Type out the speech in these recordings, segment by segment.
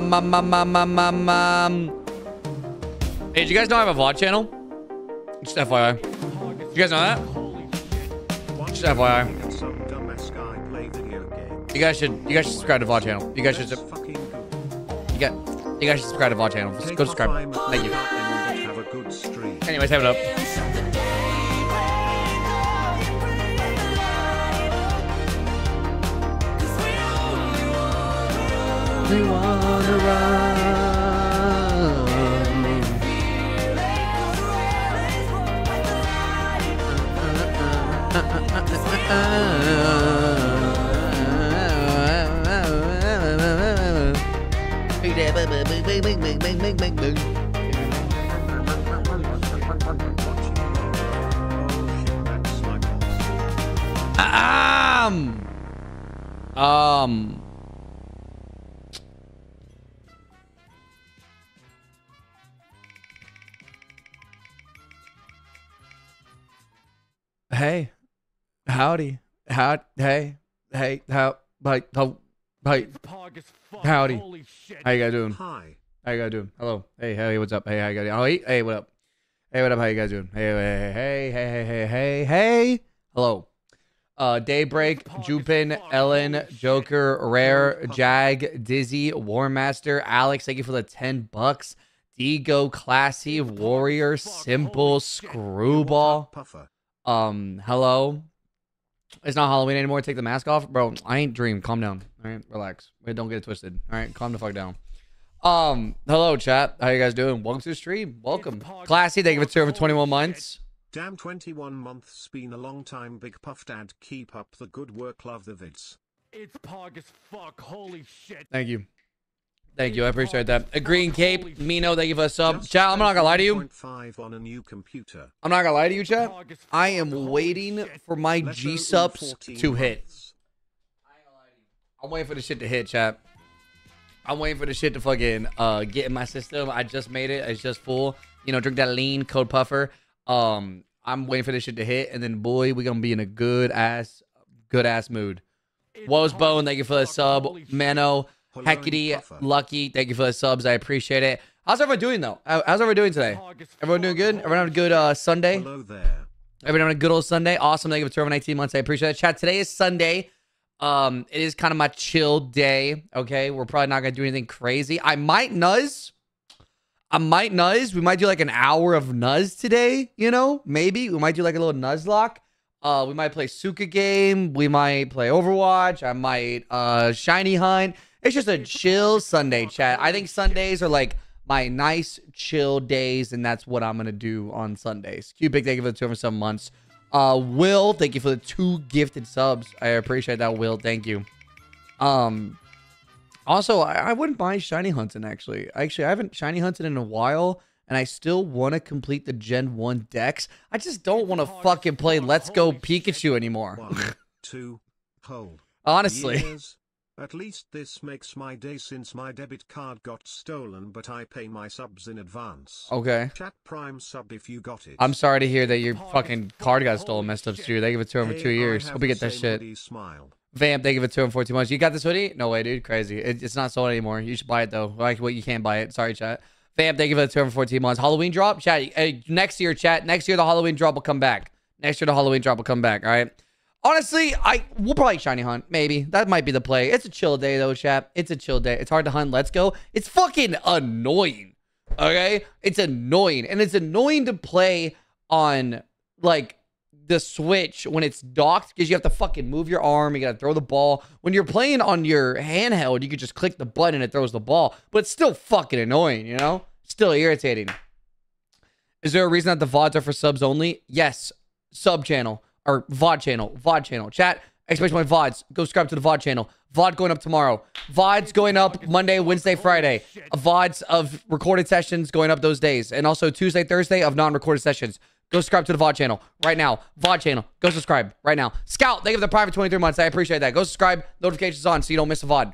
Um, um, um, um, um, um, um. Hey, do you guys know I have a VOD channel? Just FYI. You guys know that? Just FYI. You guys should you guys should subscribe to VOD channel. You guys should you got you guys should subscribe to VOD channel. Just go subscribe. Thank you. Anyways, have it up. We run. How, like, how, like, howdy. How you guys doing? Hi. How you guys doing? Hello. Hey, hey, what's up? Hey, how you guys doing? Oh, hey, hey, what up? Hey, what up? How you guys doing? Hey, hey, hey, hey, hey, hey, hey, hey. Hello. Uh, Daybreak, Jupin, Ellen, Joker, Rare, Jag, Dizzy, Warmaster, Alex, thank you for the 10 bucks. Digo, Classy, Warrior, Simple, Screwball. Um, hello. It's not Halloween anymore. Take the mask off, bro. I ain't dream. Calm down. All right, relax. Wait, don't get it twisted. All right, calm the fuck down. Um, hello, chat. How you guys doing? Welcome to the stream. Welcome, classy. Thank you for serving 21 months. Damn 21 months been a long time big puff dad keep up the good work love the vids. It's pog as fuck. Holy shit. Thank you. Thank you. I appreciate that. A green cape. Mino, thank you for the sub. Chat, I'm not gonna lie to you. 5 on a new computer. I'm not gonna lie to you, chat. I am waiting for my Letter G in subs 14 to hit. I'm waiting for the shit to hit, chat. I'm waiting for the shit to fucking uh get in my system. I just made it. It's just full. You know, drink that lean code puffer. Um, I'm waiting for this shit to hit, and then boy, we gonna be in a good ass, good ass mood. Woes Bone, thank you for the sub. Mano, Hecate, Lucky, thank you for the subs. I appreciate it. How's everyone doing though? How's everyone doing today? Everyone doing good? Everyone having a good uh Sunday? Hello there. Everyone having a good old Sunday. Awesome. Thank you for 12 19 months. I appreciate it. Chat. Today is Sunday. Um, it is kind of my chill day. Okay. We're probably not gonna do anything crazy. I might nuzz. I might nuzz. We might do like an hour of nuzz today, you know? Maybe. We might do like a little nuzz Uh, we might play Suka game. We might play Overwatch. I might uh shiny hunt. It's just a chill Sunday chat. I think Sundays are like my nice chill days, and that's what I'm gonna do on Sundays. Cubic, thank you for the two for some months. Uh, Will, thank you for the two gifted subs. I appreciate that, Will. Thank you. Um, also, I, I wouldn't mind shiny hunting. Actually, actually, I haven't shiny hunted in a while, and I still want to complete the Gen One dex. I just don't want to fucking play Let's Go Pikachu anymore. One, two, hold. Honestly. Years. At least this makes my day since my debit card got stolen, but I pay my subs in advance. Okay. Chat Prime sub if you got it. I'm sorry to hear that your fucking card got stolen, messed up, Stu. They give it to him for two years. Hope you get that shit. Smile. Vamp, they give it to him 14 months. You got this hoodie? No way, dude. Crazy. It, it's not sold anymore. You should buy it though. Like, what you can't buy it. Sorry, chat. Vamp, they give it to him for 14 months. Halloween drop, chat. Hey, next year, chat. Next year, the Halloween drop will come back. Next year, the Halloween drop will come back. All right. Honestly, I we'll probably shiny hunt. Maybe that might be the play. It's a chill day though, chat. It's a chill day. It's hard to hunt. Let's go. It's fucking annoying. Okay, it's annoying, and it's annoying to play on like the Switch when it's docked because you have to fucking move your arm. You gotta throw the ball. When you're playing on your handheld, you could just click the button and it throws the ball. But it's still fucking annoying. You know, still irritating. Is there a reason that the VODs are for subs only? Yes. Sub channel or VOD channel. VOD channel. Chat, exclamation my VODs. Go subscribe to the VOD channel. VOD going up tomorrow. VODs going up Monday, Wednesday, Friday. VODs of recorded sessions going up those days. And also Tuesday, Thursday of non recorded sessions. Go subscribe to the VOD channel right now. VOD channel. Go subscribe right now. Scout, they give the private 23 months. I appreciate that. Go subscribe. Notifications on so you don't miss a VOD.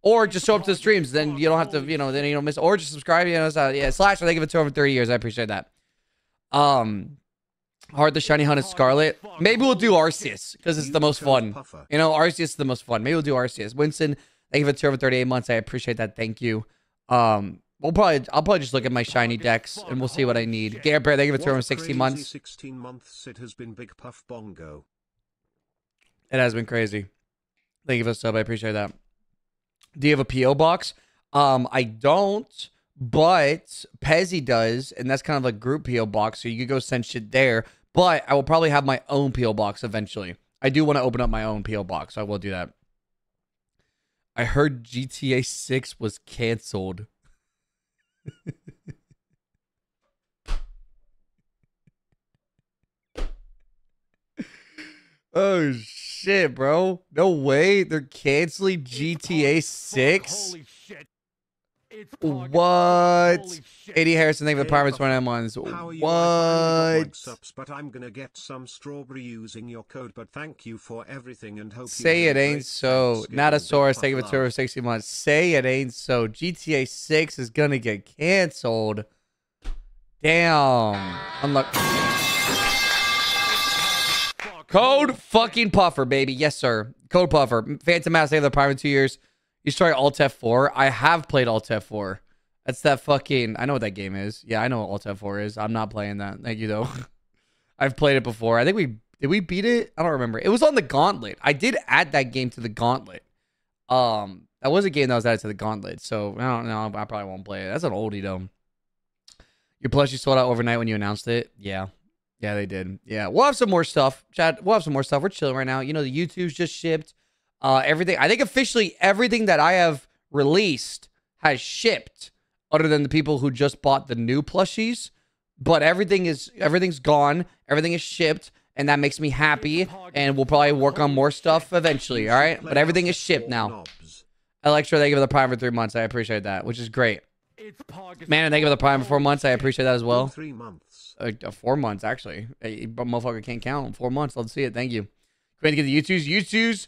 Or just show up to the streams. Then you don't have to, you know, then you don't miss. Or just subscribe. You know, so, yeah. Slash, they give it to over 30 years. I appreciate that. Um, Hard the shiny Hunt is Scarlet. Maybe we'll do Arceus because it's the most fun. You know, Arceus is the most fun. Maybe we'll do Arceus. Winston, thank you for the over 38 months. I appreciate that. Thank you. Um, we'll probably I'll probably just look at my shiny dex and we'll see what I need. Garrett Bear, thank you for the over 16 months. 16 months it has been Big Puff Bongo. It has been crazy. Thank you for the sub. I appreciate that. Do you have a PO box? Um, I don't, but Pezzy does, and that's kind of a group PO box, so you could go send shit there. But I will probably have my own PO box eventually. I do want to open up my own PO box, so I will do that. I heard GTA 6 was canceled. oh shit, bro. No way. They're canceling GTA 6? Holy shit. It's What? Holy shit. 80 Harrison, thank you for the Hey, Pirates Buff. 21 ones. How are you? I finally got What? like subs, but I'm gonna get some strawberry using your code. But thank you for everything and hope Say have it ain't so. Thanksgiving, Natasaurus, Big thank you for Puff two over 60 months. Say it ain't so. GTA 6 is gonna get canceled. Damn. Unlock. Code fucking puffer, baby. Yes, sir. Code puffer. Phantom Mass, thank you for the Prime in two years. You should try Alt F4. I have played Alt F4. That's that fucking. I know what that game is. Yeah, I know what Alt F4 is. I'm not playing that. Thank you, though. I've played it before. I think we. Did we beat it? I don't remember. It was on the Gauntlet. I did add that game to the Gauntlet. Um, that was a game that was added to the Gauntlet. So I don't know. I probably won't play it. That's an oldie though. Your plushie sold out overnight when you announced it. Yeah, yeah, they did. Yeah, we'll have some more stuff. Chad, we'll have some more stuff. We're chilling right now. You know, the YouTube's just shipped. Uh, everything. I think officially everything that I have released has shipped, other than the people who just bought the new plushies. But everything is everything's gone. Everything is shipped, and that makes me happy. And we'll probably work on more stuff eventually. All right, but everything is shipped now. Knobs. Electra, thank you for the prime for three months. I appreciate that, which is great. Man, thank you for the prime for four months. I appreciate that as well. Three months. Uh, uh, four months actually. Hey, but motherfucker can't count. Four months. Let's see it. Thank you. Going to get the YouTubes. YouTubes.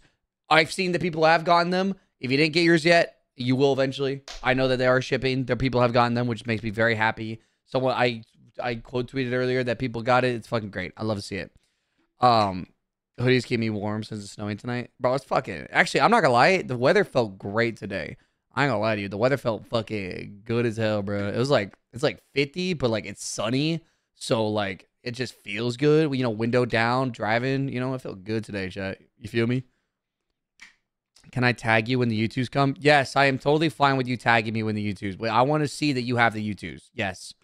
I've seen that people have gotten them. If you didn't get yours yet, you will eventually. I know that they are shipping. There people have gotten them, which makes me very happy. Someone I I quote tweeted earlier that people got it. It's fucking great. I love to see it. Um, hoodies keep me warm since it's snowing tonight, bro. It's fucking. Actually, I'm not gonna lie. The weather felt great today. I ain't gonna lie to you. The weather felt fucking good as hell, bro. It was like it's like 50, but like it's sunny, so like it just feels good. You know, window down, driving. You know, it felt good today, chat. You feel me? Can I tag you when the YouTubes come? Yes, I am totally fine with you tagging me when the YouTubes. But I want to see that you have the YouTubes. Yes,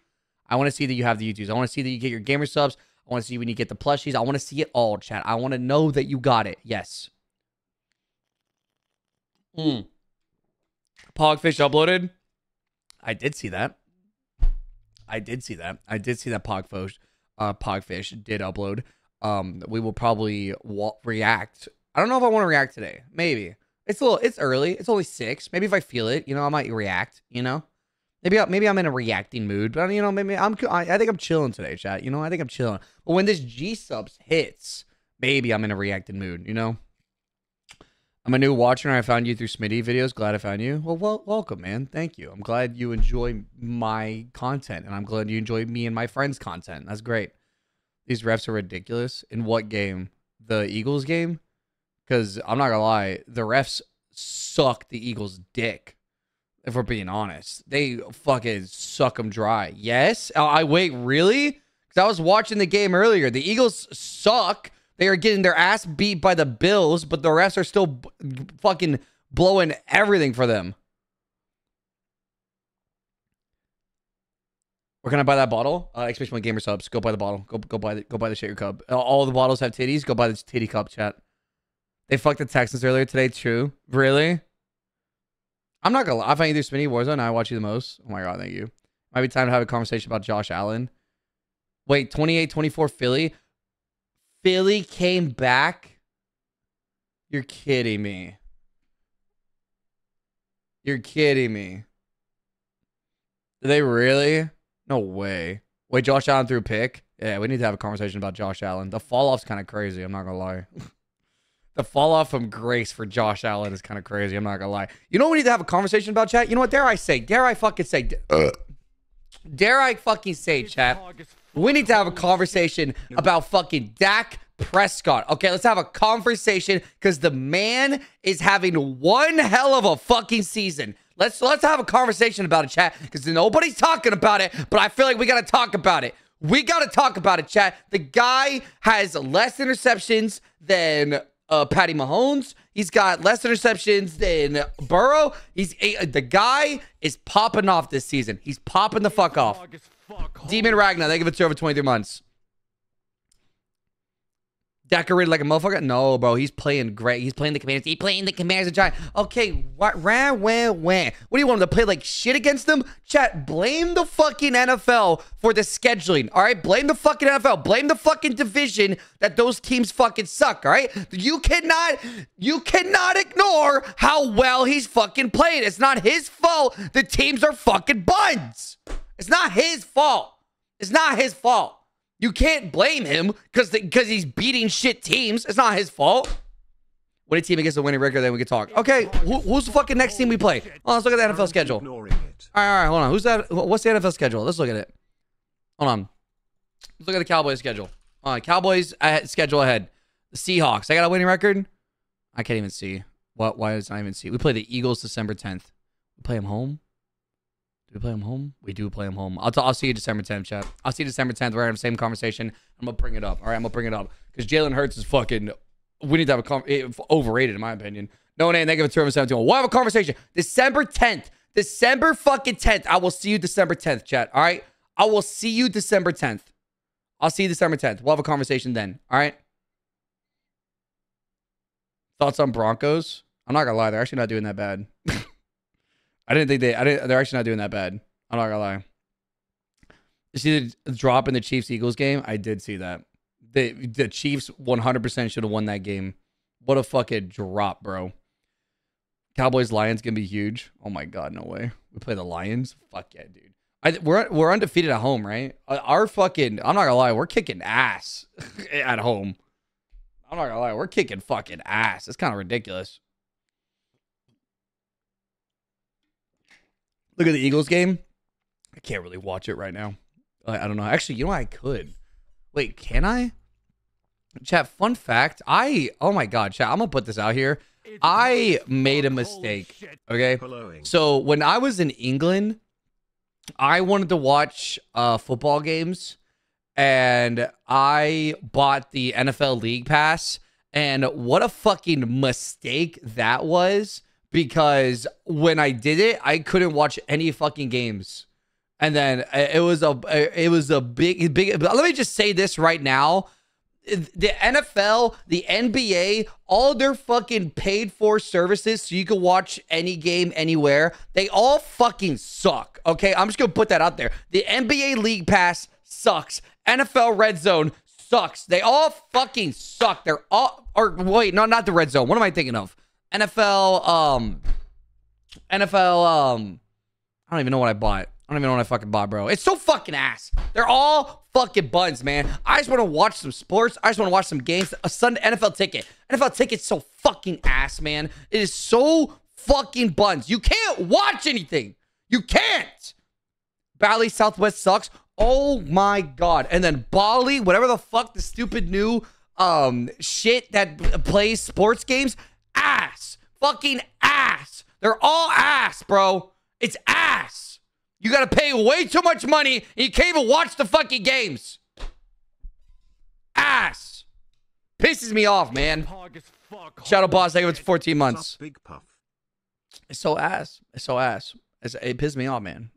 I want to see that you have the YouTubes. I want to see that you get your GamerSupps. I want to see when you get the plushies. I want to see it all, chat. I want to know that you got it. Yes. Hmm. Pogfish uploaded. I did see that. I did see that. I did see that Pogfish, uh, Pogfish did upload. Um, we will probably react. I don't know if I want to react today. Maybe it's a little. It's early. It's only six. Maybe if I feel it, you know, I might react. You know, maybe I, maybe I'm in a reacting mood. But you know, maybe I'm. I, I think I'm chilling today, chat. You know, I think I'm chilling. But when this G subs hits, maybe I'm in a reacting mood. You know. I'm a new watcher and I found you through Smitty videos. Glad I found you. Well, well, welcome, man. Thank you. I'm glad you enjoy my content and I'm glad you enjoy me and my friends' content. That's great. These refs are ridiculous. In what game? The Eagles game? Because I'm not to lie, the refs suck the Eagles' dick. If we're being honest, they fucking suck them dry. Yes. Oh, I wait, really? Because I was watching the game earlier. The Eagles suck. They are getting their ass beat by the Bills, but the refs are still fucking blowing everything for them. Where can I buy that bottle? Uh, Expedition One GamerSupps. Go buy the bottle. Go go buy the go buy the shaker cup. All- All the bottles have titties. Go buy the titty cup. Chat. They fucked the Texans earlier today. True. Really? I'm not gonna lie. I find either Smitty Warzone. I watch you the most. Oh my god, thank you. Might be time to have a conversation about Josh Allen. Wait, 28-24 Philly. Philly came back. You're kidding me. You're kidding me. Did they really? No way. Wait, Josh Allen threw a pick? Yeah, we need to have a conversation about Josh Allen. The fall off's kind of crazy. I'm not gonna lie. the fall off from grace for Josh Allen is kind of crazy. I'm not gonna lie. You know what we need to have a conversation about, chat? You know what? Dare I say? Dare I fucking say? Uh. Dare I fucking say, chat? We need to have a conversation about fucking Dak Prescott. Okay, let's have a conversation because the man is having one hell of a fucking season. Let's let's have a conversation about it, chat, because nobody's talking about it, but I feel like we gotta talk about it. We gotta talk about it, chat. The guy has less interceptions than uh, Patty Mahomes. He's got less interceptions than Burrow. He's a, the guy is popping off this season. He's popping the fuck off. hog as fuck. Demon Ragnar, they give it to over 23 months. Decorated like a motherfucker? No, bro. He's playing great. He's playing the commanders. He's playing the commanders and giant. Okay, what ran when when? What do you want him to play like shit against them? Chat, blame the fucking NFL for the scheduling. All right, blame the fucking NFL. Blame the fucking division that those teams fucking suck. All right, you cannot you cannot ignore how well he's fucking played. It's not his fault. The teams are fucking buns. It's not his fault. It's not his fault. You can't blame him because because he's beating shit teams. It's not his fault. When a team against a winning record, then we can talk. Okay, who, who's the fucking next team we play? Oh, let's look at the NFL schedule. All right, all right, hold on. Who's that? What's the NFL schedule? Let's look at it. Hold on. Let's look at the Cowboys schedule. All right, Cowboys schedule ahead. The Seahawks. I got a winning record. I can't even see. What? Why does I even see? We play the Eagles December 10th. We play them home. We play them home? We do play them home. I'll, t- I'll see you December 10th, chat. I'll see you December 10th. We're having the same conversation. I'm gonna bring it up. All right, I'm gonna bring it up because Jalen Hurts is fucking. We need to have a con- eh, overrated in my opinion. No name negative 217. We'll have a conversation December 10th. December fucking 10th. I will see you December 10th, chat. All right. I will see you December 10th. I'll see you December 10th. We'll have a conversation then. All right. Thoughts on Broncos? I'm not gonna lie, they're actually not doing that bad. I didn't think they. I didn't. They're actually not doing that bad. I'm not gonna lie. You see the drop in the Chiefs Eagles game? I did see that. The the Chiefs 100% should have won that game. What a fucking drop, bro. Cowboys Lions gonna be huge. Oh my god, no way. We play the Lions. Fuck yeah, dude. I, we're we're undefeated at home, right? Uh, Our fucking. I'm not gonna lie. We're kicking ass at home. I'm not gonna lie. We're kicking fucking ass. It's kind of ridiculous. Look at the Eagles game. I can't really watch it right now. I, I don't know. Actually, you know what? I could. Wait, can I? Chat, fun fact. I, oh my God, chat, I'm going to put this out here. It's I made a mistake. Okay. Following. So when I was in England, I wanted to watch uh, football games, and I bought the NFL League Pass. And what a fucking mistake that was! Because when I did it, I couldn't watch any fucking games. And then uh, it was a it was a big big. Let me just say this right now: the NFL, the NBA, all their fucking paid for services so you can watch any game anywhere, they all fucking suck. Okay, I'm just gonna put that out there. The NBA League Pass sucks. NFL Red Zone sucks. They all fucking suck. They're all or wait, no, not the Red Zone. What am I thinking of? NFL, um, NFL, um, I don't even know what I bought. I don't even know what I fucking bought, bro. It's so fucking ass. They're all fucking buns, man. I just want to watch some sports. I just want to watch some games. A Sunday NFL ticket. NFL ticket's so fucking ass, man. It is so fucking buns. You can't watch anything. You can't. Bally Southwest sucks. Oh my god. And then Bally, whatever the fuck the stupid new um shit that plays sports games, ass. Fucking ass. They're all ass, bro. It's ass. You gotta pay way too much money and you can't even watch the fucking games. Ass. Pisses me off, man. Hog as. Shadow Boss, I give it 14 months. Big Puff. It's so ass. It's so ass. It's, it pisses me off, man.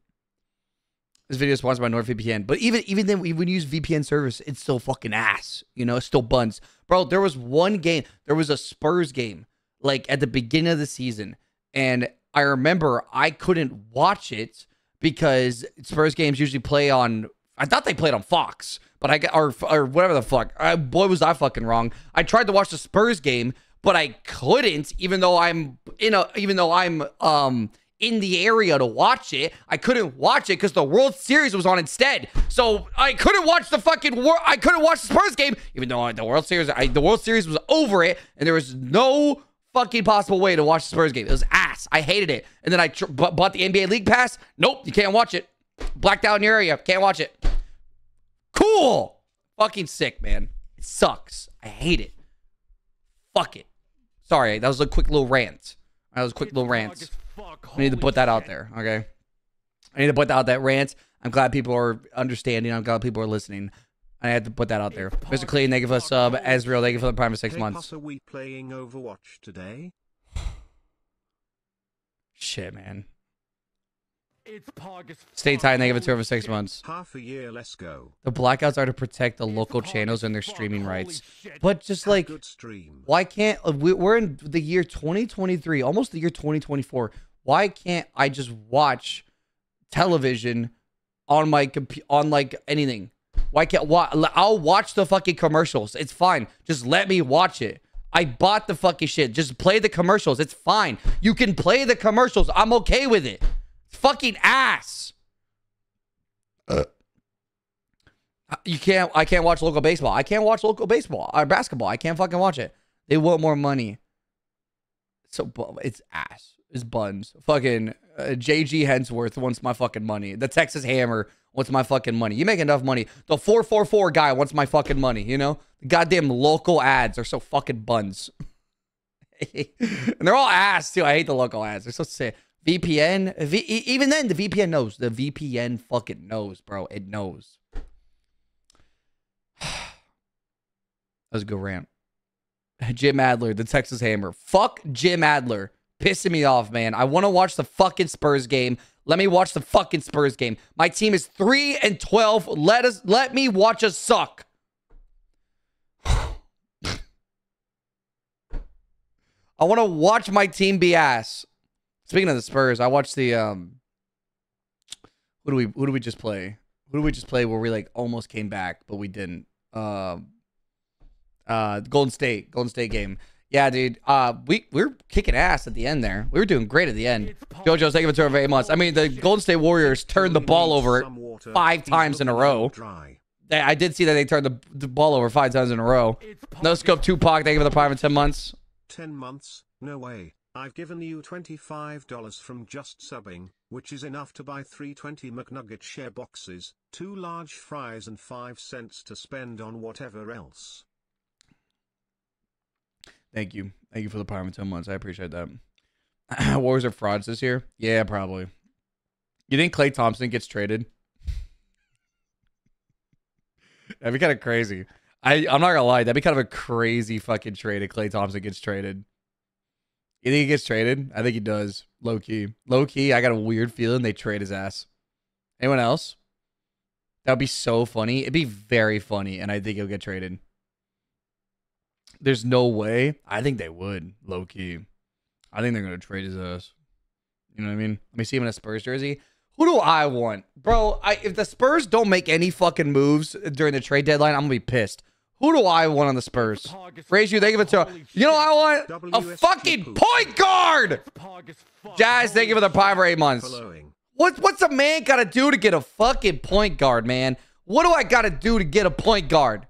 This video is sponsored by NordVPN, but even even then, when you use VPN service, it's still fucking ass. You know, it's still buns, bro. There was one game. There was a Spurs game, like at the beginning of the season, and I remember I couldn't watch it because Spurs games usually play on. I thought they played on Fox, but I got or or whatever the fuck. I, boy, was I fucking wrong. I tried to watch the Spurs game, but I couldn't, even though I'm in a, even though I'm um in the area to watch it. I couldn't watch it because the World Series was on instead. So I couldn't watch the fucking war. I couldn't watch the Spurs game, even though the World Series, I, the World Series was over it, and there was no fucking possible way to watch the Spurs game. It was ass. I hated it. And then I bought the NBA League Pass. Nope, you can't watch it. Blacked out in your area. Can't watch it. Cool. Fucking sick, man. It sucks. I hate it. Fuck it. Sorry, that was a quick little rant. That was a quick little rant. I need to put that out there. Okay. I need to put that out that rant. I'm glad people are understanding. I'm glad people are listening. I had to put that out there. Mr. Clean, thank you for the sub. Ezreal, thank you for the prime of six months. Are we playing Overwatch today? Shit, man. It's pog as Stay fuck. tight, thank you for two Holy over six months. Half a year, let's go. The blackouts are to protect the local channels and their streaming rights. But just like, why can't uh, we, we're in the year 2023, almost the year 2024? Why can't I just watch television on my compu- on like anything? Why can't why, I'll watch the fucking commercials. It's fine. Just let me watch it. I bought the fucking shit. Just play the commercials. It's fine. You can play the commercials. I'm okay with it. Fucking ass. Uh. You can't. I can't watch local baseball. I can't watch local baseball or basketball. I can't fucking watch it. They want more money. So it's ass. It's buns. Fucking uh, JG Wentworth wants my fucking money. The Texas Hammer wants my fucking money. You make enough money. The 444 guy wants my fucking money, you know? Goddamn local ads are so fucking buns. and they're all ass too. I hate the local ads. They're so sick. VPN, v, even then, the VPN knows. The VPN fucking knows, bro. It knows. that was a good rant. Jim Adler, the Texas Hammer. Fuck Jim Adler. Pissing me off, man. I want to watch the fucking Spurs game. Let me watch the fucking Spurs game. My team is 3 and 12. Let us let me watch us suck. I want to watch my team be ass. Speaking of the Spurs, I watched the um who do we who do we just play? Who do we just play where we like almost came back but we didn't? Um uh Golden State, Golden State game. Yeah, dude. Uh we we were kicking ass at the end there. We were doing great at the end. JoJo's taking a turn for eight months. I mean, the Golden State Warriors turned the ball over five times in a row. I did see that they turned the, the ball over five times in a row. No scope Tupac, thank you for the five and ten months. 10 months? No way. I've given you $25 from just subbing, which is enough to buy 320 McNugget share boxes, two large fries and 5 cents to spend on whatever else. Thank you. Thank you for the of 10 months. I appreciate that. Warriors are frauds this year? Yeah, probably. You think Klay Thompson gets traded? That'd be kind of crazy. I, I'm not gonna lie, that'd be kind of a crazy fucking trade if Klay Thompson gets traded. You think he gets traded? I think he does. Low key. Low key, I got a weird feeling they trade his ass. Anyone else? That would be so funny. It'd be very funny, and I think he'll get traded. There's no way. I think they would, low key. I think they're gonna trade his ass. You know what I mean? Let me see him in a Spurs jersey. Who do I want, bro? I if the Spurs don't make any fucking moves during the trade deadline, I'm gonna be pissed. Who do I want on the Spurs? Raise you, thank you for fuck. two. You know what I want? A fucking point guard. It's pog as fuck. Jazz, thank you for the five or eight months. What what's a man gotta do to get a fucking point guard, man? What do I gotta do to get a point guard?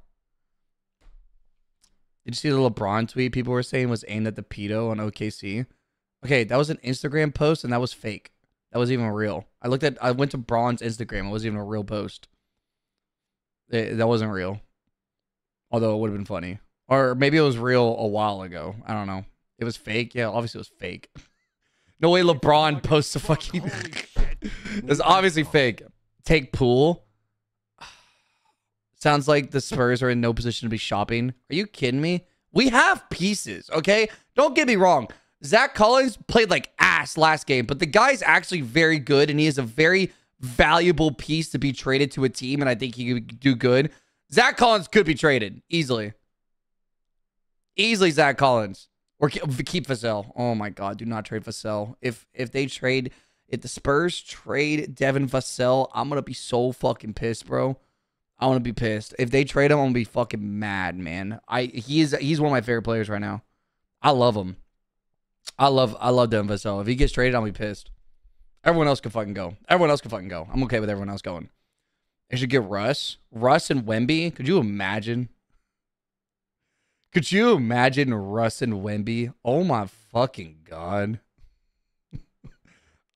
Did you see the LeBron tweet people were saying was aimed at the pedo on OKC? Okay, that was an Instagram post and that was fake. That was even real. I looked at I went to Bron's Instagram. It wasn't even a real post. It- that wasn't real. Although it would have been funny. Or maybe it was real a while ago. I don't know. It was fake. Yeah, obviously it was fake. No way LeBron posts a fucking. It's obviously fake. Take pool. Sounds like the Spurs are in no position to be shopping. Are you kidding me? We have pieces, okay? Don't get me wrong. Zach Collins played like ass last game, but the guy's actually very good and he is a very valuable piece to be traded to a team, and I think he could do good. Zach Collins could be traded easily. Easily, Zach Collins. Or ke- keep Vassell. Oh my God, do not trade Vassell. If if they trade if the Spurs trade Devin Vassell, I'm gonna be so fucking pissed, bro. I want to be pissed. If they trade him, I'm gonna be fucking mad, man. I he's he's one of my favorite players right now. I love him. I love I love Devin Vassell. If he gets traded, I'll be pissed. Everyone else can fucking go. Everyone else can fucking go. I'm okay with everyone else going. They should get Russ, Russ and Wemby. Could you imagine? Could you imagine Russ and Wemby? Oh my fucking god.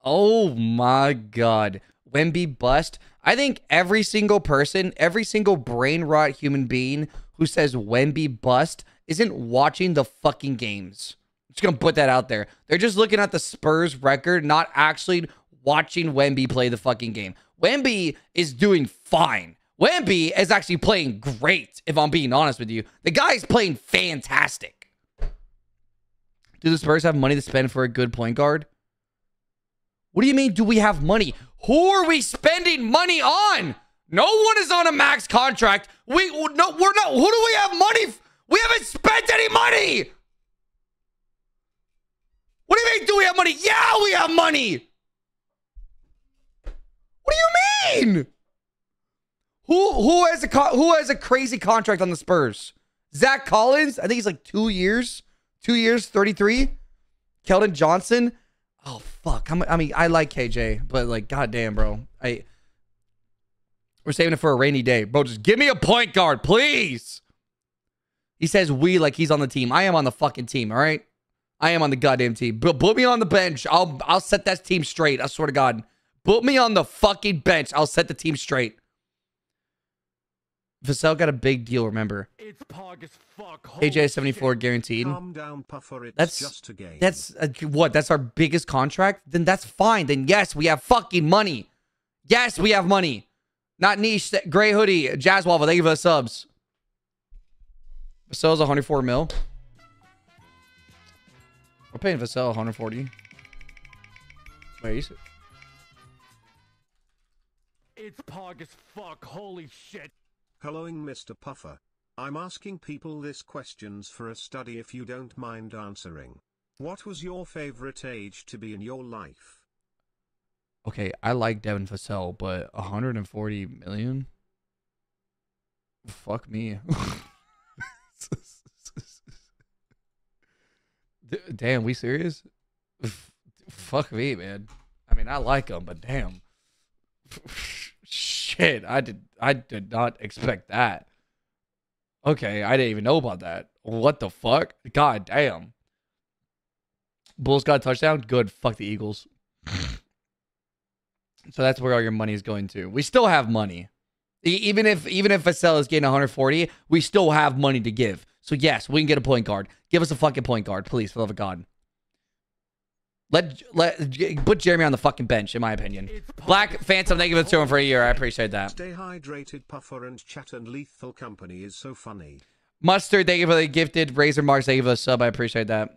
oh my god. Wemby bust. I think every single person, every single brain rot human being who says Wemby bust isn't watching the fucking games. I'm Just gonna put that out there. They're just looking at the Spurs record, not actually watching Wemby play the fucking game. Wemby is doing fine. Wemby is actually playing great, if I'm being honest with you. The guy's playing fantastic. Do the Spurs have money to spend for a good point guard? What do you mean, do we have money? Who are we spending money on? No one is on a max contract. We no, we're not. Who do we have money? We haven't spent any money. What do you mean? Do we have money? Yeah, we have money. What do you mean? Who who has a who has a crazy contract on the Spurs? Zach Collins, I think he's like two years, two years, thirty three. Keldon Johnson, oh fuck. I'm, I mean, I like KJ, but like, goddamn, bro, I we're saving it for a rainy day, bro. Just give me a point guard, please. He says we like he's on the team. I am on the fucking team. All right, I am on the goddamn team. But put me on the bench. I'll I'll set that team straight. I swear to God. Put me on the fucking bench. I'll set the team straight. Vassell got a big deal, remember. It's pog as fuck. AJ 74 guaranteed. Calm down, Puffer. It's That's just a game. that's uh, what? That's our biggest contract? Then that's fine. Then yes, we have fucking money. Yes, we have money. Not niche. Gray hoodie. Jazz Waffle. Thank you for the subs. Vassell's 104 mil. We're paying Vassell 140. Wait, you said- It's pog as fuck. Holy shit. Helloing Mr. Puffer. I'm asking people this questions for a study if you don't mind answering. What was your favorite age to be in your life? okay, I like Devin Vassell, but 140 million? Fuck me. Damn, we serious? Fuck me, man. I mean, I like him, but damn. Shit, I did I did not expect that. Okay, I didn't even know about that. What the fuck? God damn. Bills got a touchdown? Good. Fuck the Eagles. So that's where all your money is going to. We still have money. Even if even if Vassell is getting 140, we still have money to give. So yes, we can get a point guard. Give us a fucking point guard, please, for the love of God. Let let put Jeremy on the fucking bench, in my opinion. Black Phantom, thank you for the him for a year. I appreciate that. Stay hydrated, Puffer and chat and lethal company is so funny. Mustard, thank you for the gifted. Razor Marks, thank you for the sub. I appreciate that.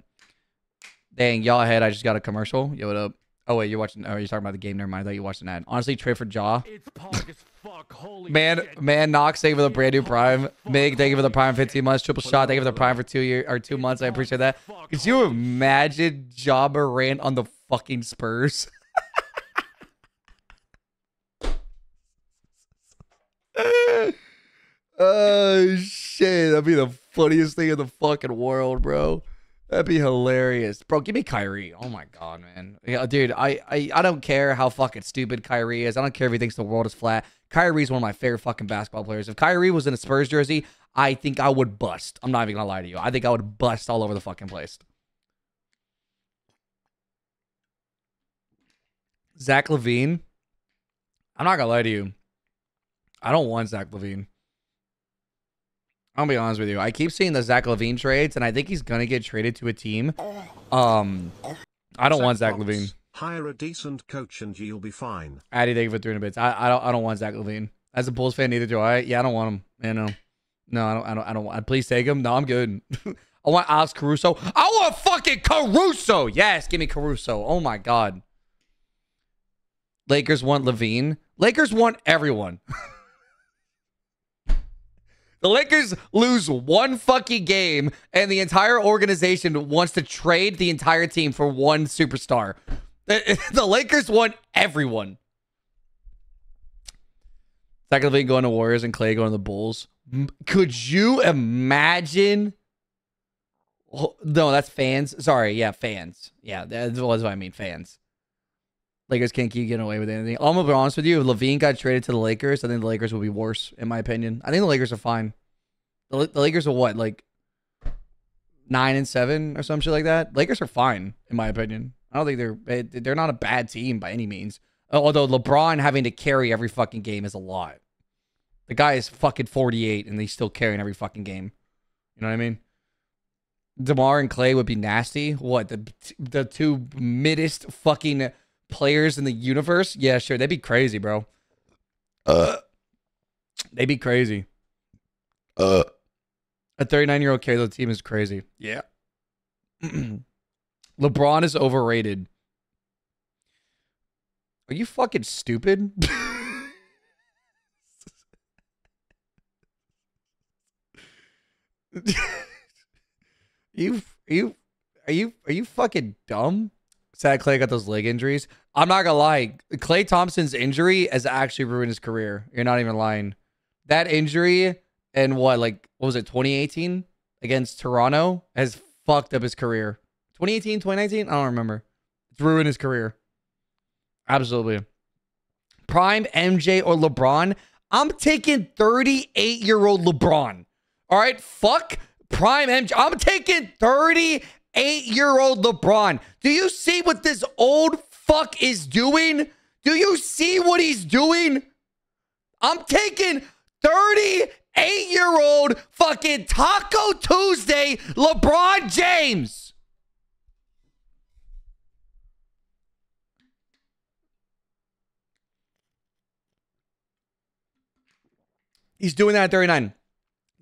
Dang, y'all ahead. I just got a commercial. Yo, what up? Oh wait, you're watching. Oh, you're talking about the game. Never mind. I thought you watched an ad. Honestly, trade for Ja. It's as fuck. Holy Man, shit. man, Knox, thank you for the brand new Prime. Mig, thank you for the Prime 15 months. Triple Shot, thank you for the Prime for two year or two months. I appreciate that. Could you imagine Ja Morant on the fucking Spurs? oh shit, that'd be the funniest thing in the fucking world, bro. That'd be hilarious, bro. Give me Kyrie. Oh my god, man. Yeah, dude. I, I I don't care how fucking stupid Kyrie is. I don't care if he thinks the world is flat. Kyrie's one of my favorite fucking basketball players. If Kyrie was in a Spurs jersey, I think I would bust. I'm not even gonna lie to you. I think I would bust all over the fucking place. Zach LaVine. I'm not gonna lie to you. I don't want Zach LaVine. I'll be honest with you. I keep seeing the Zach LaVine trades, and I think he's gonna get traded to a team. Um, I don't want Zach Fox, LaVine. Hire a decent coach and you'll be fine. Addy, thank you for 300 bits. I, I don't I don't want Zach LaVine. As a Bulls fan, neither do I. Yeah, I don't want him. You know, no, I don't. I don't. I don't. want- Please take him. No, I'm good. I want Alex Caruso. I want fucking Caruso. Yes, give me Caruso. Oh my god. Lakers want LaVine. Lakers want everyone. the Lakers lose one fucking game, and the entire organization wants to trade the entire team for one superstar. The, Lakers want everyone. Zach LaVine going to Warriors and Klay going to the Bulls. Could you imagine? No, that's fans. Sorry, yeah, fans. Yeah, that was what I mean, fans. Lakers can't keep getting away with anything. I'm gonna be honest with you. If LaVine got traded to the Lakers, I think the Lakers will be worse, in my opinion. I think the Lakers are fine. The, the Lakers are what, like nine and seven or some shit like that. Lakers are fine, in my opinion. I don't think they're they're not a bad team by any means. Uh, although LeBron having to carry every fucking game is a lot. The guy is fucking 48 and he's still carrying every fucking game. You know what I mean? DeMar and Klay would be nasty. What, the the two middest fucking players in the universe? Yeah, sure. They'd be crazy, bro. Uh, they'd be crazy. Uh, a 39 year old carry the team is crazy. Yeah. LeBron is overrated. Are you fucking stupid? you you are you are you fucking dumb? Sad Klay got those leg injuries. I'm not gonna lie. Klay Thompson's injury has actually ruined his career. You're not even lying. That injury and what like what was it 2018 against Toronto has fucked up his career. 2018, 2019, I don't remember. It's ruined his career. Absolutely. Prime MJ or LeBron. I'm taking 38 year old LeBron. All right, fuck prime MJ. I'm taking 38 year old LeBron. Do you see what this old fuck is doing? Do you see what he's doing? I'm taking 38 year old fucking Taco Tuesday LeBron James. He's doing that at 39.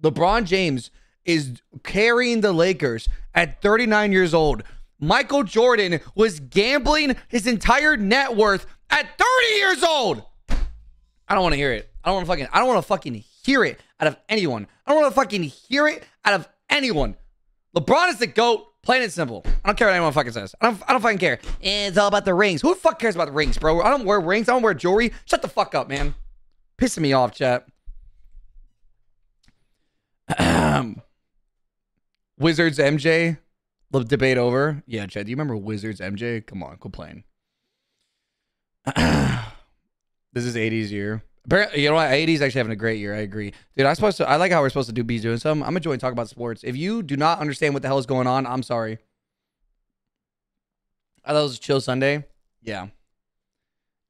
LeBron James is carrying the Lakers at 39 years old. Michael Jordan was gambling his entire net worth at 30 years old. I don't want to hear it. I don't want to fucking I don't want to fucking hear it out of anyone. I don't want to fucking hear it out of anyone. LeBron is the GOAT, plain and simple. I don't care what anyone fucking says. I don't I don't fucking care. Eh, it's all about the rings. Who the fuck cares about the rings, bro? I don't wear rings. I don't wear jewelry. Shut the fuck up, man. Pissing me off, chat. Wizards MJ. The debate over. Yeah, Chad. Do you remember Wizards MJ? Come on, playing. this is 80s year. You know what? 80s actually having a great year. I agree, dude. I supposed to. I like how we're supposed to do. Bees doing something. I'm enjoying talking about sports. If you do not understand what the hell is going on, I'm sorry. I thought it was a chill Sunday. Yeah.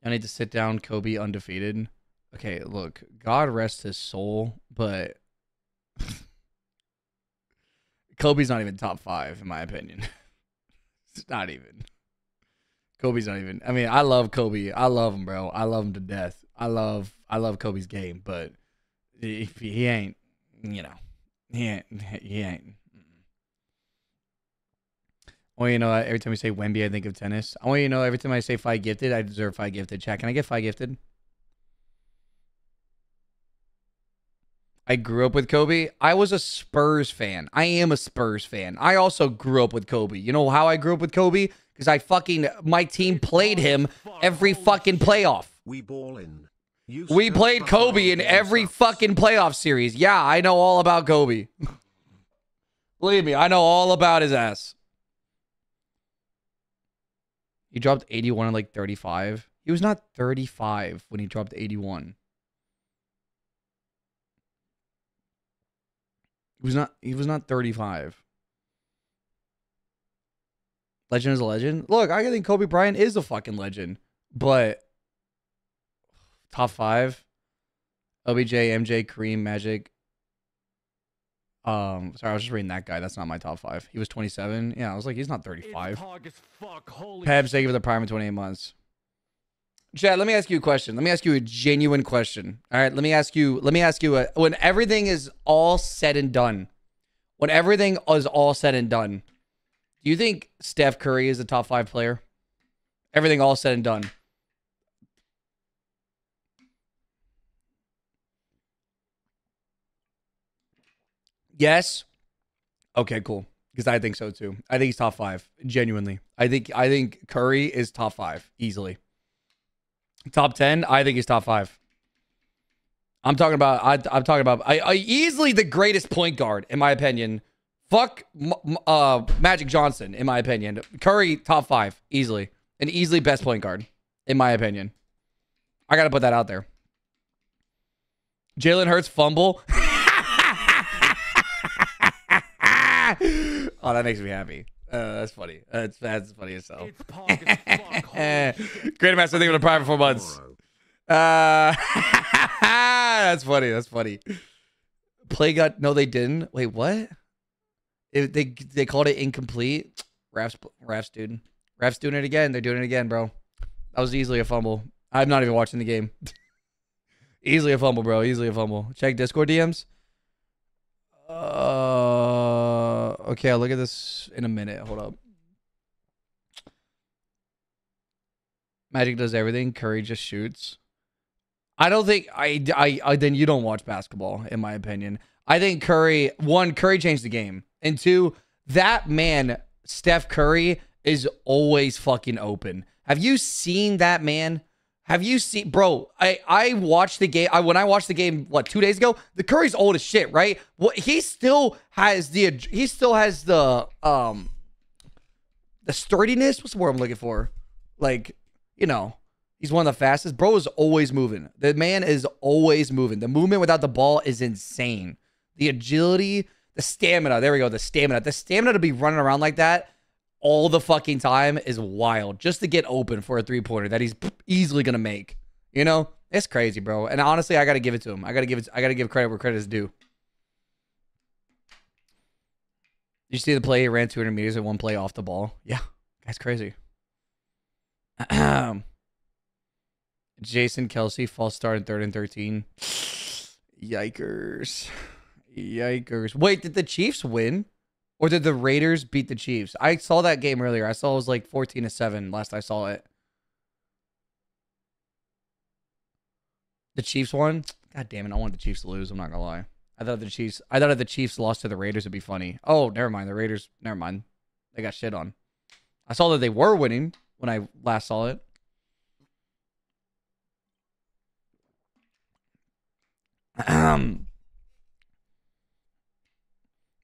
I need to sit down. Kobe undefeated. Okay, look. God rest his soul, but Kobe's not even top five in my opinion. it's not even. Kobe's not even. I mean, I love Kobe. I love him, bro. I love him to death. I love. I love Kobe's game, but if he ain't, you know, he ain't. He ain't. Well, you know, every time we say Wemby, I think of tennis. I want you to know every time I say five gifted, I deserve five gifted. Chat, can I get five gifted? I grew up with Kobe. I was a Spurs fan. I am a Spurs fan. I also grew up with Kobe. You know how I grew up with Kobe? Because I fucking my team played him every fucking playoff. We ball in. We played Kobe in every fucking playoff series. Yeah, I know all about Kobe. Believe me, I know all about his ass. He dropped 81 and like 35. He was not 35 when he dropped 81. He was not he was not 35. Legend is a legend. Look, I think Kobe Bryant is a fucking legend, but top five. OBJ, MJ, Kareem, Magic. Um, sorry, I was just reading that guy. That's not my top five. He was 27. Yeah, I was like, he's not 35. pog as fuck. Holy Pebs, thank you for the prime in 28 months. Chad, let me ask you a question. Let me ask you a genuine question. All right, let me ask you. Let me ask you a, when everything is all said and done. When everything is all said and done, do you think Steph Curry is a top five player? Everything all said and done. Yes. Okay, cool. Because I think so too. I think he's top five. Genuinely. I think I think Curry is top five easily. Top ten, I think he's top five. I'm talking about. I, I'm talking about. I, I easily the greatest point guard in my opinion. Fuck, uh, Magic Johnson in my opinion. Curry top five easily, and easily best point guard in my opinion. I gotta put that out there. Jalen Hurts fumble. oh, that makes me happy. Uh, that's funny. That's that's funny as hell. It's pog as fuck. Holy shit. Great master thinking of the private four months. Uh, that's funny. That's funny. Play got no, they didn't. Wait, what? It, they they called it incomplete. Refs, refs, dude. Refs doing it again. They're doing it again, bro. That was easily a fumble. I'm not even watching the game. easily a fumble, bro. Easily a fumble. Check Discord DMs. Uh, okay, I'll look at this in a minute. Hold up. Magic does everything. Curry just shoots. I don't think I, I, I then you don't watch basketball, in my opinion. I think Curry one Curry changed the game, and two that man Steph Curry is always fucking open. Have you seen that man? Have you seen, bro? I I watched the game. I when I watched the game, what two days ago? The Curry's old as shit, right? What he still has the he still has the um the sturdiness. What's the word I'm looking for? Like you know, he's one of the fastest. Bro is always moving. The man is always moving. The movement without the ball is insane. The agility, the stamina. There we go. The stamina. The stamina to be running around like that all the fucking time is wild. Just to get open for a three pointer that he's easily gonna make. You know, it's crazy, bro. And honestly, I gotta give it to him. I gotta give it. I gotta give credit where credit is due. You see the play? He ran 200 meters in one play off the ball. Yeah, that's crazy. Jason Kelce false start in third and 13. Yikers. Yikers. Wait, did the Chiefs win? Or did the Raiders beat the Chiefs? I saw that game earlier. I saw it was like 14 to 7 last I saw it. The Chiefs won? God damn it. I wanted the Chiefs to lose. I'm not going to lie. I thought the Chiefs I thought if the Chiefs lost to the Raiders it'd be funny. Oh, never mind. The Raiders, never mind. They got shit on. I saw that they were winning when I last saw it. Um,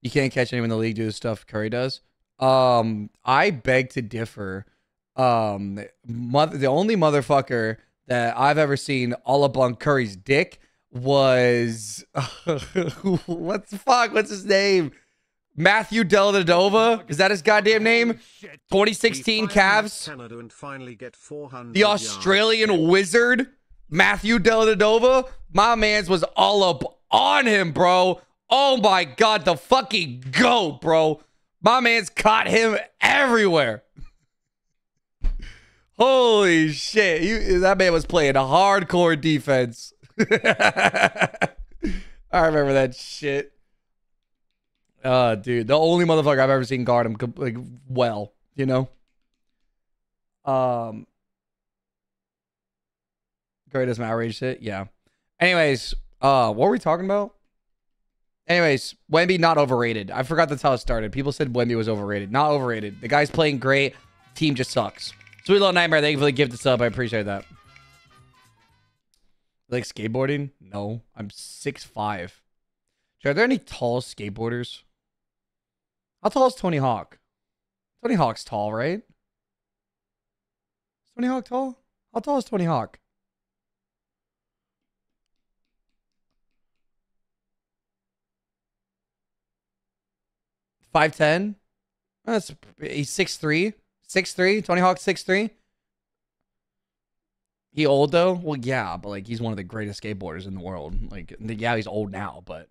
you can't catch anyone in the league do the stuff Curry does. Um, I beg to differ. Um, mother, the only motherfucker that I've ever seen all up on Curry's dick was what's the fuck? What's his name? Matthew Dellavedova? Is that his goddamn name? 2016 He Cavs. left Canada and finally get 400 The yards. Australian wizard, Matthew Dellavedova. My man's was all up on him, bro. Oh my god, the fucking goat, bro. My man's caught him everywhere. Holy shit. You, that man was playing hardcore defense. I remember that shit. Uh, dude, the only motherfucker I've ever seen guard him like well, you know. Um, greatest outrage shit, yeah. Anyways, uh, what were we talking about? Anyways, Wemby not overrated. I forgot that's how it started. People said Wemby was overrated. Not overrated. The guy's playing great. Team just sucks. Sweet little nightmare. Thank you for the gift sub. I appreciate that. Like skateboarding? No, I'm six five. Are there any tall skateboarders? How tall is Tony Hawk? Tony Hawk's tall, right? Is Tony Hawk tall? How tall is Tony Hawk? Five ten. That's he's six three. Six three. Tony Hawk six three. He old though? Well, yeah, but like he's one of the greatest skateboarders in the world. Like, yeah, he's old now, but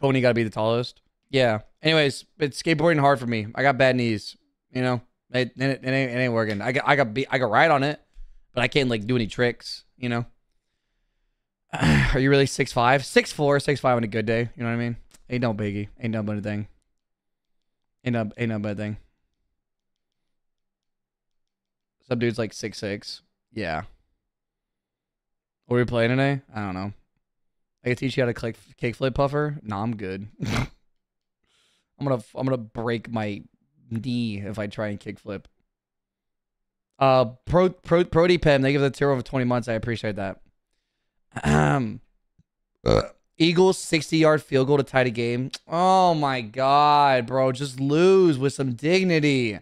Tony got to be the tallest. Yeah. Anyways, it's skateboarding hard for me. I got bad knees. You know, it, it, it, ain't, it ain't working. I got I got be, I got ride on it, but I can't like do any tricks. You know. Are you really six five, six four, six five on a good day? You know what I mean? Ain't no biggie. Ain't no but thing. Ain't no ain't no bad thing. Some dude's like six six. Yeah. What are we playing today? I don't know. I can teach you how to click kickflip puffer. No, I'm good. I'm gonna I'm gonna break my knee if I try and kickflip. Uh, pro pro Prody Pem, they give the tour over 20 months. I appreciate that. Eagles 60 yard field goal to tie the game. Oh my god, bro, just lose with some dignity.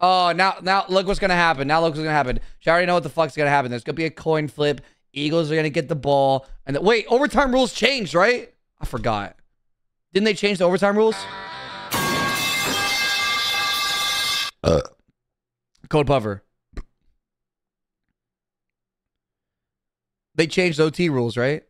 Oh, now now look what's gonna happen. Now look what's gonna happen. You already know what the fuck's gonna happen. There's gonna be a coin flip. Eagles are gonna get the ball, and the, wait, overtime rules changed, right? I forgot. Didn't they change the overtime rules? Uh. Code Puffer. They changed OT rules, right?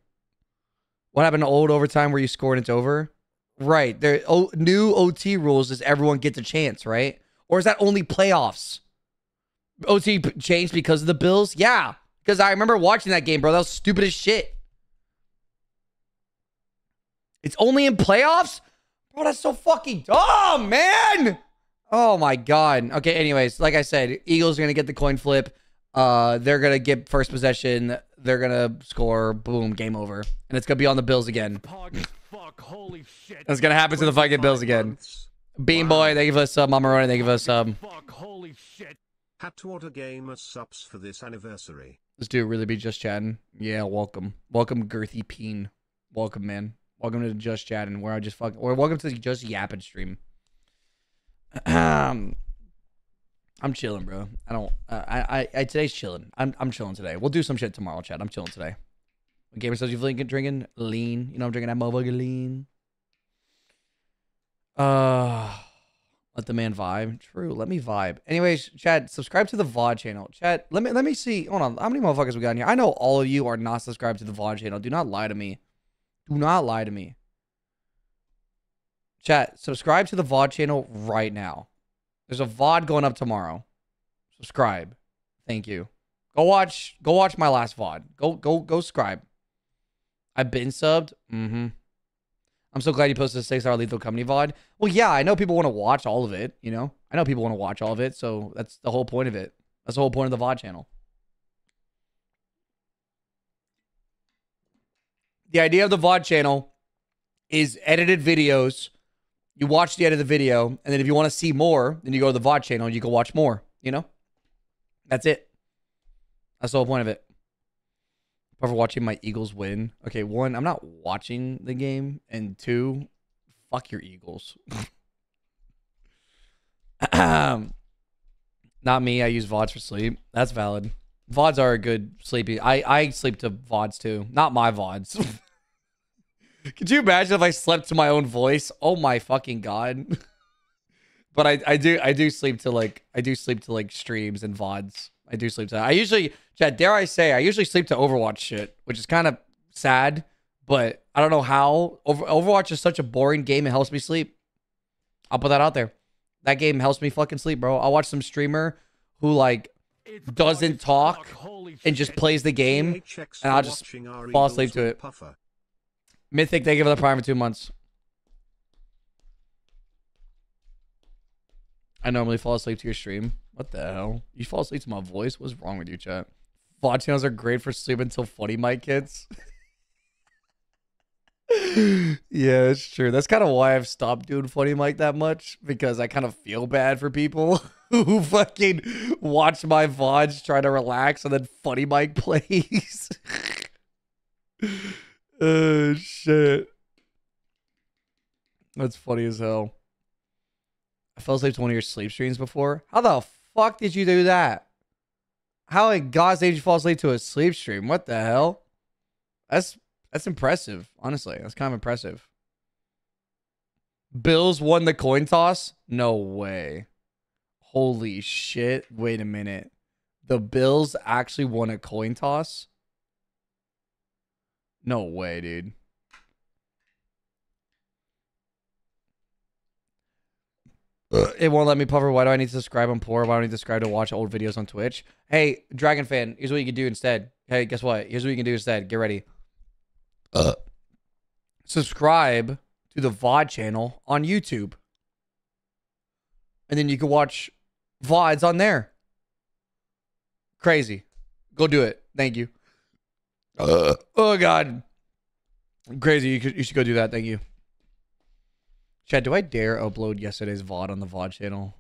What happened to old overtime where you score and it's over? Right. There new OT rules is everyone gets a chance, right? Or is that only playoffs? OT changed because of the Bills? Yeah. Because I remember watching that game, bro. That was stupid as shit. It's only in playoffs? Bro, that's so fucking dumb, man. Oh my god. Okay, anyways, like I said, Eagles are gonna get the coin flip. Uh they're gonna get first possession. They're gonna score. Boom, game over. And it's gonna be on the Bills again. Fuck. Holy shit. That's gonna happen to the fucking Bills again. Bean Boy, they give us some. Mama Roni, they give us um, some. Fuck. Holy shit. Had to order GamerSupps for this anniversary. This dude really be just chatting. Yeah, welcome. Welcome, Girthy Peen. Welcome, man. Welcome to Just Chatting, where I just fuck or welcome to the Just Yapping stream. Um, I'm chilling, bro. I don't. Uh, I, I. I. Today's chilling. I'm. I'm chilling today. We'll do some shit tomorrow, chat. I'm chilling today. Gamer says you've been drinking lean. You know I'm drinking that motherfucker lean. Uh, let the man vibe. True. Let me vibe. Anyways, Chad, subscribe to the VOD channel. Chad, let me let me see. Hold on. How many motherfuckers we got in here? I know all of you are not subscribed to the VOD channel. Do not lie to me. Do not lie to me. Chat, subscribe to the VOD channel right now. There's a VOD going up tomorrow. Subscribe. Thank you. Go watch go watch my last VOD. Go go go subscribe. I've been subbed. Mm-hmm. I'm so glad you posted a six hour lethal company VOD. Well, yeah, I know people want to watch all of it, you know? I know people want to watch all of it, so that's the whole point of it. That's the whole point of the VOD channel. The idea of the VOD channel is edited videos. You watch the end of the video, and then if you want to see more, then you go to the VOD channel and you can watch more, you know? That's it. That's the whole point of it. Ever watching my Eagles win? Okay, one, I'm not watching the game, and two, fuck your Eagles. not me. I use VODs for sleep. That's valid. VODs are a good sleepy. I I sleep to VODs too. Not my VODs. Could you imagine if I slept to my own voice? Oh my fucking god. but I I do I do sleep to like I do sleep to like streams and VODs. I do sleep to that. I usually Chad, dare I say, I usually sleep to Overwatch shit, which is kind of sad, but I don't know how. Over, Overwatch is such a boring game, it helps me sleep. I'll put that out there. That game helps me fucking sleep, bro. I'll watch some streamer who like Doesn't talk and just plays the game. And I'll just fall asleep to it. Puffer. Mythic, they give it the prime for two months. I normally fall asleep to your stream. What the hell? You fall asleep to my voice? What's wrong with you, chat? VOD channels are great for sleep until funny mic hits. yeah, it's true. That's kind of why I've stopped doing funny mic that much because I kind of feel bad for people who fucking watch my VODs try to relax and then funny mic plays. oh shit. That's funny as hell. I fell asleep to one of your sleep streams before. How the fuck did you do that? How in God's name did you fall asleep to a sleep stream? What the hell? That's that's impressive. Honestly, that's kind of impressive. Bills won the coin toss? No way. Holy shit. Wait a minute. The Bills actually won a coin toss? No way, dude. It won't let me puffer. Why do I need to subscribe? I'm poor. Why do I need to subscribe to watch old videos on Twitch? Hey, Dragon fan, here's what you can do instead. Hey, guess what? Here's what you can do instead. Get ready. Uh. Subscribe to the VOD channel on YouTube. And then you can watch VODs on there. Crazy. Go do it. Thank you. Uh. Oh, God. Crazy. You, you should go do that. Thank you. Chad, do I dare upload yesterday's VOD on the VOD channel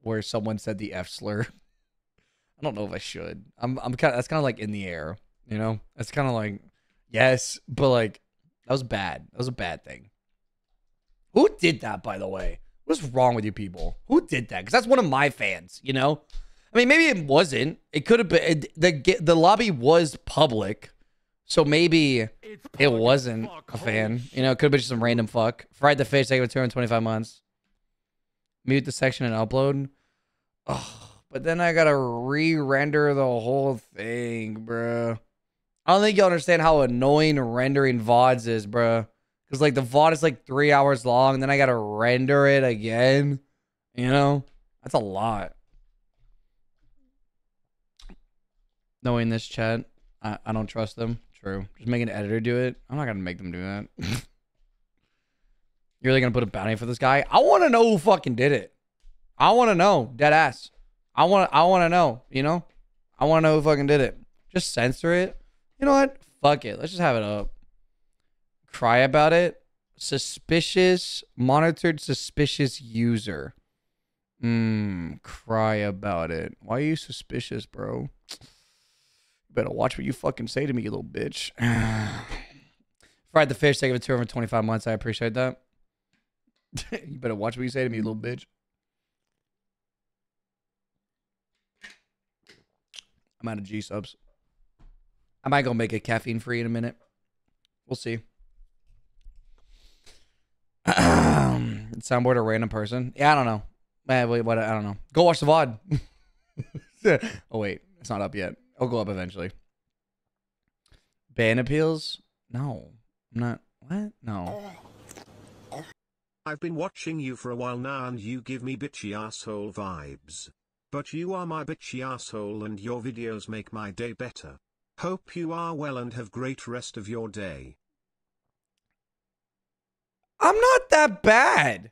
where someone said the F slur? I don't know if I should. I'm I'm kind of that's kind of like in the air, you know? That's kind of like yes, but like that was bad. That was a bad thing. Who did that by the way? What's wrong with you people? Who did that? Cuz that's one of my fans, you know? I mean, maybe it wasn't. It could have been it, the the lobby was public. So maybe it wasn't a fan. You know, it could have been just some random fuck. Fried the fish, take it 225 months. Mute the section and upload. Oh, but then I gotta re-render the whole thing, bro. I don't think you understand how annoying rendering VODs is, bro. Because, like, the VOD is like three hours long, and then I gotta render it again. You know? That's a lot. Knowing this chat, I, I don't trust them. True. Just make an editor do it. I'm not gonna make them do that. You're really gonna put a bounty for this guy? I wanna know who fucking did it. I wanna know. Dead ass. I wanna I wanna know, you know? I wanna know who fucking did it. Just censor it. You know what? Fuck it. Let's just have it up. Cry about it. Suspicious monitored suspicious user. Mmm, cry about it. Why are you suspicious, bro? Better watch what you fucking say to me, you little bitch. Fried the fish, taking a tour for 25 months. I appreciate that. you better watch what you say to me, you little bitch. I'm out of G subs. I might go make it caffeine free in a minute. We'll see. Soundboard a random person? Yeah, I don't know. Man, wait, what? I don't know. Go watch the VOD. oh, wait. It's not up yet. I'll go up eventually. Ban appeals? No. I'm not. What? No. I've been watching you for a while now and you give me bitchy asshole vibes. But you are my bitchy asshole and your videos make my day better. Hope you are well and have great rest of your day. I'm not that bad.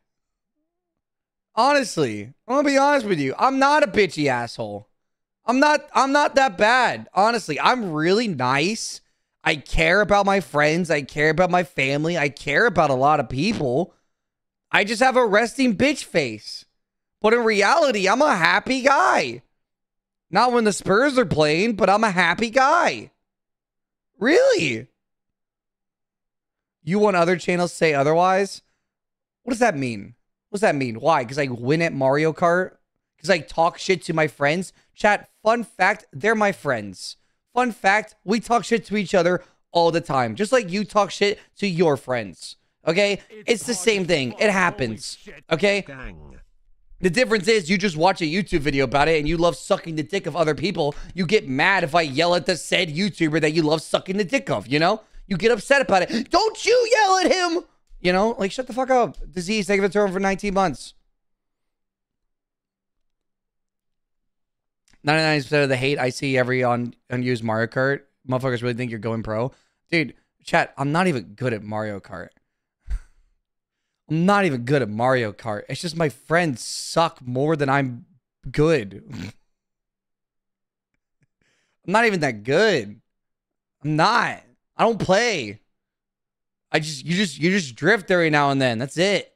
Honestly, I'm gonna be honest with you. I'm not a bitchy asshole. I'm not I'm not that bad. Honestly, I'm really nice. I care about my friends, I care about my family, I care about a lot of people. I just have a resting bitch face. But in reality, I'm a happy guy. Not when the Spurs are playing, but I'm a happy guy. Really? You want other channels to say otherwise? What does that mean? What does that mean? Why? Because I win at Mario Kart? Because I talk shit to my friends? Chat, fun fact, they're my friends. Fun fact, we talk shit to each other all the time. Just like you talk shit to your friends. Okay? It's, the same thing. It happens. Okay? Gang. The difference is you just watch a YouTube video about it and you love sucking the dick of other people. You get mad if I yell at the said YouTuber that you love sucking the dick of, you know? You get upset about it. Don't you yell at him! You know, like shut the fuck up. Disease, take a turn for 19 months. 99% of the hate I see every on unused Mario Kart, motherfuckers really think you're going pro. Dude, chat, I'm not even good at Mario Kart. I'm not even good at Mario Kart. It's just my friends suck more than I'm good. I'm not even that good. I'm not. I don't play. I just you just you just drift every now and then. That's it.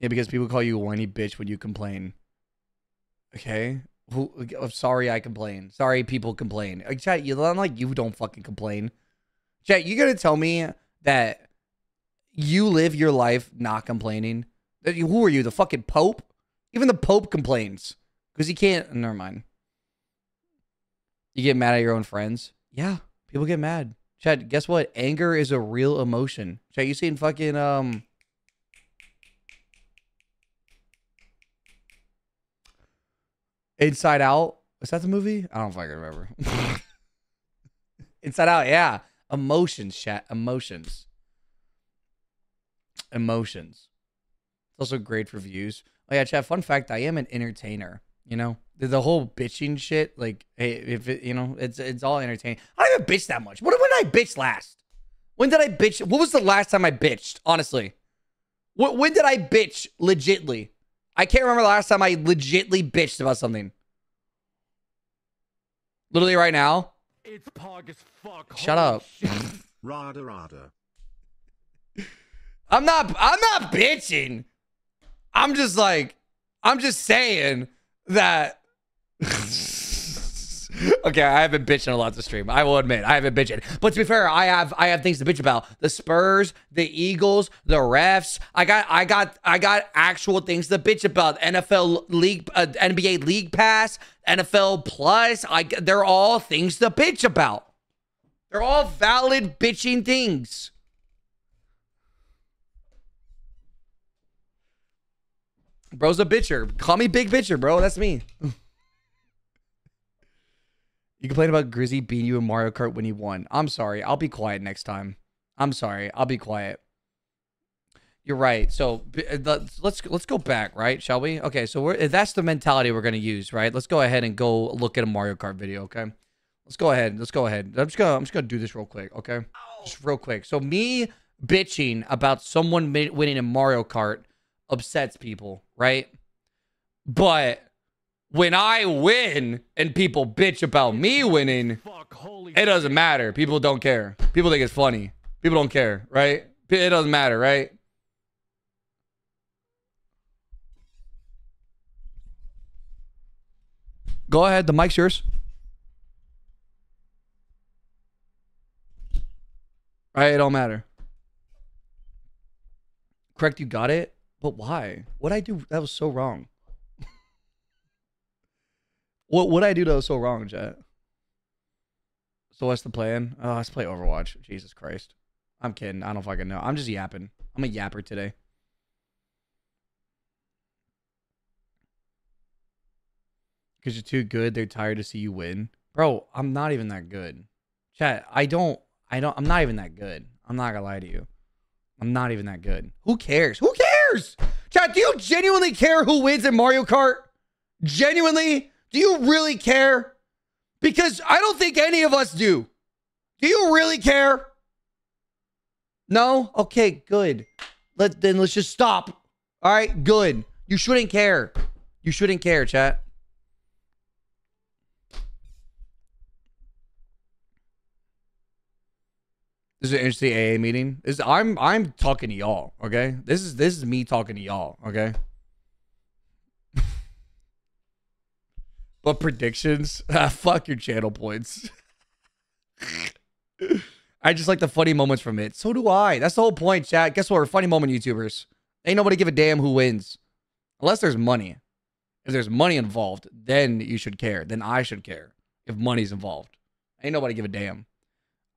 Yeah, because people call you a whiny bitch when you complain. Okay. Who, I'm sorry I complain. Sorry people complain. Like, chat, you I'm like you don't fucking complain. Chat, you gonna tell me that you live your life not complaining? Who are you, the fucking Pope? Even the Pope complains because he can't. Never mind. You get mad at your own friends. Yeah, people get mad. Chad, guess what? Anger is a real emotion. Chad, you seen fucking um. Inside Out. Was that the movie? I don't fucking remember. Inside Out, yeah. Emotions, chat. Emotions. Emotions. It's also great for views. Oh yeah, chat. Fun fact: I am an entertainer. You know, the, whole bitching shit. Like, hey, if it, you know, it's it's all entertaining. I don't even bitch that much. What when did I bitch last? When did I bitch? What was the last time I bitched? Honestly, what when did I bitch legitly? I can't remember the last time I legitly bitched about something. Literally right now. It's pog as fuck. Shut Holy up. Rada rada. I'm not I'm not bitching. I'm just like I'm just saying that Okay, I haven't bitched in a lot to stream. I will admit, I haven't bitched. But to be fair, I have I have things to bitch about. The Spurs, the Eagles, the refs. I got I got I got actual things to bitch about. NFL league uh, NBA League Pass, NFL Plus. I they're all things to bitch about. They're all valid bitching things. Bro's a bitcher. Call me big bitcher, bro. That's me. you complain about Grizzy beating you in Mario Kart when he won. I'm sorry. I'll be quiet next time. I'm sorry. I'll be quiet. You're right. So uh, let's let's go back, right? Shall we? Okay. So we're that's the mentality we're gonna use, right? Let's go ahead and go look at a Mario Kart video. Okay. Let's go ahead. Let's go ahead. I'm just gonna I'm just gonna do this real quick. Okay. Just real quick. So me bitching about someone winning in Mario Kart upsets people, right? But when I win and people bitch about me winning, it doesn't matter. People don't care. People think it's funny. People don't care, right? It doesn't matter, right? Go ahead. The mic's yours. Right? It don't matter. Correct, you got it. But why? What I do that was so wrong. What what I do that was so wrong, Jet? So what's the plan? Oh, let's play Overwatch. Jesus Christ. I'm kidding. I don't fucking know. I'm just yapping. I'm a yapper today. Because you're too good, they're tired to see you win. Bro, I'm not even that good. Chat, I don't I don't I'm not even that good. I'm not gonna lie to you. I'm not even that good. Who cares? Who cares? Chat, do you genuinely care who wins in Mario Kart? Genuinely? Do you really care? Because I don't think any of us do. Do you really care? No? Okay, good. Let then let's just stop. All right, good. You shouldn't care. You shouldn't care, chat. This is an interesting AA meeting. This I'm I'm talking to y'all, okay? This is this is me talking to y'all, okay? But predictions? Ah, fuck your channel points. I just like the funny moments from it. So do I. That's the whole point, chat. Guess what? We're funny moment YouTubers. Ain't nobody give a damn who wins. Unless there's money. If there's money involved, then you should care. Then I should care. If money's involved. Ain't nobody give a damn.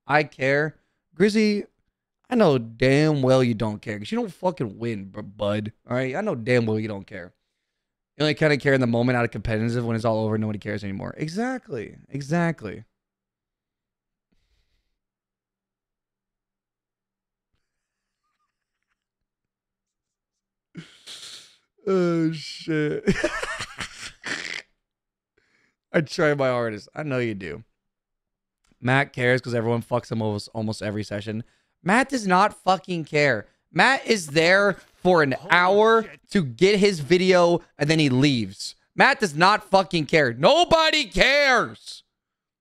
I care. Grizzy, I know damn well you don't care because you don't fucking win, bud. All right? I know damn well you don't care. You only kind of care in the moment out of competitive. When it's all over, nobody cares anymore. Exactly. Exactly. Oh shit. I try my hardest. I know you do. Matt cares because everyone fucks him almost almost every session. Matt does not fucking care. Matt is there for an hour to get his video and then he leaves. Matt does not fucking care. Nobody cares.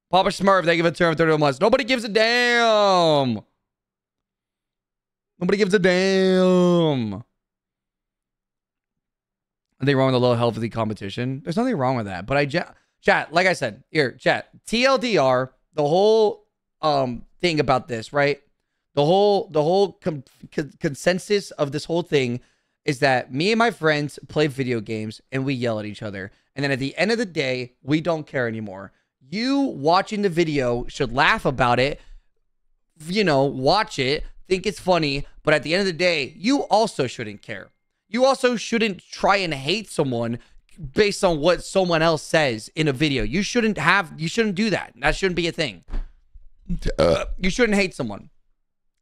Papa Smurf, they give a term 31 months. Nobody gives a damn. Nobody gives a damn. Are they wrong with a low healthy competition. There's nothing wrong with that. But I chat, like I said, here, chat, TLDR, the whole um thing about this, right? The whole the whole com- con- consensus of this whole thing is that me and my friends play video games and we yell at each other. And then at the end of the day, we don't care anymore. You watching the video should laugh about it, you know, watch it, think it's funny, but at the end of the day, you also shouldn't care. You also shouldn't try and hate someone based on what someone else says in a video. You shouldn't have you shouldn't do that. That shouldn't be a thing. Uh, you shouldn't hate someone.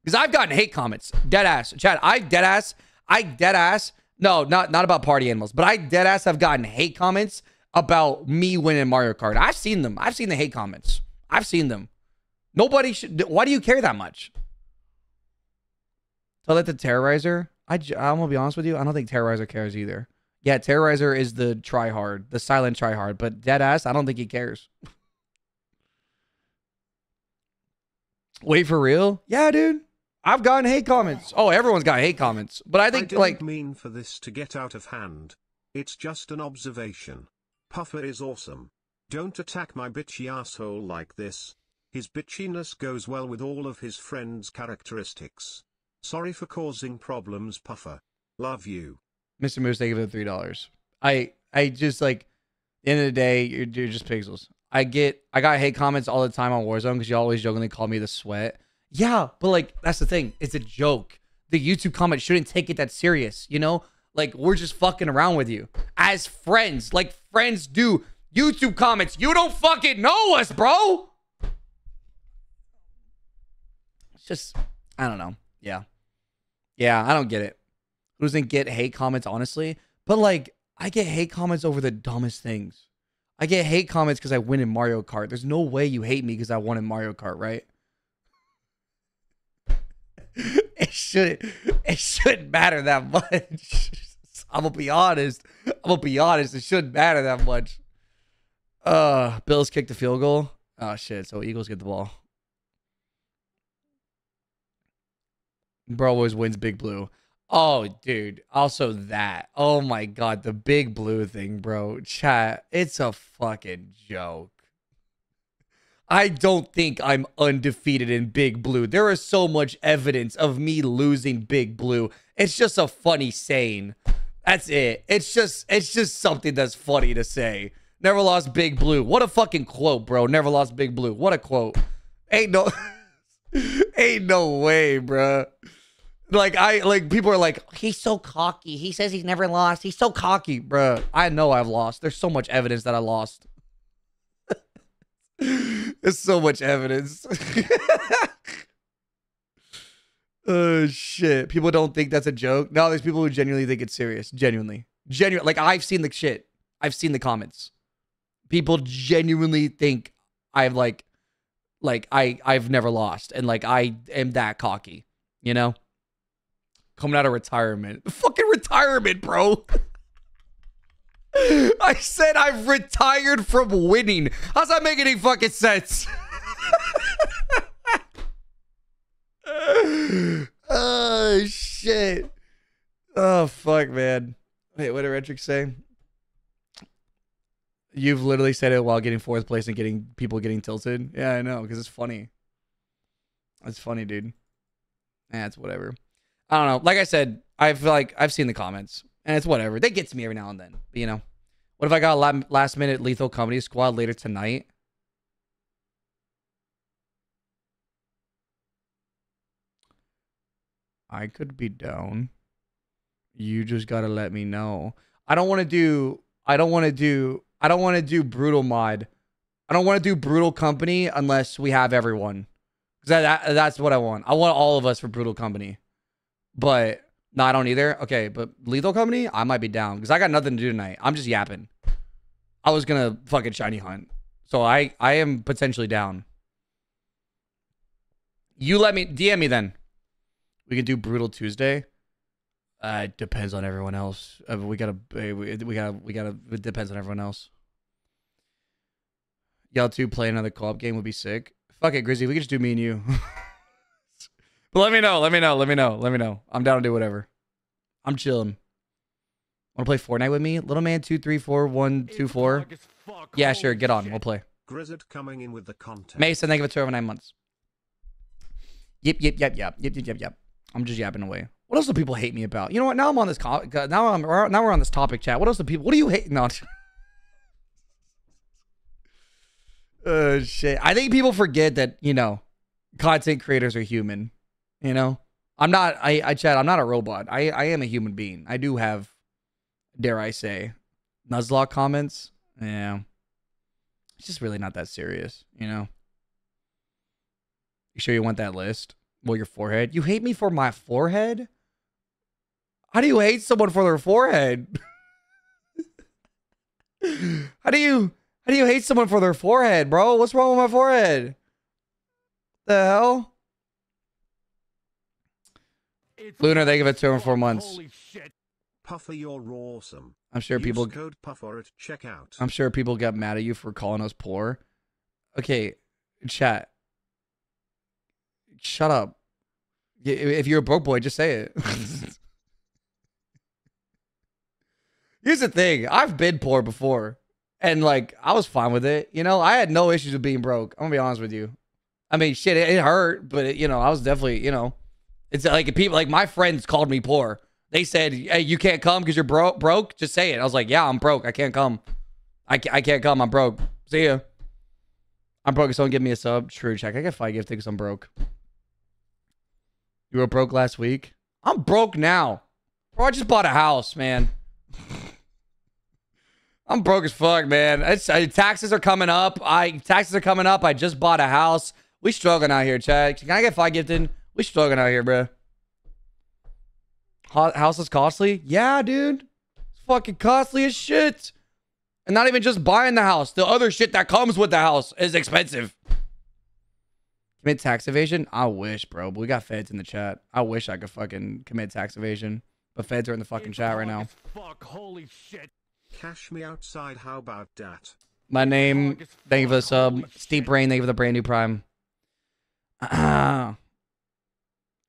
Because I've gotten hate comments. Dead ass. Chad, I dead ass. I dead ass. No, not not about party animals, but I dead ass have gotten hate comments about me winning Mario Kart. I've seen them. I've seen the hate comments. I've seen them. Nobody should. Why do you care that much? Tell that to Terrorizer. I, I'm gonna be honest with you. I don't think Terrorizer cares either. Yeah, Terrorizer is the try hard, the silent try hard, but dead ass, I don't think he cares. Wait for real? Yeah, dude. I've gotten hate comments. Oh, everyone's got hate comments, but I I think didn't like mean for this to get out of hand. It's just an observation. Puffer is awesome. Don't attack my bitchy asshole like this. His bitchiness goes well with all of his friends' characteristics. Sorry for causing problems, Puffer. Love you. Mr. Moose, they give it three dollars. I I just like end of the day, you're, you're just pixels. I get I got hate comments all the time on Warzone because you always jokingly call me the sweat. Yeah, but like that's the thing. It's a joke. The YouTube comment shouldn't take it that serious, you know? Like we're just fucking around with you as friends, like friends do. YouTube comments, you don't fucking know us, bro. It's just, I don't know. Yeah. Yeah, I don't get it. Who doesn't get hate comments, honestly? But like, I get hate comments over the dumbest things. I get hate comments because I win in Mario Kart. There's no way you hate me because I won in Mario Kart, right? it shouldn't. It shouldn't matter that much. I'm gonna be honest. I'm gonna be honest. It shouldn't matter that much. Uh, Bills kick the field goal. Oh shit! So Eagles get the ball. Bro always wins Big Blue. Oh, dude. Also that. Oh my god, the Big Blue thing, bro. Chat. It's a fucking joke. I don't think I'm undefeated in Big Blue. There is so much evidence of me losing Big Blue. It's just a funny saying. That's it. It's just it's just something that's funny to say. Never lost Big Blue. What a fucking quote, bro. Never lost Big Blue. What a quote. Ain't no ain't no way, bro. Like I like people are like he's so cocky. He says he's never lost. He's so cocky, bro. I know I've lost. There's so much evidence that I lost. There's so much evidence. oh shit. People don't think that's a joke. No, there's people who genuinely think it's serious. Genuinely. Genuine like I've seen the shit. I've seen the comments. People genuinely think I've like like I I've never lost and like I am that cocky, you know? Coming out of retirement. Fucking retirement, bro. I said I've retired from winning. How's that make any fucking sense? oh shit. Oh fuck, man. Wait, what did Redrick say? You've literally said it while getting fourth place and getting people getting tilted. Yeah, I know, because it's funny. It's funny, dude. Eh, it's whatever. I don't know. Like I said, I feel like I've seen the comments, and it's whatever. They get to me every now and then. But, you know, what if I got a last minute lethal company squad later tonight? I could be down. You just gotta let me know. I don't want to do. I don't want to do. I don't want to do brutal mod. I don't want to do brutal company unless we have everyone. That, that that's what I want. I want all of us for brutal company. But no, I don't either. Okay, but lethal company, I might be down because I got nothing to do tonight. I'm just yapping. I was gonna fucking shiny hunt, so I I am potentially down. You let me DM me then. We can do brutal Tuesday. Uh, it depends on everyone else. Uh, we gotta, uh, we, gotta, we gotta. It depends on everyone else. Y'all two play another co-op game would be sick. Fuck it, Grizzy. We can just do me and you. but let me know. Let me know. Let me know. Let me know. I'm down to do whatever. I'm chilling. Want to play Fortnite with me? Little man two three four one two four. Yeah, sure. Get on. We'll play. Grizzard coming in with the content. Mason, thank you for two over nine months. Yep, yep, yep, yep, yep, yep, yep, yep. I'm just yapping away. What else do people hate me about? You know what? Now I'm on this. Now I'm. Now we're on this topic chat. What else do people? What do you hate? No. uh, shit. I think people forget that you know, content creators are human. You know, I'm not. I I chat. I'm not a robot. I I am a human being. I do have, dare I say, Nuzlocke comments. Yeah. It's just really not that serious. You know. You sure you want that list? Well, your forehead. You hate me for my forehead? How do you hate someone for their forehead? how do you how do you hate someone for their forehead, bro? What's wrong with my forehead? The hell? Lunar, they give it to him for months. Puffer, you're awesome. I'm sure Use people code Puffer at checkout. I'm sure people got mad at you for calling us poor. Okay, chat. Shut up. If you're a broke boy, just say it. Here's the thing. I've been poor before. And like I was fine with it. You know, I had no issues with being broke. I'm gonna be honest with you. I mean, shit, it, it hurt, but it, you know, I was definitely, you know, it's like people like my friends called me poor. They said, "Hey, you can't come because you're broke." Broke? Just say it. I was like, "Yeah, I'm broke. I can't come. I, I can't come. I'm broke. See ya." I'm broke. Someone give me a sub. True check. I get five gift because I'm broke. You were broke last week. I'm broke now. Bro, I just bought a house, man. I'm broke as fuck, man. It's, uh, taxes are coming up. I taxes are coming up. I just bought a house. We struggling out here, Chad. Can I get five gifted? We struggling out here, bro. House is costly? Yeah, dude. It's fucking costly as shit. And not even just buying the house. The other shit that comes with the house is expensive. Commit tax evasion? I wish, bro. But we got feds in the chat. I wish I could fucking commit tax evasion. But feds are in the fucking It's chat right now. Fuck, holy shit. Cash me outside, how about that? My name, thank you for the sub. Steep Rain, thank you for the brand new prime.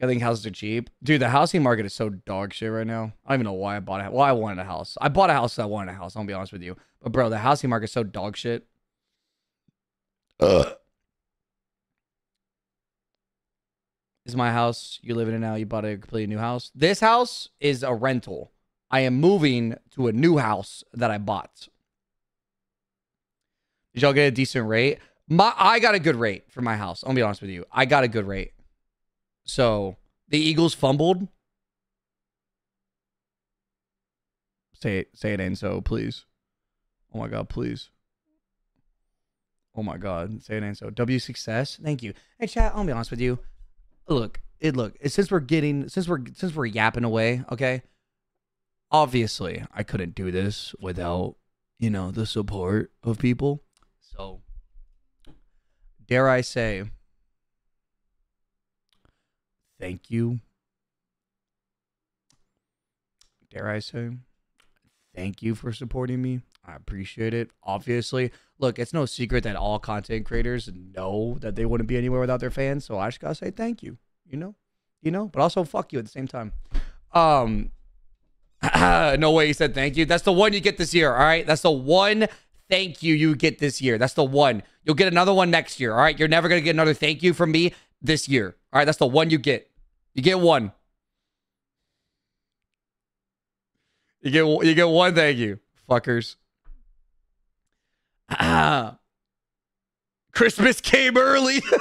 I think houses are cheap. Dude, the housing market is so dog shit right now. I don't even know why I bought a Well, I wanted a house. I bought a house 'cause I wanted a house. I'll be honest with you. But, bro, the housing market is so dog shit. Ugh. This is my house. You live in it now. You bought a completely new house. This house is a rental. I am moving to a new house that I bought. Did y'all get a decent rate? My I got a good rate for my house. I'll be honest with you. I got a good rate. So the Eagles fumbled. Say it, say it ain't so, please. Oh my god, please. Oh my god, say it ain't so. W success. Thank you. Hey chat, I'll be honest with you. Look, it look, since we're getting since we're since we're yapping away, okay? Obviously, I couldn't do this without, you know, the support of people. So dare I say thank you. Dare I say thank you for supporting me. I appreciate it. Obviously, look, it's no secret that all content creators know that they wouldn't be anywhere without their fans. So I just gotta say thank you. You know, you know, but also fuck you at the same time. Um, no way he said thank you. That's the one you get this year. All right, that's the one thank you you get this year. That's the one. You'll get another one next year. All right, you're never gonna get another thank you from me this year. All right, that's the one you get. You get one. You get you get one thank you, fuckers. Ah. Christmas came early.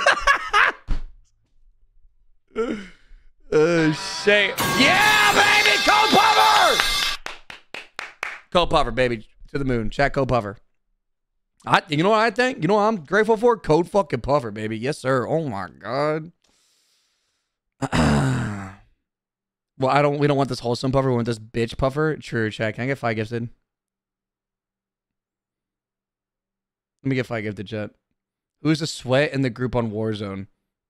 oh shit. Yeah, baby, Code Puffer! Code Puffer, baby. To the moon. Chat Code Puffer. I you know what I think? You know what I'm grateful for? Code fucking Puffer, baby. Yes, sir. Oh my god. well, I don't we don't want this wholesome puffer, we want this bitch puffer. True, chat. Can I get five gifted? Let me get five gifted, chat. Who's the sweat in the group on Warzone?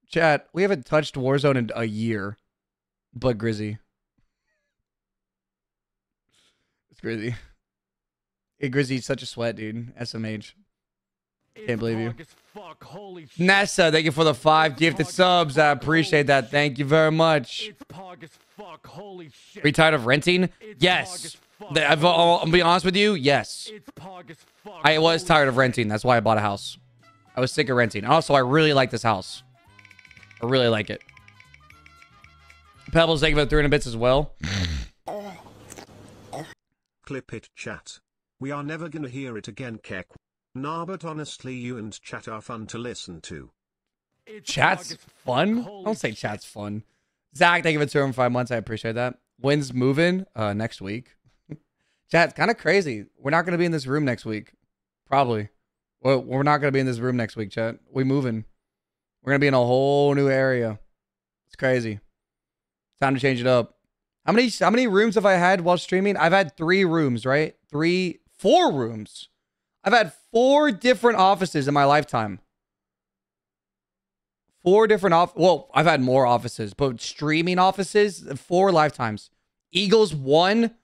Chat, we haven't touched Warzone in a year. But Grizzy. It's Grizzy. Hey, Grizzy's such a sweat, dude. SMH. Can't believe you. Hog fuck, holy shit. Nessa, thank you for the five gifted subs. I appreciate that. Thank you very much. It's pog as fuck, holy shit. Are you tired of renting? It's Yes. fuck, I've, I'll, I'll be honest with you. Yes. It's pog as fuck. I was holy tired of renting. That's why I bought a house. I was sick of renting. Also, I really like this house. I really like it. Pebbles, thank you for the 300 bits as well. Clip it chat. We are never gonna hear it again Kek. Nah but honestly you and chat are fun to listen to. It's Chat's pog as fuck, fun? holy Don't say shit. chat's fun. Zach, thank you for two and five months. I appreciate that. When's moving? Uh, next week. Chat's kind of crazy. We're not gonna be in this room next week. Probably. Well, we're not gonna be in this room next week, chat. We moving. We're gonna be in a whole new area. It's crazy. Time to change it up. How many how many rooms have I had while streaming? I've had three rooms, right? Three, four rooms. I've had four different offices in my lifetime. Four different off. Well, I've had more offices, but streaming offices, four lifetimes. Eagles won.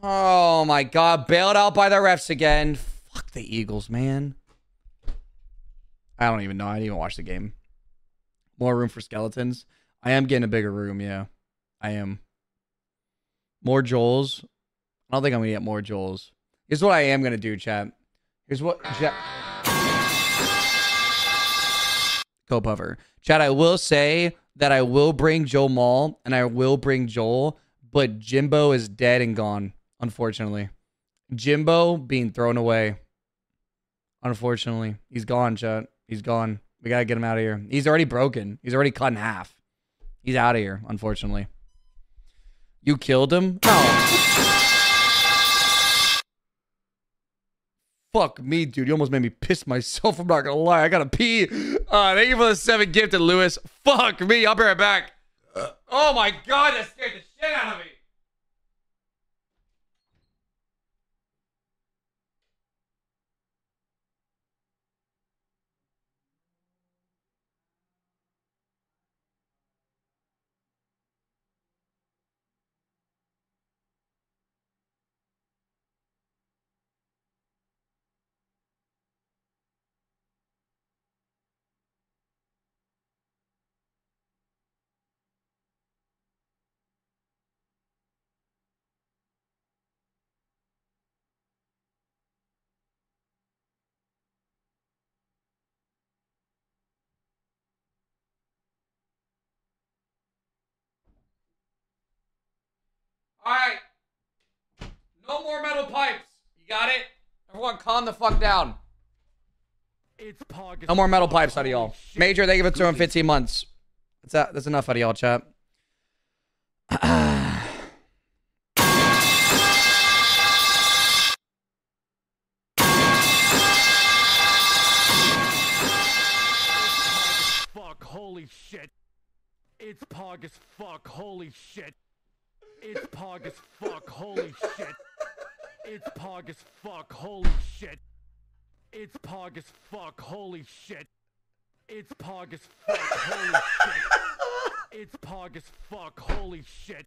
Oh my god, bailed out by the refs again. Fuck the Eagles, man. I don't even know. I didn't even watch the game. More room for skeletons. I am getting a bigger room, yeah. I am. More Joels. I don't think I'm gonna get more Joels. Here's what I am gonna do, chat. Here's what chat. Co-puver. Chad, I will say that I will bring Joe Mall and I will bring Joel, but Jimbo is dead and gone, unfortunately. Jimbo being thrown away. Unfortunately. He's gone, Chad. He's gone. We gotta get him out of here. He's already broken. He's already cut in half. He's out of here, unfortunately. You killed him? No. Fuck me, dude. You almost made me piss myself. I'm not gonna lie. I gotta pee. Uh, thank you for the seven gifted, Lewis. Fuck me. I'll be right back. Oh my god, that scared the shit out of me. All right. No more metal pipes. You got it? Everyone calm the fuck down. It's Pog No more metal pipes out of y'all. Major, they give it to him 15 months. That's that. That's enough out of y'all, chat. Fuck, holy shit. It's Pog as fuck, holy shit. It's Pog as fuck, holy shit. It's Pog as fuck, holy shit. It's Pog as fuck, holy shit. It's Pog as fuck, holy shit. It's Pog as fuck, holy shit.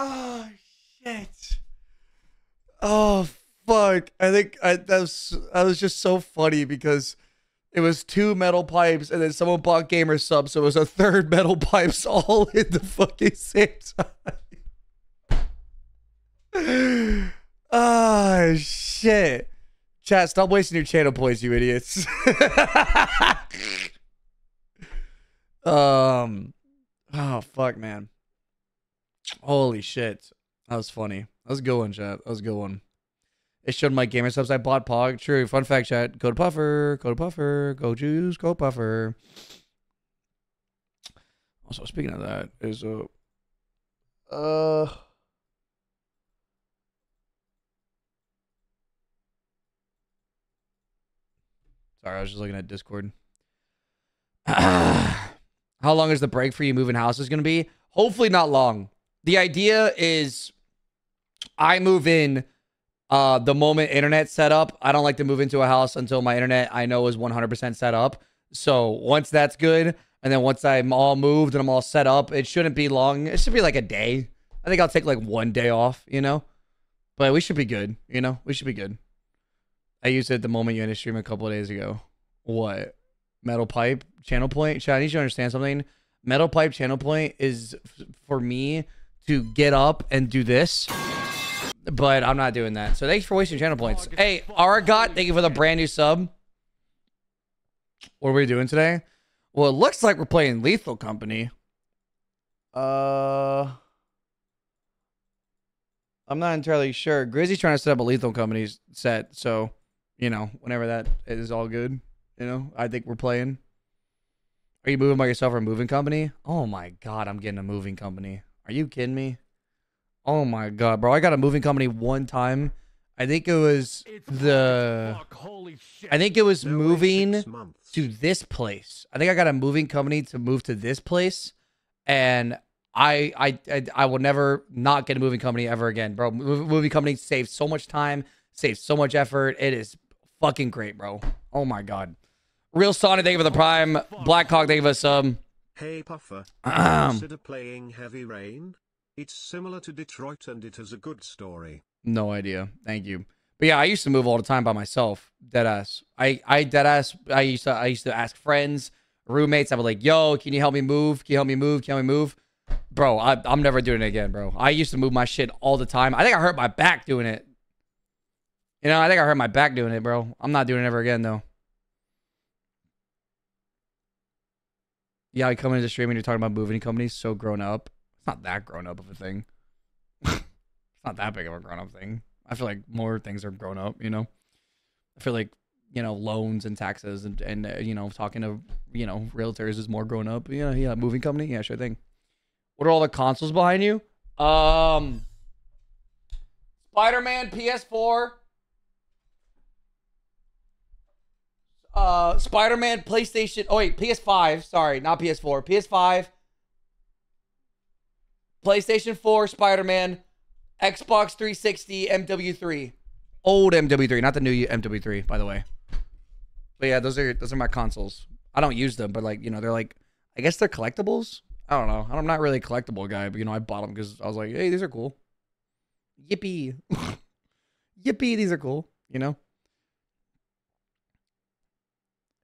Oh shit. Oh fuck. I think I that was that was just so funny because it was two metal pipes and then someone bought GamerSupps, so it was a third metal pipes all in the fucking same time. Ah shit. Chat, stop wasting your channel points, you idiots. um oh fuck man. Holy shit. That was funny. That was a good one, chat. That was a good one. It showed my GamerSupps. I bought Pog. True. Fun fact, chat. Go to Puffer. Go to Puffer. Go juice. Go Puffer. Also, speaking of that, is uh uh Sorry, I was just looking at Discord. How long is the break for you moving houses going to be? Hopefully not long. The idea is I move in uh the moment internet set up. I don't like to move into a house until my internet I know is 100% set up. So once that's good and then once I'm all moved and I'm all set up, it shouldn't be long. It should be like a day. I think I'll take like one day off, you know? But we should be good, you know? We should be good. I used it the moment you ended stream a couple of days ago. What? Metal pipe channel point? Chad, I need you to understand something. Metal pipe channel point is for me to get up and do this. But I'm not doing that. So thanks for wasting channel points. Hey, Aragot, thank you for the brand new sub. What are we doing today? Well, it looks like we're playing Lethal Company. Uh I'm not entirely sure. Grizzy's trying to set up a Lethal Company set, so you know, whenever that is all good, you know, I think we're playing. Are you moving by yourself or a moving company? Oh my god, I'm getting a moving company. Are you kidding me? Oh my god, bro. I got a moving company one time. I think it was It's Pog as the holy shit. I think it was No moving to this place. I think I got a moving company to move to this place, and I I I, I will never not get a moving company ever again, bro. Moving company saves so much time, saves so much effort. It is fucking great, bro. Oh my god. Real Sonic, thank you for the prime. Blackhawk, thank you for the sub. Hey Puffer, Ahem. consider playing Heavy Rain? It's similar to Detroit and it has a good story. No idea. Thank you. But yeah, I used to move all the time by myself. Dead ass. I I dead ass. I used to I used to ask friends, roommates. I was like, "Yo, can you help me move? Can you help me move? Can me move?" Bro, I, I'm never doing it again, bro. I used to move my shit all the time. I think I hurt my back doing it. You know, I think I hurt my back doing it, bro. I'm not doing it ever again though. Yeah, I come into streaming. You're talking about moving companies. So grown up. It's not that grown up of a thing. it's not that big of a grown up thing. I feel like more things are grown up. You know. I feel like you know loans and taxes and and uh, you know talking to you know realtors is more grown up. Yeah, yeah. Moving company. Yeah, sure thing. What are all the consoles behind you? Um. Spider Man PS4. Uh, Spider Man PlayStation. Oh wait, PS5. Sorry, not PS4. PS5. PlayStation 4, Spider Man, Xbox 360, MW3, old MW3, not the new MW3, by the way. But yeah, those are those are my consoles. I don't use them, but like you know, they're like, I guess they're collectibles. I don't know. I'm not really a collectible guy, but you know, I bought them because I was like, hey, these are cool. Yippee, yippee, these are cool. You know.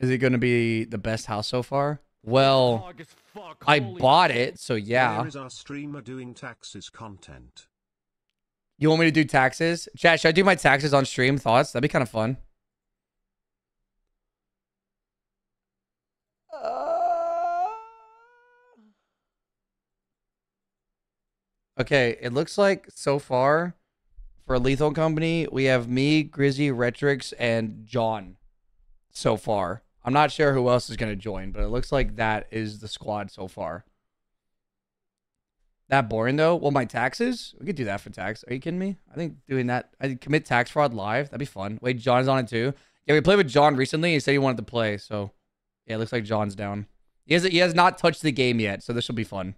Is it going to be the best house so far? Well, Pog as fuck, I bought it, so yeah. Where is our streamer doing taxes content? You want me to do taxes? Chat, should I do my taxes on stream? Thoughts? That'd be kind of fun. Uh. Okay, it looks like so far for Lethal Company, we have me, Grizzy, Retrix, and John so far. I'm not sure who else is going to join, but it looks like that is the squad so far. That boring though. Well, my taxes, we could do that for tax. Are you kidding me? I think doing that, I commit tax fraud live. That'd be fun. Wait, John's on it too. Yeah, we played with John recently. He said he wanted to play, so yeah, it looks like John's down. He has he has not touched the game yet, so this will be fun.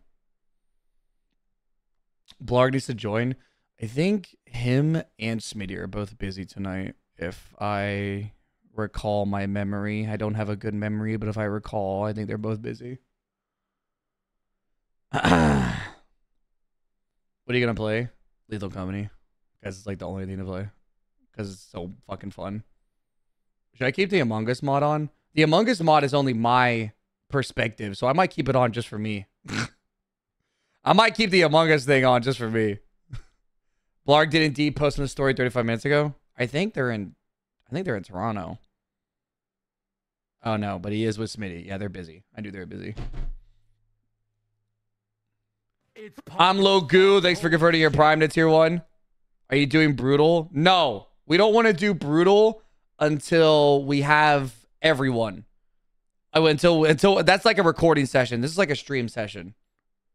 Blarg needs to join. I think him and Smitty are both busy tonight. If I recall my memory, I don't have a good memory, but if I recall, I think they're both busy. what are you gonna play? Lethal Company, because it's like the only thing to play. Because it's so fucking fun. Should I keep the Among Us mod on? The Among Us mod is only my perspective, so I might keep it on just for me. I might keep the Among Us thing on just for me. Blarg did indeed post in the story 35 minutes ago. I think they're in I think they're in Toronto. Oh no, but he is with Smitty. Yeah, they're busy. I knew they were busy. It's I'm as Thanks for converting your. Prime to tier one. Are you doing brutal? No, we don't want to do brutal until we have everyone. Oh, until until that's like a recording session. This is like a stream session.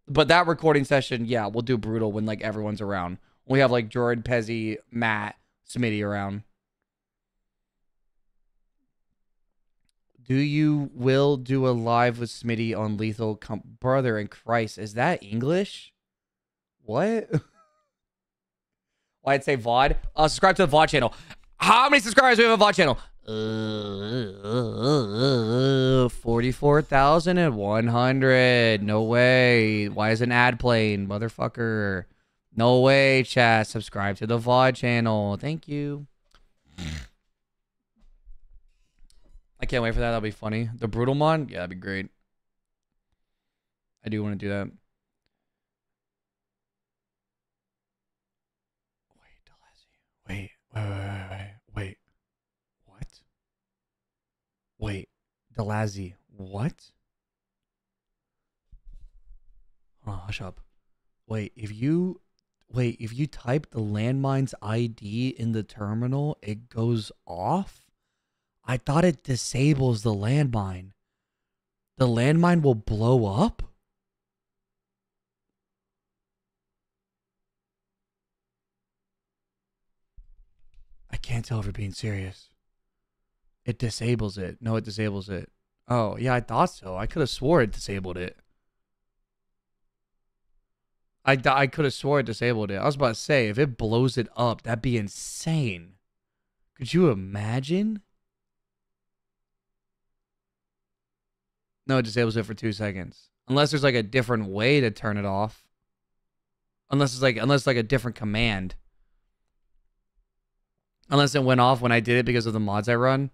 But that recording session, yeah, we'll do brutal when like everyone's around. We have like Jordan, Pezzy, Matt, Smitty around. Do you will do a live with Smitty on Lethal Com- Brother in Christ? Is that English? What? well, I'd say VOD. Uh, subscribe to the VOD channel. How many subscribers do we have on VOD channel? Uh, 44,100. No way. Why is an ad playing, motherfucker? No way, chat. Subscribe to the VOD channel. Thank you. I can't wait for that. That'll be funny. The Brutal Mon? Yeah, that'd be great. I do want to do that. Wait. Wait, wait, wait, wait. What? Wait, Delazzy. What? Oh, hush up. Wait, if you wait, if you type the landmine's ID in the terminal, it goes off? I thought it disables the landmine. The landmine will blow up? I can't tell if you're being serious. It disables it. No, it disables it. Oh, yeah, I thought so. I could have swore it disabled it. I, I could have swore it disabled it. I was about to say, if it blows it up, that'd be insane. Could you imagine? No, it disables it for two seconds. Unless there's like a different way to turn it off. Unless it's like unless it's like a different command. Unless it went off when I did it because of the mods I run.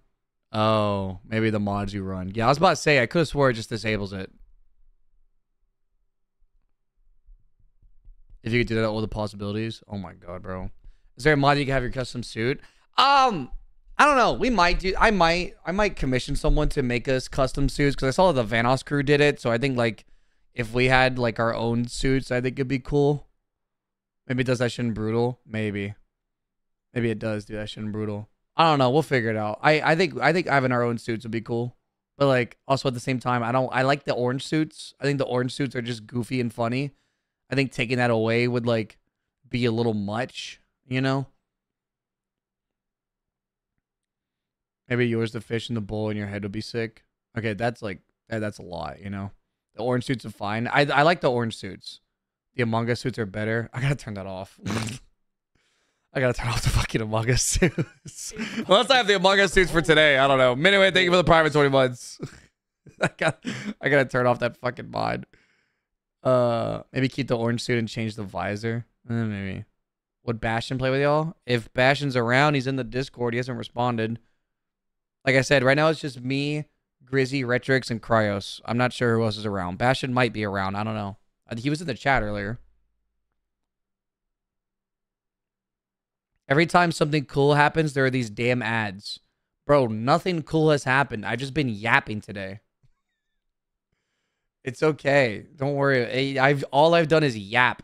Oh, maybe the mods you run. Yeah, I was about to say I could have swore it just disables it. If you could do that, all the possibilities. Oh my god, bro. Is there a mod you can have your custom suit? Um, I don't know. We might do. I might. I might commission someone to make us custom suits because I saw the Vanoss crew did it. So I think like if we had like our own suits, I think it'd be cool. Maybe it does that shit in brutal. Maybe. Maybe it does do that shit in brutal. I don't know. We'll figure it out. I I think I think having our own suits would be cool. But like also at the same time, I don't. I like the orange suits. I think the orange suits are just goofy and funny. I think taking that away would like be a little much. You know. Maybe yours the fish in the bowl and your head would be sick. Okay, that's like that's a lot, you know. The orange suits are fine. I I like the orange suits. The Among Us suits are better. I gotta turn that off. I gotta turn off the fucking Among Us suits. Unless I have the Among Us suits for today. I don't know. Anyway, thank you for the private 20 months. I got I gotta turn off that fucking mod. Uh maybe keep the orange suit and change the visor. Eh, maybe. Would Bastion play with y'all? If Bastion's around, he's in the Discord. He hasn't responded. Like I said, right now it's just me, Grizzy, Retrix, and Cryos. I'm not sure who else is around. Bastion might be around. I don't know. Uh, He was in the chat earlier. Every time something cool happens, there are these damn ads. Bro, nothing cool has happened. I've just been yapping today. It's okay. Don't worry. I've all I've done is yap.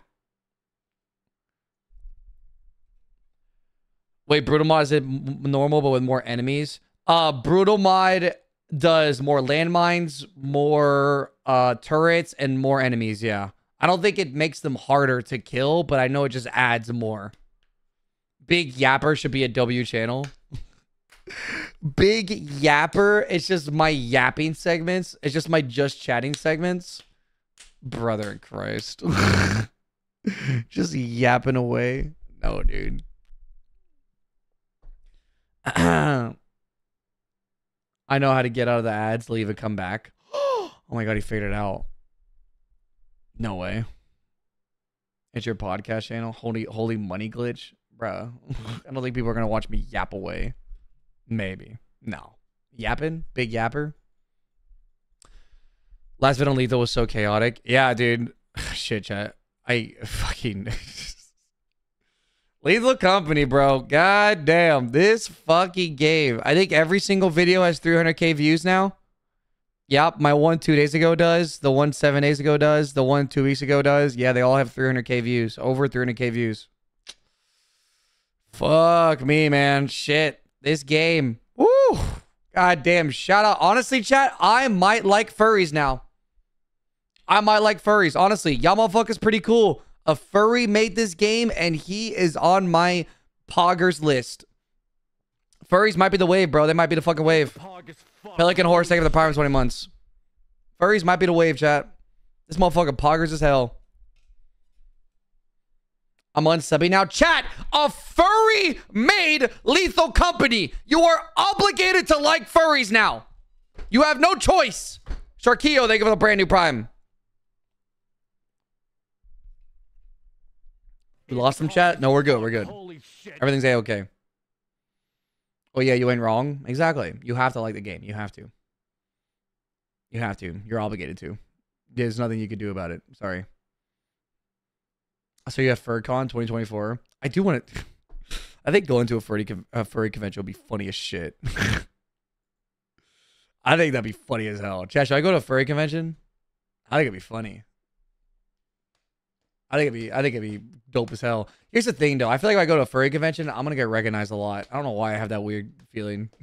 Wait, brutal mod is it normal but with more enemies? Uh, brutal mod does more landmines, more uh turrets, and more enemies. Yeah, I don't think it makes them harder to kill, but I know it just adds more. Big Yapper should be a W channel. Big Yapper. It's just my yapping segments. It's just my just chatting segments. Brother in Christ. just yapping away. No, dude. I know how to get out of the ads, leave and come back. oh my god, he figured it out. No way. It's your podcast channel. Holy holy money glitch. Bruh. I don't think people are gonna watch me yap away. Maybe. No. Yapping? Big yapper? Last bit on lethal was so chaotic. Yeah, dude. Shit, chat. I fucking Lethal Company, bro. God damn. This fucking game. I think every single video has 300k views now. Yep, my one two days ago does. The one seven days ago does. The one two weeks ago does. Yeah, they all have 300k views. Over 300k views. Fuck me, man. Shit. This game. Woo. God damn. Shout out. Honestly, chat, I might like furries now. I might like furries. Honestly, y'all motherfuckers pretty cool. A furry made this game and he is on my poggers list. Furries might be the wave, bro. They might be the fucking wave. Pelican horse taking the prime in 20 months. Furries might be the wave, chat. This motherfucker poggers as hell. I'm unsubbing now. Chat, a furry made lethal company. You are obligated to like furries now. You have no choice. Sharkio, they give it a brand new prime. We lost some chat? No, we're good. We're good. Everything's a-okay. Oh yeah, you ain't wrong. Exactly. You have to like the game. You have to. You have to. You're obligated to. There's nothing you can do about it. Sorry. So you have FurCon 2024. I do want to. I think going to a furry a furry convention would be funny as shit. I think that'd be funny as hell. Chad, should I go to a furry convention? I think it'd be funny. I think it'd be I think it'd be dope as hell. Here's the thing though. I feel like if I go to a furry convention, I'm gonna get recognized a lot. I don't know why I have that weird feeling.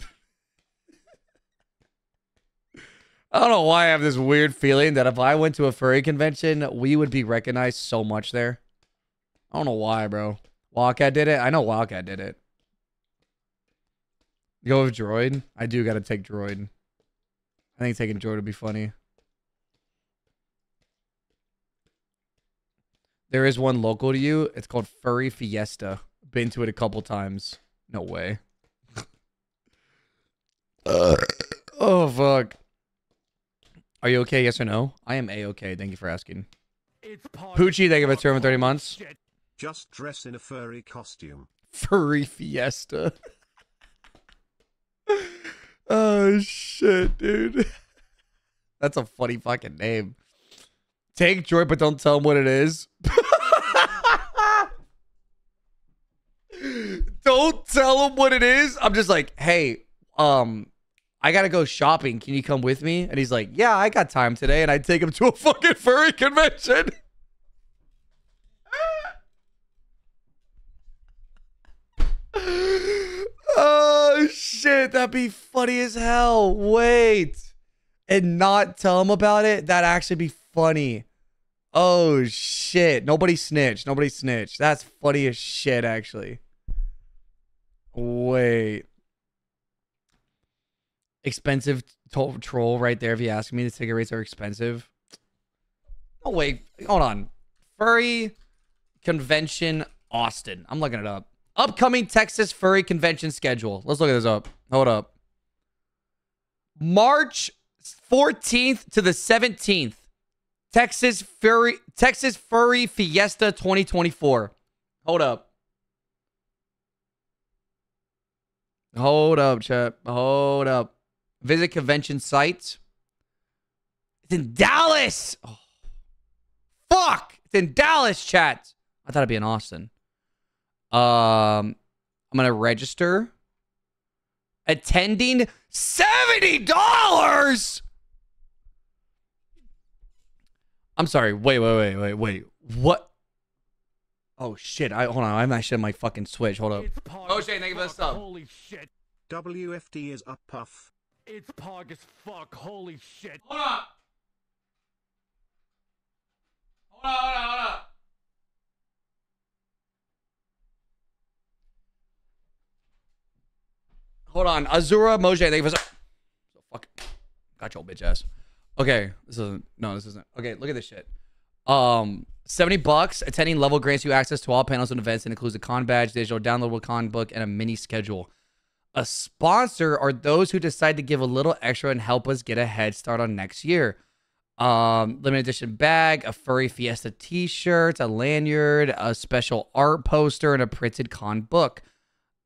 I don't know why I have this weird feeling that if I went to a furry convention, we would be recognized so much there. I don't know why, bro. Wildcat did it. I know Wildcat did it. Go with Droid. I do gotta take Droid. I think taking Droid would be funny. There is one local to you. It's called Furry Fiesta. Been to it a couple times. No way. Uh, oh fuck. Are you okay? Yes or no? I am a okay. Thank you for asking. It's Pog Poochie, as thank you for fuck. 230 Holy months. Just dress in a furry costume. Furry Fiesta. oh shit, dude. That's a funny fucking name. Take Joy, but don't tell him what it is. don't tell him what it is. I'm just like, hey, um, I gotta go shopping. Can you come with me? And he's like, yeah, I got time today. And I take him to a fucking furry convention. oh shit, that'd be funny as hell. Wait. And not tell him about it? That'd actually be funny. Oh shit. Nobody snitched. Nobody snitched. That's funny as shit, actually. Wait. Expensive to- troll right there. If you ask me, the ticket rates are expensive. Oh wait, hold on. Furry convention Austin. I'm looking it up. Upcoming Texas furry convention schedule. Let's look at this up. Hold up. March 14th to the 17th. Texas Furry Texas Furry Fiesta 2024. Hold up. Hold up, chat. Hold up. Visit convention sites. It's in Dallas. Oh, fuck. It's in Dallas, chat. I thought it'd be in Austin. Um, I'm gonna register. Attending seventy dollars. I'm sorry. Wait, wait, wait, wait, wait. What? Oh shit! I hold on. I'm actually on my fucking switch. Hold up. It's Oh, as Shane, thank you for the sub. Holy shit. WFD is up puff. It's Pog as fuck. Holy shit. Hold on. Hold on, hold on, hold on. Hold on. Azura Mojang, thank you for so fuck. Got your bitch ass. Okay, this isn't no, this isn't. Okay, look at this shit. Um 70 bucks. Attending level grants you access to all panels and events and includes a con badge, digital downloadable con book, and a mini schedule. A sponsor are those who decide to give a little extra and help us get a head start on next year. Um, limited edition bag, a furry fiesta t-shirt, a lanyard, a special art poster, and a printed con book.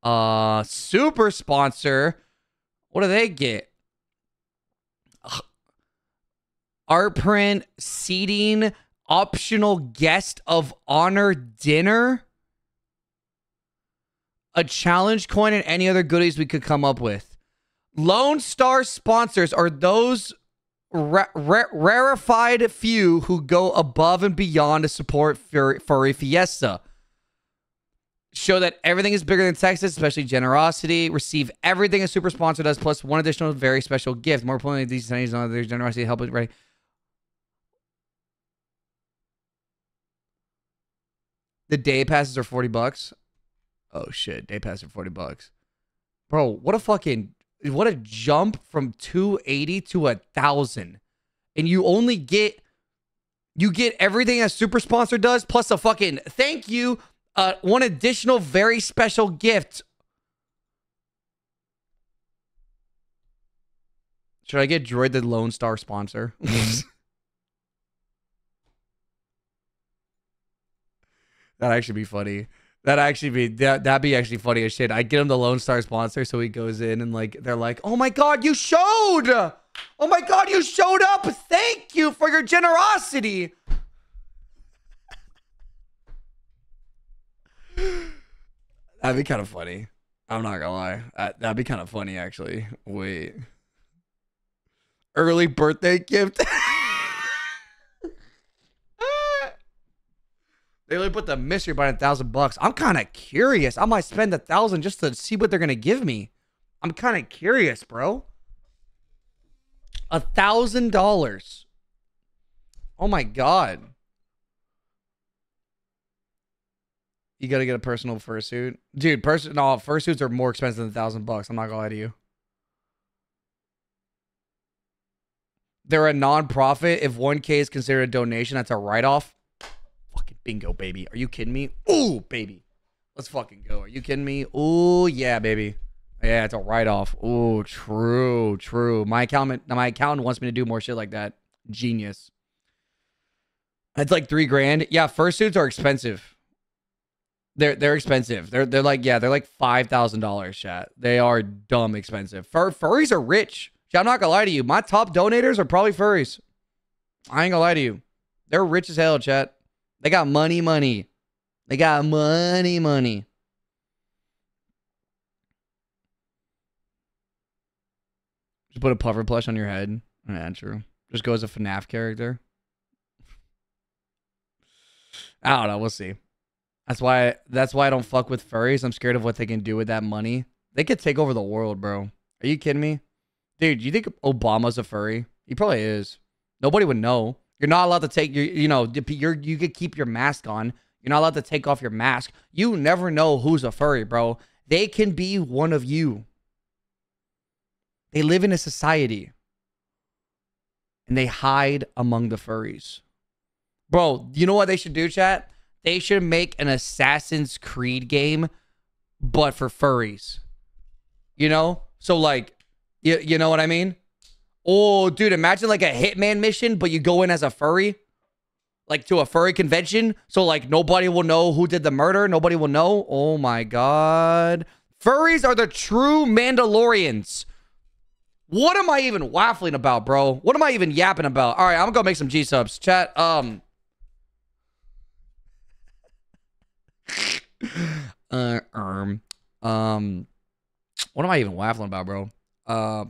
Uh, super sponsor. What do they get? Ugh. Art print, seating, optional guest of honor dinner a challenge coin, and any other goodies we could come up with. Lone Star sponsors are those ra- ra- rarefied few who go above and beyond to support Furry, Furry Fiesta. Show that everything is bigger than Texas, especially generosity. Receive everything a super sponsor does, plus one additional very special gift. More importantly, these attendees know their generosity help it right. The day passes are 40 bucks. Oh shit, day pass are 40 bucks. Bro, what a fucking what a jump from 280 to a thousand. And you only get you get everything a super sponsor does, plus a fucking thank you, uh, one additional very special gift. Should I get Droid the Lone Star sponsor? That'd actually be funny. That actually be that that'd be actually funny as shit. I get him the Lone Star sponsor, so he goes in and like they're like, "Oh my god, you showed! Oh my god, you showed up! Thank you for your generosity." That'd be kind of funny. I'm not gonna lie. That, that'd be kind of funny actually. Wait, early birthday gift. They only put the mystery behind a thousand bucks. I'm kind of curious. I might spend a thousand just to see what they're gonna give me. I'm kind of curious, bro. A thousand dollars. Oh my god. You gotta get a personal fursuit, dude. Person, no, fursuits are more expensive than a thousand bucks. I'm not gonna lie to you. They're a non-profit. If 1K is considered a donation, that's a write-off. Fucking bingo, baby. Are you kidding me? Ooh, baby. Let's fucking go. Are you kidding me? Ooh, yeah, baby. Yeah, it's a write off. Ooh, true, true. My accountant, my accountant wants me to do more shit like that. Genius. It's like three grand. Yeah, fursuits are expensive. They're they're expensive. They're they're like yeah, they're like five thousand dollars. Chat. They are dumb expensive. Fur furries are rich. Chat, I'm not gonna lie to you. My top donators are probably furries. I ain't gonna lie to you. They're rich as hell. Chat. They got money, money. They got money, money. Just put a puffer plush on your head. Yeah, true. Just go as a FNAF character. I don't know. We'll see. That's why. That's why I don't fuck with furries. I'm scared of what they can do with that money. They could take over the world, bro. Are you kidding me, dude? You think Obama's a furry? He probably is. Nobody would know. You're not allowed to take your. You know, you're you could keep your mask on. You're not allowed to take off your mask. You never know who's a furry, bro. They can be one of you. They live in a society and they hide among the furries. Bro, you know what they should do, chat? They should make an Assassin's Creed game, but for furries. You know? So, like, you, you know what I mean? Oh, dude, imagine like a hitman mission, but you go in as a furry. Like to a furry convention so like nobody will know who did the murder. Nobody will know. Oh my god. Furries are the true mandalorians. What am i even waffling about bro? What am i even yapping about? All right i'm gonna go make some g-subs. Chat um. Uh, um um what am i even waffling about bro? Uh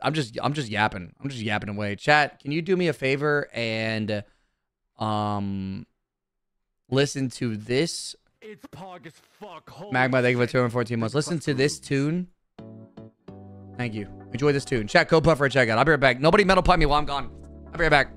i'm just i'm just yapping i'm just yapping away chat can you do me a favor and um, listen to this. It's pog as fuck. Holy Magma, thank you for 214 months. Listen to this tune. Thank you. Enjoy this tune. Chat code puff for a checkout. I'll be right back. Nobody metal pipe me while I'm gone. I'll be right back.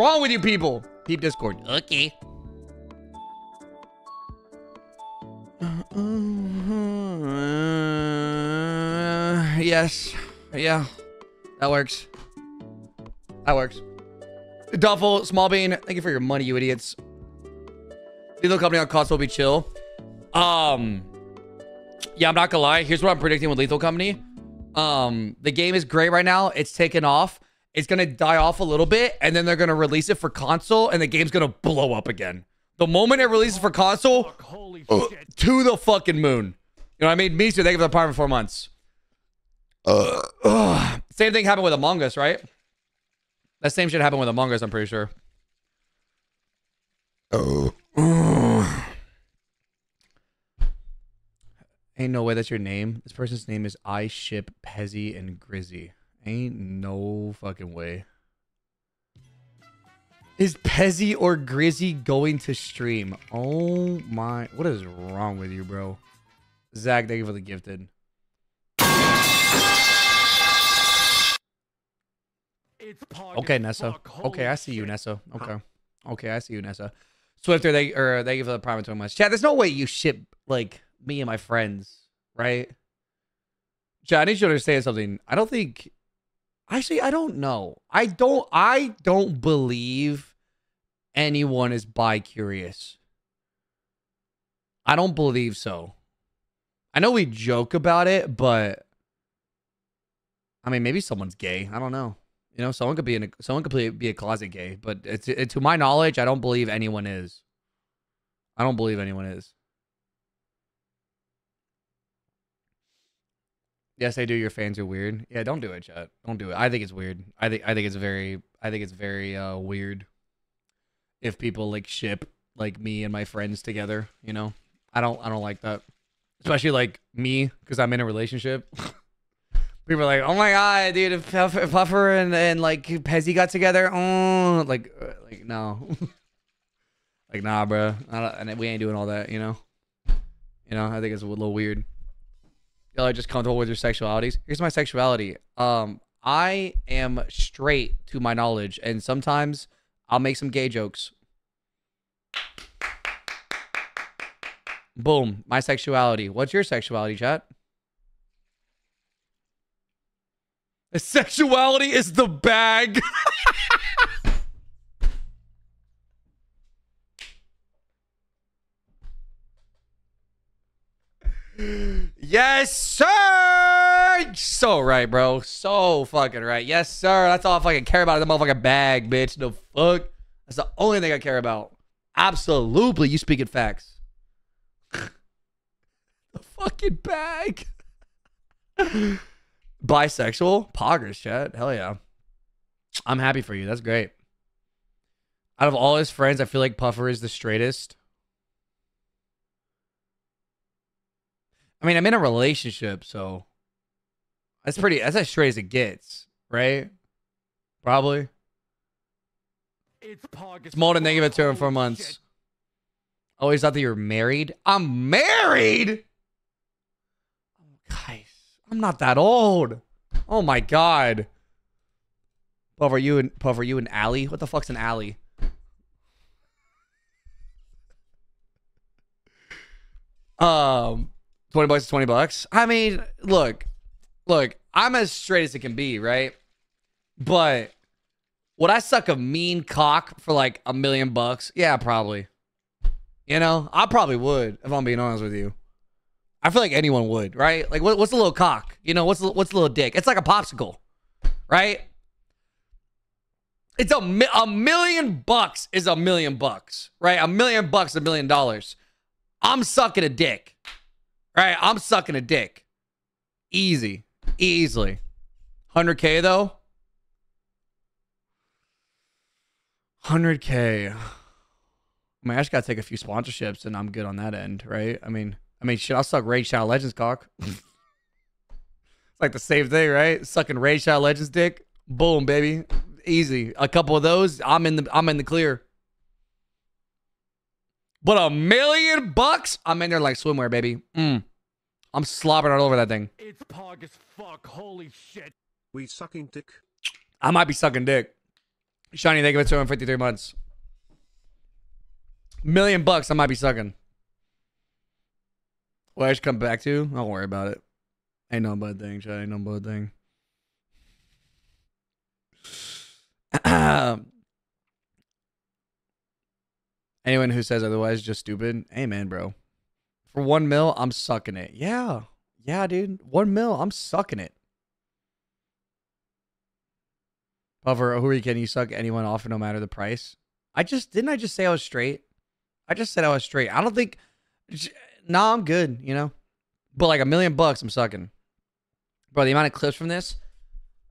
Wrong with you people? Peep Discord. Okay. yes. Yeah. That works. That works. Duffel, Small Bean, thank you for your money, you idiots. Lethal Company on cost will be chill. Um, yeah, I'm not gonna lie. Here's what I'm predicting with Lethal Company. Um, the game is great right now. It's taken off. It's gonna die off a little bit, and then they're gonna release it for console, and the game's gonna blow up again. The moment it releases for console, holy uh, shit. to the fucking moon. You know what I mean? Me too. Thank you for the apartment for four months. Ugh. Same thing happened with Among Us, right? That same shit happened with Among Us, I'm pretty sure. Oh. Ain't no way that's your name. This person's name is I ship Pezzy and Grizzy. Ain't no fucking way. Is Pezzy or Grizzy going to stream? Oh my. What is wrong with you, bro? Zach, thank you for the gifted. It's Okay, Nessa. Okay, I see you. Nessa. Okay. Okay, I see you, Nessa. Swifter, they or thank you for the prime twenty much. Chad, there's no way you ship like me and my friends, right? Chad, I need you to understand something. I don't think actually I don't know. I don't I don't believe anyone is bi curious. I don't believe so. I know we joke about it, but I mean maybe someone's gay. I don't know. You know, someone could be in a, someone could be- a closet gay, but it's it, to my knowledge, I don't believe anyone is. I don't believe anyone is. Yes, I do. Your fans are weird. Yeah, don't do it, chat. Don't do it. I think it's weird. I think I think it's very I think it's very uh weird if people like ship like me and my friends together, you know? I don't I don't like that. Especially like me cuz I'm in a relationship. People are like, "Oh my god, dude, if Puffer, and and like Pezzy got together, oh, like uh, like no." like nah, bro. And we ain't doing all that, you know. You know, I think it's a little weird y'all are just comfortable with your sexualities. Here's my sexuality. Um, I am straight to my knowledge, and sometimes I'll make some gay jokes. Boom, my sexuality. What's your sexuality, chat? Sexuality is the bag. Yes, sir. So right, bro. So fucking right. Yes, sir. That's all I fucking care about. is The motherfucking bag, bitch. The fuck. That's the only thing I care about. Absolutely, you speaking facts. the fucking bag. Bisexual, poggers, chat. Hell yeah. I'm happy for you. That's great. Out of all his friends, I feel like Puffer is the straightest. I mean, I'm in a relationship, so that's pretty. That's as straight as it gets, right? Probably. It's more than they give it to him for months. Oh, Always thought that you're married. I'm married. Guys, I'm not that old. Oh my god. Puff, are you and Puff, are you an alley? What the fuck's an alley? Um, 20 bucks is 20 bucks. I mean, look, look, I'm as straight as it can be, right? But would I suck a mean cock for like a million bucks? Yeah, probably. You know, I probably would if I'm being honest with you. I feel like anyone would, right? Like, what, what's a little cock? You know, what's what's a little dick? It's like a popsicle, right? It's a mi- a million bucks is a million bucks, right? A million bucks, a million dollars. I'm sucking a dick. Right, I'm sucking a dick. Easy. Easily. 100K though? 100K. I mean, I just gotta take a few sponsorships and I'm good on that end, right? I mean, I mean, shit, I'll suck Raid Shadow Legends cock. it's like the same thing, right? Sucking Raid Shadow Legends dick. Boom, baby. Easy. A couple of those, I'm in the I'm in the clear. But a million bucks, I'm in there like swimwear, baby. Mm. I'm slobbering all over that thing. It's Pog as fuck. Holy shit. We sucking dick. I might be sucking dick. Shiny, thank you for 253 months. Million bucks, I might be sucking. What I should come back to? Don't worry about it. Ain't no bad thing, Shiny. Ain't no bad thing. Anyone who says otherwise is just stupid. Amen, bro. For one mil, I'm sucking it. Yeah. Yeah, dude. One mil, I'm sucking it. Puffer, you kidding? You suck anyone off no matter the price. I just didn't I just say I was straight? I just said I was straight. I don't think nah, I'm good, you know. But like a million bucks, I'm sucking. Bro, the amount of clips from this.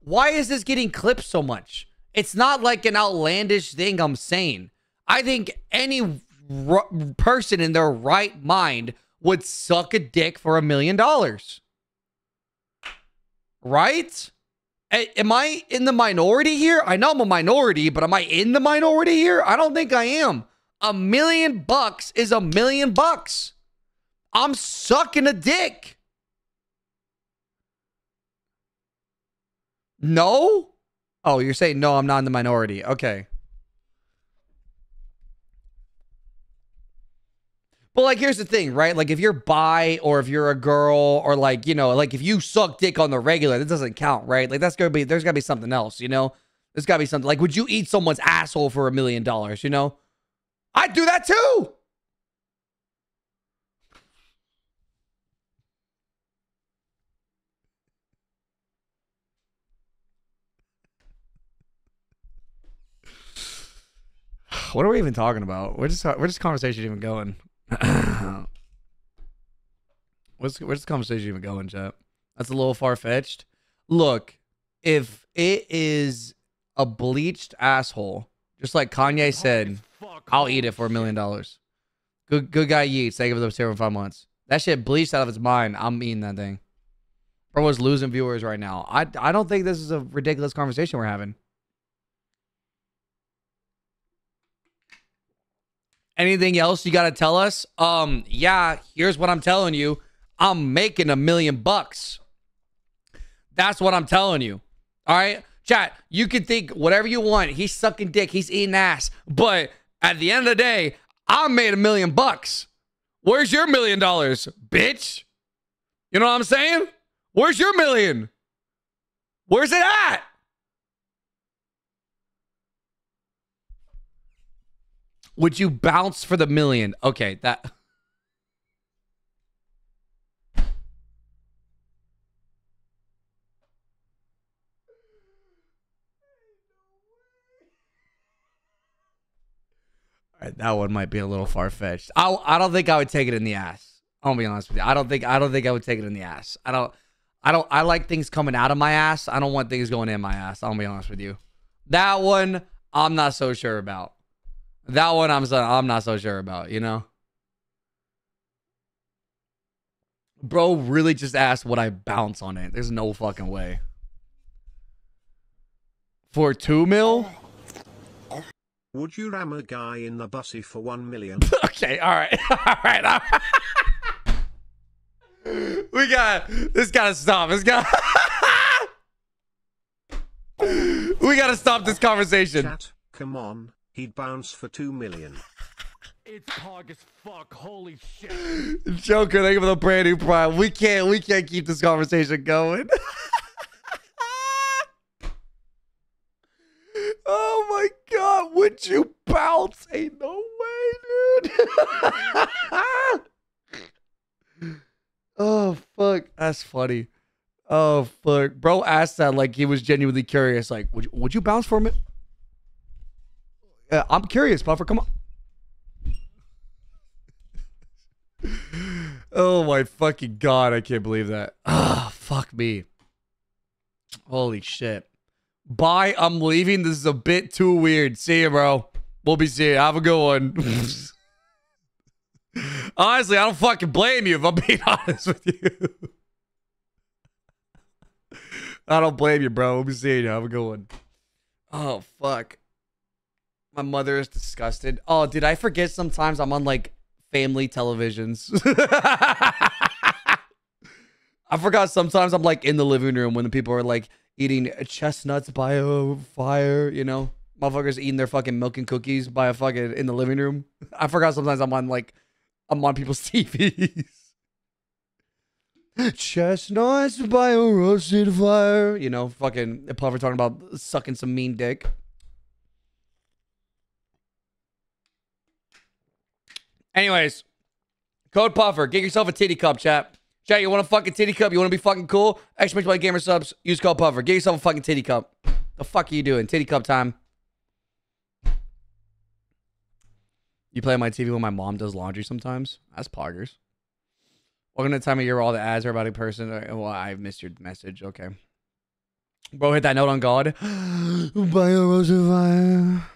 Why is this getting clipped so much? It's not like an outlandish thing I'm saying. I think any r- person in their right mind would suck a dick for a million dollars. Right? A- Am I in the minority here? I know I'm a minority, but am I in the minority here? I don't think I am. A million bucks is a million bucks. I'm sucking a dick. No? Oh, you're saying no, I'm not in the minority. Okay. But like, here's the thing, right? Like, if you're bi or if you're a girl or like, you know, like if you suck dick on the regular, that doesn't count, right? Like, that's gonna be there's gotta be something else, you know. There's gotta be something. Like, would you eat someone's asshole for a million dollars? You know, I'd do that too. What are we even talking about? Where's this, where's this conversation even going? Where's, where's this conversation even going, chat? That's a little far fetched. Look, if it is a bleached asshole, just like Kanye said, I'll eat it for a million dollars. Good good guy Yeats. Thank you for the seven five months. That shit bleached out of its mind. I'm eating that thing. Bro was losing viewers right now. I I don't think this is a ridiculous conversation we're having. Anything else you gotta tell us? Um, yeah, here's what I'm telling you. I'm making a million bucks. That's what I'm telling you. All right. Chat, you can think whatever you want. He's sucking dick, he's eating ass. But at the end of the day, I made a million bucks. Where's your million dollars, bitch? You know what I'm saying? Where's your million? Where's it at? Would you bounce for the million? Okay, that. That one might be a little far fetched. I I don't think I would take it in the ass. I'll be honest with you. I don't think I don't think I would take it in the ass. I don't I don't I like things coming out of my ass. I don't want things going in my ass. I'll be honest with you. That one I'm not so sure about. That one I'm so, I'm not so sure about, you know? Bro really just asked would I bounce on it. There's no fucking way. For two mil? Would you ram a guy in the bussy for 1 million? Okay, all right. All right. All right. we got this gotta stop. This got We gotta stop this conversation. Chat, come on, he'd bounce for 2 million. It's pog as fuck. Holy shit. Joker, thank you for the brand new prime. We can't we can't keep this conversation going. oh my god, would you bounce? Ain't no way, dude. oh fuck, that's funny. Oh fuck, bro asked that like he was genuinely curious. Like, would you, would you bounce for a minute? Yeah, I'm curious, Puffer. Come on. oh my fucking god, I can't believe that. Ah, fuck me. Holy shit. Bye, I'm leaving. This is a bit too weird. See you, bro. We'll be seeing you. Have a good one. Honestly, I don't fucking blame you if I'm being honest with you. I don't blame you, bro. We'll be seeing you. Have a good one. Oh, fuck. My mother is disgusted. Oh, did I forget sometimes I'm on like family televisions? I forgot sometimes I'm like in the living room when the people are like eating chestnuts by a fire, you know? Motherfuckers eating their fucking milk and cookies by a fucking in the living room. I forgot sometimes I'm on like I'm on people's TVs. Chestnuts by a roasted fire. You know, fucking Puffer talking about sucking some mean dick. Anyways, code Puffer. Get yourself a titty cup, chat. Chat, you want a fucking titty cup? You want to be fucking cool? Exclamation point GamerSupps. Use code Puffer. Get yourself a fucking titty cup. The fuck are you doing? Titty cup time. You play on my TV when my mom does laundry sometimes? That's poggers. Welcome to the time of year where all the ads are about a person. Uh, Well, I've missed your message. Okay. Bro, hit that note on God. By a rose of fire.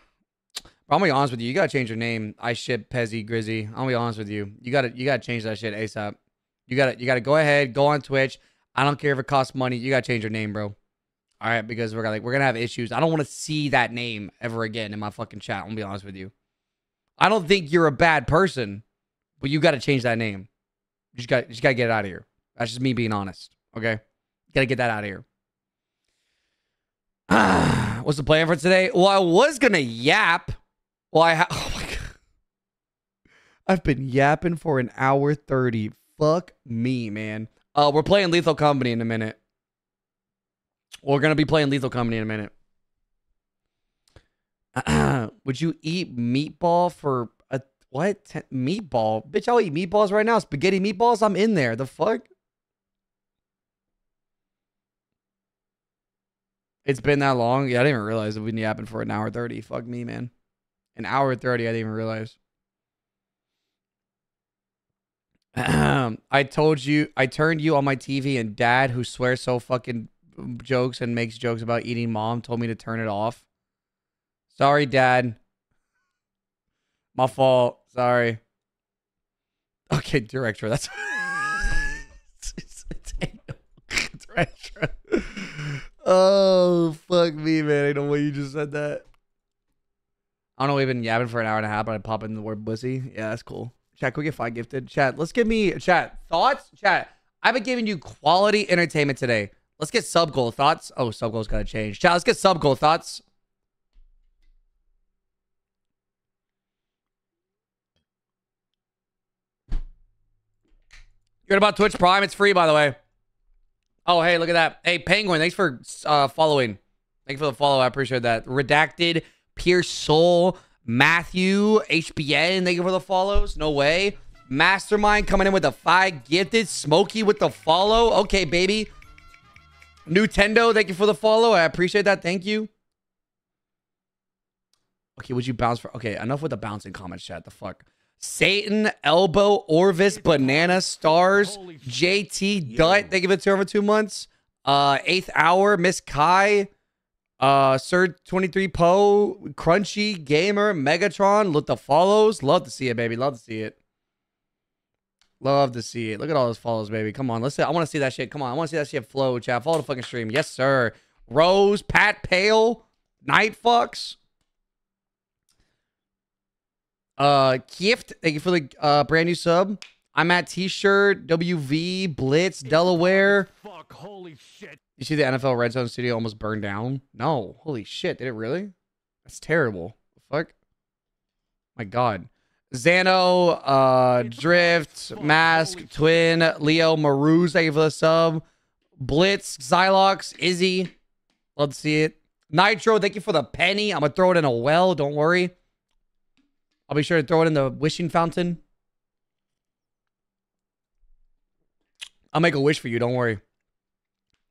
Bro, I'm gonna be honest with you. You gotta change your name. I ship Pezzy Grizzy. I'm gonna be honest with you. You gotta you gotta change that shit ASAP. You gotta you gotta go ahead, go on Twitch. I don't care if it costs money. You gotta change your name, bro. All right, because we're gonna like we're gonna have issues. I don't want to see that name ever again in my fucking chat. I'm gonna be honest with you. I don't think you're a bad person, but you gotta change that name. You just got just gotta get it out of here. That's just me being honest. Okay, you gotta get that out of here. What's the plan for today? Well, I was gonna yap. Well, I ha- oh my god. I've been yapping for an hour 30. Fuck me, man. Uh, we're playing Lethal Company in a minute. We're gonna be playing Lethal Company in a minute. Would you eat meatball for a what? Ten, meatball? Bitch, I'll eat meatballs right now. Spaghetti meatballs? I'm in there. The fuck? It's been that long? Yeah, I didn't even realize it been yapping for an hour 30. Fuck me, man. An hour 30, I didn't even realize. I told you, I turned you on my TV, and dad, who swears so fucking um, jokes and makes jokes about eating mom, told me to turn it off. Sorry, dad. My fault. Sorry. Okay, director. That's. Oh fuck me, man! I don't know why you just said that. I don't know. We've been yapping for an hour and a half, but I pop in the word pussy. Yeah, that's cool. Chat, we get five gifted? Chat, let's give me chat thoughts. Chat, I've been giving you quality entertainment today. Let's get sub goal thoughts. Oh, sub goal's gotta change. Chat, let's get sub goal thoughts. You're about Twitch Prime. It's free, by the way. Oh, hey, look at that. Hey, Penguin, thanks for uh, following. Thank you for the follow. I appreciate that. Redacted, Pierce Soul, Matthew, HBN, thank you for the follows. No way. Mastermind coming in with a five gifted. Smokey with the follow. Okay, baby. Nintendo, thank you for the follow. I appreciate that. Thank you. Okay, would you bounce for... Okay, enough with the bouncing comments, chat. The fuck? Satan, Elbow, Orvis, Banana, Stars, JT, Dutt. Thank you for over two months. Uh, Eighth Hour, Miss Kai, uh, Sir 23 Poe, Crunchy, Gamer, Megatron. Look the follows. Love to see it, baby. Love to see it. Love to see it. Look at all those follows, baby. Come on. Let's see. I want to see that shit. Come on. I want to see that shit flow, chat. Follow the fucking stream. Yes, sir. Rose, Pat Pale, Night Fucks. Uh, Gift, thank you for the uh brand new sub. I'm at T-shirt, WV, Blitz, Delaware. Fuck, holy shit. You see the NFL Red Zone studio almost burned down? No. Holy shit, did it really? That's terrible. Fuck. My god. Zano, uh, Drift, Mask, Twin, Leo, Maruz, thank you for the sub. Blitz, Xylox, Izzy. Love to see it. Nitro, thank you for the penny. I'm gonna throw it in a well, don't worry. I'll be sure to throw it in the wishing fountain. I'll make a wish for you. Don't worry.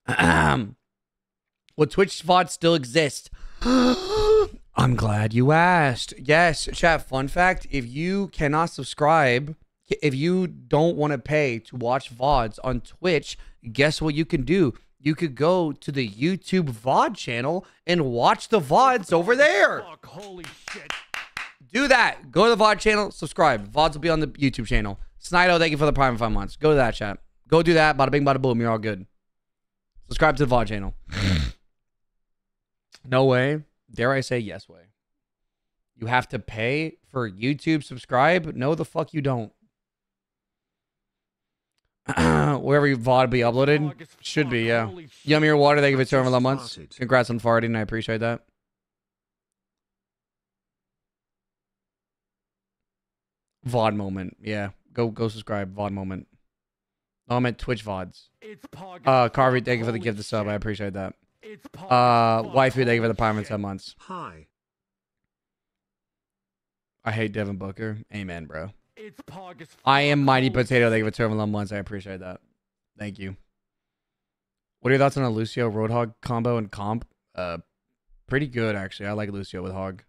Will Twitch VOD still exist? I'm glad you asked. Yes, chat. Fun fact if you cannot subscribe, if you don't want to pay to watch VODs on Twitch, guess what you can do? You could go to the YouTube VOD channel and watch the VODs over there. Fuck, holy shit. Do that. Go to the VOD channel, subscribe. VODs will be on the YouTube channel. Snido, thank you for the prime five months. Go to that chat. Go do that. Bada bing, bada boom. You're all good. Subscribe to the VOD channel. no way. Dare I say yes way. You have to pay for YouTube subscribe? No, the fuck you don't. Wherever your VOD be uploaded, should be, yeah. Yummier water, thank you for 200 months. Congrats on farting. I appreciate that. VOD moment. Yeah. Go go subscribe. VOD moment. Oh, I'm at Twitch VODs. Uh, Carvey, thank you for the holy gift of sub. I appreciate that. It's Pog Uh, as fuck, wifey, thank you for the holy prime in shit. 10 months. Hi. I hate Devin Booker. Amen, bro. It's Pog I am fuck, Mighty holy Potato. Thank you shit. for 211 months. I appreciate that. Thank you. What are your thoughts on a Lucio Roadhog combo and comp? Uh, pretty good, actually. I like Lucio with Hog.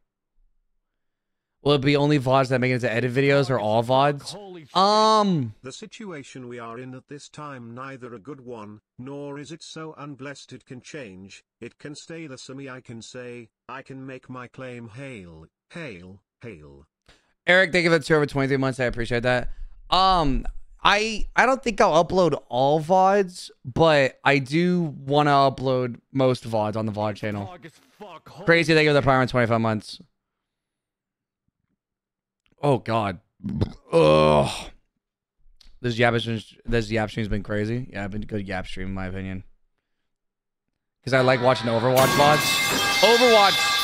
Will it be only VODs that make it into edit videos or all fuck, VODs? Um, The situation we are in at this time neither a good one, nor is it so unblessed it can change, it can stay the same I can say, I can make my claim hail, hail, hail. Eric, thank you for the two over 23 months. I appreciate that. Um, I I don't think I'll upload all VODs, but I do want to upload most VODs on the VOD channel. Pog as fuck, holy Crazy, thank you for the shit. prime in 25 months. Oh God. Ugh. This Yap stream, this Yap stream's been crazy. Yeah, I've been good Yap stream in my opinion. Because I like watching Overwatch VODs. Overwatch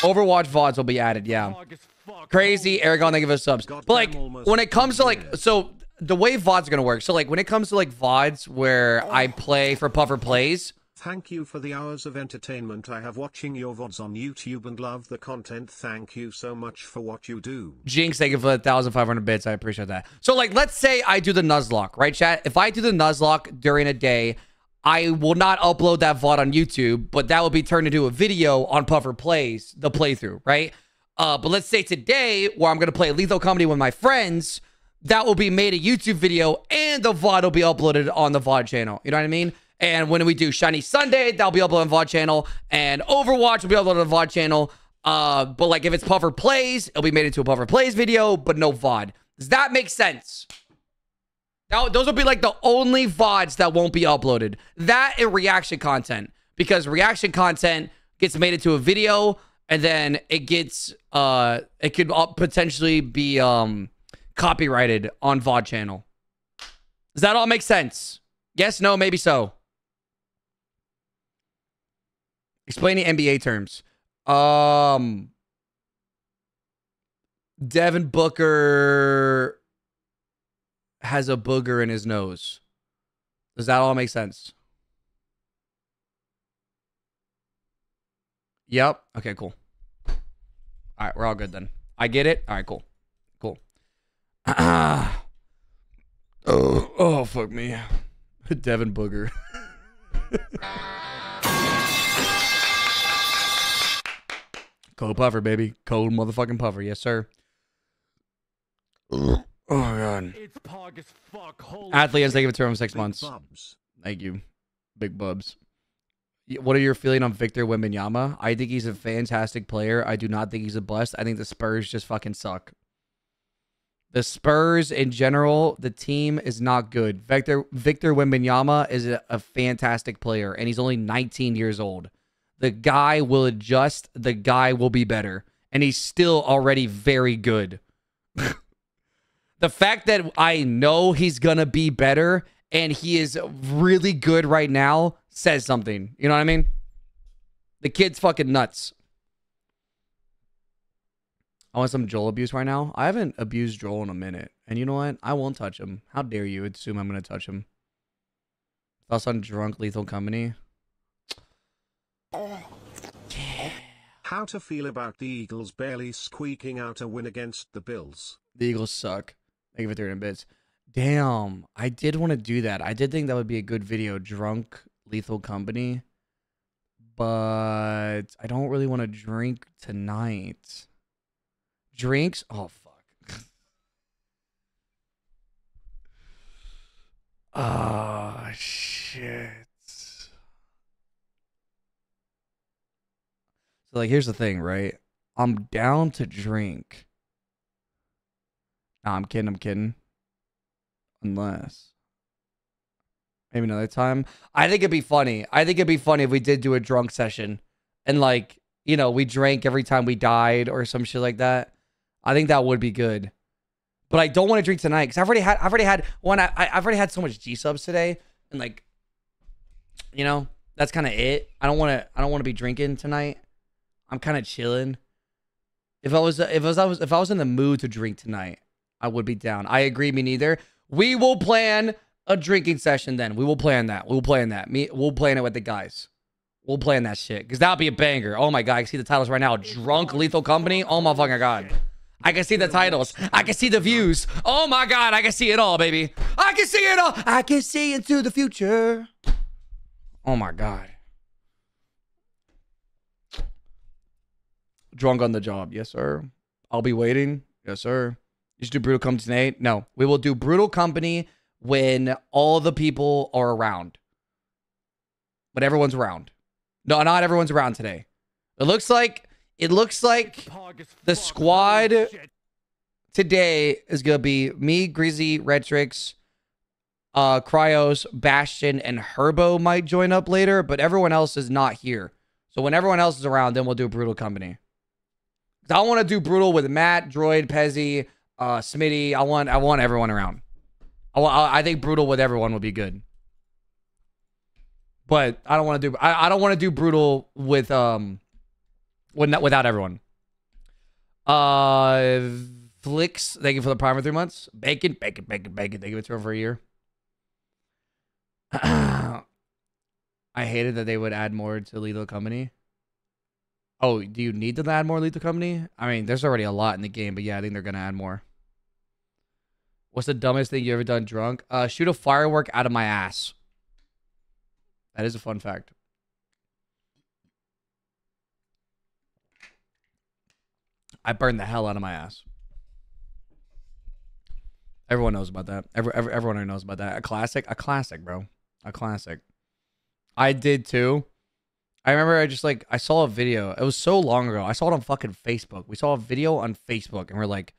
Overwatch VODs will be added, yeah. Pog as fuck. Crazy. Aragon, they give us subs. But like when it comes to like so the way VOD's are gonna work. So like when it comes to like VODs where I play for Puffer Plays, Thank you for the hours of entertainment I have watching your VODs on YouTube and love the content. Thank you so much for what you do. Jinx, thank you for the thousand five hundred bits. I appreciate that. So like let's say I do the Nuzlocke, right, chat? If I do the Nuzlocke during a day, I will not upload that VOD on YouTube, but that will be turned into a video on Puffer Plays, the playthrough, right? Uh, but let's say today, where I'm gonna play Lethal Company with my friends, that will be made a YouTube video and the VOD will be uploaded on the VOD channel. You know what I mean? And when we do Shiny Sunday, that'll be uploaded on VOD channel, and Overwatch will be uploaded on VOD channel. Uh, but like if it's Puffer Plays, it'll be made into a Puffer Plays video, but no VOD. Does that make sense? Now, those will be like the only VODs that won't be uploaded. That and reaction content. Because reaction content gets made into a video and then it gets uh it could uh, potentially be um copyrighted on VOD channel. Does that all make sense? Yes, no, maybe so. Explain the NBA terms. Um Devin Booker has a booger in his nose. Does that all make sense? Yep. Okay, cool. All right, we're all good then. I get it. All right, cool. Cool. oh, oh, fuck me. Devin Booger. Cold puffer, baby. Cold motherfucking puffer. Yes, sir. Oh, my God. It's pog as fuck. Holy Athletes, thank you for six Big months. Bubs. Thank you, big bubs. What are your feeling on Victor Wembanyama? I think he's a fantastic player. I do not think he's a bust. I think the Spurs just fucking suck. The Spurs in general, the team is not good. Victor Victor Wembanyama is a, a fantastic player, and he's only 19 years old. The guy will adjust. The guy will be better, and he's still already very good. the fact that I know he's gonna be better and he is really good right now says something. You know what I mean? The kid's fucking nuts. I want some Joel abuse right now. I haven't abused Joel in a minute. And you know what? I won't touch him. How dare you assume I'm gonna touch him? Thoughts on drunk lethal company? How to feel about the Eagles barely squeaking out a win against the Bills? The Eagles suck. Thank you for 300 bits. Damn, I did want to do that. I did think that would be a good video. Drunk Lethal Company. But I don't really want to drink tonight. Drinks? Oh, fuck. Ah, shit. Like, here's the thing, right? I'm down to drink. Nah, I'm kidding. I'm kidding. Unless maybe another time. I think it'd be funny. I think it'd be funny if we did do a drunk session and like you know we drank every time we died or some shit like that. I think that would be good. But I don't want to drink tonight because I've already had. I've already had one. I, I've already had so much G subs today, and like, you know, that's kind of it. I don't want to. I don't want to be drinking tonight. I'm kind of chilling. If I was, if I was, if I was in the mood to drink tonight, I would be down. I agree. Me neither. We will plan a drinking session then. We will plan that. We'll plan that. Me, we'll plan it with the guys. We'll plan that shit because that'll be a banger. Oh my god, I can see the titles right now. Drunk Lethal Company. Oh my fucking god. I can see the titles. I can see the views. Oh my god, I can see it all, baby. I can see it all. I can see into the future. Oh my god. Drunk on the job. Yes, sir. I'll be waiting. Yes, sir. You should do Brutal Company tonight. No, we will do Brutal Company when all the people are around. But everyone's around. No, not everyone's around today. It looks like it looks like The squad- today is gonna be me, Grizzy, Retrix, uh, Cryos, Bastion, and Herbo might join up later, but everyone else is not here. So when everyone else is around, then we'll do Brutal Company. I want to do Brutal with Matt, Droid, Pezzy, uh, Smitty. I want I want everyone around. I I think Brutal with everyone would be good. But I don't want to do I, I don't want to do Brutal with um with, not, without everyone. Uh, Flix, thank you for the prime for three months. Bacon, bacon, bacon, bacon. Thank you for for a year. I hated that they would add more to Lethal Company. Oh, do you need to add more Lethal Company? I mean, there's already a lot in the game, but yeah, I think they're gonna add more. What's the dumbest thing you ever done drunk? Uh, shoot a firework out of my ass. That is a fun fact. I burned the hell out of my ass. Everyone knows about that. Every, every, everyone knows about that. A classic, a classic, bro. A classic. I did too. I remember I just like I saw a video. It was so long ago. I saw it on fucking Facebook. We saw a video on Facebook and we're like,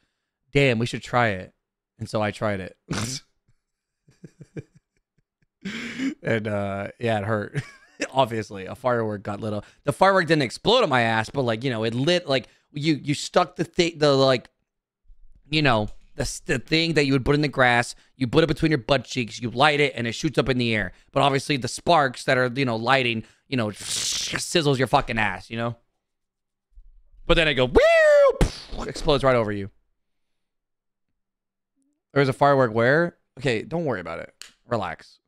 "Damn, we should try it." And so I tried it. and uh yeah, it hurt. Obviously, a firework got lit up. The firework didn't explode on my ass, but like, you know, it lit like you you stuck the thing the like you know, the, the thing that you would put in the grass, you put it between your butt cheeks, you light it, and it shoots up in the air. But obviously, the sparks that are, you know, lighting, you know, sizzles your fucking ass, you know? But then I go, woo, explodes right over you. There's a firework where? Okay, don't worry about it. Relax.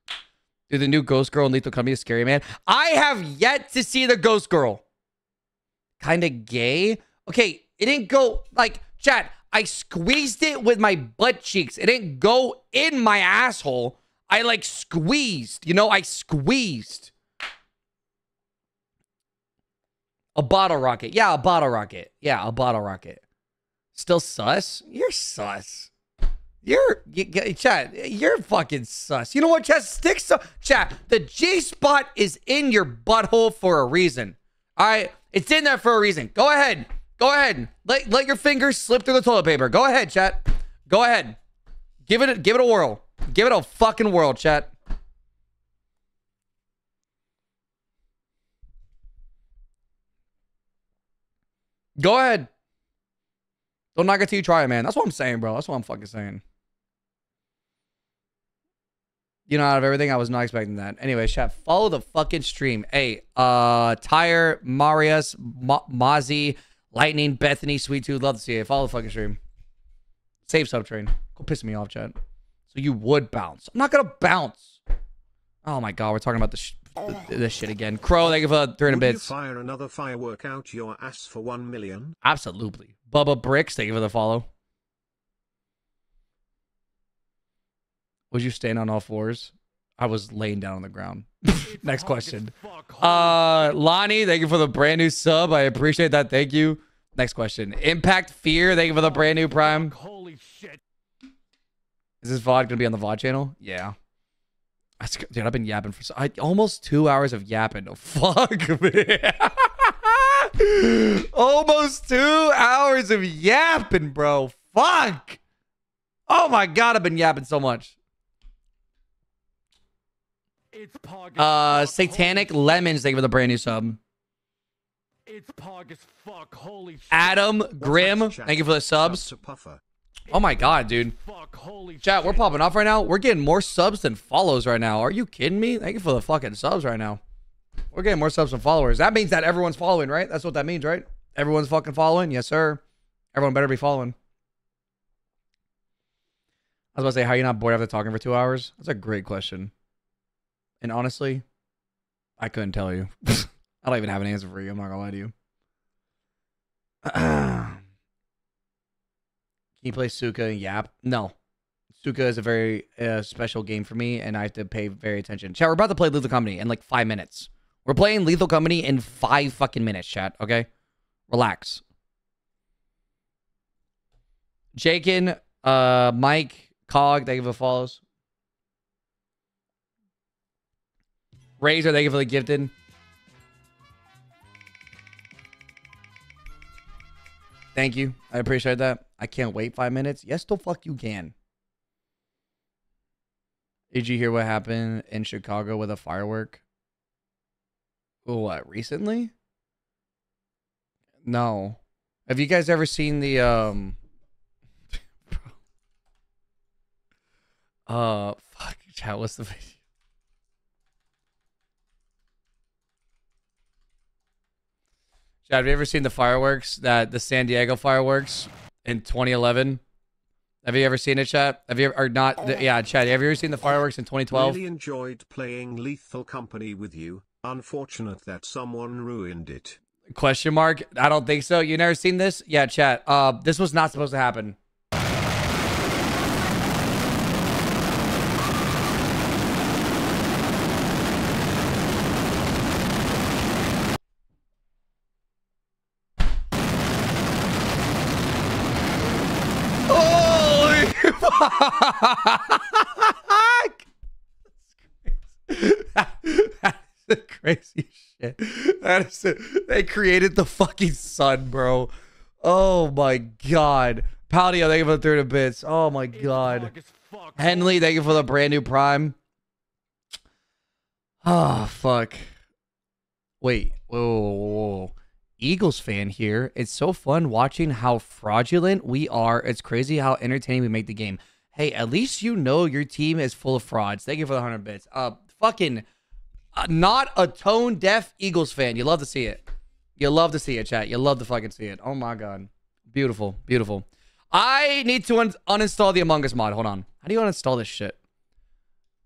Dude, the new Ghost Girl in Lethal Company is scary, man. I have yet to see the Ghost Girl. Kind of gay. Okay, it didn't go, like, chat, I squeezed it with my butt cheeks. It didn't go in my asshole. I like squeezed. You know, I squeezed. A bottle rocket. Yeah, a bottle rocket. Yeah, a bottle rocket. Still sus? You're sus. You're, you, chat, you're fucking sus. You know what, chat? Stick so, chat, the G spot is in your butthole for a reason. All right? It's in there for a reason. Go ahead. Go ahead. Let, let your fingers slip through the toilet paper. Go ahead, chat. Go ahead. Give it give it a whirl. Give it a fucking whirl, chat. Go ahead. Don't knock it till you try it, man. That's what I'm saying, bro. That's what I'm fucking saying. You know, out of everything, I was not expecting that. Anyway, chat, follow the fucking stream. Hey, uh, Tire, Marius, Ma Mozzie, Lightning, Bethany, Sweet Tooth, love to see it. Follow the fucking stream. Save subtrain. Go piss me off, chat. So you would bounce. I'm not gonna bounce. Oh my god, we're talking about this, this shit again. Crow, thank you for 300 Would bits. you fire another firework out your ass for one million? Absolutely. Bubba Bricks, thank you for the follow. Would you stand on all fours? I was laying down on the ground. Next question. Uh, Lonnie, thank you for the brand new sub. I appreciate that. Thank you. Next question. Impact Fear, thank you for the brand new prime. Holy shit. Is this VOD gonna be on the VOD channel? Yeah. That's, good. dude, I've been yapping for so, I, almost two hours of yapping. Oh, fuck me. almost two hours of yapping, bro. Fuck. Oh my god, I've been yapping so much. It's pog Uh, fuck, Satanic holy Lemons, thank you for the brand new sub. It's pog as fuck. Holy shit. Adam Grim, What's thank you for the subs. To. Oh my god, dude. Fuck. Holy Chat, shit. we're popping off right now. We're getting more subs than follows right now. Are you kidding me? Thank you for the fucking subs right now. We're getting more subs than followers. That means that everyone's following, right? That's what that means, right? Everyone's fucking following? Yes, sir. Everyone better be following. I was about to say, how you not bored after talking for two hours? That's a great question. And honestly, I couldn't tell you. I don't even have an answer for you. I'm not gonna lie to you. You play Suka and Yap? No. Suka is a very uh, special game for me, and I have to pay very attention. Chat, we're about to play Lethal Company in like five minutes. We're playing Lethal Company in five fucking minutes, chat, okay? Relax. Jakin, uh, Mike, Cog, thank you for the follows. Razor, thank you for the gifted. Thank you. I appreciate that. I can't wait five minutes. Yes, the fuck you can. Did you hear what happened in Chicago with a firework? What, recently? No. Have you guys ever seen the um uh fuck chat, what's the video? Chad, have you ever seen the fireworks that the San Diego fireworks in 2011? Have you ever seen it, Chad? Have you ever, or not? the- yeah, Chad, have you ever seen the fireworks in 2012? Really enjoyed playing Lethal Company with you. Unfortunate that someone ruined it. Question mark? I don't think so. You never seen this? Yeah, chat. Uh, this was not supposed to happen. Holy fuck! That's the crazy shit. That is the- they created the fucking sun, bro. Oh my god. Paldio, thank you for the 30 bits. Oh my god. Henley, thank you for the brand new prime. Oh fuck. Wait. Whoa, whoa. Eagles fan here. It's so fun watching how fraudulent we are. It's crazy how entertaining we make the game. Hey, at least you know your team is full of frauds. Thank you for the 100 bits. Uh fucking uh, not a tone deaf Eagles fan. You love to see it. You love to see it, chat. You love to fucking see it. Oh my god. Beautiful. Beautiful. I need to un- uninstall the Among Us mod. Hold on. How do you uninstall this shit?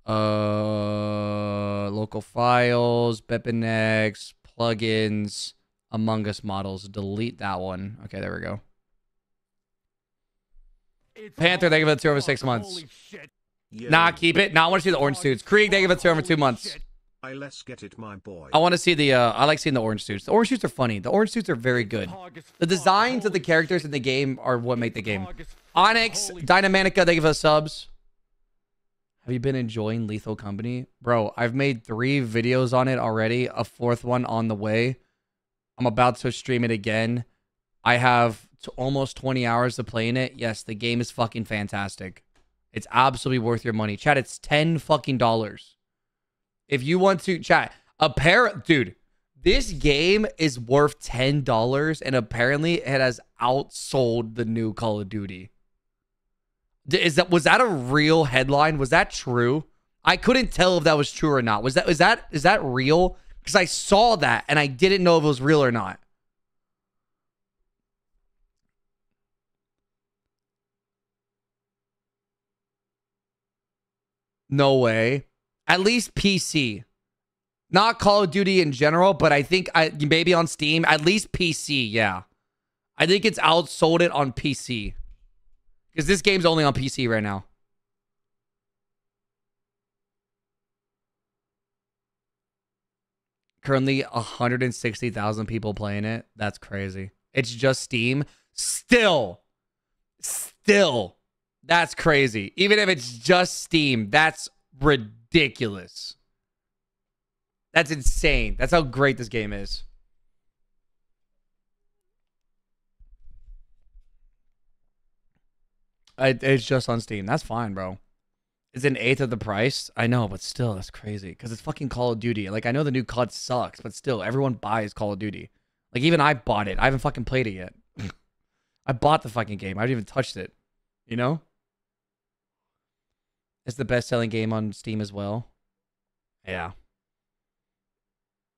Uh, local files, BepInEx, plugins, Among Us models. Delete that one. Okay, there we go. It's Panther, thank you for the two over six months. Holy shit. Yeah. Nah, keep it. Nah, I want to see the orange suits. Krieg, thank you for the two over two months. I let's get it, my boy. I want to see the. Uh, I like seeing the orange suits. The orange suits are funny. The orange suits are very good. The designs of the characters in the game are what make the game. Pog as fuck, Onyx, Dynamanica, thank you for the subs. Have you been enjoying Lethal Company? Bro, I've made three videos on it already, a fourth one on the way. I'm about to stream it again. I have t- almost 20 hours to play in it. Yes, the game is fucking fantastic. It's absolutely worth your money. Chat, it's 10 fucking dollars. If you want to, chat, a pair, dude, this game is worth $10 and apparently it has outsold the new Call of Duty. Is that was that a real headline? Was that true? I couldn't tell if that was true or not. Was that is that is that real? Because I saw that and I didn't know if it was real or not. No way. At least PC. Not Call of Duty in general, but I think I maybe on Steam, at least PC, yeah. I think it's outsold it on PC. Because this game's only on PC right now. Currently 160,000 people playing it. That's crazy. It's just Steam. Still. Still. That's crazy. Even if it's just Steam, that's ridiculous. That's insane. That's how great this game is. I, it's just on Steam. That's fine, bro. It's an eighth of the price. I know, but still, that's crazy. Because it's fucking Call of Duty. Like, I know the new COD sucks, but still, everyone buys Call of Duty. Like, even I bought it. I haven't fucking played it yet. I bought the fucking game. I haven't even touched it. You know? It's the best selling game on Steam as well. Yeah.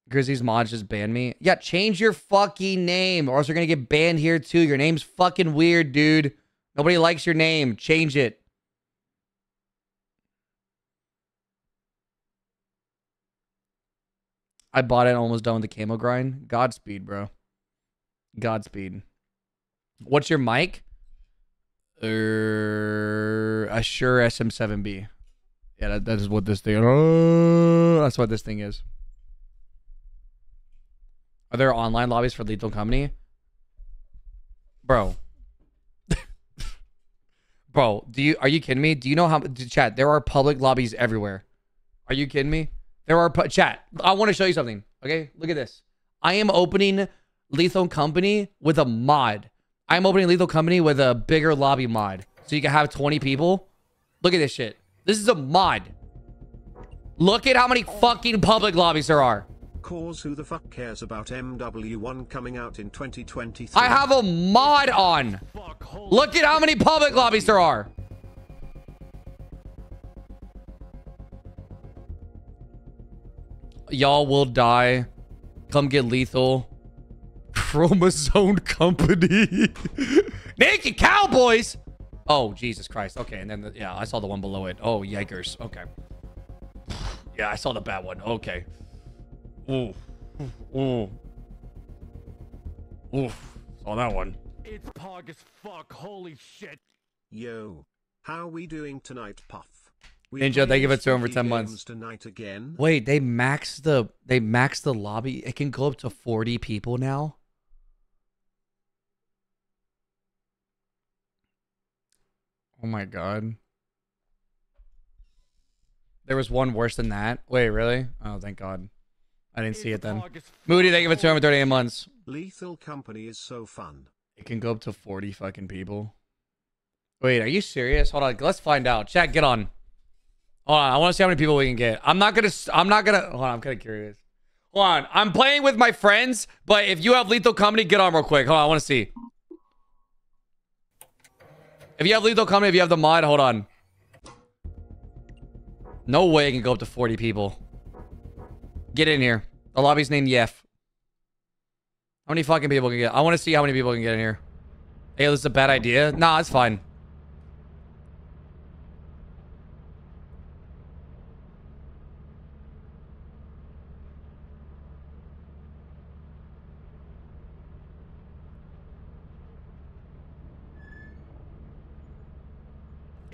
Grizzy's mods just banned me. Yeah, change your fucking name, or else you're gonna get banned here too. Your name's fucking weird, dude. Nobody likes your name. Change it. I bought it almost done with the camo grind. Godspeed, bro. Godspeed. What's your mic? Er, a Shure SM7B. Yeah, that, that is what this thing. Uh, that's what this thing is. Are there online lobbies for Lethal Company? Bro. Bro, do you are you kidding me? Do you know how chat? There are public lobbies everywhere. Are you kidding me? There are chat. I want to show you something. Okay, look at this. I am opening Lethal Company with a mod. I'm opening Lethal Company with a bigger lobby mod, so you can have 20 people. Look at this shit. This is a mod. Look at how many fucking public lobbies there are. Cause who the fuck cares about MW1 coming out in 2023? I have a mod on. Look at how many public lobbies there are. Y'all will die. Come get lethal. Chromosome Company. Naked Cowboys. Oh, Jesus Christ. Okay, and then, the, yeah, I saw the one below it. Oh, yikers. Okay. Yeah, I saw the bad one. Okay. Ooh. Ooh. Ooh. Saw that one. It's pog as fuck. Holy shit. Yo. How are we doing tonight, Puff? We Ninja, they give it to him for 10 months. Tonight again? Wait, they max the they max the lobby. It can go up to 40 people now. Oh my god. There was one worse than that. Wait, really? Oh, thank god. I didn't see it then. Moody, they give it 238 months. Lethal Company is so fun. It can go up to 40 fucking people. Wait, are you serious? Hold on. Let's find out. Chat, get on. Hold on. I want to see how many people we can get. I'm not going to, I'm not going to, hold on. I'm kind of curious. Hold on. I'm playing with my friends, but if you have lethal company, get on real quick. Hold on. I want to see. If you have lethal company, if you have the mod, hold on. No way it can go up to 40 people. Get in here. The lobby's named Yef. How many fucking people can get? I want to see how many people can get in here. Hey, this is a bad idea. Nah, it's fine.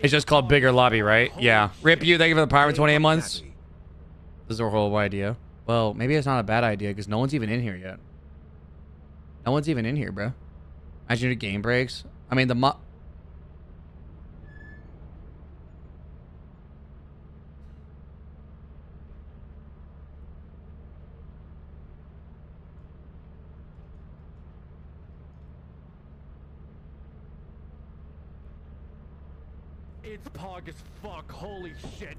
It's just called bigger lobby, right? Yeah. Rip you. Thank you for the power 28 months. This is a horrible idea. Well, maybe it's not a bad idea because no one's even in here yet. No one's even in here, bro. Imagine your game breaks. I mean, the mo- Pog as fuck. Holy shit.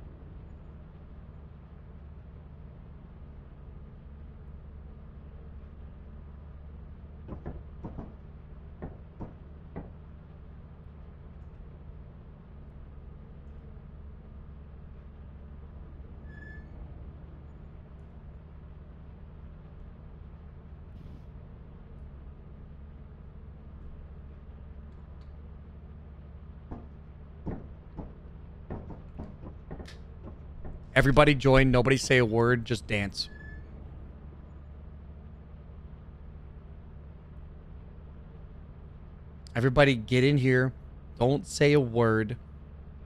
Everybody join. Nobody say a word. Just dance. Everybody get in here. Don't say a word.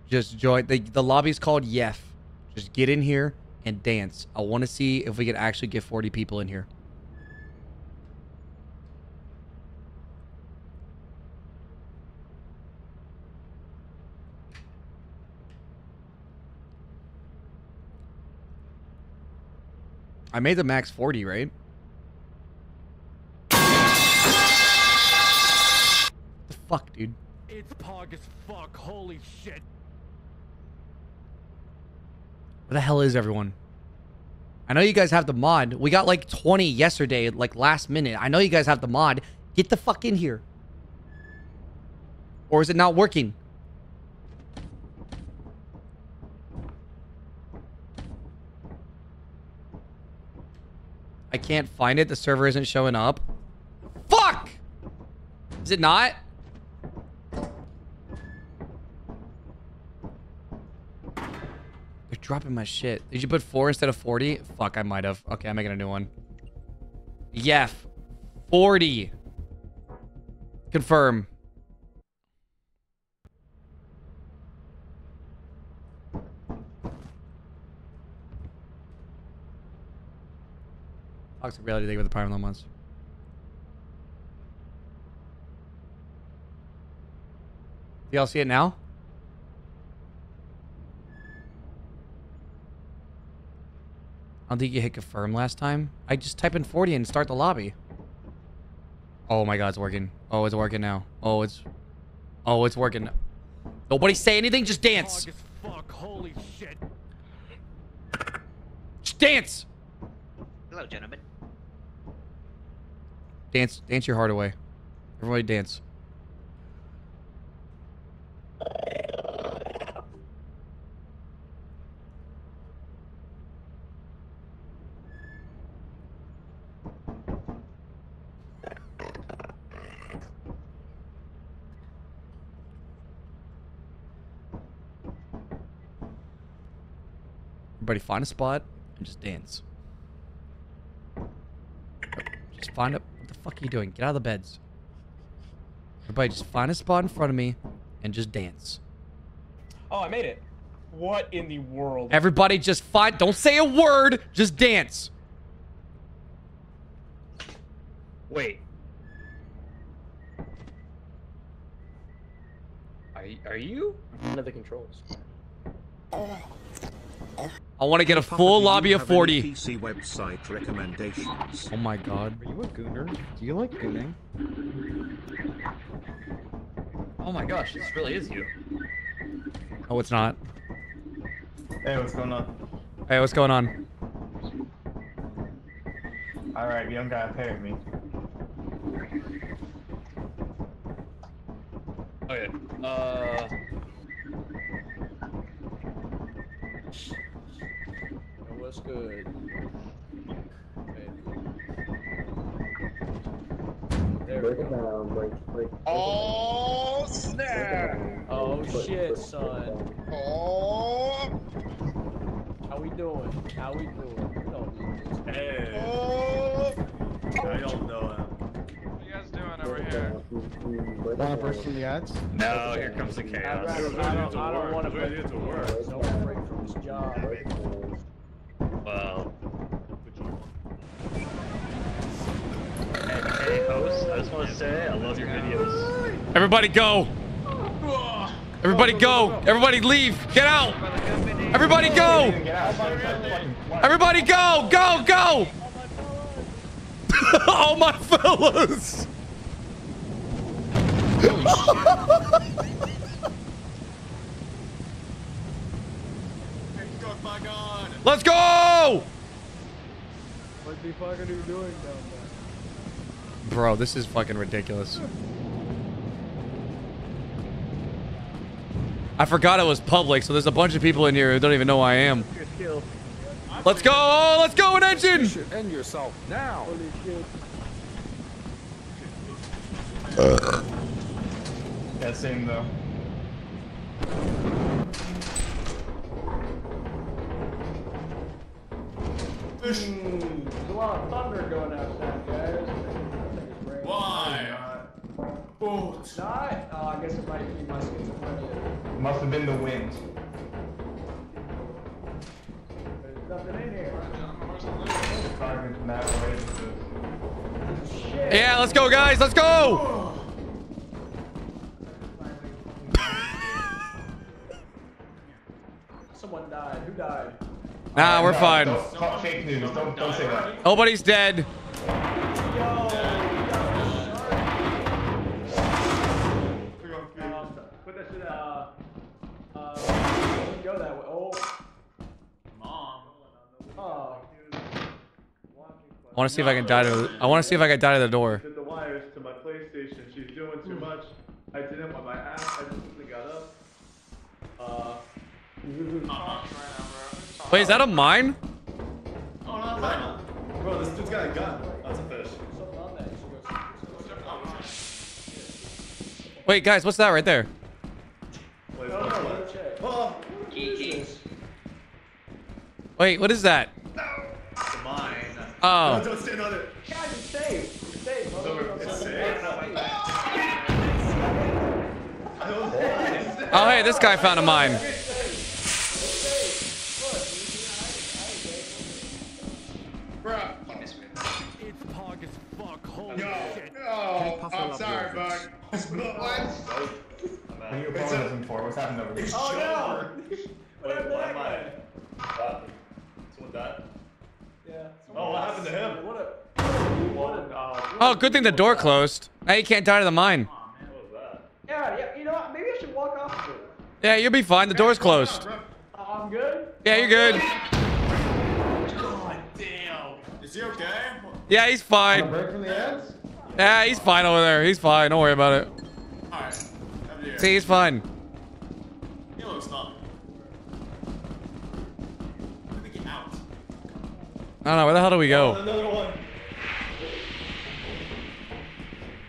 Just join. The, the lobby's called Yef. Just get in here and dance. I want to see if we can actually get 40 people in here. I made the max 40, right? What the fuck, dude? It's pog as fuck. Holy shit. Where the hell is everyone? I know you guys have the mod. We got like 20 yesterday, like last minute. I know you guys have the mod. Get the fuck in here. Or is it not working? I can't find it. The server isn't showing up. Fuck! Is it not? They're dropping my shit. Did you put four instead of 40? Fuck, I might have. Okay, I'm making a new one. Yef. 40. Confirm. Toxic reality, they with the Prime Low months. Do y'all see it now? I don't think you hit confirm last time. I just type in 40 and start the lobby. Oh my god, it's working. Oh, it's working now. Oh, it's... Oh, it's working. Nobody say anything, just dance. Fuck. Holy shit. Just dance. Hello, gentlemen. Dance, dance your heart away. Everybody dance. Everybody find a spot and just dance. Just find a what fuck are you doing? Get out of the beds. Everybody just find a spot in front of me and just dance. Oh, I made it. What in the world? Everybody just find... Don't say a word. Just dance. Wait. Are y- are you? Under the controls. Oh. I want to get a full do lobby of 40. PC website recommendations. Oh my god. Are you a gooner? Do you like gooning? Oh my gosh, this really is you. Oh, it's not. Hey, what's going on? Hey, what's going on? Alright, young guy, play gotta pay me. Okay. Uh. What's good? There we go. Oh snap! Oh shit, son. Oh, How we doing? How we doing? We don't need this. Hey, oh. I don't know him. What you guys doing over here? Wanna burst from the ads? No, here comes the I'd chaos. rather, I don't, I don't want to Ready to work. Don't break from this job. Well. Hey, hey, host, I just want to say I love your videos. Everybody go. Everybody go. Everybody leave. Get out. Everybody go. Everybody go. Go, go. All my fellas. Let's go. What the fuck are you doing down there? Bro, this is fucking ridiculous. I forgot it was public, so there's a bunch of people in here who don't even know who I am. Let's go! Oh, let's go, an engine! End yourself now. Holy shit. Uh. Yeah, same though. There's a lot of thunder going outside, guys. Why? Boat. Not? Oh, I guess it might be my schizophrenia. Must have been the wind. There's nothing in here. Driving from that way. Shit. Yeah, let's go, guys. Let's go! Someone died. Who died? Nah, we're No, fine. Don't talk fake news. Don't don't say that. Nobody's dead. Um, put that shit, uh, uh, don't go that way. Oh. Mom. Oh. I want to see if I can die to. I want to see if I can die to the door. did the wires to my PlayStation. She's doing too much. I didn't with my ass. I just got up. Wait, is that a mine? oh Bro, this dude's got a gun. That's a fish. Something on that. You should go- Wait, guys, what's that right there? Wait, No, what's no, what? no, check. Oh, Wait, what is that? it's mine. Oh, Don't stand on it. Guys, it's safe. It's safe. It's over. It's safe. oh, hey, this guy found a mine. It's pog as fuck. Holy Yo, shit. oh, Puffer I'm love sorry, your bud. what? What are you apologizing for? What's happened over here? Oh no! What happened to that guy? Someone died? Yeah. Oh, what happened to him? What a. What a. Uh, Oh, good thing the door closed. Now you can't die to the mine. What was that? yeah, yeah. You know what? Maybe I should walk off of it. Yeah, you'll be fine. The door's closed. Uh, I'm good. Yeah, you're good. God damn. Is he okay? Yeah, he's fine. Break from the ads? Yeah, he's fine over there. He's fine. Don't worry about it. Alright. See, he's fine. He. I out. I don't know. Where the hell do we go? Oh, another one.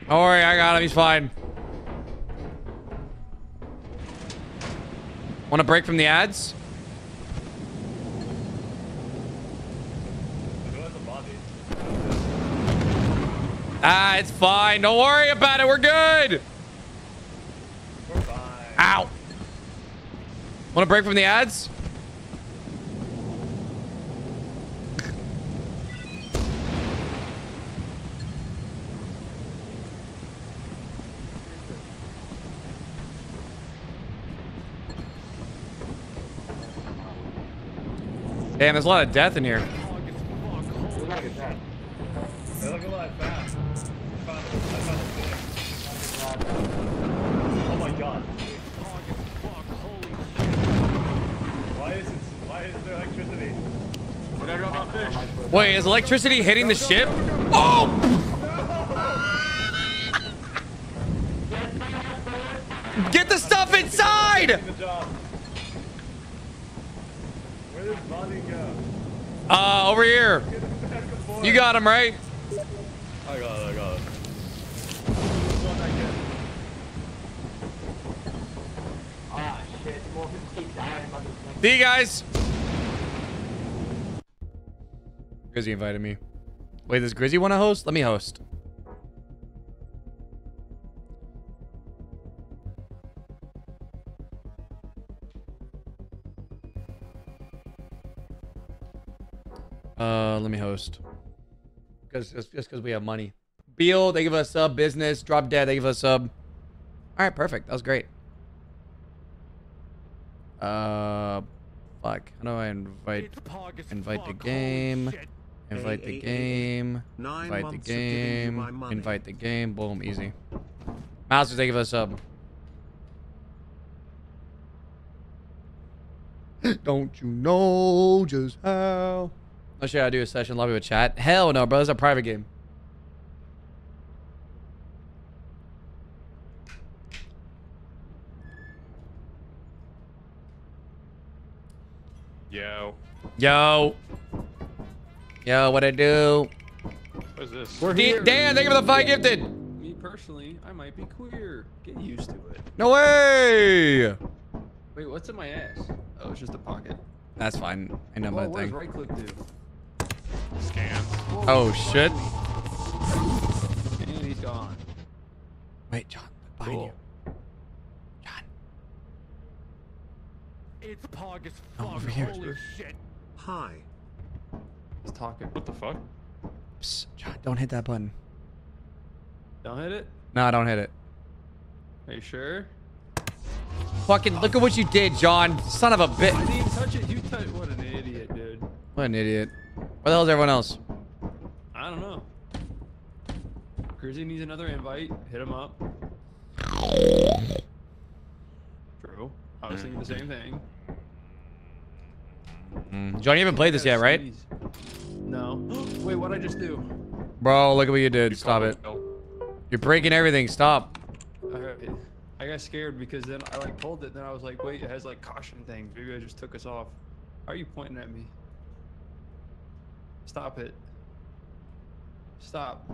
Don't worry, I got him. He's fine. Want to break from the ads? Ah, it's fine. Don't worry about it. We're good. Ow. Want to break from the ads? Damn, there's a lot of death in here. They look a lot fast. I found, I found a thing. Oh my god. Why is it, why is there electricity? We gotta go about fish. Wait, is electricity hitting the ship? Oh! Get the stuff inside! Where did Bonnie go? Uh, over here. Get him back aboard. You got him, right? I got it, I got it. Which one I Grizzy invited me. Wait, does Grizzy want to host? Let me host. Uh, let me host. Because just because we have money. Beal, they give us a sub. Business, drop dead, they give us a sub. All right, perfect. That was great. Uh, fuck. How do I invite? Invite the game. shit. Invite the game. Invite the you game. Invite the game. Boom, easy. Masters, they give us a sub. Don't you know just how? Oh shit, I do a session lobby with chat. Hell no, bro. It's a private game. Yo. Yo. Yo, what I do? What is this? We're D- here. Dan, thank you for the five gifted. Me personally, I might be queer. Get used to it. No way. Wait, what's in my ass? Oh, it's just a pocket. That's fine. I know Whoa, my what does thing. right click do? Scan. Whoa, Oh, shit. And he's gone. Wait, John, behind Cool. you. John, It's pog as Oh, fuck, over here. holy shit. Hi. He's talking. What the fuck? Psst, John, don't hit that button. Don't hit it. No, don't hit it. Are you sure? Fucking look at what you did, John. Son of a bitch. I didn't even touch it. You touched. What an idiot, dude. What an idiot. Where the hell is everyone else? I don't know. Grizzy needs another invite. Hit him up. True. I was thinking the same thing. Mm. John, you haven't played this yet, right? No. Wait, what'd I just do? Bro, look at what you did. You Stop it. Bill. You're breaking everything. Stop. I, I got scared because then I like pulled it. Then I was like, wait, it has like caution things. Maybe I just took us off. Why are you pointing at me? Stop it. Stop.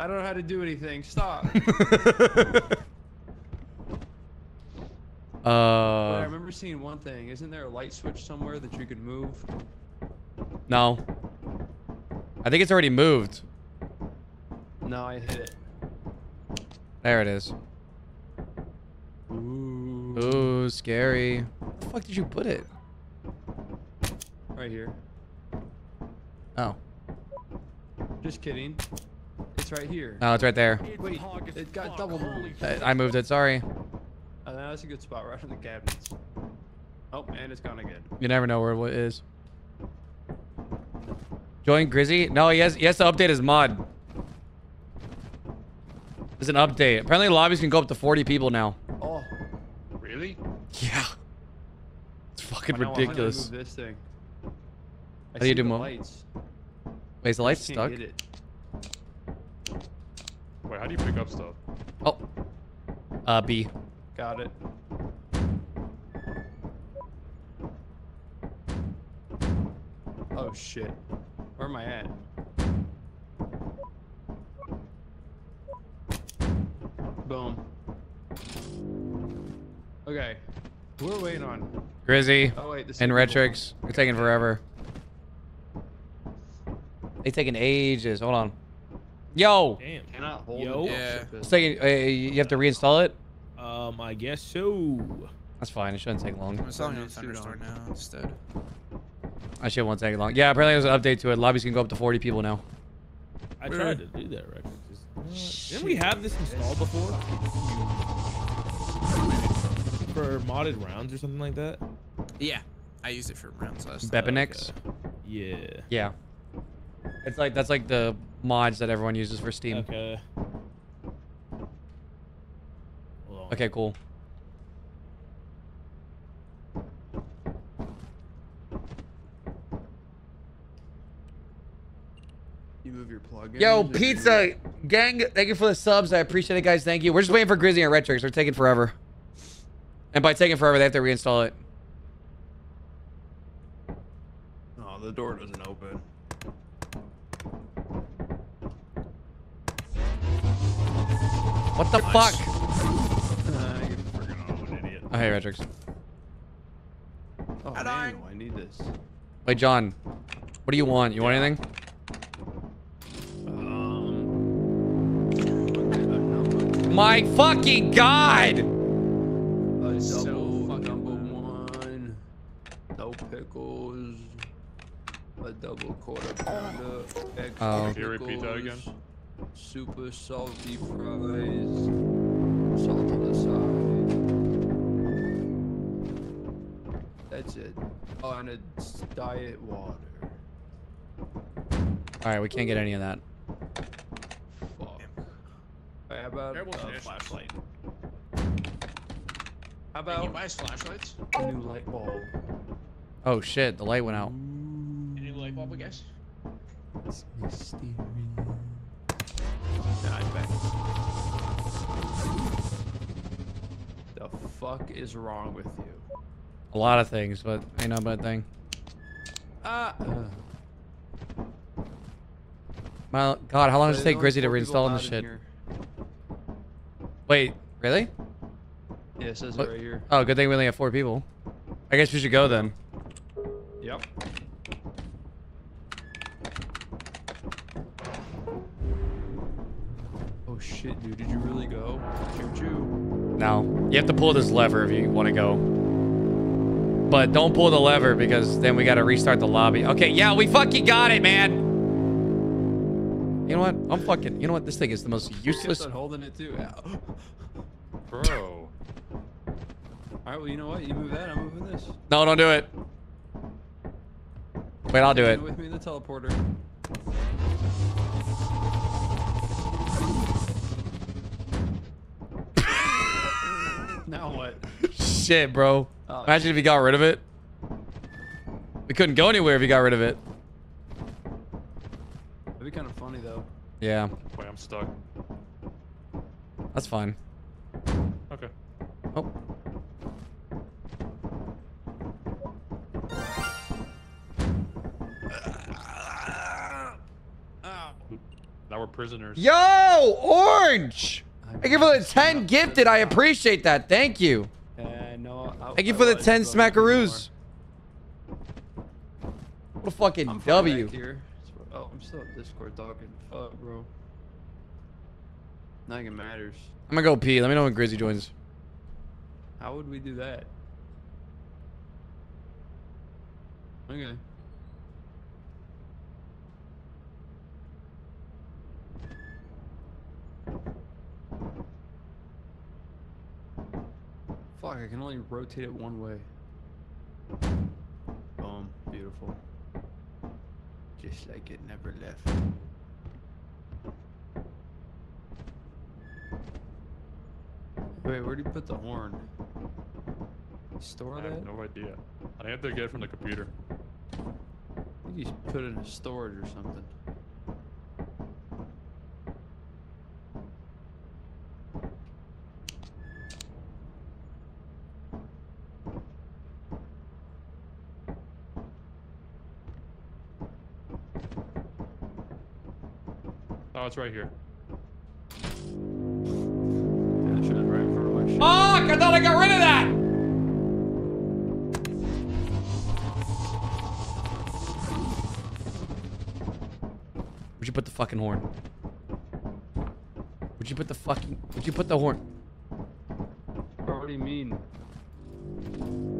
I don't know how to do anything. Stop. But I uh, remember seeing one thing. Isn't there a light switch somewhere that you can move? no. I think it's already moved. No, I hit it. There it is. Ooh. Ooh, scary. Where the fuck did you put it? Right here. Oh. Just kidding. It's right here. No, it's right there. Wait, it got double moved. I moved it. Sorry. Oh, that's a good spot, right on the cabinets. Oh, and it's gone again. You never know where it is. Join Grizzy? No, he has he has to update his mod. There's an update. Apparently lobbies can go up to 40 people now. Oh, Really? Yeah. It's fucking now I wanna ridiculous. Move this thing. I How do you do more? mo- lights. Wait, is the light just stuck? hit it. Wait, how do you pick up stuff? Oh. Uh, B. Got it. Oh shit. Where am I at? Boom. Okay. We're waiting on? Grizzy Oh wait, the and signal. Retrix. You're taking forever. They taking ages. Hold on. Yo, Damn. Cannot hold Yo. Yeah. it's taking. Uh, you have to reinstall it. Um, I guess so. That's fine. It shouldn't take long. I'm installing it on Let's do it Thunderstore now instead. I shit won't take long. Yeah, apparently there's an update to it. Lobbies can go up to 40 people now. I tried to do that, right? Didn't we have this installed before? For modded rounds or something like that? Yeah, I used it for rounds last. BepInEx. Yeah. Yeah. It's like that's like the mods that everyone uses for Steam. Okay. Hold on. Okay, cool. You move your plug. Yo, pizza gang, thank you for the subs. I appreciate it, guys. Thank you. We're just waiting for Grizzy and Retrix. They're taking forever. And by taking forever, they have to reinstall it. Oh, the door doesn't open. What the fuck? I Oh, hey, Retrix. Oh, Hold manual, I need this. Wait, John. What do you want? You want anything? Um. My fucking god! A double So number one. No pickles. A double quarter pounder. Extra Oh. Can you repeat that again? Super salty fries. Salt on the side. That's it. Oh, and it's diet water. Alright, we can't get any of that. Fuck. Hey, how about Terrible uh, a traditions. flashlight? How Can you about buy us flashlights? a new light bulb? Oh shit, the light went out. Any light bulb, I guess. Nah, I bet. The fuck is wrong with you? A lot of things, but ain't no bad thing. Ah. My god, how long does it take Grizzy to reinstall this shit? Wait, really? Yeah, it says What? right here. Oh, good thing we only have four people. I guess we should go then. Yep. Oh shit, dude! Did you really go? Choo choo. No. You have to pull this lever if you want to go. But don't pull the lever because then we got to restart the lobby. Okay, yeah, we fucking got it, man. You know what? I'm fucking. You know what? This thing is the most useless. Kept on holding it too. Bro. All right, well, you know what? You move that, I'm moving this. No, don't do it. Wait, I'll do it. With me in the teleporter. now what? Shit, bro. Oh, Imagine if you got rid of it. We couldn't go anywhere if you got rid of it. That'd be kind of funny though. Yeah, Wait, I'm stuck. that's fine. Okay. Oh. Now we're prisoners. Yo, Orange! Thank you for the 10 gifted. I appreciate that. Thank you. No, I, Thank you I for the 10 but smackaroos. What a fucking. I'm W. here. Oh, I'm still at Discord talking. Fuck, bro. Nothing matters. I'm gonna go pee. Let me know when Grizzy joins. How would we do that? Okay. Fuck, I can only rotate it one way. Boom. Beautiful. Just like it never left. Wait, where'd you put the horn? Store I that? have no idea. I have to get it from the computer. I think you should put it in a storage or something. It's right here. Yeah, I should have right in front of my shit. Fuck! I thought I got rid of that! Would you put the fucking horn? Would you put the fucking? Would you put the horn? Bro, what do you mean?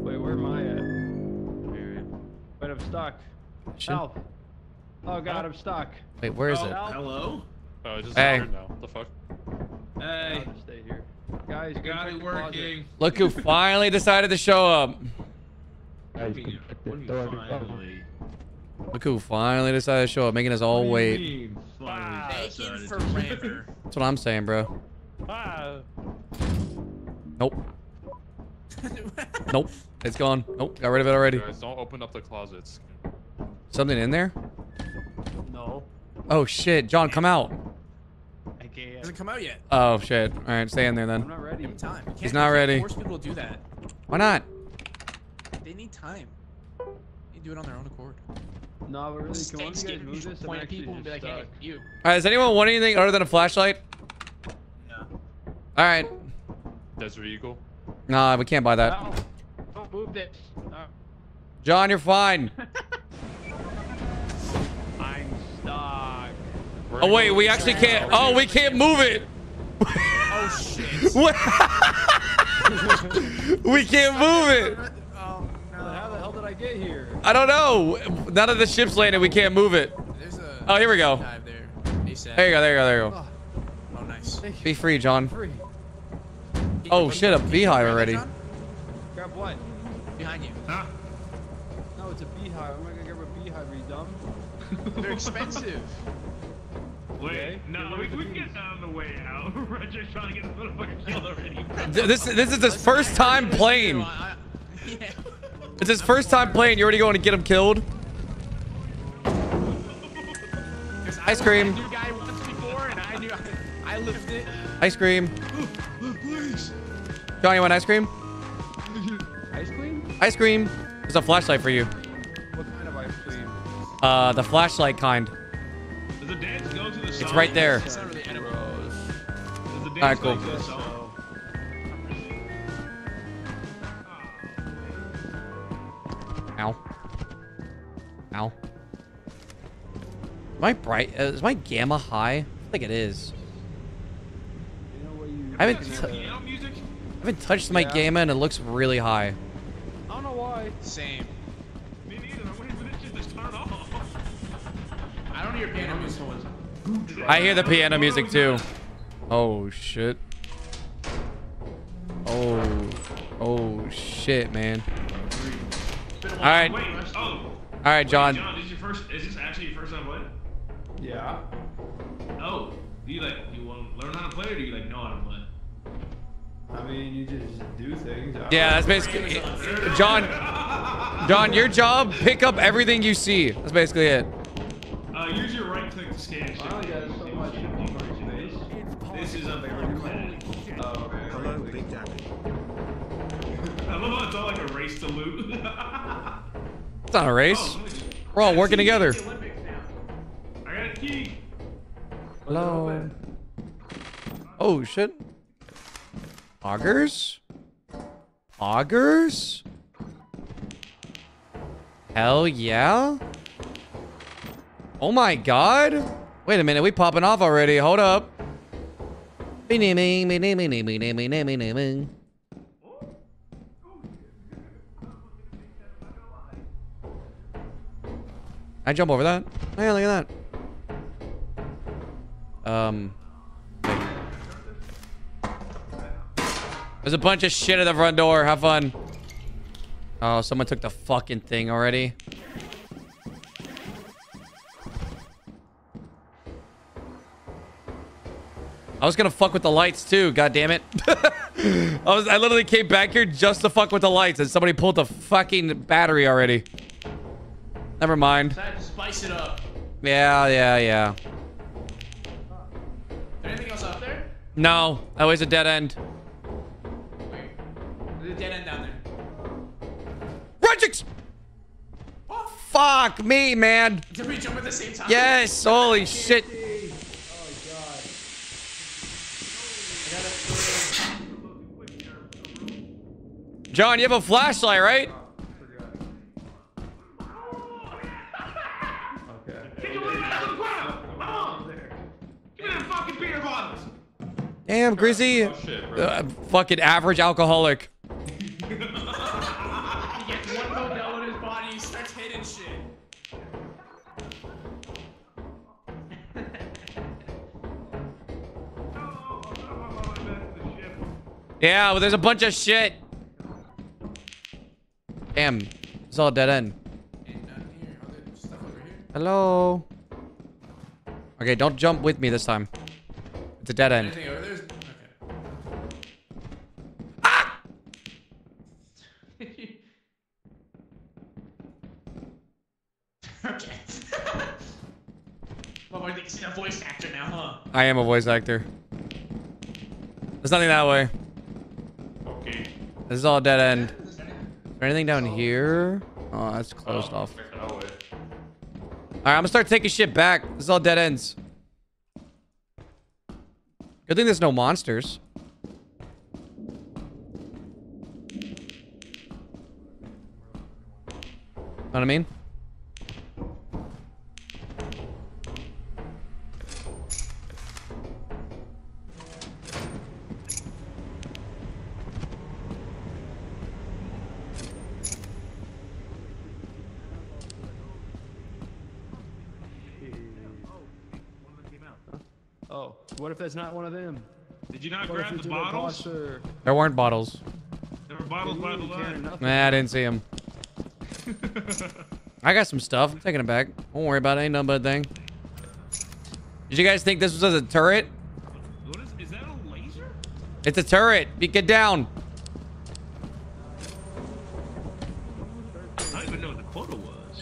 Wait, where am I at? Wait, I'm stuck. Shit. Help. Oh god, I'm stuck. Wait, where is Oh, it? help. Hello? Oh, it's just Hey. weird now. What the fuck? Hey, stay here. Guys, you got it the closet. working. Look who finally decided to show up. What do you- what do you finally? Look who finally decided to show up, making us all What do you wait. mean, finally Taken for. That's what I'm saying, bro. Ah. Nope. Nope. It's gone. Nope. Got rid of it already. Guys, don't open up the closets. Something in there? No. Oh shit, John, come out. I can't. Hasn't come out yet. Oh shit. All right, stay in there then. I'm then. not ready. Give him time. You He's can't- not you can't ready. Force people to do that. Why not? They need time. They do it on their own accord. No, but really, Just can one of you guys move scared, this? I'm point people and be just like, hey, you. All right, does anyone want anything other than a flashlight? No. All right. Desert Eagle. Nah, we can't buy that. Ow. Don't move this. No. John, you're fine. Oh wait, we actually can't. Oh, we can't move it. Oh shit. What? we can't move it. Oh How the hell did I get here? I don't know. None of the ships landed. We can't move it. A. Oh, here we go. Dive there. There you go. There you go. There you go. Oh, oh nice. Be free, John. Free. Oh shit, a beehive already. Grab what? Behind you. Huh? No, it's a beehive. I'm not gonna grab a beehive, are you dumb? They're expensive. Wait, Okay. no, we, we can get on the way out. Roger's trying to get this motherfucker killed already. This this is his first time playing. It's his first time playing. You're already going to get him killed. I Ice cream. was a new guy once before, and I knew I, I lived it. Ice cream. Please. John, you want ice cream? Ice cream? Ice cream. There's a flashlight for you. What kind of ice cream? Uh, the flashlight kind. Does the dance go to the song? It's right there. It's not really edible. Does the Alright, cool. go to the song? Ow. Ow. Am I bright? Uh, is my gamma high? I feel like it is. You know what you. I haven't, Is t- it piano music? I haven't touched my Yeah. gamma and it looks really high. I don't know why. Same. Me neither. I'm waiting for this shit to turn off. I don't hear piano music. I hear the piano music too. Oh shit. Oh. Oh shit, man. All right. Wait, oh. All right, John. John, is your first. Is this actually your first time playing? Yeah. Oh, do you like Do you want to learn how to play, or do you like know how to play? I mean, you just do things. I Yeah, that's don't- basically John. John, your job: pick up everything you see. That's basically it. Uh, use your right click to scan shit. Wow, you got so much space. This is a very planet. Oh, okay. Hello, Big Daddy. I love how it's all like a race to loot. It's not a race. Oh, just- We're all working together. it's the Olympics now. I got a key. Hello. Oh shit. Augers? Augers? Hell yeah. Oh my god. Wait a minute, we popping off already. Hold up. I jump over that. Oh, yeah, look at that. Um. There's a bunch of shit at the front door. Have fun. Oh, someone took the fucking thing already. I was gonna fuck with the lights too. God damn it! I was. I literally came back here just to fuck with the lights, and somebody pulled the fucking battery already. Never mind. To spice it up. Yeah, yeah, yeah. Is there anything else up there? No, always a dead end. Wait. There's a dead end down there. Regix! Fuck me, man. Did we jump at the same time? Yes, holy shit. John, you have a flashlight, right? Damn, Grizzy. Oh, shit, uh, fucking average alcoholic. body, yeah, well, there's a bunch of shit. Damn, it's all dead end. Hello. Okay, don't jump with me this time. It's a dead end. Anything over okay. Ah! okay. well, he's a voice actor now, huh? I am a voice actor. There's nothing that way. Okay. This is all dead end. There anything down oh. here? Oh, that's closed oh. off. All right, I'm gonna start taking shit back. This is all dead ends. Good thing there's no monsters. Know what I mean? What if that's not one of them? Did you not What if grab the bottles? imposter? There weren't bottles. There were bottles by the can't line. nothing. Nah, I didn't see them. I got some stuff. I'm taking it back. Don't worry about it. Ain't nothing but a thing. Did you guys think this was a turret? What is, is that a laser? It's a turret. Be- Get down. I don't even know what the quota was.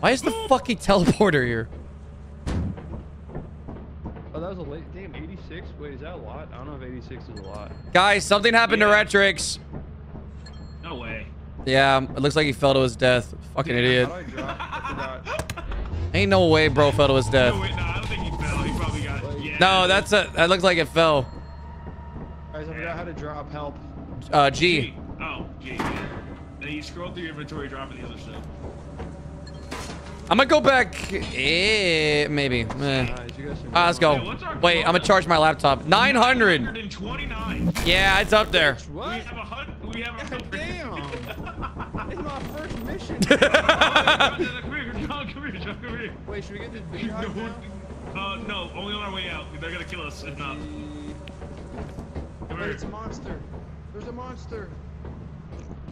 Why is the oh. fucking teleporter here? That was a late. Damn, 86. Wait, is that a lot? I don't know if 86 is a lot. Guys, something happened to Retrix. No way. Yeah, it looks like he fell to his death. Fucking idiot. How do I drop? I forgot. Ain't no way bro fell to his death. No, wait, no, I don't think he fell. He probably got. Yeah. No, that's a. That looks like it fell. Guys, I forgot how to drop help. Uh, G. Oh, G. Yeah. Then you scroll through your inventory, dropping the other stuff. I'm gonna go back. Eh, maybe. Eh. Nice, Ah, let's go. Hey, Wait, I'm gonna charge my laptop. 900. Yeah, it's up there. We What? have a hun- We have a God damn! it's my first mission. come here, John, come here, John, come here. Wait, should we get this big hug now? Uh, no, only on our way out. They're gonna kill us if not. Come Wait, here. it's a monster. There's a monster.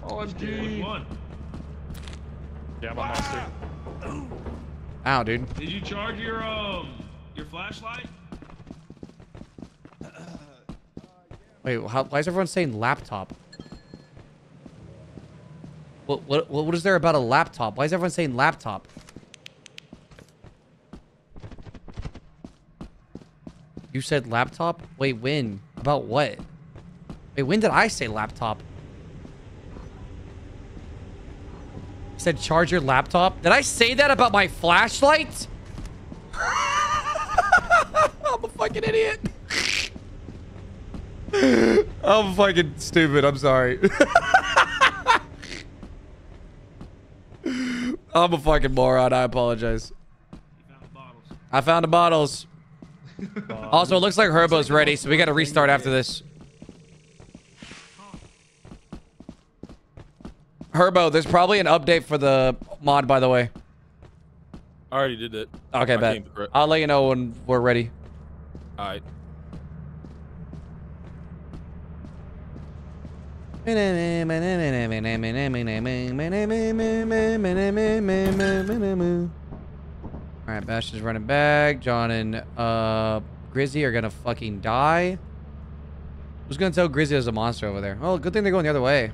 Oh, Which OMG. one? Yeah, I'm a monster. Ow, dude. Did you charge your um your flashlight? Wait, how, why is everyone saying laptop? What, what, what is there about a laptop? Why is everyone saying laptop? You said laptop? Wait, when? About what? Wait, when did I say laptop? You said charge your laptop? Did I say that about my flashlight? I'm a fucking idiot. I'm fucking stupid. I'm sorry. I'm a fucking moron. I apologize. Found. I found the bottles. Also, it looks like Herbo's ready, so we got to restart after this. Herbo, there's probably an update for the mod, by the way. I already did it. Okay, I bet. I'll let you know when we're ready. All right. All right, Bash is running back. John and uh, Grizzy are gonna fucking die. Who's gonna tell Grizzy there's a monster over there? Oh, good thing they're going the other way.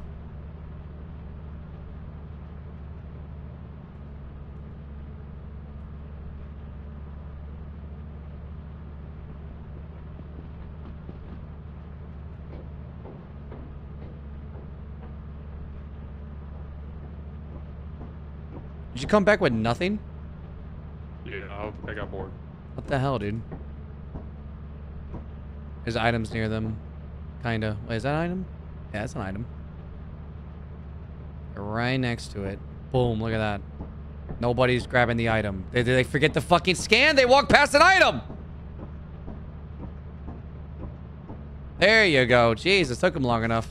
Did you come back with nothing? Yeah, I, got bored. What the hell, dude? There's items near them. Kinda. Wait, is that an item? Yeah, that's an item. They're right next to it. Boom, look at that. Nobody's grabbing the item. They, they forget to fucking scan. They walk past an item. There you go. Jeez, it took him long enough.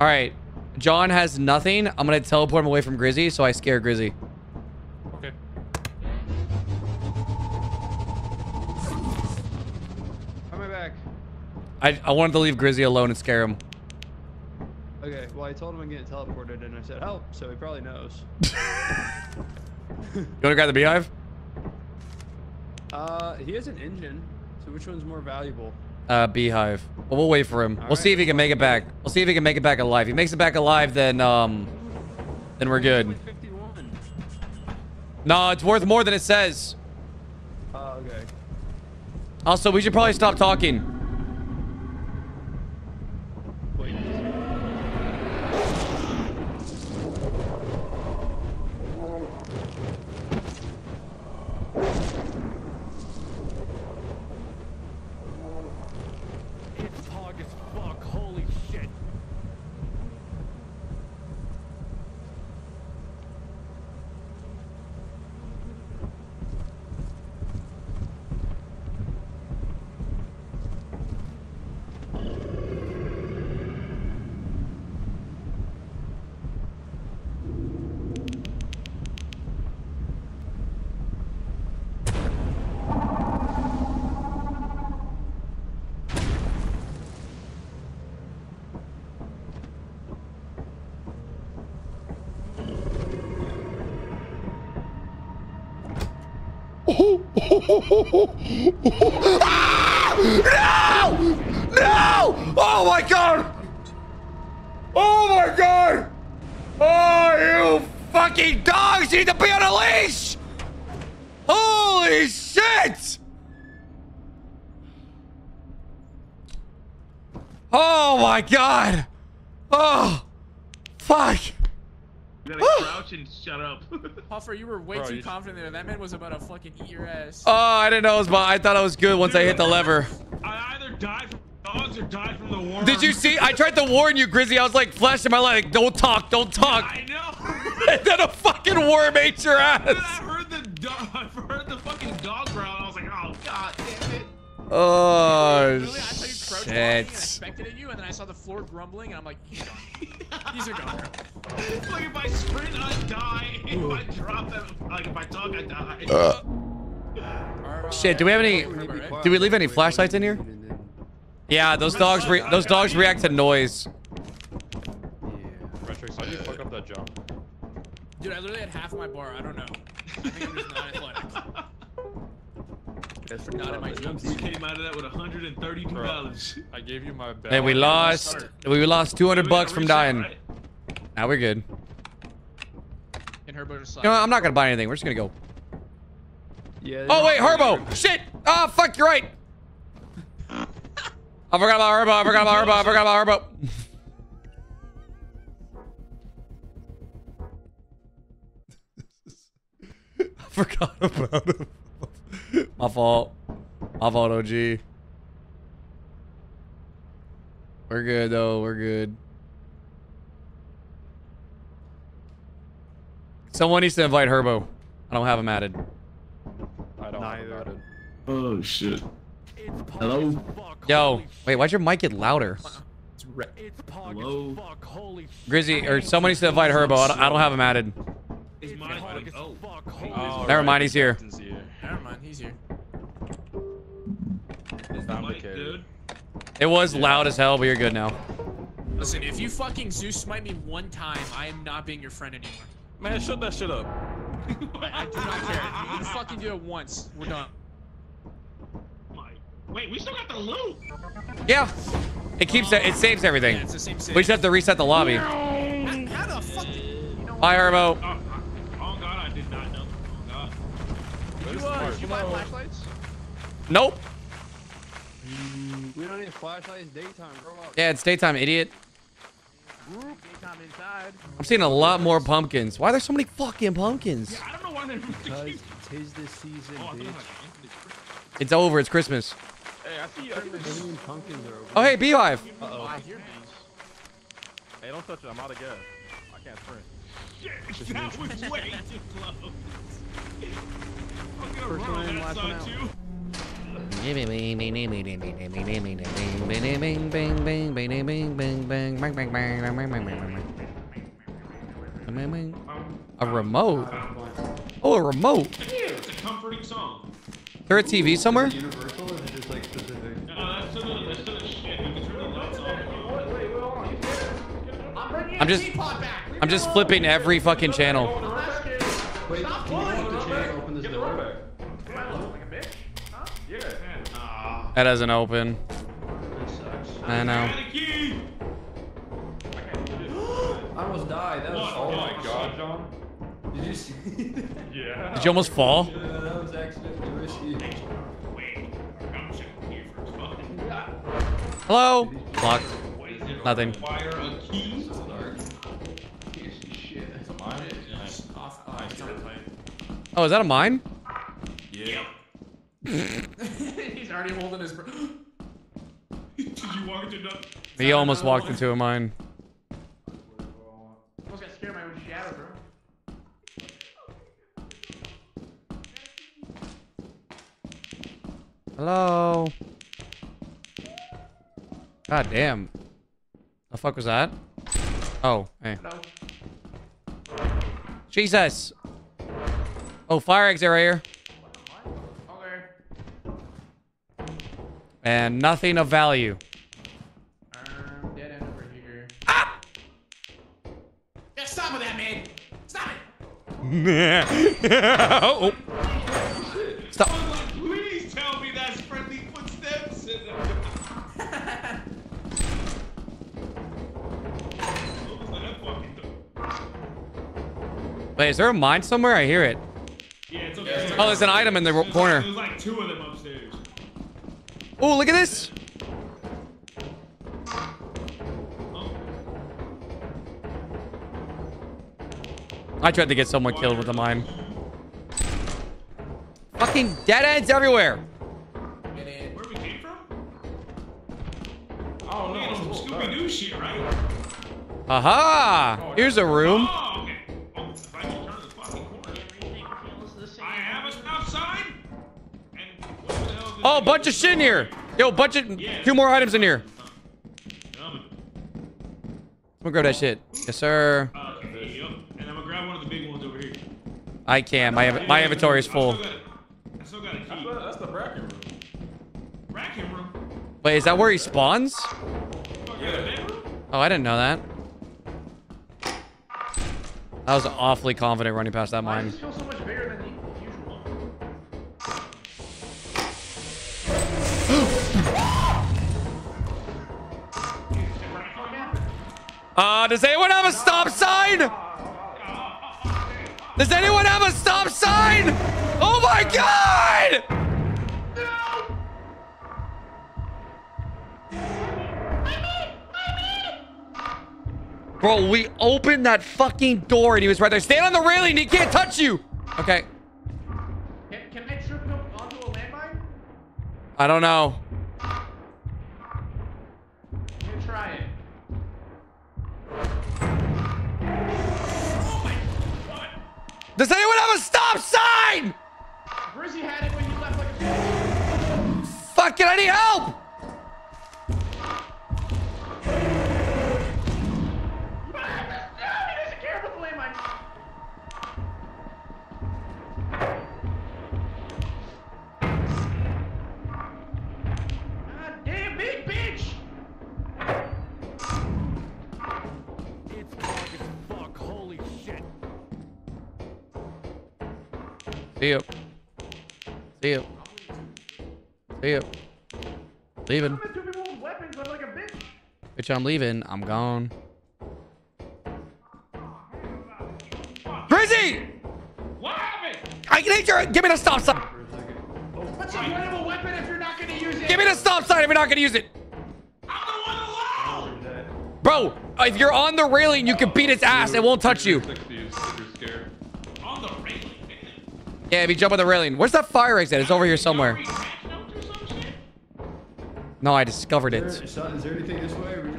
All right. John has nothing. I'm going to teleport him away from Grizzy, so I scare Grizzy. Okay. Am I back? I, I wanted to leave Grizzy alone and scare him. Okay, well, I told him I'm getting teleported, and I said help, so he probably knows. You want to grab the beehive? Uh, he has an engine, so which one's more valuable? Uh, beehive. Well, we'll wait for him. All we'll see if he can make it back. We'll see if he can make it back alive. If he makes it back alive, then, um, then we're good. 51. No, it's worth more than it says. Oh, okay. Also, we should probably stop talking. Wait. It's pog as fuck. Holy shit. No! No! Oh my god! Oh my god! Oh, you fucking dogs need to be on a leash! Holy shit! Oh my god! Oh, fuck! You gotta crouch and shut up. Puffer, you were way Bro, too confident there. That man was about to fucking eat your ass. Oh, I didn't know it was my. I thought I was good once I hit the lever. I either died from dogs or died from the worm. Did you see? I tried to warn you, Grizzy. I was like flashing my light, like, don't talk, don't talk. I know. And then a fucking worm ate your Then I ass. heard the dog. I heard the fucking dog growl. I was like, oh god damn it. Oh Literally, I saw you crouch and I shit! expected at you, and then I saw the floor grumbling, and I'm like, he's gone. He's a goner. like if I sprint, I die. If I drop them, like if I talk, I die. Uh. Shit. Do we have any? Do we leave any flashlights in here? Yeah, those dogs. Re those dogs react to noise. Yeah. Retrix, how do you fuck up that jump? Dude, I literally had half my bar. I don't know. I think I'm just not athletic. That's Not in my jump We came out of that with 132 dollars. I gave you my bell. And we lost. We lost 200 bucks from dying. Now we're good. In Herbo just You know. I'm not gonna buy anything. We're just gonna go. Yeah. Oh wait, Herbo! Shit! Ah, fuck! You're right. I forgot about Herbo. I forgot about Herbo. I forgot about Herbo. I forgot about him. My fault. My fault, OG. We're good though. We're good. Someone needs to invite Herbo. I don't have him added. I don't have about it. Oh shit. Hello? Yo, wait, why'd your mic get louder? It's re- It's pog Hello? fuck. Holy Grizzy, or someone needs to invite Herbo. I don't, I don't have him added. Is It's mine? pog as Oh. fuck. Holy Oh, Never right, mind, he's here. Captain's here. Never mind, he's here. Is the Found the mic kid. It was loud as hell, but you're good now. Listen, if you fucking Zeus smite me one time, I am not being your friend anymore. Man, shut that shit up. I, I do not care. You, you fucking do it once, we're done. Wait, we still got the loot. Yeah, it keeps it. It saves everything. Yeah, it's the same We just have to reset the lobby. How, how the fuck? You know Bye, Herbo. Oh, I- oh god, I did not know. Oh god. Did you, uh, did you buy flashlights? Nope. We don't need flashlights daytime. Grow up. Yeah, it's daytime, idiot. Daytime inside. I'm seeing a lot more pumpkins. Why are there so many fucking pumpkins? I don't know why they're. Because tis the season, Oh, I thought it was bitch. It's over. It's Christmas. Hey, I see you. I see you. Million pumpkins are over. Oh, hey, Beehive. Oh, I hear bees. Hey, don't touch it. I'm out of gas. I can't sprint. Shit, that was way too close. First one last one out. A remote? Oh, a remote. It's a comforting song. Is there a TV somewhere? I'm just, I'm just flipping every fucking channel. Wait, can you open the channel, open this door? That doesn't open. That sucks. I know. I almost died. That was Oh my god, John. Did you see? Yeah. Did you almost fall? Yeah, that was accidentally risky. Hello? Locked. Nothing. Fire a key. Oh, is that a mine? Yeah. Already holding his. br- Did you walk into the? He almost walked into a mine. Almost got scared by my own shadow, bro. Hello? God damn. The fuck was that? Oh, hey. Jesus. Oh, fire exit right here. And nothing of value. Um, dead end over here. Yeah, stop with that, man. Stop it. oh. Stop. Please tell me that's friendly footsteps. Wait, is there a mine somewhere? I hear it. Yeah, it's okay. Oh, there's an item in the There's corner. Like, there's like two of them. Oh, look at this. I tried to get someone killed with a mine. Fucking dead ends everywhere. Where we came from? Oh no, oh, some Scooby Doo shit, right? Aha! Here's a room. Oh. Oh, bunch of shit in here. Yo, bunch of two more items in here. I'm gonna grab that shit. Yes, sir. Yep. And I'm gonna grab one of the big ones over here. I can. My my inventory is full. I still got a key. That's the bracken room. Bracken room. Wait, is that where he spawns? Oh, I didn't know that. I was awfully confident running past that mine. Uh, does anyone have a stop sign? Does anyone have a stop sign? Oh my god! Bro, we opened that fucking door and he was right there. Stand on the railing, he can't touch you. Okay, Can, can I trip up onto a landmine? I don't know. Does anyone have a stop sign? Grizzy had it when you left like a Fucking, I need help! See you. See you. See you. Leaving. Two people with weapons, but like a bitch. I'm leaving. I'm gone. Grizzy! What happened? I need your. Give me the stop sign. What's the a weapon if you're not gonna use it? Give me the stop sign if you're not gonna use it. Bro, if you're on the railing, you can beat its ass. It won't touch you. Yeah, if you jump on the railing. Where's that fire exit? It's over here somewhere. No, I discovered it. There's is there?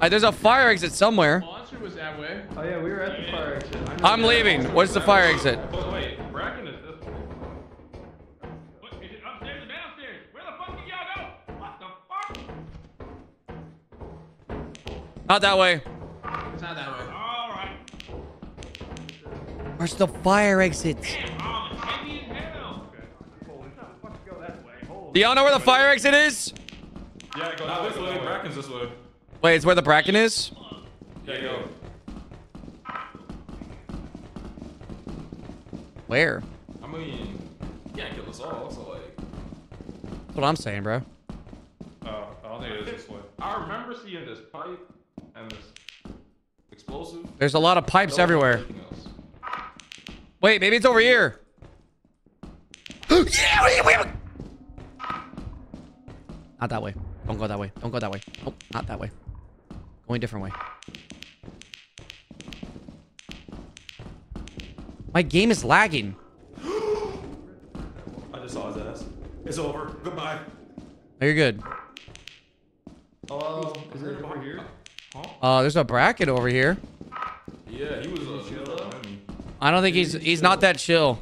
Uh, there's a fire exit somewhere. Monster was that way. Oh, yeah, we were at the fire exit. I'm leaving. Where's the fire exit? Not that way. It's not that way. Alright. Where's the fire exit? Oh, it's heavy as hell. Do y'all know where the fire exit is? Yeah, go nah, this way. Bracken's this way. Wait, it's where the bracken is? Yeah, go. Where? I mean, you can't kill us all, so like. That's what I'm saying, bro. Uh, I don't think it is this way. I remember seeing this pipe and this explosive. There's a lot of pipes everywhere. else. Wait, maybe it's over here. yeah, wait, wait, wait. Not that way. Don't go that way. Don't go that way. Oh, not that way. Going a different way. My game is lagging. I just saw his ass. It's over. Goodbye. Oh, you're good. Oh, Is it over here? Uh, there's a bracken over here. Yeah, he was a. He was a homie. I don't think he's he's not that chill.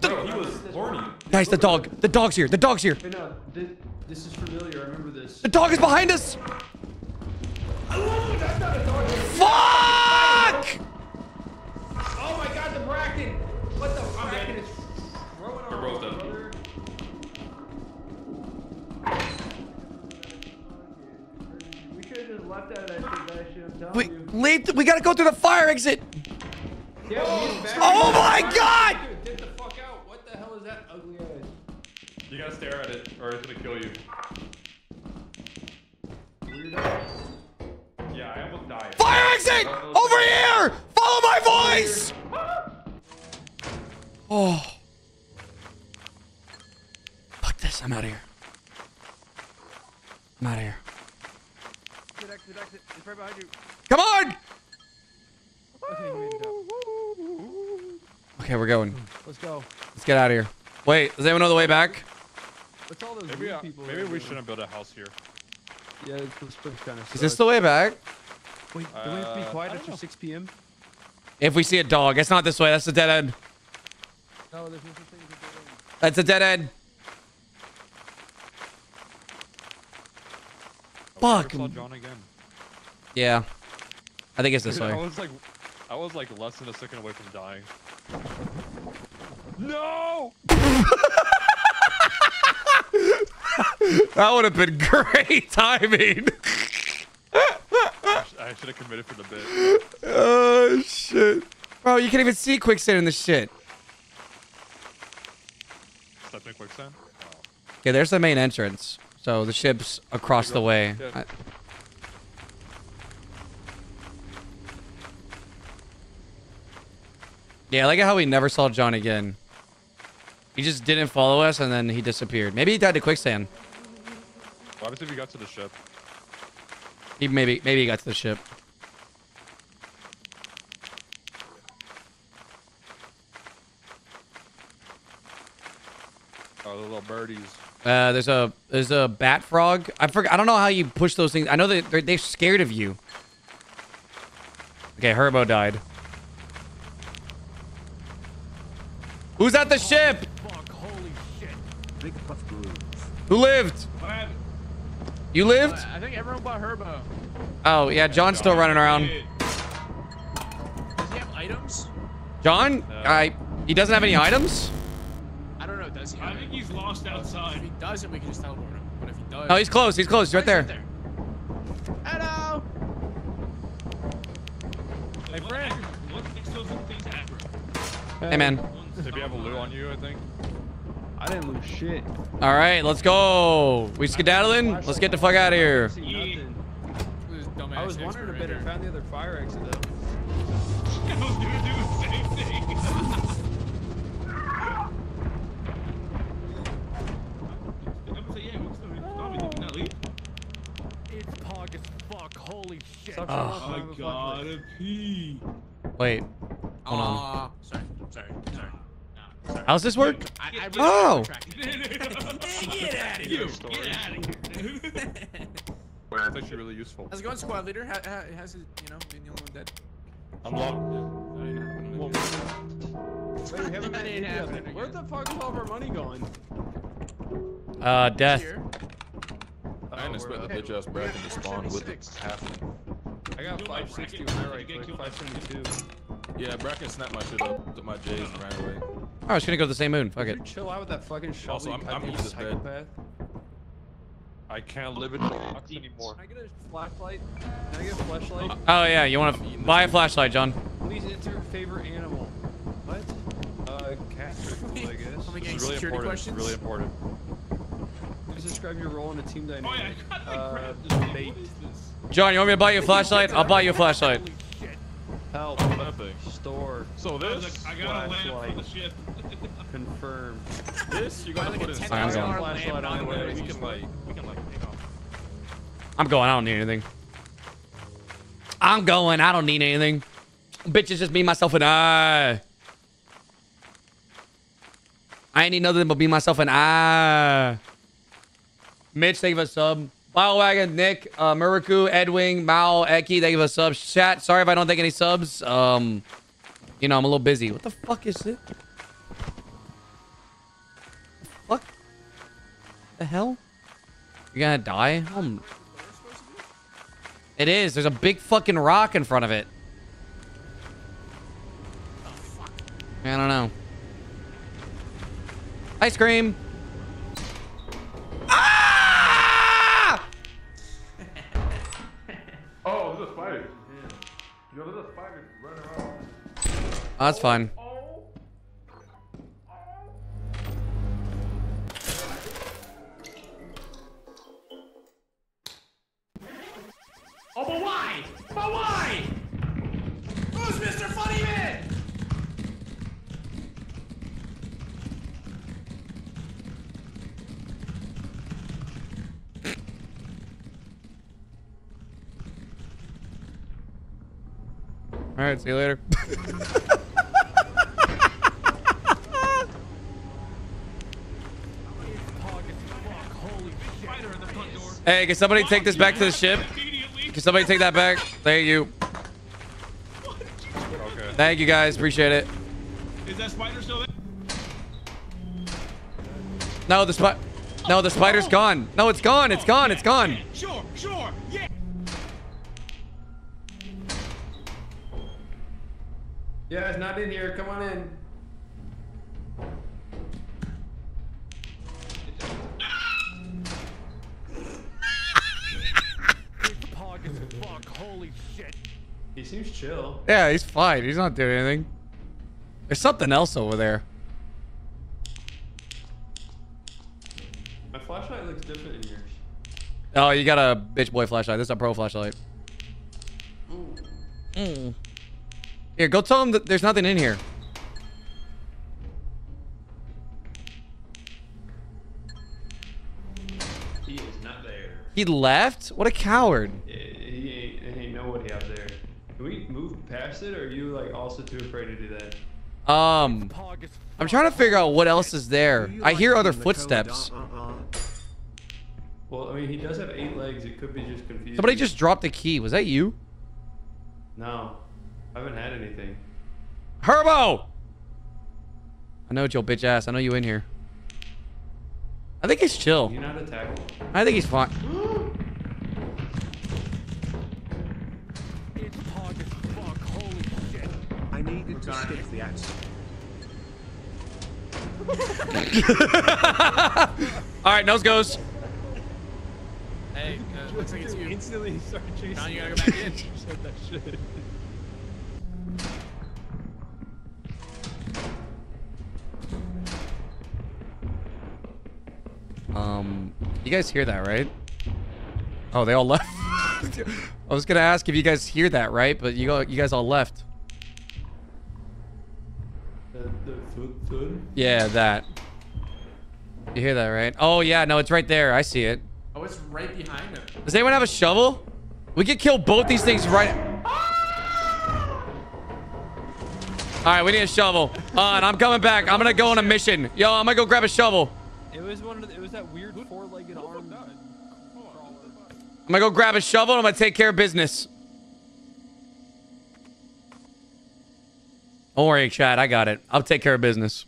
Bro, he was horny. Guys, the dog. The dog's here. The dog's here. Wait, no, this, this is familiar. I remember this. The dog is behind us. Fuck! Oh my god, the bracken! What the bracken is throwing They're both dead. We should have just left out of that shit, that shit, I'm telling We you. leave. We gotta go through the fire exit. Yeah, we Oh my god! Dude, get the fuck out. What the hell is that ugly ass? You gotta stare at it, or it's gonna kill you. Yeah, I almost died. Fire exit! Over here! Follow my voice! Oh. Fuck this. I'm out of here. I'm out of here. Exit, exit, exit. It's right behind you. Come on! Okay, you made it up. Okay, we're going. Let's go. Let's get out of here. Wait, does anyone know the way back? What's all those Maybe, uh, people? maybe we shouldn't build a house here. Yeah, it's, it's, it's kind of. Is this the way back? Wait, do we have to be Uh, quiet I after know. 6 p.m.? If we see a dog, it's not this way. That's the dead end. No, there's no such thing as a dead end. That's a dead end. I Fuck. never saw John again. Yeah. I think it's this Dude, I way. was like, I was like less than a second away from dying. No! That would have been great timing. I should have committed for the bit. oh shit. Bro, you can't even see quicksand in this shit. Step in quicksand. Okay, there's the main entrance. So the ship's across the way. Yeah. I- yeah, I like how we never saw John again. He just didn't follow us and then he disappeared. Maybe he died to quicksand. What happens if you got to the ship? He maybe maybe he got to the ship. Oh, the little birdies. Uh, there's a there's a bat frog. I forgot. I don't know how you push those things. I know that they're, they're scared of you. Okay, Herbo died. Who's at the ship? Fuck, holy shit. Big Who lived? What happened? You lived? I think everyone but Herbo. Oh yeah, John's still running around. Does he have items? John? I he doesn't have any items? I don't know. Does he? I think he's lost outside. If he doesn't, we can just teleport him. But if he does, Oh, he's close. He's close. He's right there. Hello! Hey, friend. What explosive things happen? Hey man. Did you have a loot on you? I think. I didn't lose shit. All right, let's go. We skedaddling? Let's get the fuck out of here. See Yeah. nothing. This dumbass I was wondering a bit. right I found the other fire exit though. I was gonna do the same thing. I'm gonna say, yeah, what's the zombie thing? Not leave? It's pog as fuck, holy shit. Stop Oh. showing Oh my my god, a pee. Wait. Hold on. on. sorry, sorry, sorry. No, sorry. How's this work? I, I really Oh. retracted. Get out of here. Get out of here. That's actually really useful. How's it going, squad leader? How, how, how's it, you know, being the only one dead? I'm locked. Wait, we haven't That ain't happening. Where the fuck is all of our money going? Uh, death. Here. I understand the bitch ass bracken to spawn with it happening. I I got doing my 560 bracket. when I right click, 572. Yeah, Bracken snapped my shit up, took my J's and ran away. Oh, I was gonna go to the same moon. Fuck it. You chill out with that fucking shovel. Also, I'm- I'm goddamn using this bed. I can't live in the box anymore. Can I get a flashlight? Can I get a flashlight? Oh yeah, you want to buy a flashlight, John? Please enter your favorite animal. What? Uh, cat. Cool, I guess. Are we This is really security important. questions? Really important. Please describe your role in the team dynamic. Oh yeah, dynamic. I gotta uh, grab this thing. bait. What is this? John, you want me to buy you a flashlight? I'll buy you a flashlight. Holy shit. Help. That thing. Store. So I, was this, like, I gotta land for Flashlight. the ship. Confirm. this, you're gonna Like put a in $10 I'm going. Flashlight on the way. We can like, we can like. I'm going. I don't need anything. I'm going. I don't need anything. Bitch, it's just me, myself, and I. I ain't need nothing but be myself and I. Mitch, thank you for a sub. Biowagon, Nick, uh, Muraku, Edwing, Mao, Eki, thank you for a sub. Chat, sorry if I don't take any subs. Um, you know, I'm a little busy. What the fuck is this? Fuck? The hell? You're gonna die? Um, it is. There's a big fucking rock in front of it. I don't know. Ice cream. Ah! Yo, there's a spider running around. Ah, oh, that's fine. Oh, but why? But why? Who's Mr. Funny All right, see you later. Holy spider at the front door. hey, can somebody take this back to the ship? Can somebody take that back? Thank you. Okay. Thank you guys. Appreciate it. Is that spider still there? No, the spot. No, the spider's gone. No, it's gone. It's gone. It's gone. Sure, sure, yeah. Yeah, it's not in here. Come on in. It's pog as fuck. Holy shit. He seems chill. Yeah, he's fine. He's not doing anything. There's something else over there. My flashlight looks different in yours. Oh, you got a bitch boy flashlight. This is a pro flashlight. Mm. Here, go tell him that there's nothing in here. He is not there. He left? What a coward. Yeah, He ain't, he ain't know what he have there. Can we move past it, or are you like also too afraid to do that? Um, I'm trying to figure out what else is there. I hear other eating the code footsteps. uh-uh? Well, I mean, he does have eight legs. It could be just confusing. Somebody just dropped the key. Was that you? No, I haven't had anything. Herbo! I know it's your bitch ass. I know you in here. I think he's chill. You not attack. I think he's fine. It's pog as fuck. Holy shit. I needed to skip the ads. All right, nose goes. Hey, uh, looks like it's you. Instantly start chasing. Now you gotta go back in. Um, you guys hear that, right? Oh, they all left. I was gonna ask if you guys hear that, right? But you you guys all left. The, the food, food. Yeah, that. You hear that, right? Oh yeah, no, it's right there. I see it. Oh, it's right behind him. Does anyone have a shovel? We could kill both these things right. All right, we need a shovel. Uh, and I'm coming back. I'm gonna go on a mission. Yo, I'm gonna go grab a shovel. It was one of the, it was that weird four-legged arm. I'm gonna go grab a shovel and I'm gonna take care of business. Don't worry, Chad. I got it. I'll take care of business.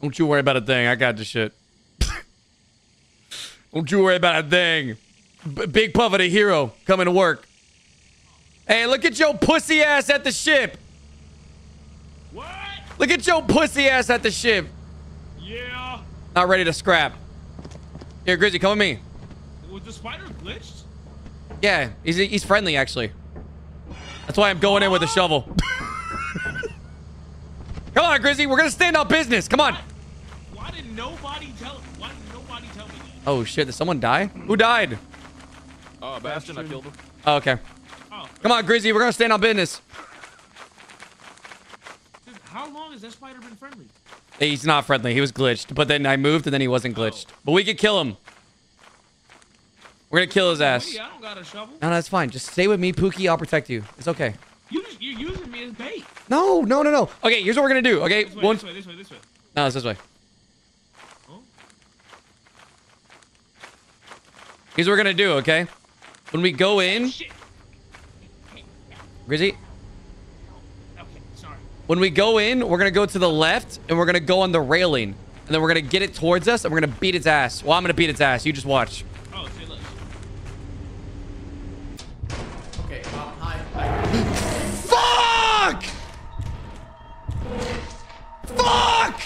Don't you worry about a thing. I got the shit. Don't you worry about a thing. B- Big Puff of the hero coming to work. Hey, look at your pussy ass at the ship. What? Look at your pussy ass at the ship. Yeah. Not ready to scrap. Here, Grizzy, come with me. Was the spider glitched? Yeah, he's he's friendly actually. That's why I'm going in with a shovel. Come on, Grizzy, we're gonna stand on business. Come on. Why did nobody tell? Why did nobody tell me that? Oh shit, did someone die? Who died? Oh, Bastion, I killed him. Oh, okay. Oh. Come on, Grizzy, we're gonna stand on business. Dude, how long has that spider been friendly? He's not friendly. He was glitched, but then I moved and then he wasn't glitched. Oh. But we could kill him. We're gonna kill his ass. I don't got a shovel. No, no, that's fine. Just stay with me, Pookie. I'll protect you. It's okay. You just, you're using me as bait. No, no, no, no. Okay, here's what we're gonna do. Okay, This way, one. this way, this way, this way. No, it's this way. Oh. Here's what we're gonna do. Okay, when we go in, Grizzy. Okay, sorry. When we go in, we're gonna go to the left and we're gonna go on the railing, and then we're gonna get it towards us and we're gonna beat its ass. Well, I'm gonna beat its ass. You just watch. Oh, say less. Okay, um, hi. hi. Fuck! Fuck!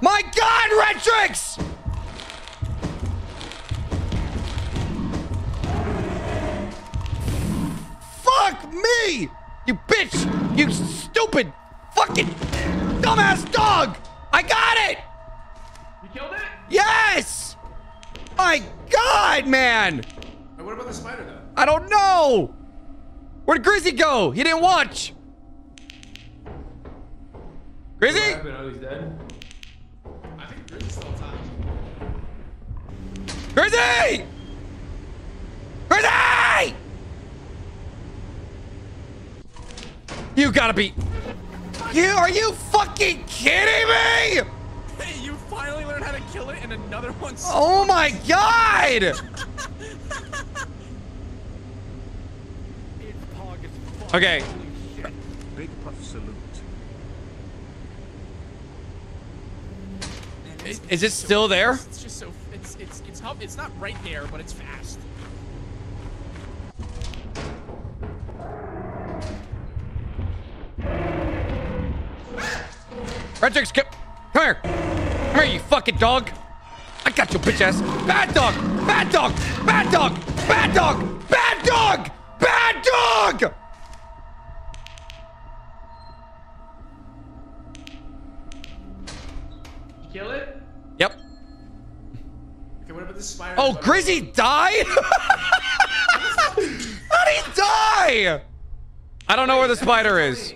My God, Retrix! Fuck me! You bitch! You stupid fucking dumbass dog! I got it! You killed it? Yes! My God, man! Wait, what about the spider though? I don't know! Where'd Grizzy go? He didn't watch! Grizzy? What happened? Oh, he's dead. I think Grizzy's still alive. Grizzy! Grizzy! You gotta be... You, are you fucking kidding me? Hey, you finally learned how to kill it and another one's... Oh my god! It's pog as fuck. Okay. Big puff salute. Is, is it still there? It's just so... It's, it's, it's, it's not right there, but it's fast. Retrix, come, come here. Come here, you fucking dog. I got your bitch ass. Bad dog! Bad dog! Bad dog! Bad dog! Bad dog! Bad dog! Kill it? Yep. Okay, what about the spider? Oh, Grizzy died? How'd he die? I don't know where the spider is.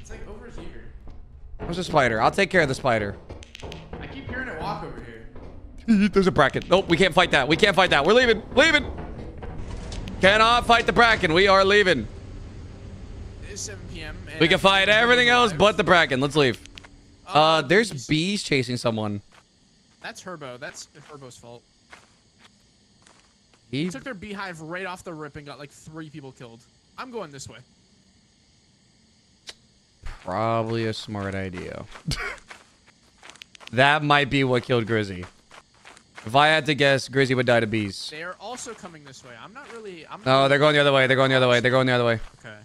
It's like over here. Where's the spider? I'll take care of the spider. I keep hearing it walk over here. There's a bracken. Nope, we can't fight that. We can't fight that. We're leaving. Leaving. Cannot fight the bracken. We are leaving. It is 7 p.m. We can fight everything else but the bracken. Let's leave. Uh, Um, there's bees chasing someone. That's Herbo. That's Herbo's fault. He He took their beehive right off the rip and got like three people killed. I'm going this way. Probably a smart idea. that might be what killed Grizzy. If I had to guess, Grizzy would die to bees. They are also coming this way. I'm not really. I'm not No, really- they're going the other way. They're going the other way. They're going the other way. Okay.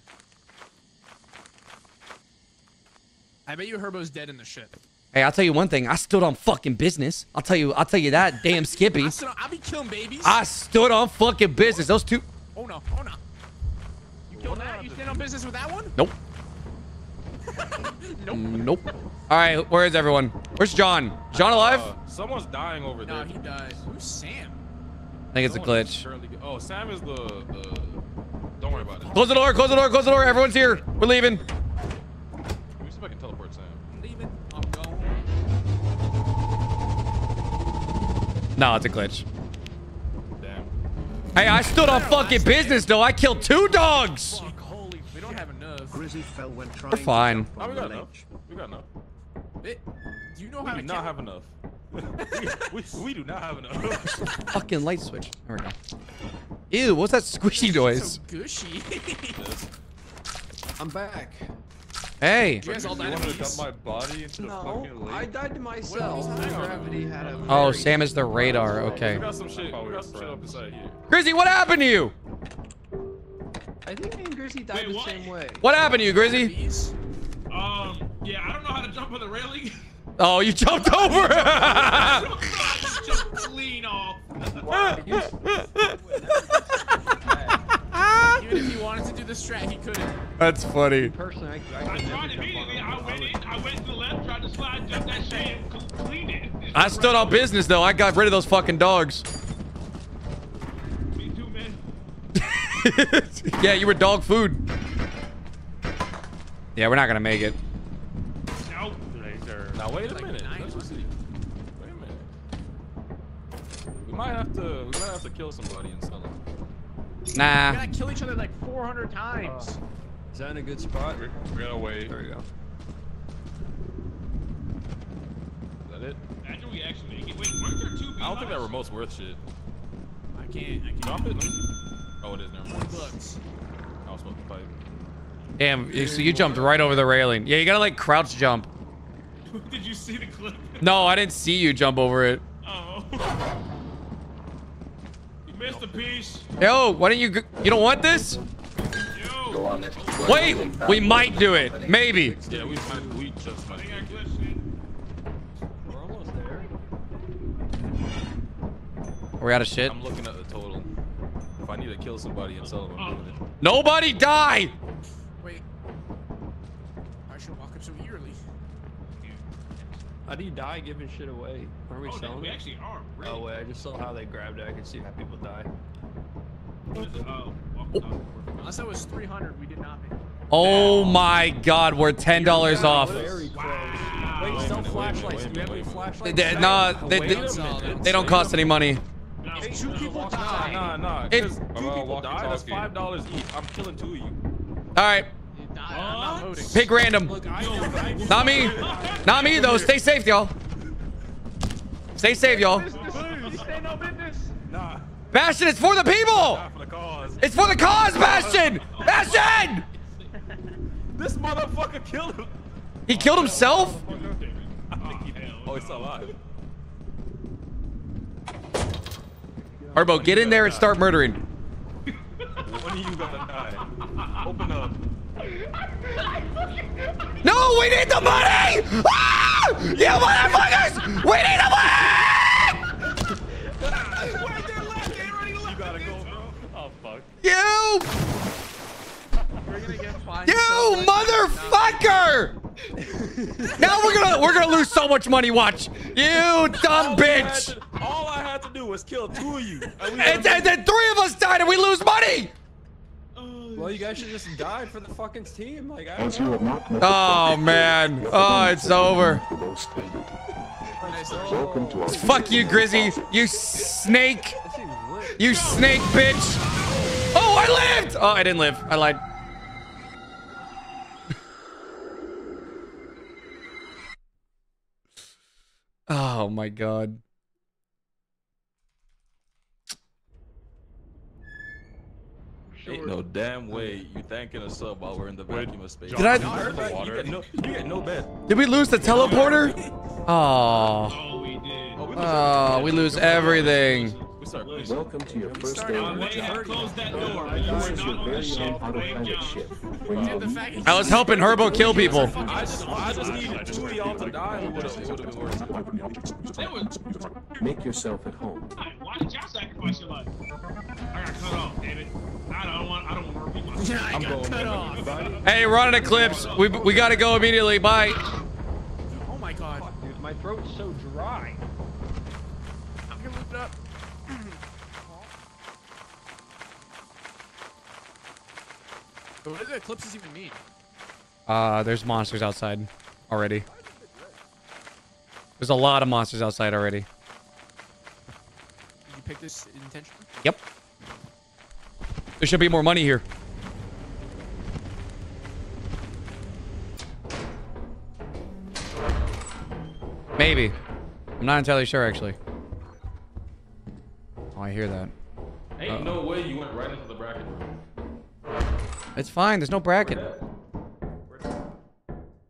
I bet you Herbo's dead in the ship. Hey, I'll tell you one thing. I stood on fucking business. I'll tell you. I'll tell you that. Damn Skippy. I still, I'll be killing babies. I stood on fucking business. Those two. Oh no! Oh no! You killed that? You stand on business with that one? Nope. Nope. Nope. All right. Where is everyone? Where's John? John alive? Uh, someone's dying over No, there. he died. Who's Sam? I think it's a glitch. Oh, Sam is the. the don't worry about it. Close the door. Close the door. Close the door. Everyone's here. We're leaving. Let me see if I can teleport Sam. I'm leaving. I'm going. No, it's a glitch. Damn. Hey, I stood on fucking business though. I killed two dogs. Have enough. Grizzy fell when trying We're fine. to jump Oh, on we the got enough. We got enough. It, do you know We how do to not kill? have enough. we, we, we do not have enough. Fucking light switch. There we go. Ew, what's that squishy noise? So gushy. I'm back. Hey. you guys all died want to dump my body into the fucking lake? I died to myself. Gravity had a. Oh, very- Sam is the radar. Okay. We Okay. got some shit. We got some shit up inside here. Grizzy, what happened to you? I think me and Grizzy died Wait, the what? same way. What happened to you, Grizzy? Um, yeah, I don't know how to jump on the railing. Oh, you jumped over. Just clean off. Even if he wanted to do the strat, he couldn't. That's funny. Personally, I, I I tried immediately. I went in, I went to the left, tried to slide, jumped that shit, cleaned it. I stood on business though. I got rid of those fucking dogs. Me too, man. yeah, you were dog food. Yeah, we're not gonna make it. Nope. Now wait a minute. nine Let's just see. Wait a minute. We might have to. We might have to kill somebody and sell them. We Nah. gotta kill each other like 400 times. Uh, Is that in a good spot? We're, we're gonna wait. There we go. Is that it? Imagine we actually make it. Wait, weren't there two I don't think that beehives? remote's worth shit. I can't. I can't. Drop it. Let me see. Oh, it is. Never mind. Bucks. I was supposed to pipe. Damn. So you jumped right over the railing. Yeah, you gotta like crouch jump. Did you see the clip? No, I didn't see you jump over it. Oh. you missed a piece. Yo, why don't you? You don't want this? Yo. Wait, we might do it. Maybe. Yeah, we might. We just might. I got glitched in. We're almost there. Are out of shit? I'm looking at the total. If I need to kill somebody and sell them, I'm doing it. Nobody die. Wait. I should walk up so eagerly. How do you die giving shit away? Are we Oh, selling we actually are. Really? Oh wait, I just saw how they grabbed it. I can see how people die. Oh, oh. Unless that was 300, we did not make it. Oh my God, we're ten dollars off. Very close. Wait, Wait sell minute, wait a minute, flashlights. Do you have any flashlights? They- Nah, they, Wait they, a they don't cost any money. No. Two people Nah, died. nah, nah. It- two people walkie died. That's five dollars each. I'm killing two of you. All right, I'm not voting. pick random. Look, Not me. Not me though. Stay safe, y'all. Stay safe, y'all. Nah, Bastion, it's for the people. not for the. It's for the cause, Bastion. Bastion. This motherfucker killed him. He killed himself. Oh, I he did. Oh, it's alive. Herbo, get in there and start murdering. When are you gonna die? Open up. No, we need the money! Ah! You motherfuckers! We need the money! You gotta go, bro. Oh fuck. You! We're gonna get fined. You motherfucker! now we're gonna we're gonna lose so much money. Watch, you dumb All I bitch! to- all I had to do was kill two of you. And And, and then three of us died and we lose money. Well, you guys should just die for the fucking team. Like, I don't know. Oh man! Oh, it's over. Fuck you, Grizzy. You snake. That seems lit. You snake bitch. Oh, I lived. Oh, I didn't live. I lied. Oh my god. Ain't no damn way you thanking us up while we're in the vacuum of space. Did I- You get no, you get no bed. Did we lose the teleporter? Oh. Oh, we did. Oh, we Oh, we lose everything. We start playing. Welcome to your first day Uh, on the job. closed that door. This You were is not your on the very ship. own autopilot ship. When you The fact is- I was helping Herbo kill people. I just, I just needed two of y'all to die. It would have, it would have been worse. Make yourself at home. Why did y'all sacrifice your life? I got cut off, damn it. I don't want. I don't want to repeat myself. I got cut off. Hey, we're on an eclipse. We we gotta go immediately. Bye. Oh my god. Dude, my throat's so dry. I'm gonna loop it up. But what do the eclipses even mean? Uh, there's monsters outside already. There's a lot of monsters outside already. Did you pick this intentionally? Yep. There should be more money here. Maybe. I'm not entirely sure, actually. Oh, I hear that. Ain't no way you went right into the bracken. It's fine. There's no bracken.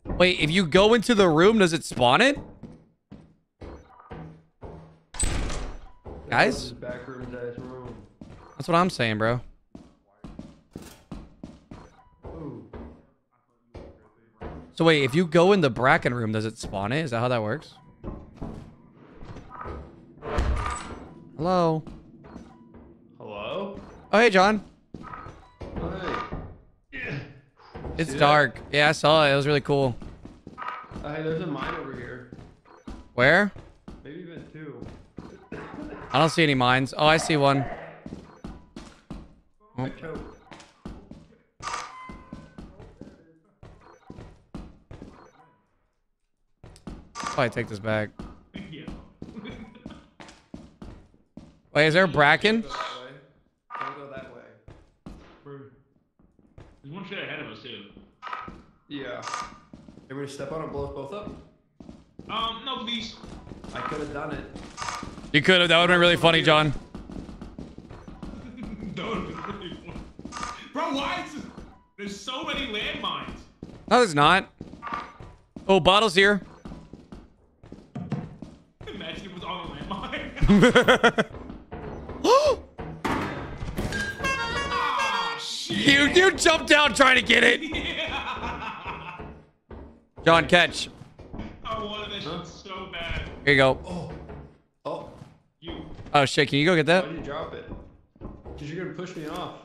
Wait, if you go into the room, does it spawn it? Guys? That's what I'm saying, bro. So wait, if you go in the bracken room, does it spawn it? Is that how that works? Hello? Hello? Oh, hey, John. Hey. It's See that? dark. Yeah, I saw it. It was really cool. Uh, hey, there's a mine over here. Where? Maybe even two. I don't see any mines. Oh, I see one. Oh. I choke. Probably take this back. Wait, is there a bracken? Go that way. Go that way. There's one shit ahead of us too. Yeah. Everybody step on and blow us both up. Um, no, please. I could have done it. You could have. That would have been really funny, John. That would've been really fun. Bro, why is there's so many landmines? No, there's not. Oh, bottles here. Imagine it was on a landmine. ah, shit. You you jumped down trying to get it. John, catch. I wanted that shit so bad. Here you go. Oh. You. Oh shit, can you go get that? Why'd you drop it? Because you're gonna push me off.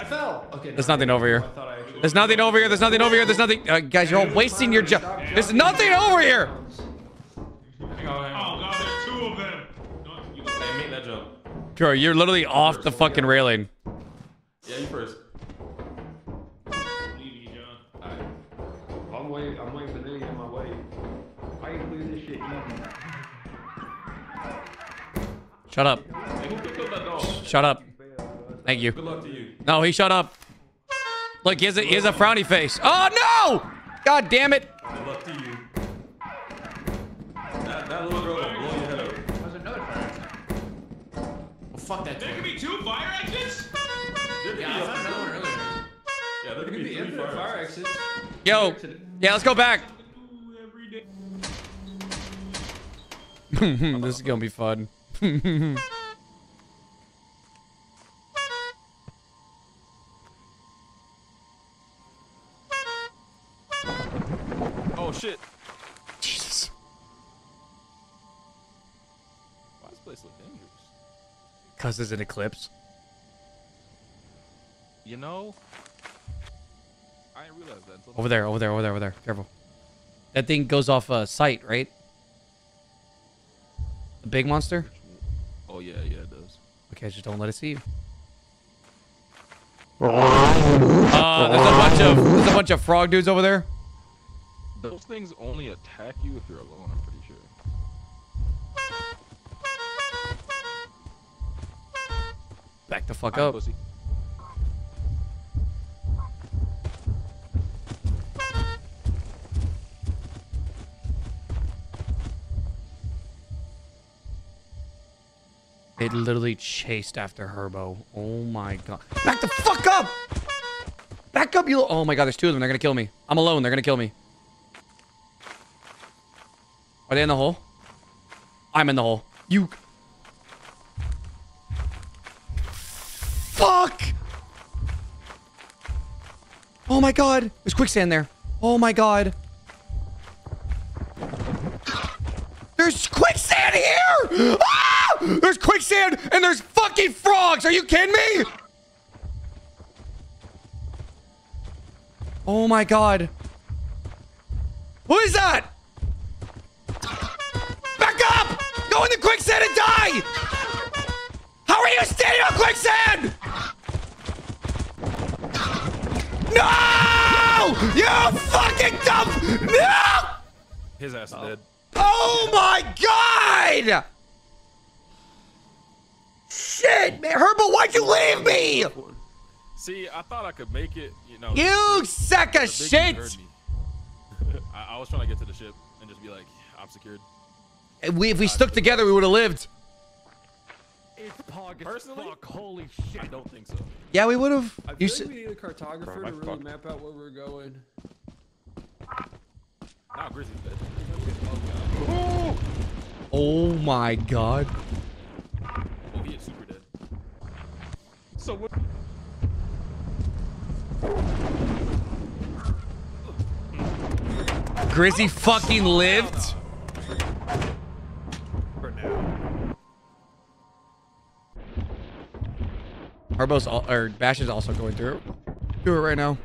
I fell. Okay. There's nothing over here. I thought I actually- There's nothing over here. There's nothing over here. There's nothing. Uh, guys, you're all wasting your job. There's nothing over here. Hang on, hang Oh god, there's two of them. No, you go. Hey, make that jump. Bro, you're literally off the fucking railing. Yeah, you first. Waiting. I'm waiting for them to in my way. I can clear this shit easy. Shut up. Hey, up? Shut up. Thank you. Good luck to you. No, he shut up. Look, he has a, he has a frowny face. Oh no! God damn it! Good luck to you. That, that little girl will blow your head up. There's another fire exit. Well, fuck that There toy. could be two fire exits? There could Yeah, I be there There could could be be three infinite fire fire exits. exits. Yo, yeah, let's go back. Ooh, every day. this is gonna be fun. Oh shit. Jesus. Why does this place look dangerous? Cause there's an eclipse. You know? Over there, over there, over there, over there. Careful. That thing goes off uh, sight, right? The big monster? Oh yeah, yeah, it does. Okay, just don't let it see you. Uh, there's a bunch of there's a bunch of frog dudes over there. Those things only attack you if you're alone, I'm pretty sure. Back the fuck Alright, up. pussy. It literally chased after Herbo. Oh my god. Back the fuck up! Back up, you. Oh my god, there's two of them. They're gonna kill me. I'm alone. They're gonna kill me. Are they in the hole? I'm in the hole. You. Fuck! Oh my god. There's quicksand there. Oh my god. There's quicksand here! Ah! There's quicksand and there's fucking frogs. Are you kidding me? Oh my god. Who is that? Back up! Go in the quicksand and die! How are you standing on quicksand? No! You fucking dumb! No! His ass oh. is dead. Oh my god! Shit, man. Herbo, why'd you leave me? See, I thought I could make it, you know. You sack of the big dude shit! I, I was trying to get to the ship and just be like, I'm secured. We, if we stuck together, we would have lived. It's Pog as Personally? fuck. Holy shit. I don't think so. Yeah, we would have. I You feel like we need a cartographer to really map out where we're going. Nah, Grizzy's dead. Oh, oh my god. God. Oh, he is super dead. So what? Grizzy fucking lived. For now. Herbo's all, or Bash is also going through Do it right now.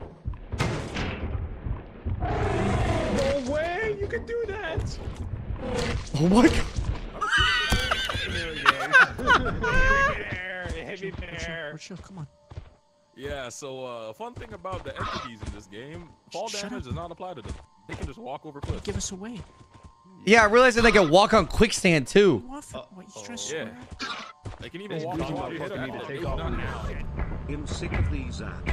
No way! You can do that! Oh my god. Heavy bear. Chill, come on. Yeah, so uh, fun thing about the entities in this game, fall Shut damage up. does not apply to them. They can just walk over cliffs. Give us away. Yeah, I realized that they can walk on quicksand too. What? for- what you trying to Yeah. swear? They can even This walk on you hit motherfucker them. need to take off not with now. I'm sick of these ads.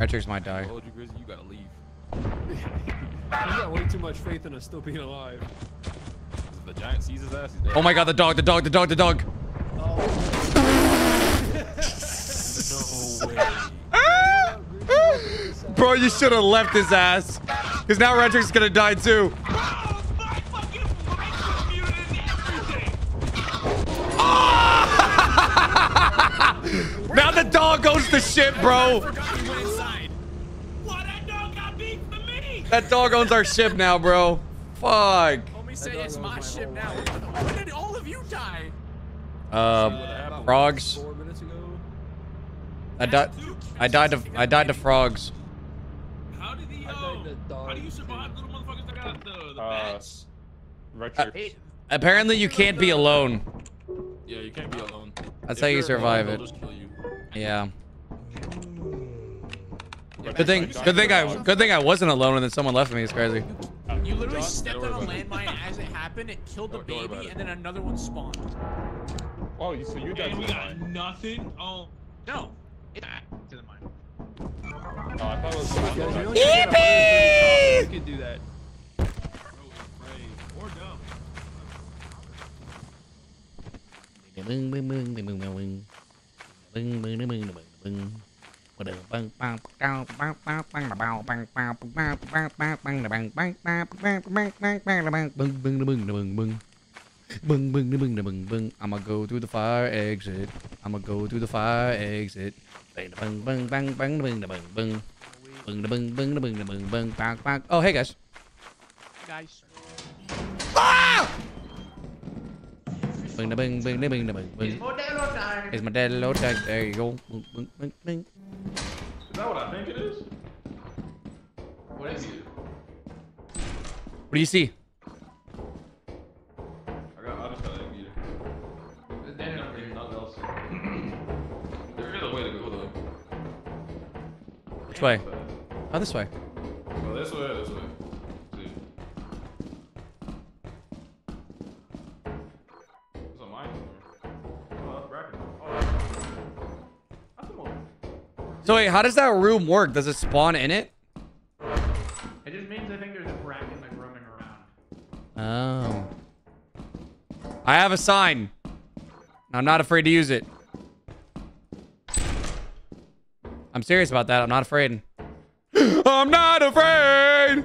Retrix might die. Told you, Grizzy, you gotta leave. You got way too much faith in us still being alive. The giant sees his ass, he's dead. Oh my god, the dog, the dog, the dog, the dog. No way. Bro, you should have left his ass. Because now Retrix is gonna die too. now the dog goes to shit, bro. That dog owns our ship now, bro. Fuck. Homie say it's my ship now. When did all of you die? Uh, frogs. Four minutes ago. I died. I died to. I died to frogs. How did he, uh, how do you survive little motherfuckers that got the, the Uh, bats? Retro. Apparently, you can't be alone. Yeah, you can't be alone. That's If how you survive alone, it. just kill you. Yeah. Yeah, Good thing. Good thing. I. Good thing I wasn't alone, and then someone left me. It's crazy. You literally John, stepped on a landmine as it happened. It killed the Don't- don't worry about baby, and then another one spawned. Oh, you, so you died we got mine. nothing? Oh, No. It, to the mine. Oh, I thought it was Guys, we the only get 135. We could do that. or dumb. Bing, bing, bing, bing, bing, bing. Bing, bing, I'ma go through the fire exit. I'ma go through the fire exit. Bang, bang. Oh, hey guys. Guys. Ah! Bang. Modelo time. It's my daddy. There you go. Is that what I think it is? What is it? What do you see? I got. I just got egg eater. Then nothing else. There is a way to go though. Which way? Oh, this way. Well, this way, this way. So wait, how does that room work? Does it spawn in it? It just means I think there's a bracken like roaming around. Oh. I have a sign. I'm not afraid to use it. I'm serious about that. I'm not afraid. I'm not afraid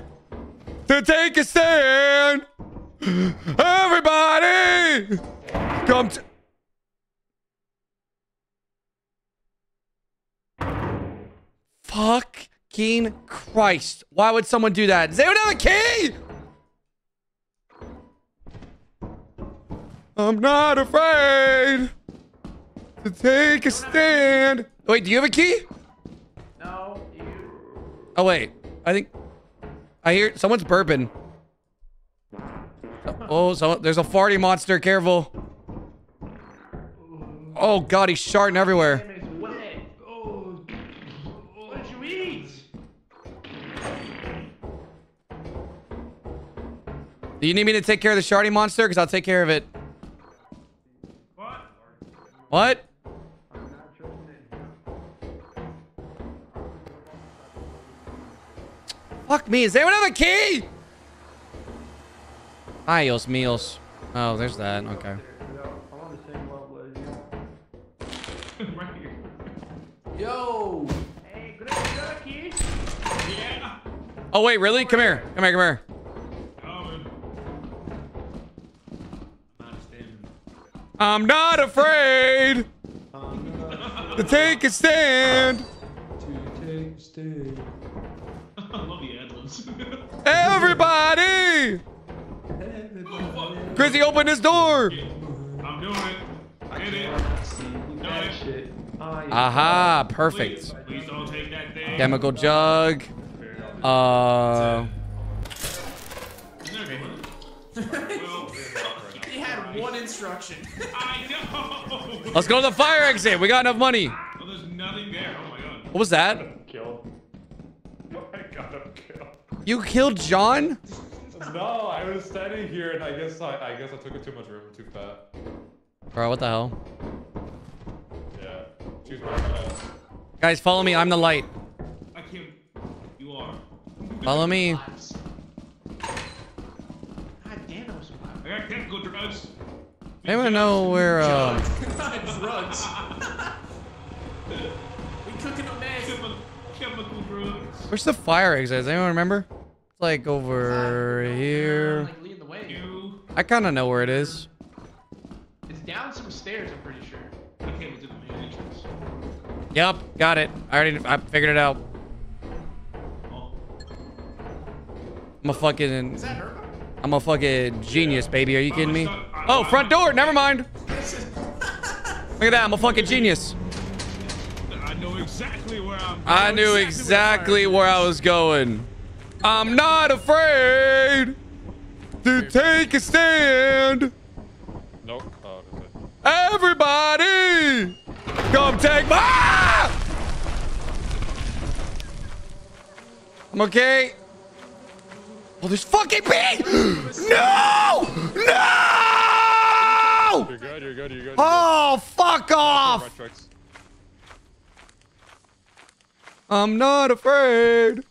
to take a stand. Everybody, come to. Fucking Christ. Why would someone do that? Does anyone have a key? I'm not afraid to take a stand. Wait, do you have a key? No, you. Oh, wait. I think I hear someone's burping. Oh, so there's a farty monster. Careful. Oh, God, he's sharting everywhere. Do you need me to take care of the shardy monster? Because I'll take care of it. What? What? Fuck me. Does anyone have a key? Ayos meals. Oh, there's that. Okay. I'm on the same level as you. right here. Yo! Hey, good you key? Yeah. Oh, wait, really? Come here. Come here, come here. I'm not afraid to take a stand. To take a stand. Look drugs. Everybody! Chrissy, open this door! I'm doing it. Get it. Got it. Aha, perfect. Please, please don't take that thing. Chemical jug. Uh, He one instruction. I know. let's go to the fire exit. We got enough money. Oh, there's nothing there. Oh my god. What was that? Killed. I got him killed. You killed John? No, I was standing here and I guess I, I guess I took up too much room, too fat. Bro, what the hell? Yeah. Choose my fat. Guys, follow me. I'm the light. I can't. You are. Follow me. God damn, that was I got chemical drugs. Anyone know where, uh... drugs. we cooking a mess. Chemi- Chemical drugs. Where's the fire exit? Does anyone remember? It's like over here. Like leading the way. You. I kind of know where it is. It's down some stairs, I'm pretty sure. I came into the main entrance. Yep, got it. I already, I figured it out. Oh. I'm a fucking, Is that her? I'm a fucking genius, baby. Are you kidding me? Oh, front door. Never mind. Look at that. I'm a fucking genius. I know exactly where I'm. I knew exactly where I was going. I'm not afraid to take a stand. Nope. Everybody, come take my. Ah! I'm okay. Oh, there's fucking bee! No! No! You're good, you're good, you're good. Oh, fuck off! I'm not afraid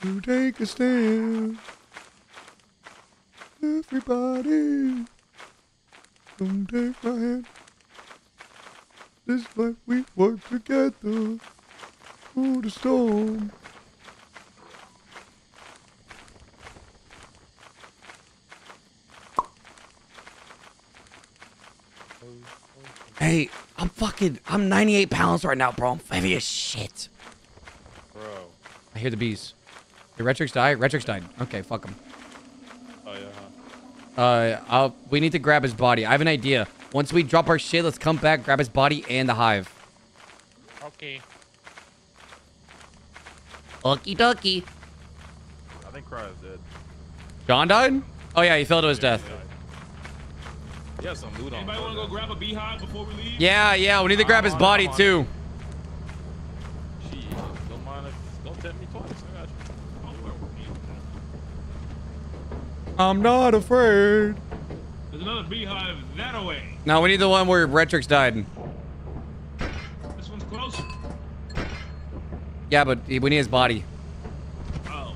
to take a stand. Everybody, come take my hand. This life we work together through the storm. Hey, I'm fucking, I'm 98 pounds right now, bro. I'm heavy as shit. Bro. I hear the bees. Did Retrix die? Retrix died. Okay, fuck him. Oh, yeah, huh? Uh, I'll, we need to grab his body. I have an idea. Once we drop our shit, let's come back, grab his body and the hive. Okay. Okie dokie. I think Cry is dead. John died? Oh yeah, he fell to his death. He has some loot on Anybody want to go grab a beehive before we leave? Yeah, yeah, we need to grab his I'm on it, body too. Shit, don't mind if, don't tempt me twice. I got you. I'm not afraid. There's another beehive that away. No, we need the one where Retrix died. This one's closer. Yeah, but we need his body. Oh.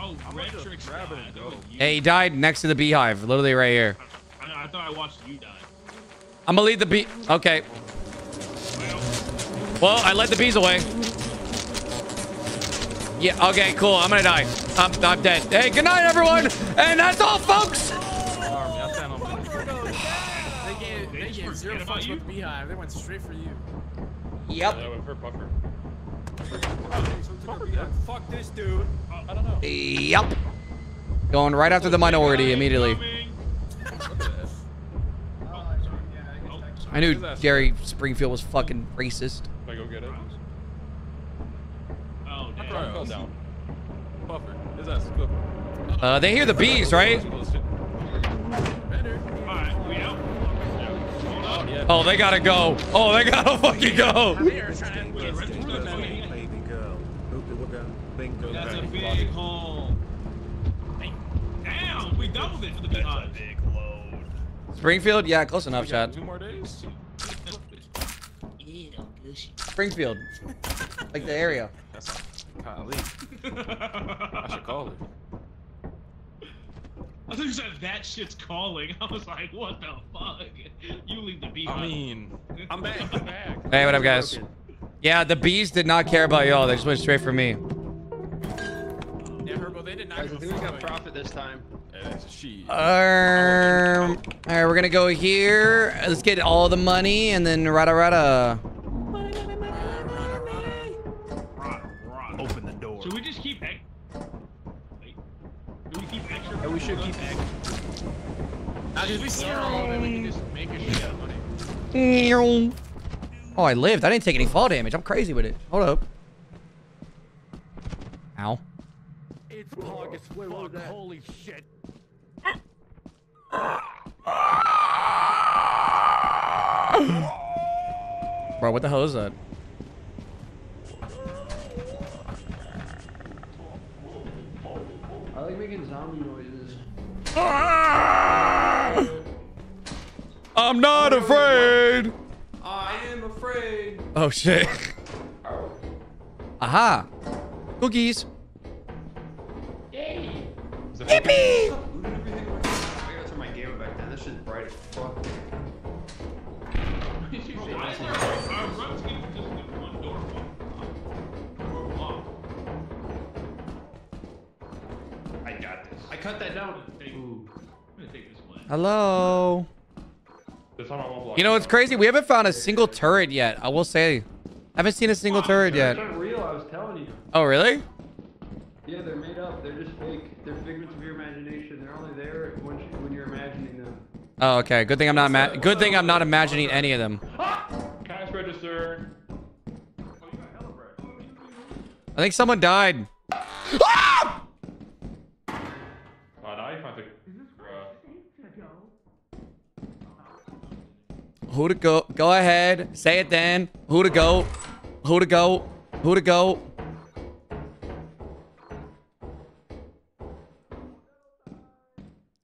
Oh, Retrix grab it died. Oh, hey, he died next to the beehive, literally right here. I, I thought I watched you die. I'm gonna lead the bee. Okay. Well, I led the bees away. Yeah, okay, cool. I'm gonna die. I'm, I'm dead. Hey, good night, everyone. And that's all, folks. Army, I stand on They gave, they gave zero fucks you? with Beehive. They went straight for you. Yep. Yeah, with her puffer. Fuck this dude. I don't know. Yep. Going right after the minority immediately. I knew Jerry Springfield was fucking racist. Can I go get it? Oh, damn. Cry Fell down. Buffer. His ass is. Uh, they hear the bees, right? Better. Alright, we out. Hold up. Yeah. Oh, they gotta go. Oh, they gotta fucking go. They are trying to get Retrix through got them. funny. Baby girl. Ooga wooga. Bingo That's a big home. Damn, we doubled it for the beehive. Springfield? Yeah, close enough, We Chad. two more days. Springfield. Like the area. That's golly. I should call her. I thought you said that shit's calling. I was like, what the fuck? You leave the beehive. I mean, I'm back. I'm back. Hey, what up, guys? Yeah, the bees did not care about y'all. They just went straight for me they did not. Guys, I think we got profit this time. Um, all right, we're gonna go here. Let's get all the money and then rada rada. Open the door. Should we just keep? Egg Do we keep extra? Yeah, we should keep egg. We can just make a shit out of money. Oh, I lived. I didn't take any fall damage. I'm crazy with it. Hold up. Ow. It's Pog as fuck. Holy shit. Bro, what the hell is that? I like making zombie noises. I'm not oh, afraid. I am afraid. Oh shit. Aha. Cookies. Yippee! Yippee! I gotta turn my gamer back down. This shit's bright as fuck. Why is there our roads getting just get one door locked? I got this. I cut that down. Ooh. I'm gonna take this one. Hello. This time I won't block You know what's crazy? We haven't found a single turret yet. I will say. I haven't seen a single turret yet. not real, I was telling you. Oh, really? Yeah, they're made up. They're just fake. They're figments of your imagination. They're only there when, you, when you're imagining them. Oh, okay. Good thing I'm not. Ma- good thing I'm not imagining any of them. Cash register. I think someone died. Now you find the. Bruh. Who to go? Go ahead. Say it then. Who to go? Who to go? Who to go?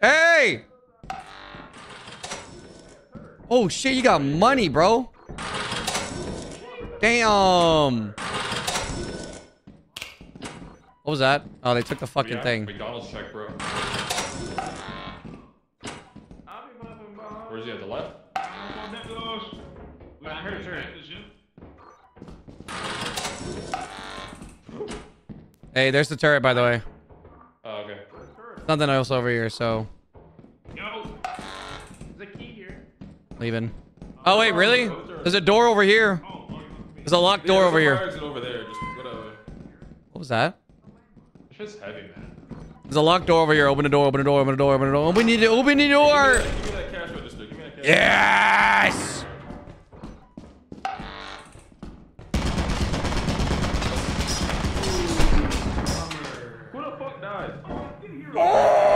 Hey! Oh shit, you got money, bro. Damn. What was that? Oh, they took the fucking Yeah, thing. McDonald's check, bro. Where's he at the left? I heard her. Hey, there's the turret, by the way. Oh, okay. Nothing else over here, so Yo. There's a key here. leaving. Oh wait, really? Oh, there's a door over here. Oh, there's a locked door Yeah, over there's a here. exit over there. Just whatever. What was that? It's just heavy, man. There's a locked door over here. Open the door. Open the door. Open the door. Open the door. Open the door. Open the door. Give me that cash register. Give me that cash Yes. Who the fuck died? Oh,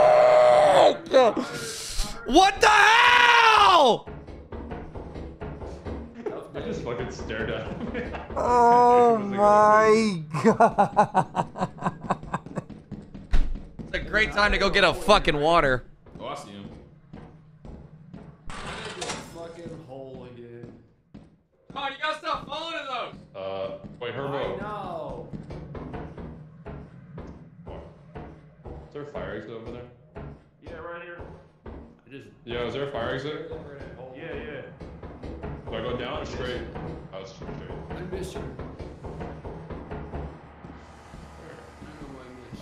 what the hell? I just fucking stared at him. Oh my god. It's a great time to go get a fucking water. Oh, I see him. Fucking hole again. Come on, you gotta stop falling in those. Uh, wait, I Herbo. know. Is there a fire exit over there? Yeah, right here. I just. Yo, is there a fire exit? Yeah, yeah. Do I go down or straight? Oh, it's straight. I miss you. I know I miss.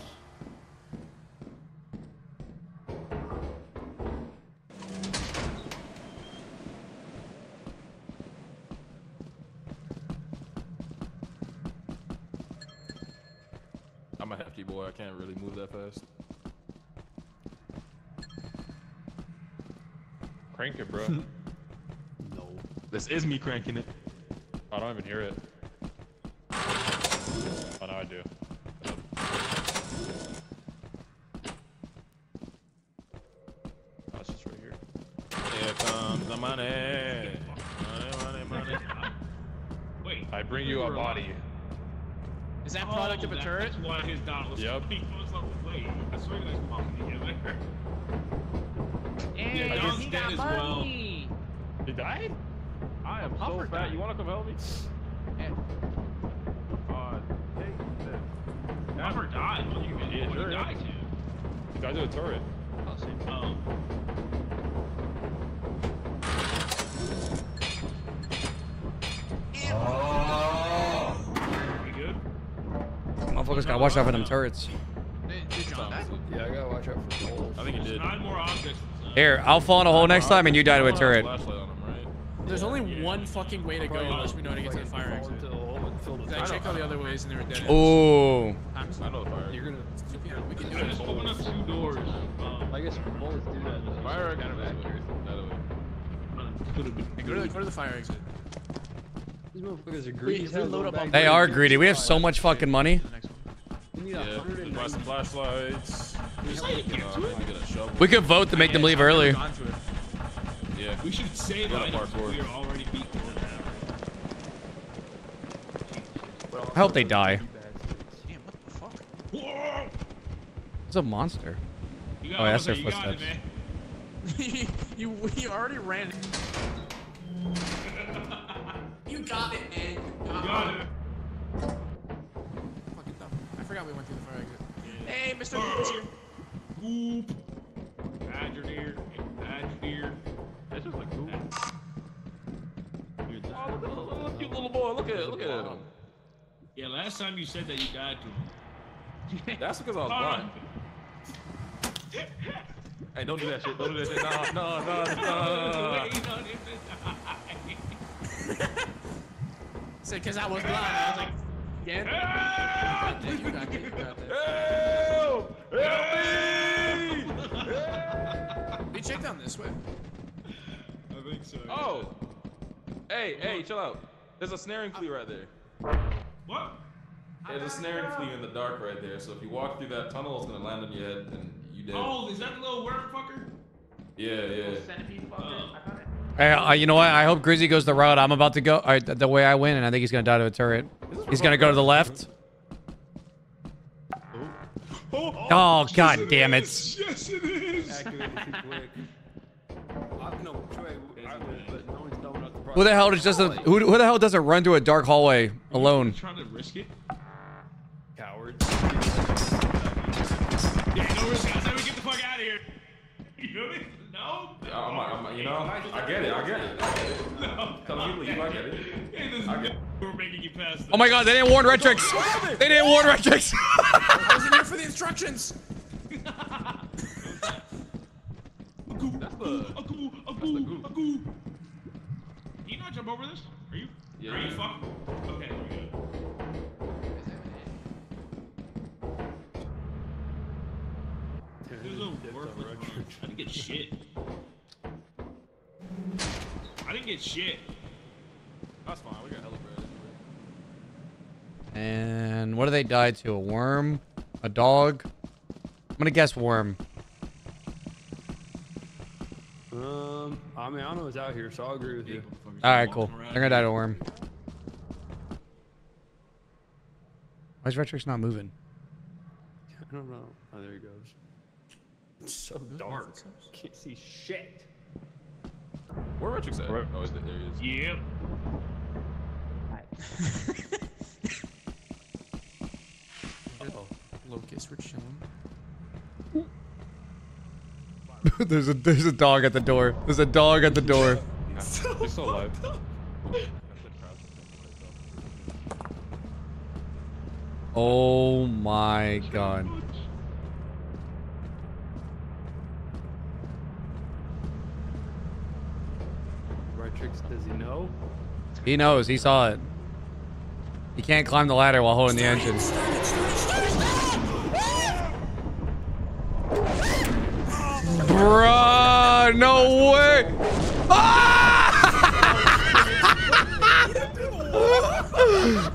I'm a hefty boy. I can't really move that fast. Crank it, bro. No. This is me cranking it. Oh, I don't even hear it. Oh, no, I do. Oh, it's just right here. Here comes the money. Money, money, money. Wait. I bring you a body. Is that product of a that- turret? That's why his dot was Yep. He was like, wait, I swear that's walking together. Hey, Yeah, John's he dead got as well. money. He died? I am so Puffer fat. died. You wanna come help me? Yeah. Uh, take this. Never died. What do you mean? Yeah, what sure, did he yeah. die to? He died to a turret. Oh. We good? Motherfuckers gotta watch out for them turrets. Did, did John die? Yeah, I gotta watch out for holes. I think he did. Nine more objects. Here, I'll fall in a hole next time and you die to a turret. Flashlight on him, right? There's only one fucking way to go unless we know how to get to the fire exit. Into the hole and fill the I checked all the other ways and they were dead. ends. Ooh. I'm just, I know the fire. you're gonna. Yeah, we can do I just it. opened up two doors. Um, I guess bullets do that. Fire exit. That way. I'm gonna Hey, go to the go to the fire exit. These motherfuckers are greedy. as we hell, load up on. bag. They are greedy. We have so much fucking money. We need Yeah, a hundred just and buy some flashlights. Just get a shovel. We could vote to make them leave early. Yeah. We should save Got parkour. We are already beat. I hope they die. Damn, what the fuck? Whoa! It's a monster. You Oh, that's Jose, their you got it, footsteps. man. you we already ran. you got it, man. You You got got it. it. Fucking dumb. I forgot we went through the fire exit. Hey, Mr. Goop's here. Goop. Add your deer. Add your deer. That's just like cool. Oh, look at the little cute little boy. Look at look at him. Yeah, last time you said that you got to. him. That's because I was blind. Hey, don't do that shit. Don't do that shit. No, no, no, no. Wait on him to die. Said because I was blind. I was like, again. You got that. Check down this way. I think so. Oh! Hey, hey, chill out. There's a snaring flea right there. What? There's a snaring flea in the dark right there. So if you walk through that tunnel, it's gonna land on your head and you dead. Oh, is that the little worm fucker? Yeah, yeah. Centipede fucker. I found it. Hey, uh, you know what? I hope Grizzy goes the route I'm about to go. All right, the, the way I win, and I think he's gonna die to a turret. He's gonna go to the left. Oh god damn it! Yes, it is. Activated too quick. I know which way I went, but no one's telling us the Who the hell doesn't? Who, who the hell doesn't run to a dark hallway alone? Trying to risk it? Cowards. Yeah, no risk. I said we get the fuck out of here. You feel me? No. Yeah, I'm, I'm, you know, I get it. I get it. I get it. No. Tell me leave. I get it. Hey, this is I get we're making you pass. Oh my god, they didn't warn Retrix! They didn't warn Retrix! I wasn't here for the instructions. That's the. Can you not jump over this? Are you? Yeah, Are you yeah. fuck? Okay, we're good. This is a worthless run. I didn't get shit. I didn't get shit. That's fine. We got hella bread. And what do they die to? A worm? A dog? I'm gonna guess worm. Um, I mean, I don't know what's out here, so I'll agree with you. All right, cool. They're gonna die to a worm. Why is Retrix not moving? I don't know. Oh, there he goes. It's so dark. Can't see shit. Where Retrix at? Oh, is it? There he is. Yep. Locust, we're chilling. there's a there's a dog at the door. There's a dog at the door. He's still alive. Oh my god. Retrix, does he know? He knows. He saw it. He can't climb the ladder while holding the engine. Bruh, no way.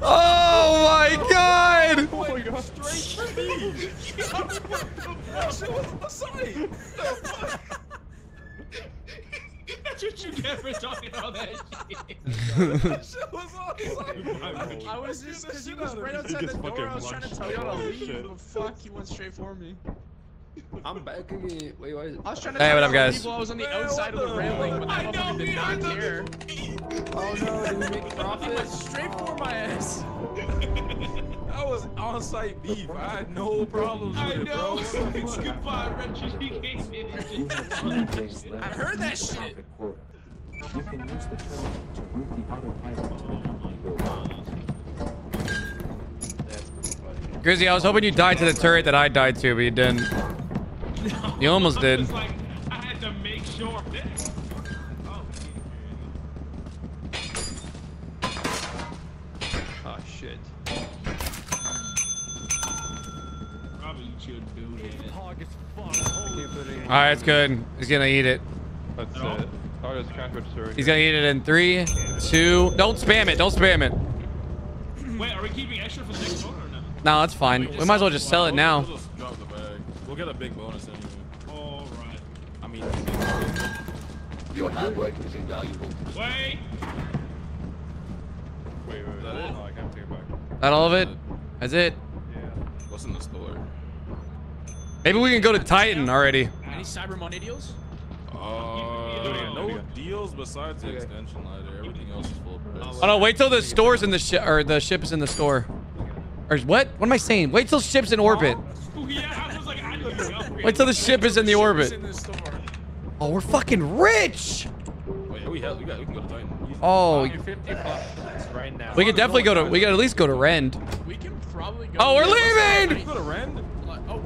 Oh my god! Oh my god. Straight to me. That's what you get for talking all that shit. That shit was on. I was just because he was right outside the door. I was trying to tell y'all to leave, but fuck, he went straight for me. I'm back again. Wait, why is it? I was trying to Hey, tell what up, guys? leave while I was on the outside of the railing, but that motherfucker did not care. Oh no, did we make profit? straight for my ass. That was on site beef. I had no problems with I it, know. bro. It's goodbye, Reggie. He came in You here. have 20 days I heard that shit. profit. You can use the terminal to route the autopilot to the company building. Grizzy, I was hoping you died to the turret that I died to, but you didn't. You almost did. like, right, it's good. He's gonna eat it. That's No. it. Oh, there's a cash register. right He's gonna eat it in three, two. Don't spam it. Don't spam it. Wait, are we keeping extra for the next one or no? No, that's fine. We might as well just sell it now. We'll the bag. We'll get a big bonus anyway. All right. I mean, Your hard work is invaluable. Wait. wait, wait, is that it? Oh, I can't take it back. That all of it? That's it. Yeah. What's in the store? Maybe we can go to Titan already. Any Cyber Monday deals? Uh, no deals besides the extension ladder. Everything else is full price. Oh no, wait till the store's in the ship or the ship is in the store. Or what? What am I saying? Wait till ship's in orbit. Yeah, like, I need to go. Wait till the ship is in the orbit. Oh, we're fucking rich. Wait, we have, we got, we can go to Titan. Oh, right we could definitely go to. We could at least go to Rend. We can probably go. Oh, we're leaving. go to Rend.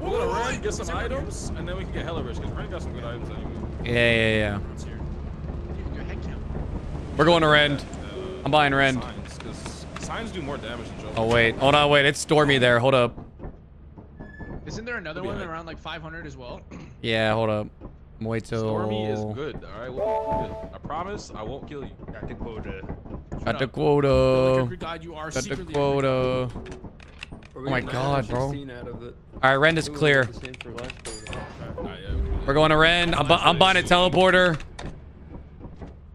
Oh, We'll go to Rend, get some items, and then we can get hella rich because Rend got some good items anyway. Yeah, yeah, yeah. Your head count. We're going to Rend. I'm buying Rend. Signs, signs do more damage than Oh wait, hold on, wait. It's Stormy there. Hold up. Isn't there another one around like 500 as well? Yeah, hold up. Wait till. Stormy is good, alright? We'll be good. I promise I won't kill you. Got the quota. Got the quota. every god, you Got the quota. We're Oh my God, bro. scene out of it. All right, Rend is clear. the same for last quota. Nah, yeah, we can do that. We're going to Rend. I'm, bu- I'm buying a teleporter.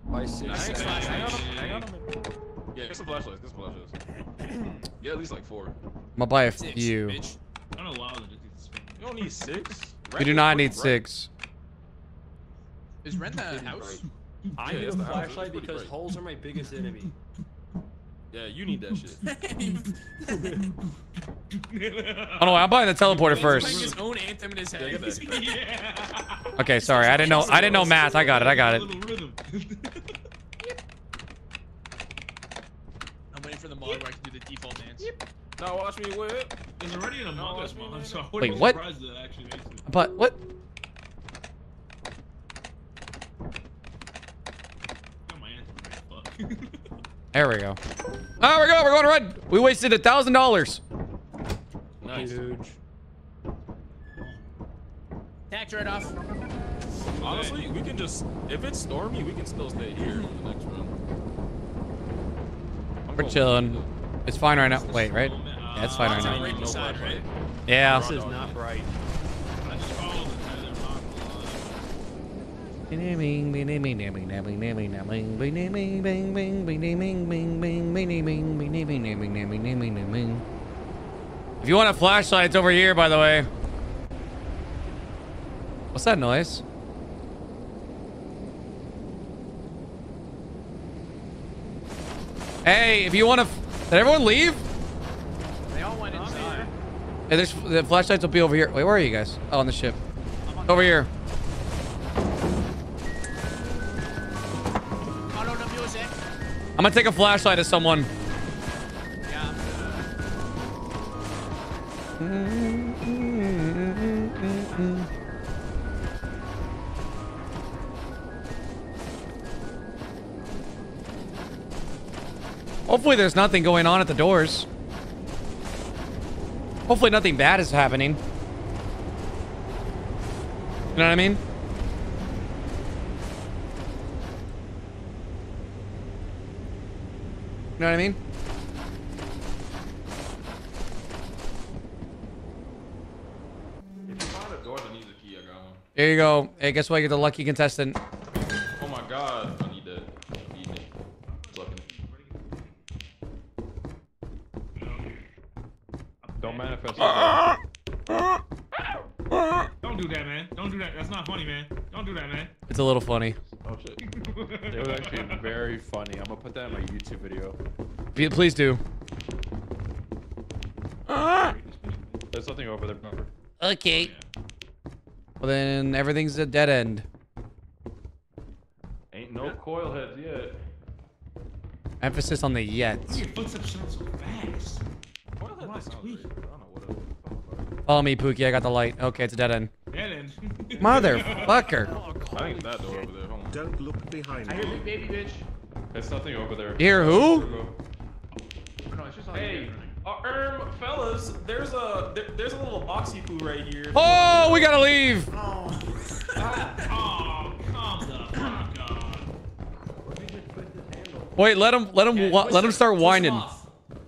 Buy six. Hang, hang, hang on, a- hang on a minute. Yeah, get some flashlights. Get some flashlights. Get at least like four. I'm gonna buy a Six, few. bitch. I don't know why I You don't need six. We do not need six. Is Rend the house? I Yeah, need a the house. flashlight because bright. holes are my biggest enemy. Yeah, you need that shit. Oh no, I'm buying the teleporter He's first. his own anthem in his head. get that. Okay, sorry. I didn't know. I didn't know math. I got it. I got it. I'm waiting for the mod where I can do the default dance. Now watch me whip. There's already an Among Us mod, so I wouldn't Wait, be what? that actually makes it. But what? Got my anthem right, fuck. There we go. Oh, we're going. We're going to Rend. We wasted a thousand dollars. Nice. Huge. Tax right off. Honestly, we can just if it's stormy, we can still stay here for the next round. I'm We're chilling. It's fine right now. Wait, right? Yeah, it's fine right now. right No beside, flashlight. right? Yeah. This is not right. I just followed the Tyler, I'm not gonna lie. If you want a flashlight, it's over here, by the way. What's that noise? Hey, if you want to... Did everyone leave? They all went inside. Hey, there's, the flashlights will be over here. Wait, where are you guys? Oh, on the ship. Over here. I'm gonna take a flashlight to someone. Yeah. Hopefully there's nothing going on at the doors. Hopefully nothing bad is happening. You know what I mean? Know what I mean? If you find a door that needs a key, I got one. Here you go. Hey, guess what? You're the lucky contestant. Oh my god, I need that. I need it. Plucking it. Don't manifest. Ah! Ah! Ah! Don't do that, man. Don't do that. That's not funny, man. Don't do that, man. It's a little funny. Shit. It was actually very funny. I'm gonna put that in my YouTube video. P- Please do. Ah! There's something over there. Remember? Okay. Well, then everything's a dead end. Ain't no coil heads yet. Emphasis on the yet. Your footsteps sound so fast. Coil heads What? sounds great, but I don't know what else. Follow me, Pookie. I got the light. Okay, it's a dead end. Dead end. Motherfucker. I think that door over there. Hold on. Don't look behind I hear you. big baby bitch. There's nothing over there. Here, who? No, it's just Hey, uh, um, fellas, there's a there, there's a little boxy poo right here. Oh, we gotta leave. Oh, come the fuck on. Wait, let him let him wa- let him start whining.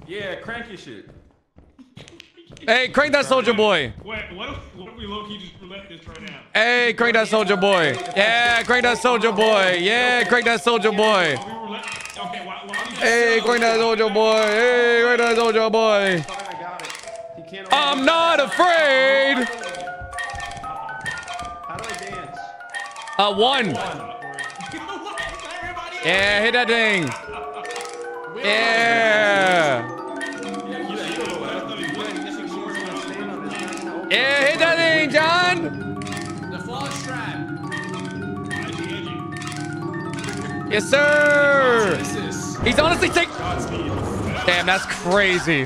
Yeah, crank your shit. Hey, crank that soldier boy. Wait, what if, what if we low key just roulette this right now? Hey, crank that soldier boy. Yeah, crank that soldier boy. Yeah, crank that soldier boy. Okay, why, why Hey, crank that soldier boy. Hey, crank that soldier boy. I'm not afraid. How do I dance? Uh, one. Yeah, hit that thing. Yeah. Yeah, hit that thing, John. The fall strap. Yes, sir. He's honestly take. Damn, that's crazy.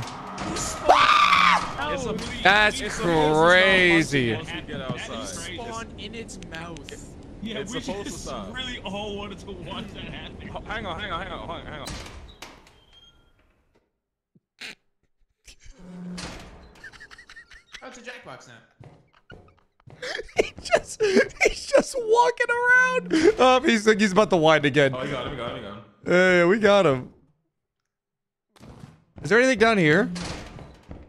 That's crazy. Once we get outside. Spawn in its mouth. Yeah, It's we just really all wanted to watch that happen. Hang on, hang on, hang on, hang on, hang on. Oh, it's a Jackbox now. he just, he's just walking around. Oh, he's like he's about to whine again. Oh, we got him, we got him, we got him. Hey, we got him. Is there anything down here?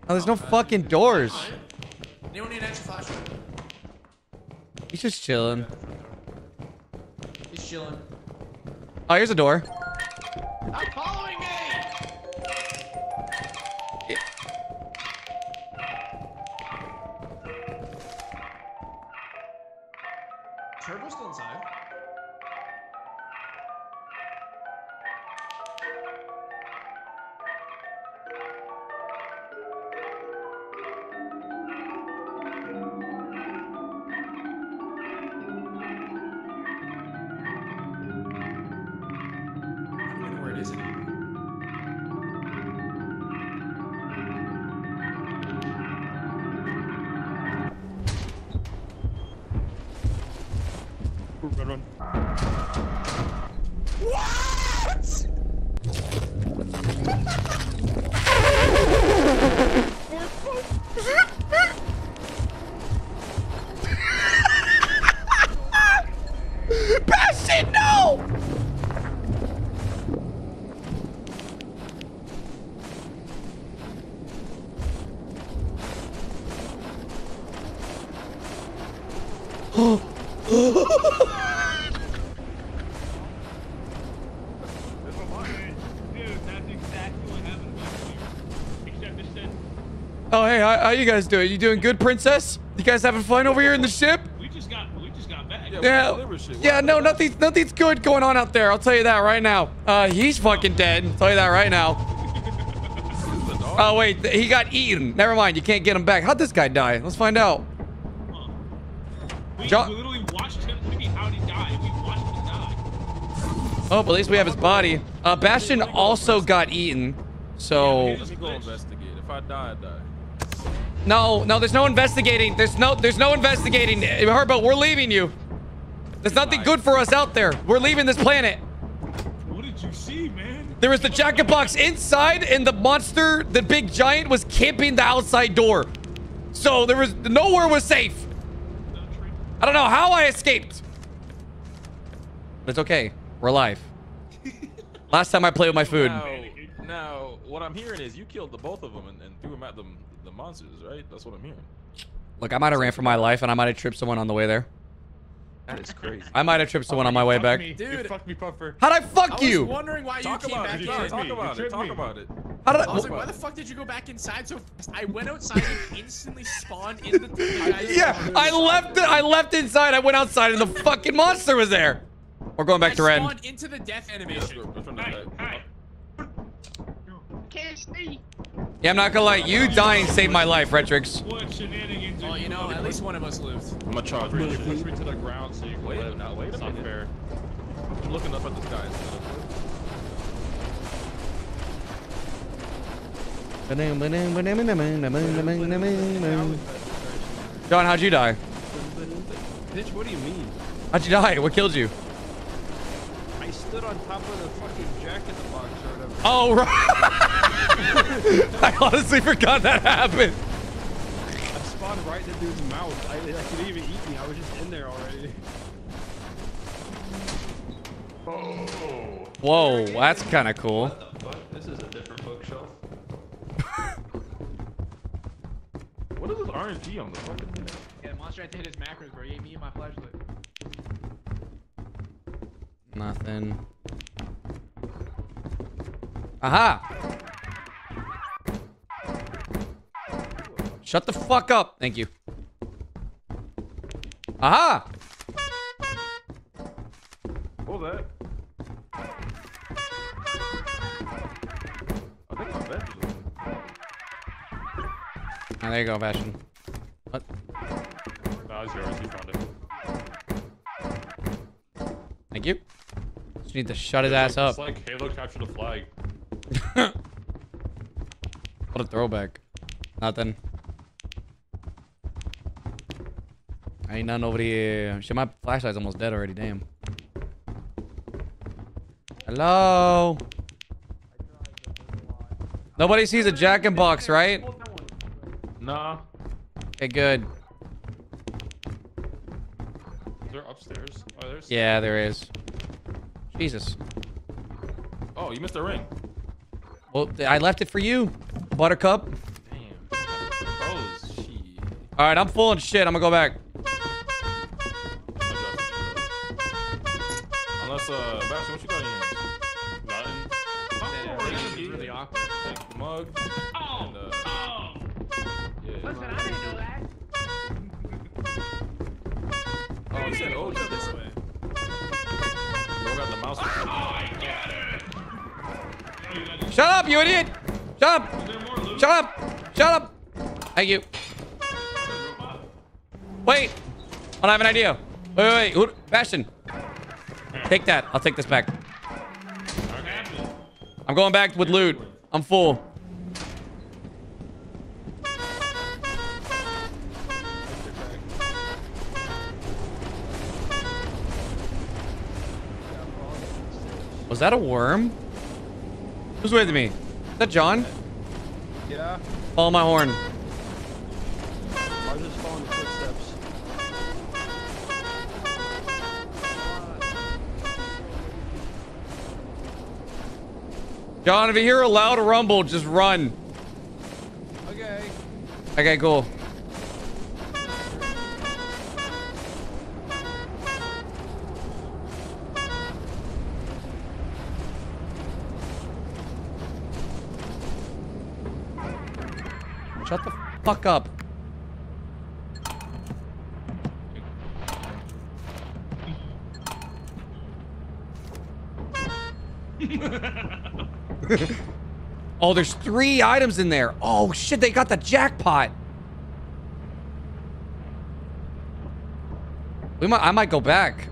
Oh, there's no uh, fucking doors. Anyone need an extra flashlight? He's just chilling. He's chilling. Oh, here's a door. I'm following me. Turbo's still inside. How, how you guys doing? You doing good, princess? You guys having fun over here in the ship? we just got, we just got back. Yeah, yeah, no, nothing's nothing's good going on out there. I'll tell you that right now. Uh, he's fucking dead. I'll tell you that right now. Oh wait, he got eaten. Never mind, you can't get him back. How'd this guy die? Let's find out. We, Jo- we literally watched him. Maybe how he died. We watched him die. Oh, but at least we have his body. Uh, Bastion also got eaten. So Let me go investigate. If I die, I die. No, no, there's no investigating. There's no, there's no investigating. Herbo, we're leaving you. There's nothing good for us out there. We're leaving this planet. What did you see, man? There was the jacket box inside, and the monster, the big giant, was camping the outside door. So there was nowhere was safe. I don't know how I escaped. But it's okay. We're alive. Last time I played with my food. Now, now, what I'm hearing is you killed the both of them and, and threw them at the, the monsters, right? That's what I'm hearing. Look, I might have ran for my life, and I might have tripped someone on the way there. That is crazy. I might have tripped someone on my way back. Dude, fuck me, Puffer. How'd I fuck you? I was you? wondering why Talk you came back it. in. Talk me. about You it. Talk me. about it. How did I was like, why the fuck did you go back inside so fast? I went outside and instantly spawned in the guys. Yeah, I left. The, I left inside. I went outside, and the fucking monster was there. We're going back to I Rend. spawned into the death animation. Can't see. Yeah, I'm not gonna lie. You dying saved my life, Retrix. What shenanigans? Well, you know, at least one of us lived. I'm gonna charge Really push me to the ground so you can Wait, live. now wait It's not minute. fair. I'm looking up at the sky. John, how'd you die? Bitch, what do you mean? How'd you die? What killed you? I stood on top of the fucking jack in the box or whatever. Oh, right. I honestly forgot that happened. I spawned right in the dude's mouth. I, I couldn't even eat me. I was just in there already. Oh. Whoa, that's kind of cool. Fuck, this is a different bookshelf. What is this RNG on the fucking thing? Yeah, the monster had to hit his macros, bro. He ate me and my flashlight. Nothing. Aha! Shut the fuck up. Thank you. Aha! Was that? I think my bed is Oh, there you go, Bastion. What? Nah, it's yours. You found it. Thank you. Just need to shut his ass up. It's like Halo captured a flag. What a throwback. Nothing. Ain't nothing over here. Shit, my flashlight's almost dead already. Damn. Hello? Nobody sees a jack in box, right? Nah. Okay, good. Is there upstairs? Oh, there's. Yeah, there is. Jesus. Oh, you missed a ring. Well, I left it for you, Buttercup. Oh, shit. All right, I'm full of shit. I'm gonna go back. Unless, uh, Bastion, what you got in here? Nothing. Oh, yeah, key. really awkward. Like, mug. Oh, And, uh, oh. yeah. Listen, I didn't know that. Oh, you said OG this way. Bro got the mouse. Oh, I got it. Shut up, you idiot! Shut up! Shut up! Shut up! Thank you. Wait! I have an idea. Wait, wait, wait. Bastion. Take that. I'll take this back. I'm going back with loot. I'm full. Was that a worm? Who's with me? Is that John? Yeah. Follow my horn. I was just following the footsteps. John, if you hear a loud rumble, just run. Okay. Okay, cool. Shut the fuck up. oh, there's three items in there. Oh shit, they got the jackpot. We might I might go back.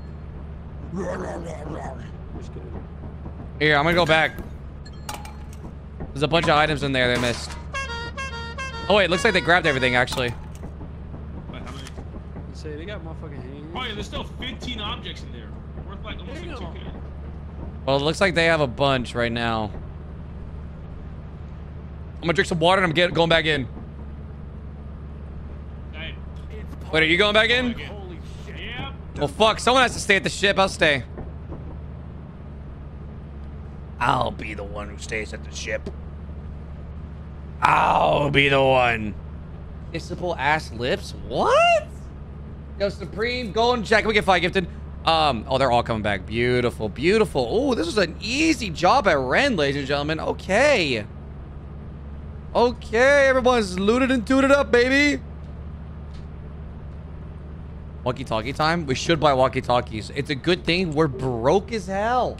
Here, I'm gonna go back. There's a bunch of items in there they missed. Oh wait, looks like they grabbed everything actually. Wait, how many? Let's Say they got motherfucking hangers. Oh yeah, there's still 15 objects in there. Worth like almost like 2k. Well, it looks like they have a bunch right now. I'm gonna drink some water and I'm get, going back in. Hey, Wait, are you going back in? holy shit. Yeah. Well, fuck. Someone has to stay at the ship. I'll stay. I'll be the one who stays at the ship. I'll be the one. Kissable ass lips? What? Yo, Supreme, Golden Check. Can we get five gifted? Um, oh, they're all coming back. Beautiful, beautiful. Oh, this was an easy job at Rend, ladies and gentlemen. Okay. Okay, everyone's looted and tooted up, baby. Walkie-talkie time? We should buy walkie-talkies. It's a good thing we're broke as hell.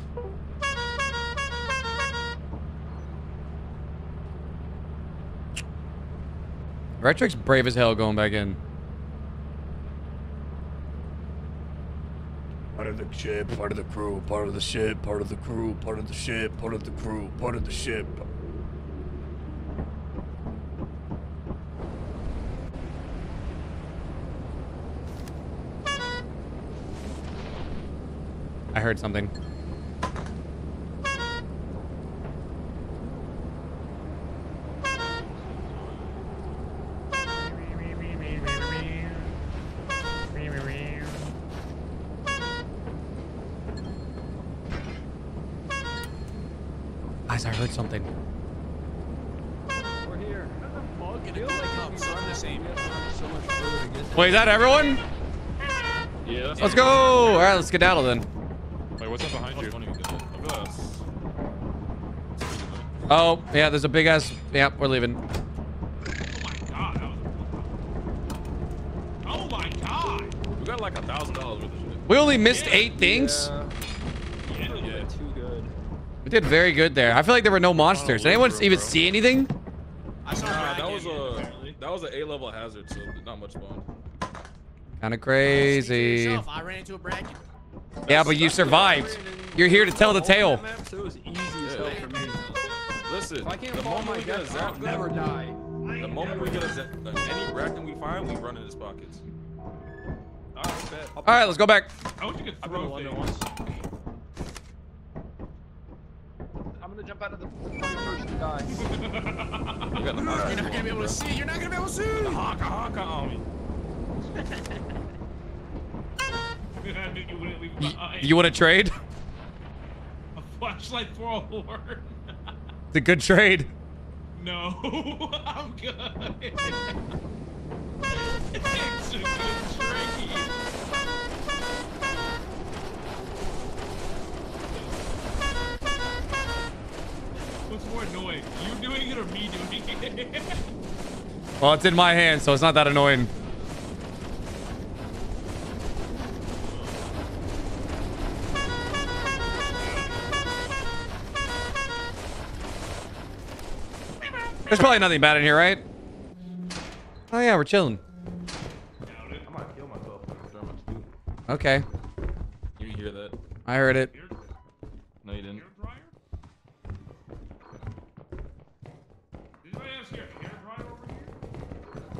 Retrix brave as hell going back in. Part of the ship, part of the crew, part of the ship, part of the crew, part of the ship, part of the crew, part of the ship. I heard something. Guys, I heard something. We're here. Get it like up, so I'm the same. So much further to get there. Wait, is that everyone? Yeah. Let's go. All right, let's skedaddle then. Wait, what's up behind you? I feel like that's- Oh, yeah, there's a big ass. Yeah, we're leaving. Oh my god! We got like a thousand dollars worth of shit. We only missed eight things. Yeah. Yeah. Too good. We did very good there. I feel like there were no monsters. Did anyone even see anything? I saw Nah, Brad that was a that was an A level hazard, so not much fun. Kind of crazy. yourself, I ran into a bracken. Yeah, but you survived. You're here to tell the tale. Map, so it was easy as hell for me. Listen, If I can't the moment my we get a zap I'll never die. the moment we get a zap, uh, any bracken we find, we run in his pockets. Alright, bet. All right, let's go back. I wish you could I've been to throw things. once. I'm gonna jump out of the first and die. We got the You're not gonna be able to see. You're not gonna be able to see. honka honka on me. You wouldn't leave Y- behind. you want to trade? a flashlight for a horn. It's a good trade. no, I'm good. it's a good trade. What's more annoying? You doing it or me doing it? Well, it's in my hand, so it's not that annoying. There's probably nothing bad in here, right? Oh yeah, we're chilling. I might kill myself. That's what I'm about to do. Okay, You hear that? I heard it. No, you didn't.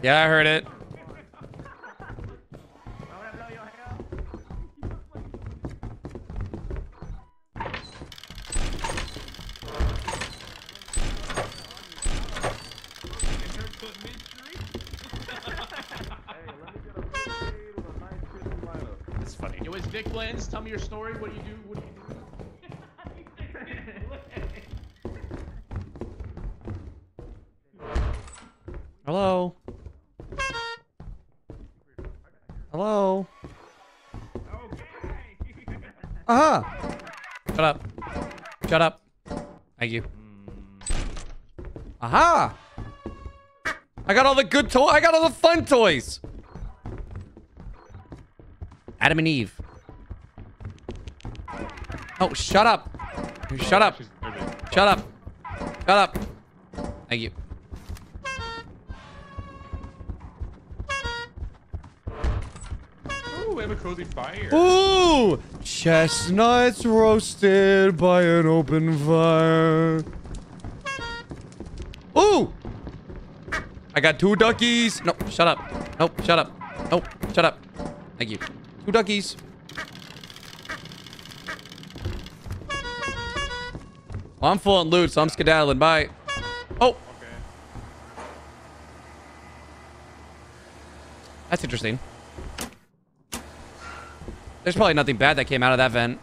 Yeah, I heard it. It's funny. Yo, it's Vic Blends. Tell me your story. What do you do? What do you do? Hello. Hello. Uh huh. Shut up. Shut up. Thank you. Aha! I got all the good toys. I got all the fun toys. Adam and Eve. Oh, shut up. Shut up. Shut up. Shut up. Thank you. We have a cozy fire. Ooh! Chestnuts roasted by an open fire. Ooh! I got two duckies. No, shut up. Nope, shut up. Nope, shut up. Thank you. Two duckies. Well, I'm full on loot, so I'm skedaddling. Bye. Oh! Okay. That's interesting. There's probably nothing bad that came out of that vent.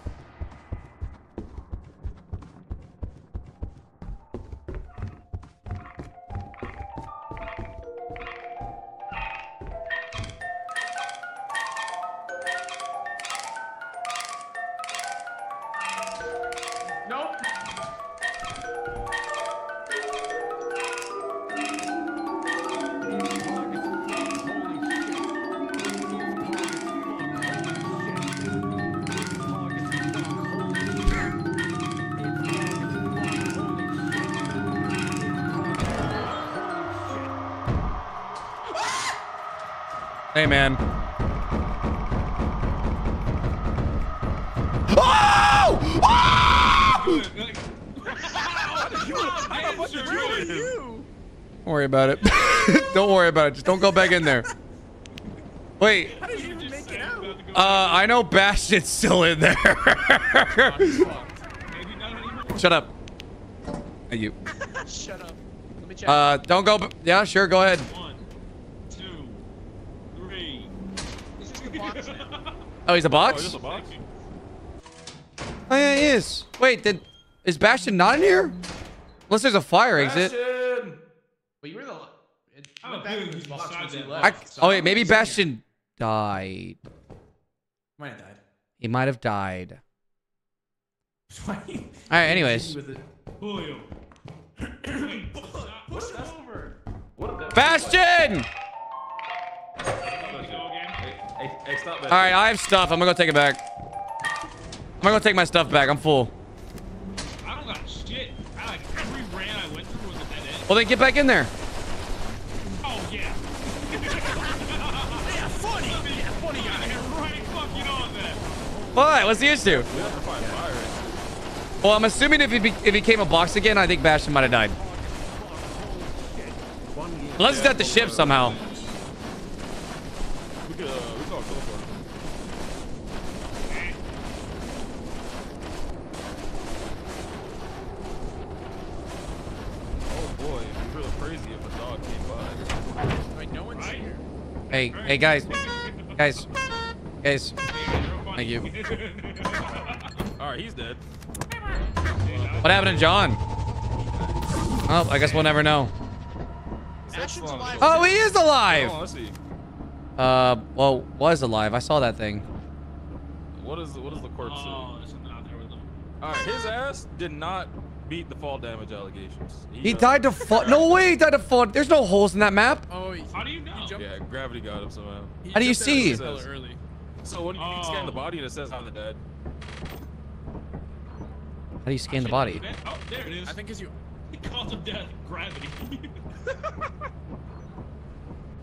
About it. Just don't go back in there. Wait. How did you even make it out? Uh, I know Bastion's still in there. Shut up. Thank you. Shut up. Let me check. Uh, don't go. b- Yeah, sure. Go ahead. One, two, three. He's just a box now. Oh, he's a Oh, box. just a box? Oh yeah, he is. Wait, did is Bastion not in here? Unless there's a fire exit. Bastion! But you were the. It I'm went back big to this box you that. left. I, so oh wait, maybe think here. Bastion died. Might have died. He might have died. All right. Anyways, with it. Julio. Push him over. Bastion. Let's go again. Hey, hey. All right, I have stuff. I'm gonna go take it back. I'm gonna go take my stuff back. I'm full. I don't got shit. I like every rant I went through was a dead end. Well, then get back in there. Oh yeah. Yeah, funny. Yeah, funny guy. Yeah, right fucking on that. What? What's the issue? We have to. Well, I'm assuming if he be, if he came a box again, I think Bastion might have died. Unless he's at the ship somehow. Hey, hey guys, guys, guys. Thank you. Alright, he's dead. What happened to John? Oh, I guess we'll never know. Oh, he is Oh, alive. let's see. Uh, well, was alive. I saw that thing. What is what does the court say? Oh, there's something out there with them. Alright, his ass did not beat the fall damage allegations. He uh, died to fall. No way, he died to fall. There's no holes in that map. Oh, he, How do you know? Yeah, gravity got him somehow. he How do you jumped out of see? the early. So when you scan the Oh. body and it says on they're dead. How do you scan the body? Oh, there it is. I think it's you. He calls him death. Gravity.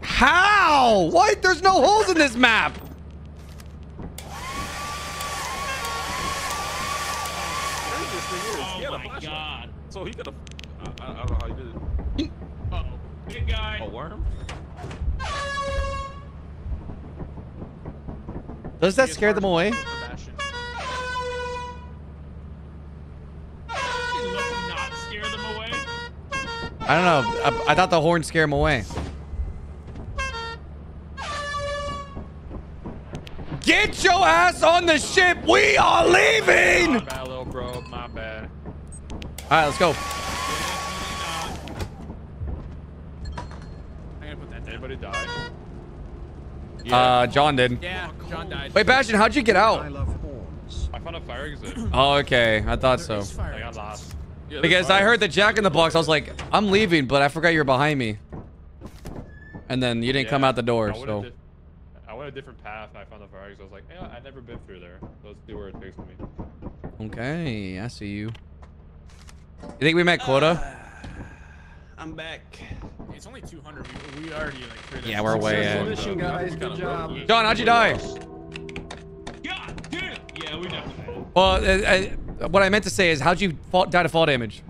How? What? There's no holes in this map. Craziest thing is, oh he had a my god. So he could have. I, I don't know how he did it. Uh oh. Big guy. A worm? Does that scare them away? For Bastion. Let's not scare them away. I don't know. I, I thought the horn scared him away. Get your ass on the ship. We are leaving. My bad, little bro. My bad. All right, let's go. I'm gonna put that down. Anybody die? Uh, John did. Yeah, John died. Wait, Bastion, how'd you get out? I found a fire exit. Oh, okay. I thought so. I got lost. Yeah, there's Because I heard the jack in the box. I was like, I'm leaving, but I forgot you're behind me. And then you didn't come out the door, I so. I went a different path and I found the fire exit. I was like, yeah, I've never been through there. Let's see where it takes me. Okay, I see you. You think we met quota? I'm back. It's only 200. We, we already like. cleared Yeah, we're way Successful in. mission, guys. Good job. John, how'd you die? God damn. Yeah, we definitely. Well, uh, uh, what I meant to say is, how'd you fall, die to fall damage?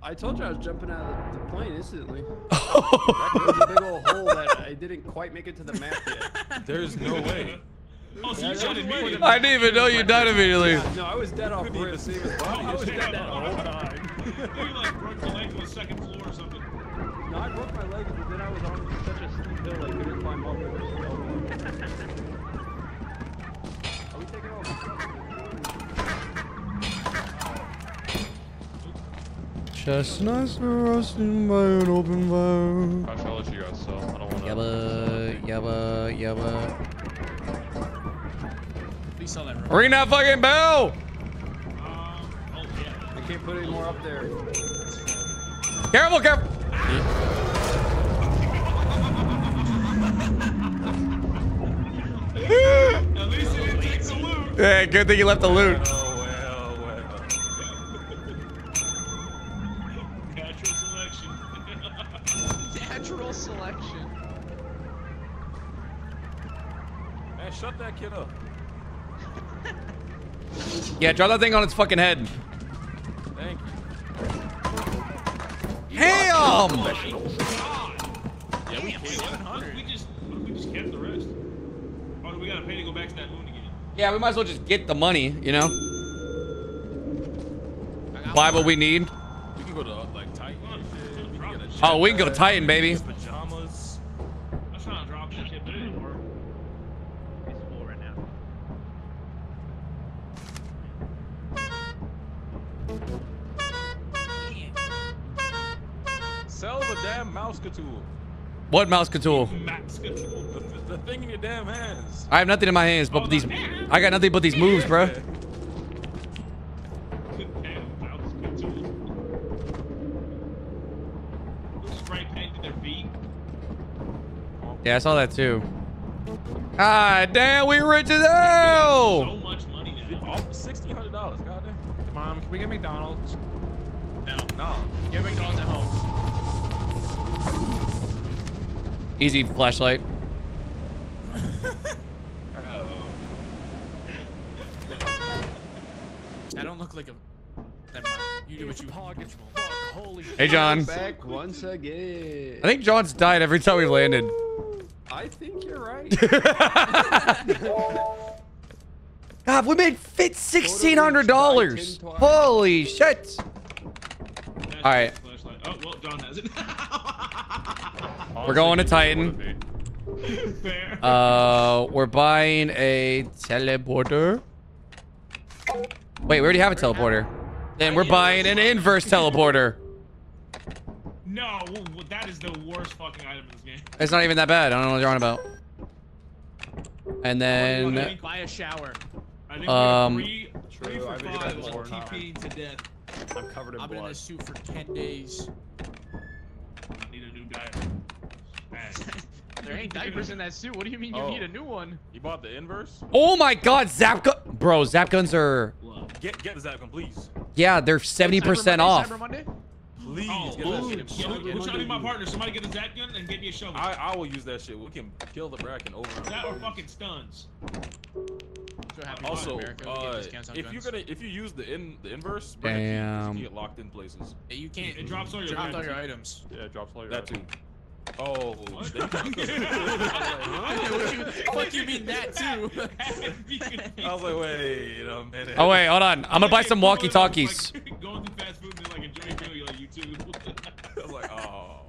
I told you I was jumping out of the, the plane instantly. there was a big old hole that I didn't quite make it to the map yet. There's no way. Oh, so Yeah, you that's shot immediately. I didn't even know you died immediately. Yeah, no, I was dead off rip. save his body. I was dead that whole time. You like broke your leg to the second floor or something. No, I broke my leg, but then I was on such a steep hill I couldn't climb up. Are we taking over? Chestnuts are roasting by an open fire. Gosh, I'll let you guys sell. I don't want to. Yabba, yabba, yabba. Please sell that room. Ring that fucking bell! Um, oh yeah. I can't put any more up there. Careful, careful! At least it didn't take the loot. Yeah, good thing you left the loot. Oh, well, well. Natural selection. Natural selection. Man, shut that kid up. Yeah, drop that thing on its fucking head. Thank you. Damn! Yeah, we Damn, wait, what if we just we just kept the rest? Or we gotta pay to go back to that moon again? Yeah, we might as well just get the money, you know? Buy what we need. We can go to, like, Titan and shit. We can get a Oh, we can go to Titan, baby. Pajamas. I was trying to drop that shit, but it didn't work. It's full right now. Sell mouse. What mouse tool? The, the thing in your damn hands. I have nothing in my hands but these. I got nothing but these moves, bro. Spray painted their feet. Yeah, I saw that too. Ah, damn, we rich as hell. So much money now. Sixteen hundred dollars. Goddamn. Mom, can we get McDonald's? No. No. Get McDonald's at home. Easy flashlight. I don't look like a. You do what you want. Holy Hey, John. Back once again. I think John's died every time we landed. I think you're right. God, we made fit sixteen hundred dollars. Holy shit! All right, Oh, well, John has it. we're going to Titan. Fair. Uh, we're buying a teleporter. Wait, we already have a teleporter. Then we're buying an inverse teleporter. No, w- w- that is the worst fucking item in this game. It's not even that bad. I don't know what you're on about. And then, Buy a shower. I think Um, we three, three for five that's on to death. I'm covered in I've been in blood. a suit for 10 days. I need a new diaper. There ain't diapers in that suit. What do you mean you Oh. need a new one? You bought the inverse? oh my God, zap gun, bro, zap guns are, Get get the Zapgun, please. yeah, they're seventy percent off. Cyber Monday? Please Oh, get that shit. yeah, who- who's trying to be my partner? Somebody get a Zap gun and get me a shovel. I, I will use that shit. We can kill the bracken over. and that or fucking stuns. So happy Also, America. Uh, discounts on if you're gonna if you use the in the inverse, bring a Damn. you can get locked in places. Yeah, You can't. It drops all your drop all items. your items. Yeah, it drops all your that too. Oh, they- what you, fuck you mean that too? I was like, wait a minute. Oh wait, hold on. I'm gonna buy some walkie talkies. Like, going through fast food and then like enjoying a meal, you're like you too. I was like, oh.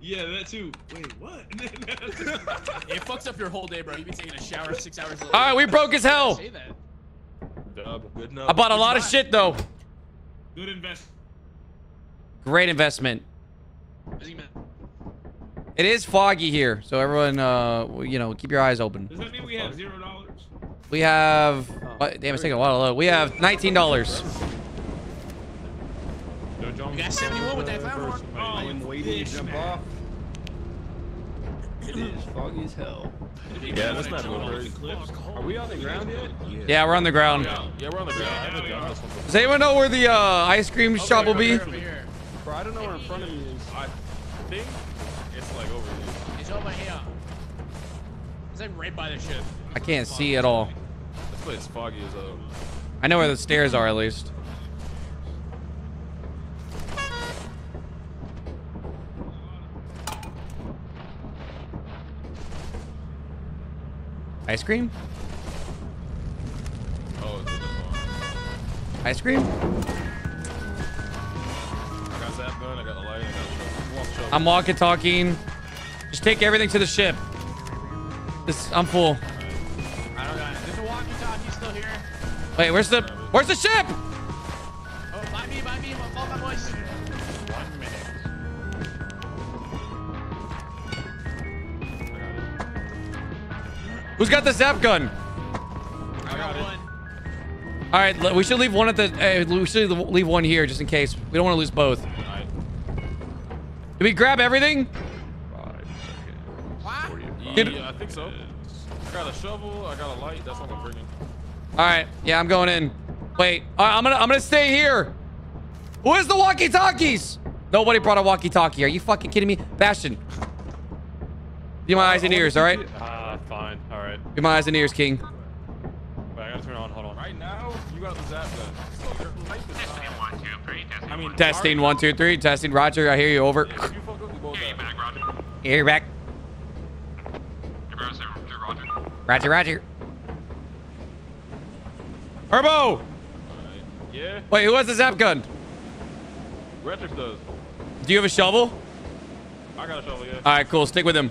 Yeah, that too. Wait, what? it fucks up your whole day, bro. You be taking a shower six hours later. All right, we broke as hell. Say that. Dub, good enough. I bought a lot of shit though. Good investment. Great investment. It is foggy here, so everyone, uh, you know, keep your eyes open. Does that mean we have zero dollars? We have, what, damn, it's taking a while to load. We have nineteen dollars. You got 71 with that flower horn. Oh, I'm waiting to jump off. It is foggy as hell. Yeah, that's not All good. the clips. Are we on the ground yet? Yeah, we're on the ground. Yeah, we're on the ground. I haven't done this one before. Does anyone know where the uh, ice cream shop will be? Bro, I don't know where in front of me is. I think it's like over here. It's over here. It's like right by the ship. I can't see at all. This place is foggy as hell. I know where the stairs are at least. Ice cream? Oh, it's this one. Ice cream? I got zap gun. I got a light. I got a walk shovel. I'm walking talking. Just take everything to the ship. This I'm full. I don't know. There's a walkie-talkie still here. Wait, where's the where's the ship? Oh, by me, by me. My voice. Who's got the zap gun? I got one. All right, we should leave one at the. Uh, we should leave one here just in case. We don't want to lose both. Alright. Did we grab everything? Did- Yeah, I think so. I got a shovel. I got a light. That's what I'm bringing. All right, yeah, I'm going in. Wait, all right, I'm gonna I'm gonna stay here. Where's the walkie-talkies? Nobody brought a walkie-talkie. Are you fucking kidding me, Bastion? Be my eyes and ears, all right? Ah, fine. All right. Be my eyes and ears, King. Wait, I gotta turn it on. Hold on. Right now, you got the zap gun. So your light. One, two, three, testing. I mean, Testing one, two, three. Testing. Roger, I hear you. Over. If you up, we both. Back, Roger. Here, back. Roger, Roger. Roger, Roger. Herbo! Yeah. Wait, who has the zap gun? Retrix does. Do you have a shovel? I got a shovel. Yeah. All right, cool. Stick with him.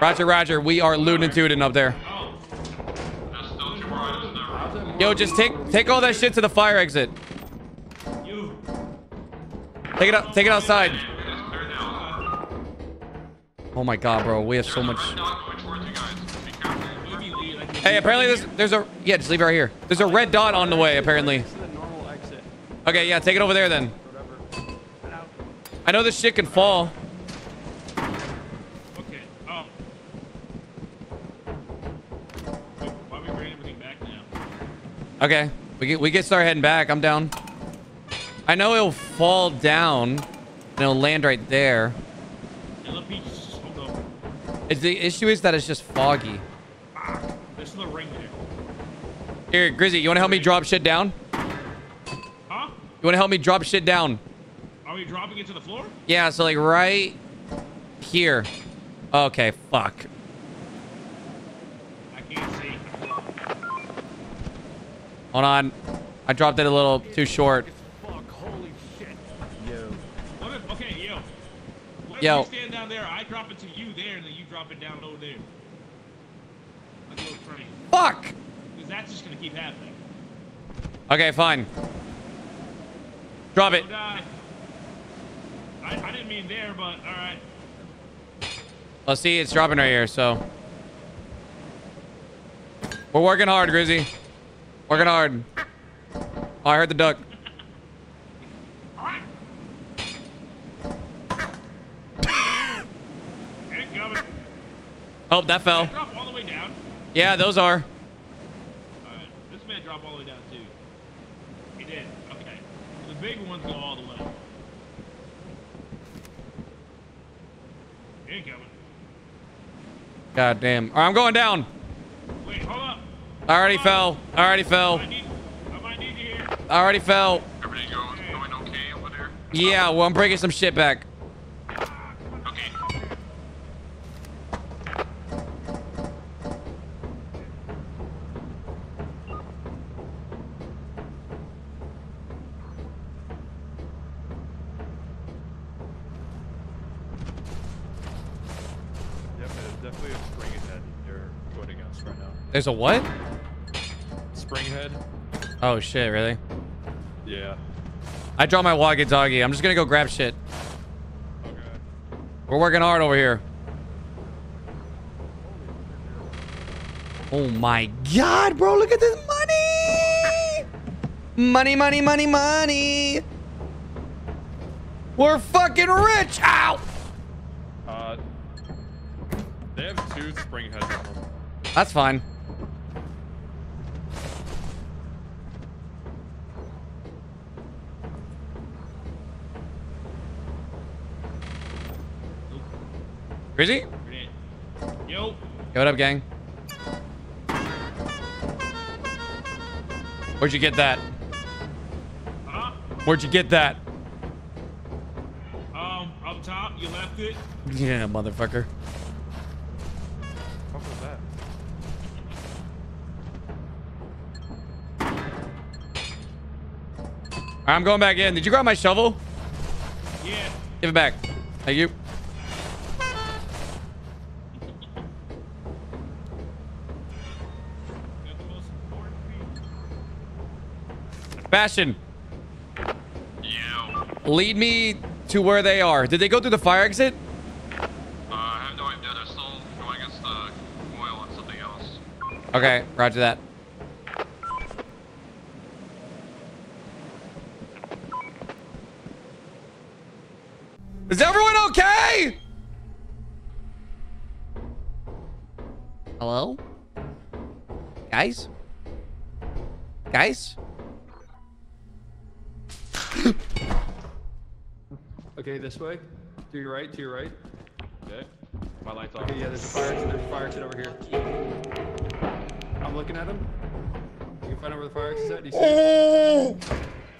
Roger, Roger. We are looting tootin' up there. Yo, just take take all that shit to the fire exit. Take it out. Take it outside. Oh my god, bro. We have so much. Hey, apparently there's there's a yeah. Just leave it right here. There's a red dot on the way. Apparently. Okay, yeah. Take it over there then. I know this shit can fall. Okay, we get we get start heading back. I'm down. I know it'll fall down and it'll land right there. Yellow Peach is just up. It's, the issue is that it's just foggy. There's a ring there. Here, Grizzy, you want to help me drop shit down? Huh? You want to help me drop shit down? Are we dropping it to the floor? Yeah, so like right here. Okay, fuck. I can't see. Hold on. I dropped it a little too short. Holy shit. Yo. Okay, yo. What Yo. you stand down there, I drop it to you there, and then you drop it down over there? Like a little train. Fuck! Because that's just gonna keep happening. Okay, fine. Drop it. I, I didn't mean there, but alright. Well, see, it's dropping right here, so. We're working hard, Grizzy. Working hard. Oh, I heard the duck. Oh, that fell. Drop all the way down. Yeah, those are. Alright. This man dropped all the way down, too. He did. Okay. The big ones go all the way. God damn. All right, I'm going down. Wait, hold up. I already fell. I already fell. I might need you here. I already fell. Yeah, well, I'm bringing some shit back. There's a spring Oh, shit, really? Yeah. I draw my walkie-talkie. I'm just gonna go grab shit. Okay. We're working hard over here. Oh my god, bro, look at this money! Money, money, money, money! We're fucking rich! Ow! Uh, they have two spring heads on them. That's fine. Grizzy? Yo. Yo, what up, gang? Where'd you get that? Huh? Where'd you get that? Um, up top, you left it. Yeah, motherfucker. What was that? I'm going back in. Did you grab my shovel? Yeah. Give it back. Thank you. Bastion. Lead me to where they are. Did they go through the fire exit? Uh, I have no idea. They're still going against the oil and something else. Okay, roger that. Is everyone okay? Hello? Guys? Guys? Okay, this way. To your right, to your right. Okay. My light's off. Okay, yeah, there's a fire exit, there's a fire exit over here. I'm looking at him. You can find out where the fire exit's at? Do you see it? Oh!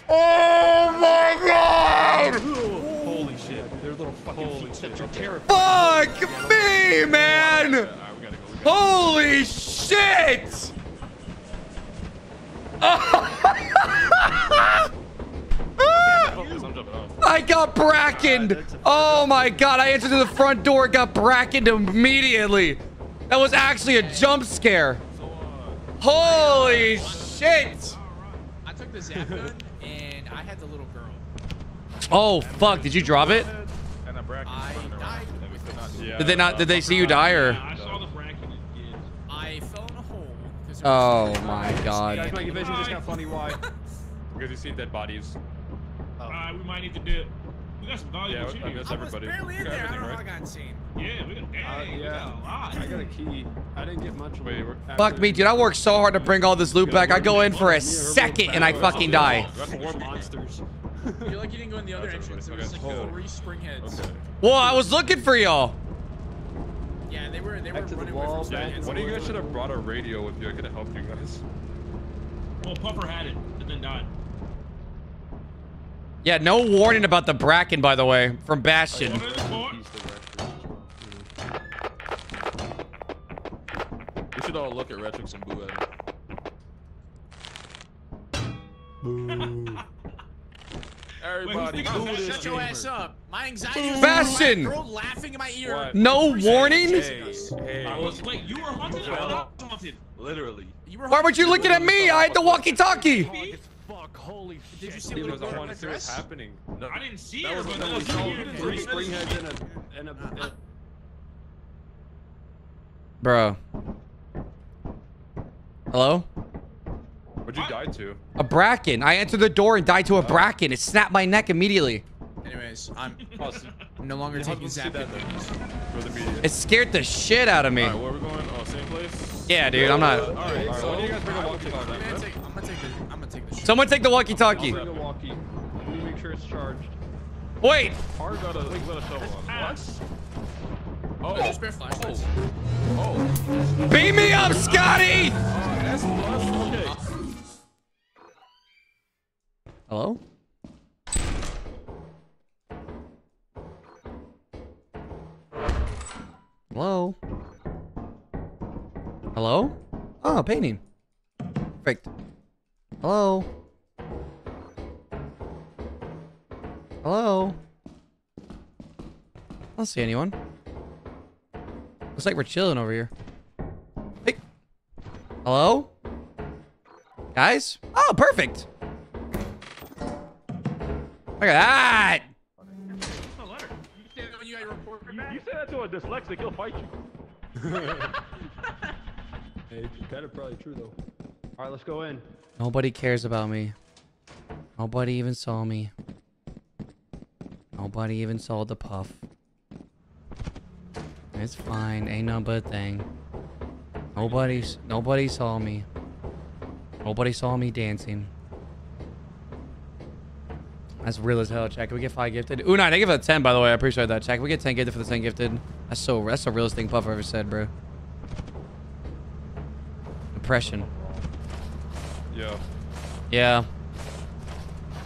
Oh my god! Holy shit. Their little fucking Holy shit. are terrifying. Fuck me, man! Holy shit! I'm jumping off. I got brackened. Oh my god! I entered the front door, got brackened immediately. That was actually a jump scare. Holy shit! I took the zap gun and I had the little girl. Oh fuck! Did you drop it? And. I died. And we could not. Yeah. Did they not? Did they see you die or? I saw the bracken and kids. I fell in a hole. 'cause there was- Oh my Guys, god. my vision just got funny. Why? Because you see dead bodies. Alright, we might need to do. We got some Yeah, valuable shit I here. guess I was everybody. barely You in got there. I don't know how I got insane. Yeah, we got, Uh, dang, we got a yeah. lot. I got a key. I didn't get much. Wait, we're- Fuck me, dude. I worked so hard to bring all this loot back. I go in for a second and I fucking die. That's more monsters. You're like you didn't go in the other That's entrance. There everybody. was like three spring heads. Okay. Well, I was looking for y'all. Yeah, they were they were Back to the running wall, away from back spring heads. One of you guys should have brought a radio with you. I could have helped you guys. Well, Puffer had it and then died. Yeah, no warning about the bracken, by the way, from Bastion. What is it for? He's the Retrix as well. We should all look at Retrix and boo at him. Everybody, Wait, who's boo thinking- this Shut your ass up. My anxiety was Bastion! my girl laughing in my ear. What? No warning? Hey, hey. I was, wait, you were haunted? I was haunted. Literally. You were Why weren't you looking at me? I had the walkie-talkie. Hog as fuck. Holy shit. Did you see Because what I was wanted to see what's happening. No, I didn't see That her, was but that that was was all. Three spring heads and a and a. a Bro. Hello? What'd you die to? A bracken. I entered the door and died to a oh. bracken. It snapped my neck immediately. Anyways, I'm Oh, so- I'm no longer Your taking husband see zap that. For the media. It scared the shit out of me. Alright, where are we going? Oh, same place? Yeah, dude, I'm not. Alright, alright. When do you guys bring a walkie-talkie? I'm gonna take I'm Someone take the walkie-talkie. Bring a walkie. Let me make sure it's charged. Wait. Hard got a, got a shovel on. What? Oh, There's spare flashlights. Oh. oh. Beam me up, Scotty! That's plus, okay. Hello? Hello? Hello? Oh, painting. Perfect. Hello? Hello? I don't see anyone. Looks like we're chilling over here. Hey. Hello? Guys? Oh, perfect. Look at that. No letter. You say that when you got your report You, you say that to a dyslexic, he'll fight you. Hey, it's kind of probably true though. All right, let's go in. Nobody cares about me. Nobody even saw me. Nobody even saw the puff. It's fine. Ain't no but thing. Nobody's nobody saw me. Nobody saw me dancing. That's real as hell, Chat. Can we get five gifted? Ooh, nine. I give it a 10, by the way. I appreciate that. Can we get 10 gifted for the 10 gifted? That's so, that's the realest thing Puff ever said, bro. Depression. Yeah. Yeah.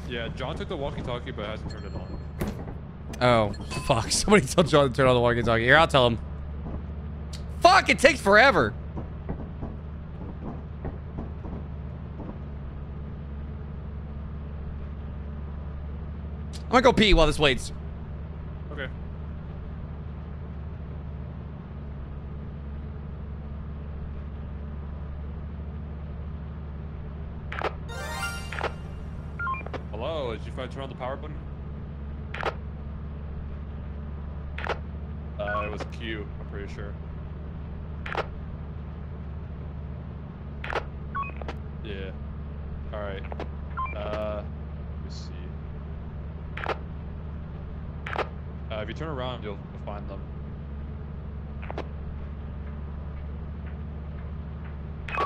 Yeah, John took the walkie-talkie, but hasn't turned it on. Oh, fuck. Somebody tell John to turn on the walkie-talkie. Here, I'll tell him. Fuck, it takes forever. I'm gonna go pee while this waits. Hello, I turn on the power button? Uh, it was Q, I'm pretty sure. Yeah. Alright. Uh, let me see. Uh, if you turn around, you'll, you'll find them. Uh,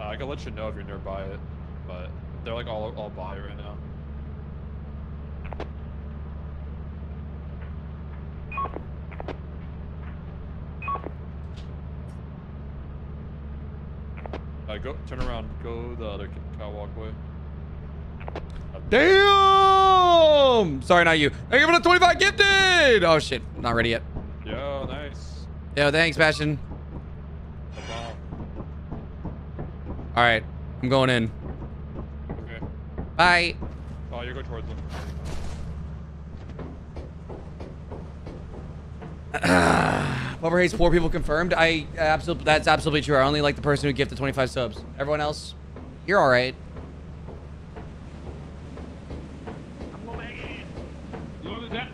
I can let you know if you're nearby it, but they're like all all by right now. Uh, go turn around. Go the other cow walkway. Damn! Sorry, not you. I you for a 25 gifted! Oh, shit. Not ready yet. Yo, nice. Yo, thanks, Bastion. No. All right. I'm going in. Okay. Bye. Oh, you go towards them. Bubber hates poor people confirmed. I absolutely that's absolutely true. I only like the person who gifted 25 subs. Everyone else, you're all right. You want that?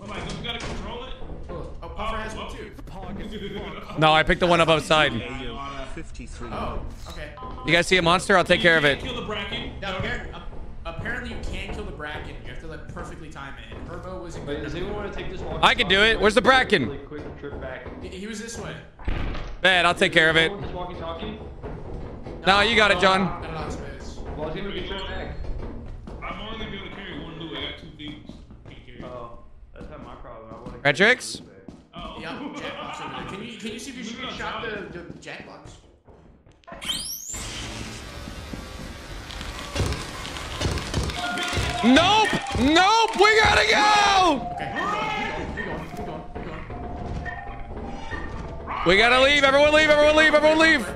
Well, like, we gotta control it. Oh, Puffer has one too. No, I picked the one up outside. Oh, okay. You guys see a monster? I'll take care of it. Kill the bracken. No, okay. Apparently you can kill the bracken. You have to like perfectly time it. And Herbo was. Wait, does anyone want to take this walk? I can do it. Where's the bracken? Really quick trip back. He, he was this way. Bad. I'll take care of it. This? No, you got it, John. I don't know how to space. Well, it's gonna get back. I'm only gonna be able to carry one loot. I got two things. Can't carry. Oh, that's not my problem. I want Retrix? Oh. Yeah, Jackbox over there. Can you can you see if you should shot the, the Jackbox? Nope. Nope. We gotta go. We gotta leave. Everyone leave. Everyone leave. Everyone leave.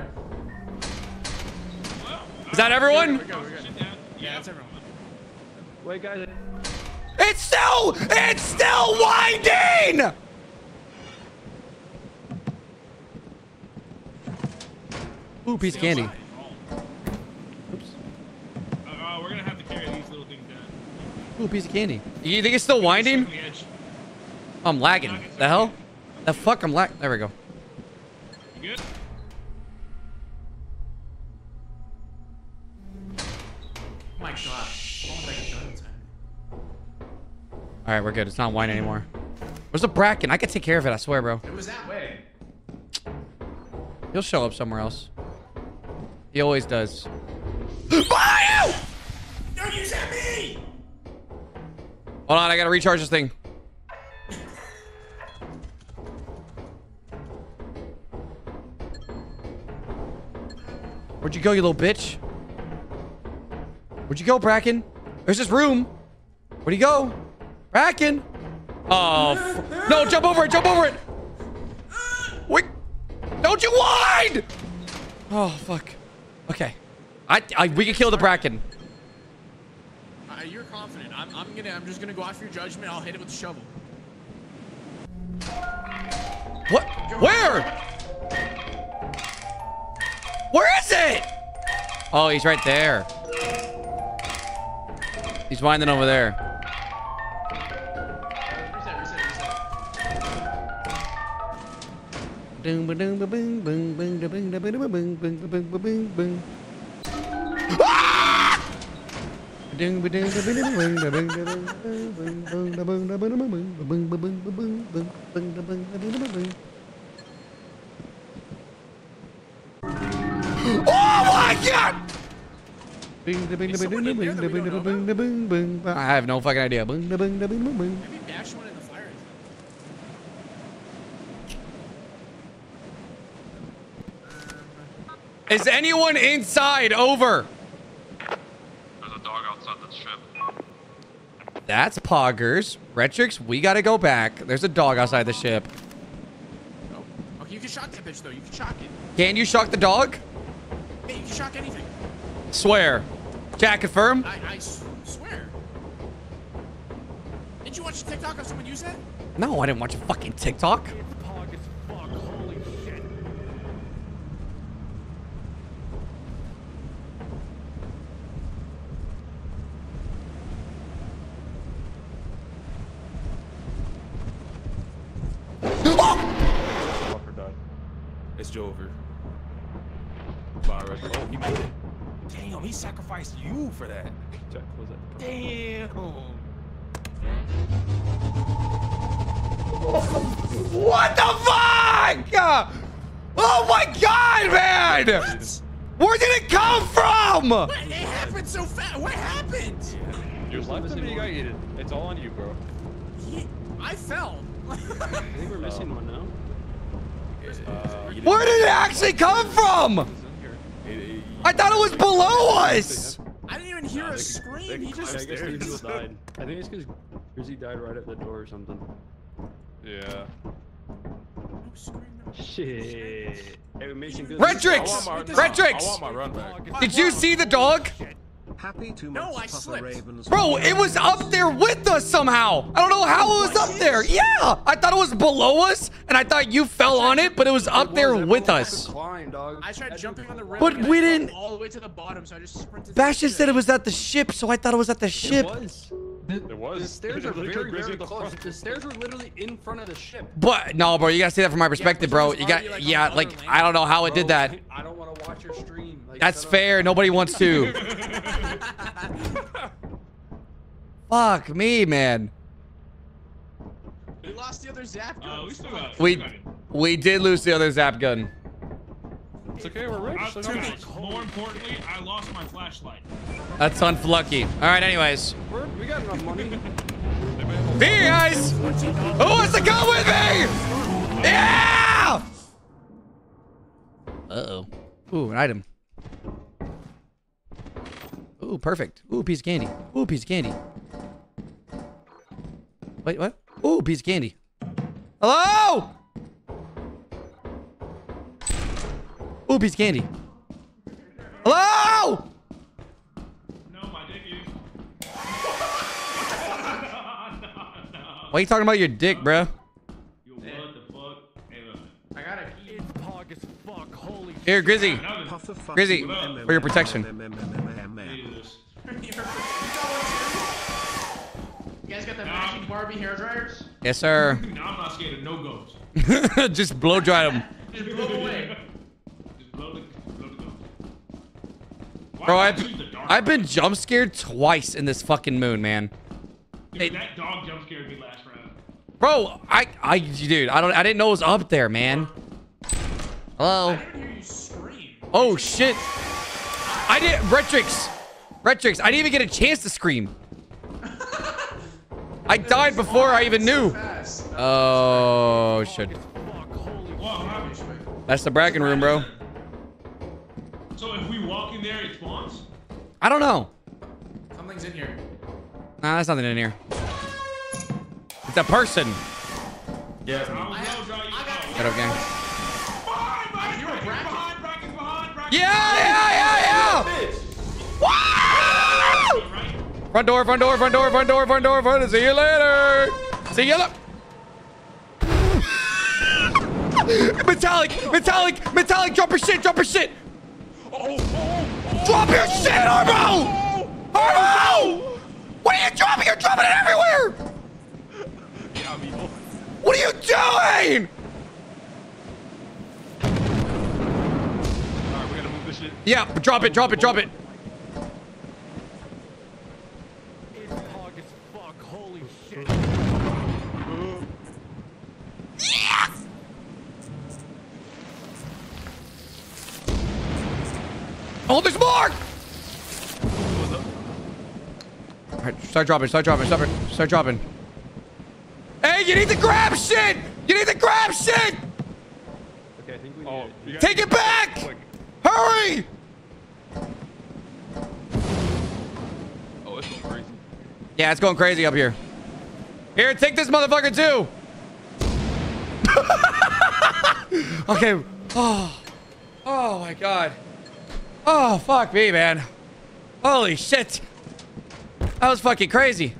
Is that everyone? Yeah, that's everyone. Wait, guys. It's still, it's still winding. Ooh, piece of candy. Uh, we're gonna have to carry these little things down. Ooh, piece of candy. You think it's still winding? On. I'm lagging. The hell? The fuck? I'm lag. There we go. You good? Oh my god. All right, we're good. It's not wine anymore. Where's the bracken? I can take care of it. I swear, bro. It was that way. He'll show up somewhere else. He always does. Fire! Don't use at me! Hold on, I gotta recharge this thing. Where'd you go, you little bitch? Where'd you go, Bracken? There's this room. Where'd he go? Bracken! Oh, no, jump over it, jump over it! Wait, don't you whine! Oh, fuck. Okay. I, I, we can kill the Bracken. Uh, you're confident. I'm, I'm gonna. I'm just gonna go after your judgment. I'll hit it with the shovel. What? Where? Where is it? Oh, he's right there. He's winding over there. Boom, ba, doom, ba, boom, boom, boom, da, boom, da, boom, da, boom, boom, boom, boom, boom. Doom, ba, doom, ba, boom, boom, boom, da, boom, boom, da, boom, da, boom, da, boom, ba, boom, ba, boom, ba, boom, boom, boom, da, boom, da, boom, da, boom. Oh my god! Bing, da, bing, da, bing, da, bing, da, bing, da, bing, da, bing, bing. I have no fucking idea. Bing, da, bing, da, bing, bing, bing. Maybe bash one in the fire. Is anyone inside? Over. There's a dog outside the ship. That's Poggers. Retrix, we gotta go back. There's a dog outside the ship. Oh. Okay, you can shock that bitch though. You can shock it. Can you shock the dog? Hey, you can shock anything. Swear. Jack, confirm? I, I swear. Did you watch a TikTok of someone use that? No, I didn't watch a fucking TikTok. Pog as fuck. Holy shit. Walker died. It's Jover. Virus. Oh, he made it. Damn, he sacrificed you for that. Jack, close that. Damn. What the fuck? Oh my god, man! Where did it come from? What? It happened so fast. What happened? You left him and you got eaten. It's all on you, bro. He, I fell. I think we're missing one now. Where did it actually come from? I thought it was below us. I didn't even hear a scream. He just guess died. I think it's because Grizzy died right at the door or something. Yeah. Shit. Hey, we made some good. Retrix! I want my- Retrix! I want my run back. Did you see the dog? Happy two No, months I Puffer slipped. Ravens. Bro, it was up there with us somehow. I don't know how it was up there. Yeah, I thought it was below us, and I thought you fell on it, but it was up there with us. I tried jumping on the rail. But we didn't- all the way to the bottom, so I just sprinted. Bastion said it was at the ship, so I thought it was at the ship. It was. It was. The stairs are very, very at the close. The stairs were literally in front of the ship. But no, bro, you gotta see that from my perspective, bro. You got, yeah, like I don't know how it did that. I don't want to watch your stream. Like, That's shut up. fair. Nobody wants to. Fuck me, man. We lost the other zap gun. Uh, we still got. We we did lose the other zap gun. It's okay, we're rich. I, so come on. more importantly, I lost my flashlight. That's unlucky. All right, anyways. We're, we got enough money. See you guys. Who wants to go with me? Yeah. Uh oh. Ooh, an item. Ooh, perfect. Ooh, piece of candy. Ooh, piece of candy. Wait, what? Ooh, piece of candy. Hello? Ooh, piece of candy. Hello? No, my dick is. Why are you talking about your dick, bro? Yo, what the fuck? Hey, look. I gotta eat. It's pog as fuck. Holy Here, Grizzy. Another. Puffer fuck Grizzy, for your protection. You guys got the matching Barbie hair dryers? Yes, sir. Now I'm not scared of no ghosts. Just blow dry them. Just blow away. Just blow the, blow the ghost. Bro, I've, choose the dark I've been jump scared twice in this fucking moon, man. Dude, that dog jump scared me last round. Bro, I, I, dude, I don't, I didn't know it was up there, man. Hello. I didn't hear you scream. Oh shit. I did Retrix. Retrix. I didn't even get a chance to scream. I died before I even knew. Fast. Oh shit. Whoa. That's the bragging room, bro. So if we walk in there, it spawns? I don't know. Something's in here. Nah, there's nothing in here. It's a person. Yeah. I will blow dry you. Get up, gang. Behind, behind, You were bracken, bracken. behind, bracken, behind, bracken. Yeah, yeah, yeah, yeah. Woo! Front door, front door, front door, front door, front door, front door. See you later. See you later. metallic, metallic, metallic. Drop your shit, drop your shit. Drop your shit, Herbo! Herbo! What are you dropping? You're dropping it everywhere. What are you doing? Alright, we gotta move this shit. Yeah, drop it, drop it, drop it. It's pog as fuck. Holy shit. Oh, there's more! All right, start dropping, start dropping, start, start dropping. Hey, you need to grab shit! You need to grab shit! Okay, I think we Oh, need you Take it back! Quick. Hurry! Oh, it's going crazy. Yeah, it's going crazy up here. Here, take this motherfucker too! okay. Oh. Oh my god. Oh, fuck me, man. Holy shit. That was fucking crazy.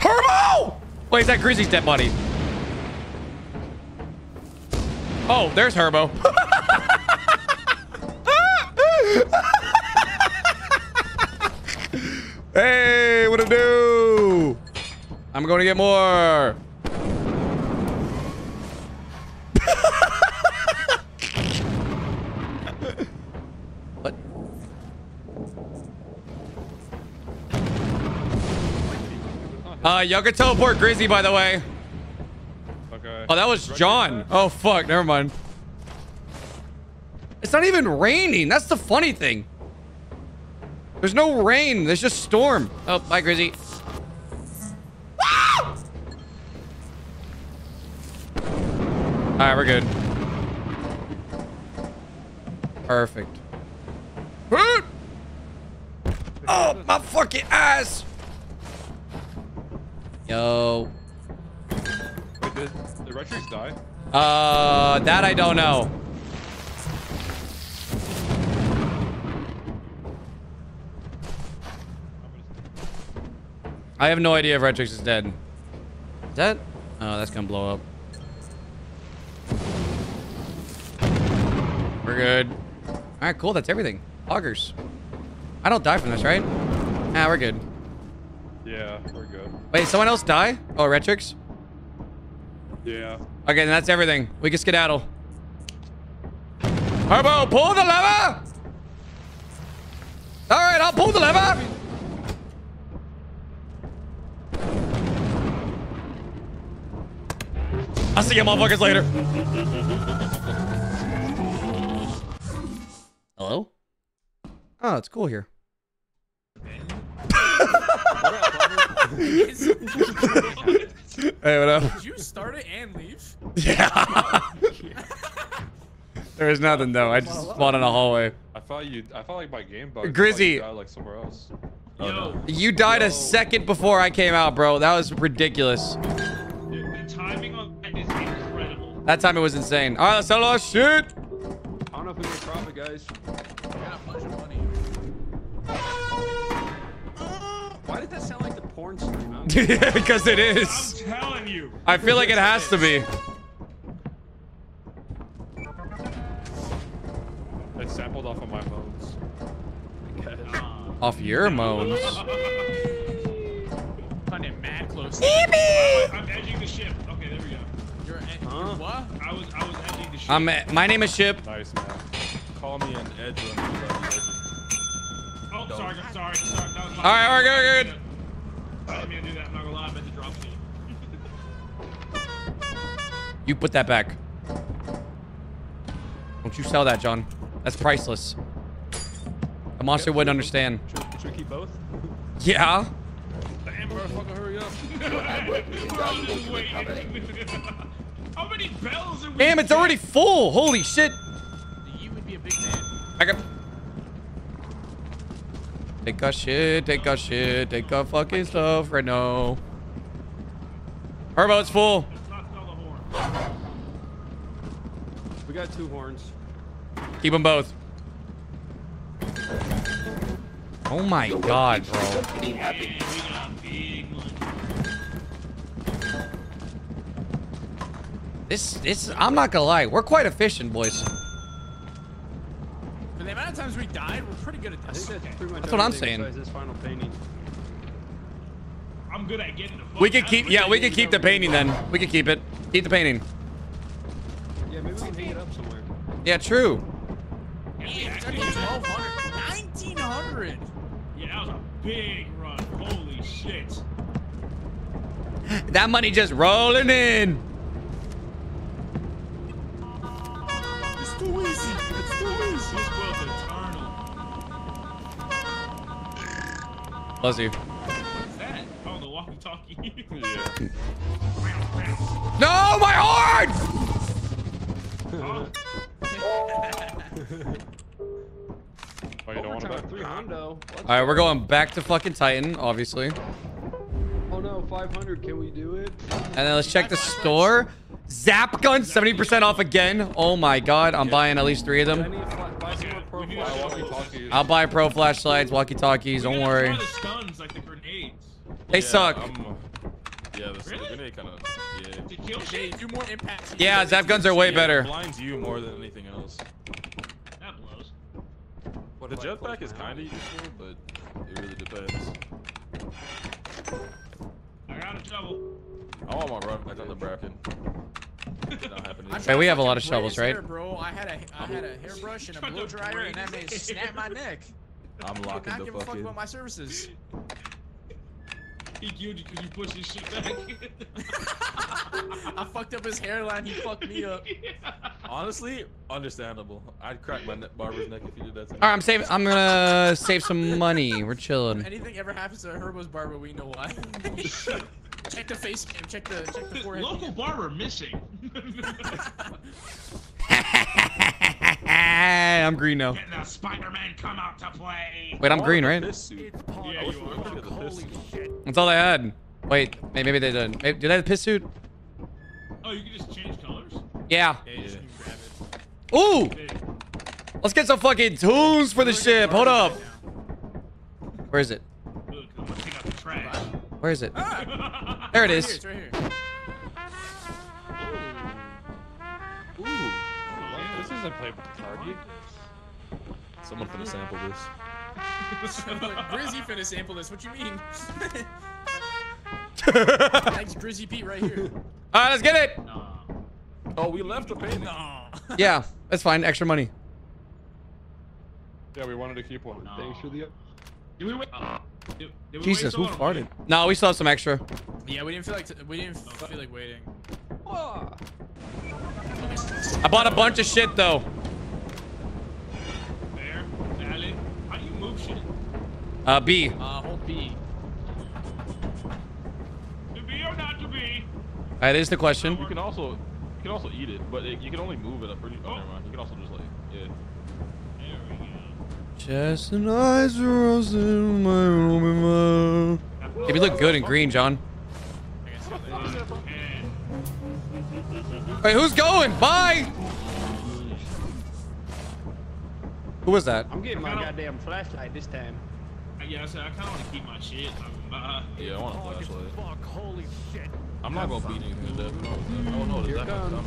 Herbo! Wait, is that Grizzy's dead body? Oh, there's Herbo. hey, what to do? I'm going to get more. what? Uh, y'all can teleport Grizzy, by the way. Oh, that was John. Oh, fuck. Never mind. It's not even raining. That's the funny thing. There's no rain. There's just storm. Oh, bye, Grizzy. All right, we're good. Perfect. Oh, my fucking ass. Yo. Wait, Retrix die? Uh, that I don't know. I have no idea if Retrix is dead. Is that? Oh, that's gonna blow up. We're good. All right, cool. That's everything. Augers. I don't die from this, right? Ah, we're good. Yeah, we're good. Wait, someone else die? Oh, Retrix? Yeah. Okay, then that's everything. We can skedaddle. Herbo, pull the lever! All right, I'll pull the lever. I'll see you motherfuckers later. Hello? Oh, it's cool here. Hey, what up? Did you start it and leave? Yeah. there was nothing though. I just spawned in a hallway. I thought you. I thought like my game bug. Grizzy. You died, like somewhere else. Oh, no. You died a second before I came out, bro. That was ridiculous. The timing on that is incredible. That time it was insane. All right, let's sell our shit. I don't know if we make profit, guys. Why did that sound like the porn stream? I don't- Because it is. I'm telling you. I feel like it has to be. It's sampled off of my modes. Off your moans. Finding mad close. I'm edging the ship. Okay, there we go. You're, ed- you're what? I was I was edging the ship. I'm. My name is Ship. Nice man. Call me an edge when you love the edge. Oh, sorry, sorry, sorry. That was my All right, all right, good, good. I didn't mean to do that. I'm not gonna lie. I meant to drop. You put that back. Don't you sell that, John. That's priceless. A monster wouldn't understand. Should, should we keep both? Yeah. Damn, Motherfucker, hurry up. We're all. How many bells are we? Damn, it's already full. Holy shit. You would be a big man. Back up. Take our shit, take our shit, take our fucking stuff right now. Herbo's full. We got two horns. Keep them both. Oh my god, bro. This, this, I'm not gonna lie, we're quite efficient, boys. For the amount of times we died, we're pretty good at this. think that's pretty That's what I'm saying. This final painting. I'm good at getting the. fuck We could keep, yeah, we could keep the painting then. We could keep it. Keep the painting. Yeah, maybe we can hang it up somewhere. Yeah, true. Damn, it's 1200. 1900. Yeah, that was a big run. Holy shit. That money just rolling in. It's too easy. Bless you. What's that? Oh, the walkie-talkie. Yeah. No, my horn! Oh, you don't want to three hundo. Let's All right, we're going back to fucking Titan, obviously. Oh no, 500. Can we do it? And then let's check the store. Zap gun, 70% off again. Oh my god, I'm buying at least three of them. need to fly, buy some more pro I walkie-talkie. I'll buy pro flashlights, walkie-talkies, don't worry. The stuns like the grenades. They suck. I'm, uh, yeah, the Really? grenade kind of. Yeah. To kill They shit. do more impact. Yeah, zap guns are way Yeah, better. It blinds you more than anything else. That blows. The jetpack is kind of useful, but it really depends. I got a shovel. Oh, I want my run back on the bracken. Not Hey, we have a lot of shovels, right? hair, bro, I had a I had a hairbrush and a blow dryer, and that braid man snapped my neck. I'm Could locking not the give a fuck fucking. about my services. He killed you because you pushed his shit back. I fucked up his hairline. He fucked me up. Honestly, understandable. I'd crack my ne- barber's neck if you did that to me. All right, I'm saving. I'm gonna save some money. We're chilling. If anything ever happens to Herbo's barber, we know why. check the face cam. Check the check the forehead. Local cam. barber missing. I'm green now. Can the Spider-Man come out to play? Wait, I'm green, right? This. Yeah, you are. could get the piss suit. That's all I had. Wait, maybe they didn't. Maybe- Did I have a piss suit? Oh, you can just change colors? Yeah. Yeah, you just Yeah. can grab it. Ooh! Let's get some fucking tunes for the ship. Hold up. Where is it? Look, I'm gonna take out the trash. Where is it? Ah! There it Right here, is. it's right here. Ooh. This isn't played with Target. Someone finna sample this. Grizzy finna sample this. What you mean? Thanks, Grizzy Pete right here. All right, let's get it. Oh, we left the payment. No. Yeah, that's fine. Extra money. Yeah, we wanted to keep one. Thanks for the. Did we wait? Did, did we Jesus, who so long? farted? No, we still have some extra. Yeah, we didn't feel like t- we didn't feel like waiting. I bought a bunch of shit though. Fair, valid. How do you move shit? Uh, B. Uh, hold B. To be or not to be? That is the question. You can also, you can also eat it, but it, you can only move it up pretty. Oh, never mind. You can also just like, yeah. There we. Chest and eyes are roasted in my room. Hey, you look good in green, John. Wait, who's going? Bye. Who was that? I'm getting my goddamn flashlight this time. Uh, Yeah, I said I kind of want to keep my shit. Uh, Yeah, I want a flashlight. Fuck, holy shit. I'm not gonna beat anything to death. No, no, no, Here there's that it much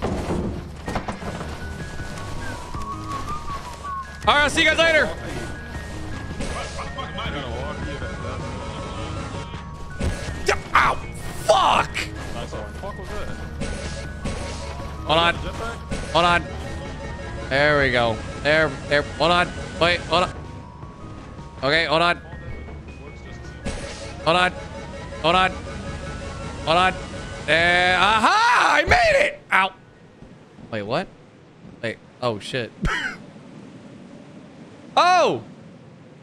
comes. coming. All right, I'll see you guys later. Ow! Fuck! Hold on. Hold on. There we go. There, there. Hold on. Wait, hold on. Okay, hold on. Hold on. Hold on. Hold on. Uh, aha! I made it! Ow. Wait, what? Wait. Oh, shit. oh!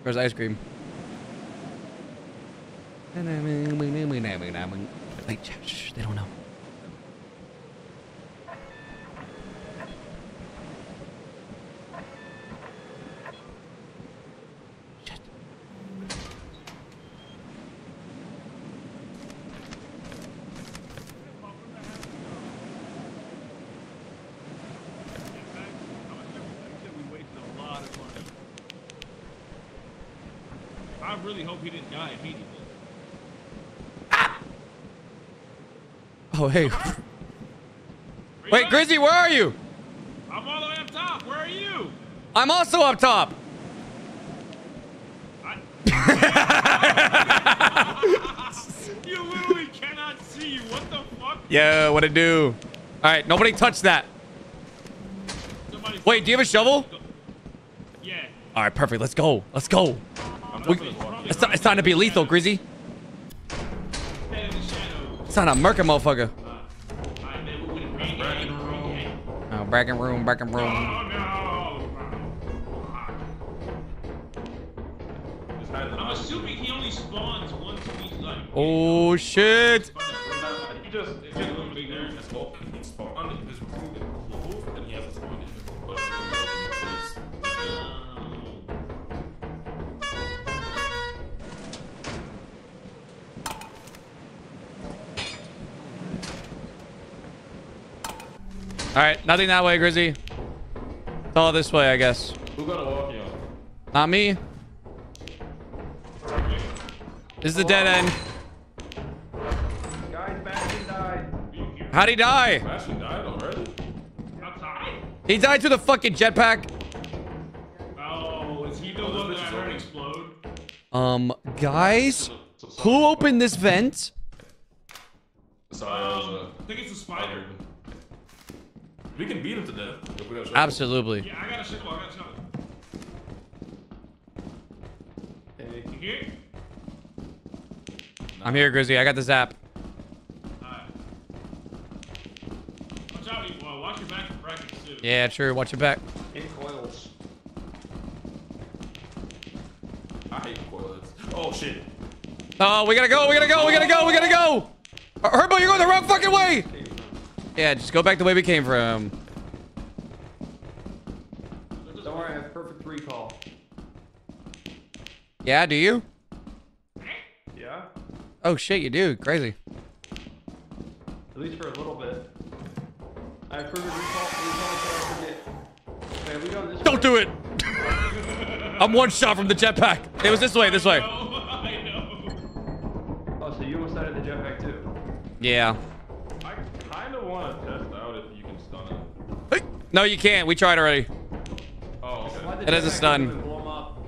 Where's ice cream? Wait, shh, shh, they don't know. we wasted a lot of money. I really hope he didn't die immediately. Oh, hey. Wait, Grizzy, where are you? I'm all the way up top. Where are you? I'm also up top. You literally cannot see. What the fuck? Yo, what it do? All right, nobody touch that. Somebody Wait, do you have a shovel? Yeah. All right, perfect. Let's go. Let's go. We- jumping as well. it's, it's time to be lethal, Grizzy. Head in the shadow. It's time to murk a motherfucker. Alright, man, we wouldn't bring it. Oh, bragging room, bragging room. Oh no! Just hide All right, nothing that way, Grizzy. It's all this way, I guess. Who got a walkie on? Not me. This is the dead end. Guys, Bastion died. How'd he die? Bastion died already? Outside? He died through the fucking jetpack. Oh, is he the one that I heard explode? Um, guys, who opened this vent? Sorry, I uh, I think it's a spider. We can beat him to death. If we got a shot. Absolutely. Yeah, I got a shovel. I got a shovel. Hey. You here? I'm here, Grizzy. I got the zap. Watch out, you- well, watch your back for brackens too. Yeah, true. Watch your back. In coils. I hate coilets. Oh shit. Oh, we gotta go. We gotta go. We gotta go. We gotta go. Herbo, you're going the wrong fucking way. Yeah, just go back the way we came from. Don't worry, I have perfect recall. Yeah, do you? Yeah? Oh shit, you do. Crazy. At least for a little bit. I have perfect recall. recall until I forget. Okay, we going this Don't way? do it. I'm one shot from the jetpack. It was this way. This way. Oh, so you almost died at the jetpack too? Yeah. I want to test out if you can stun it. No, you can't. We tried already. Oh, okay. Why'd the a stun. even blow 'em up?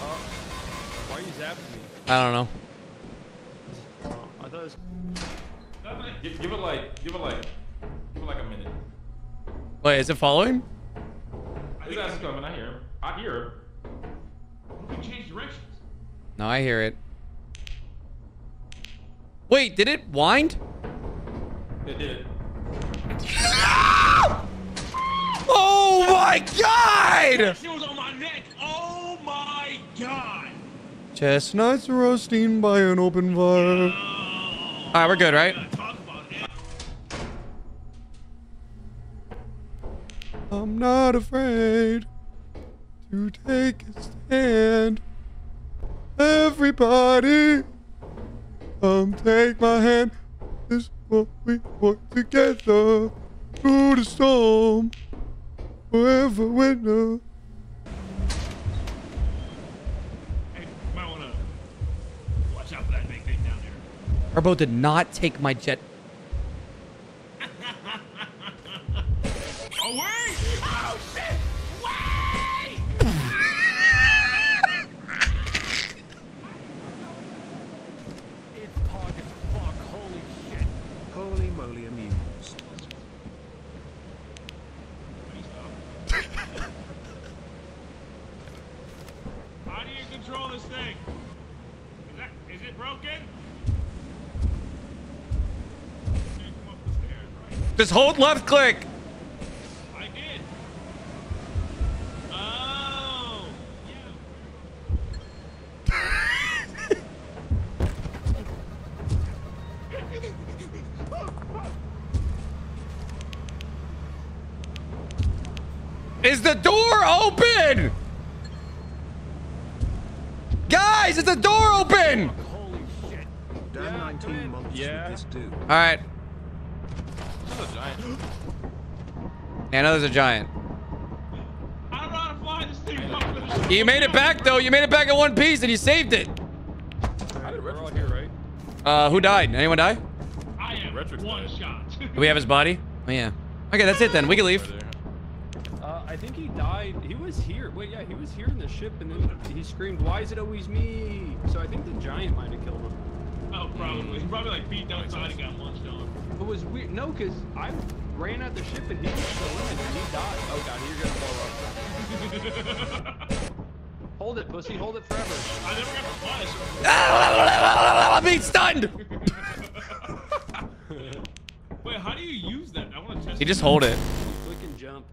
Oh, why are you zapping me? I don't know. Oh, I thought it was. Give, give it like, give it like, give it like a minute. Wait, is it following? His ass is coming. I hear him. I hear him. We can change directions. No, I hear it. Wait, did it wind? It did. Oh my god! She was on my neck. Oh my god. Chestnuts roasting by an open fire. Alright, we're good, right? I'm not afraid to take a stand. Everybody, come take my hand. This is what we work together through the storm. Forever winter. Hey, you might wanna watch out for that big thing down there. Herbo did not take my jet. Just hold left click. I did. Oh. Is the door open? Guys, is the door open? Damn 19 months Yeah. with this dude. All right. This is a giant. Yeah, I know there's a giant. I don't know how to fly this thing. You made it back though. You made it back in one piece and you saved it. We're all here, right? Uh, who died? Anyone die? I am one shot. Do we have his body? Oh yeah. Okay, that's it then. We can leave. Uh, I think he died. He was here. Wait, yeah, he was here in the ship, and then he screamed, "Why is it always me?" So I think the giant might have killed him. Oh, probably. He probably like beat down side and got lunched on. It was weird. No, because I ran out the ship and he was still in and he died. Oh god, you're gonna blow up. Hold it, pussy. Hold it forever. I never got I'm the being stunned. Wait, how do you use that? I want to test. You just hold it. Click and jump.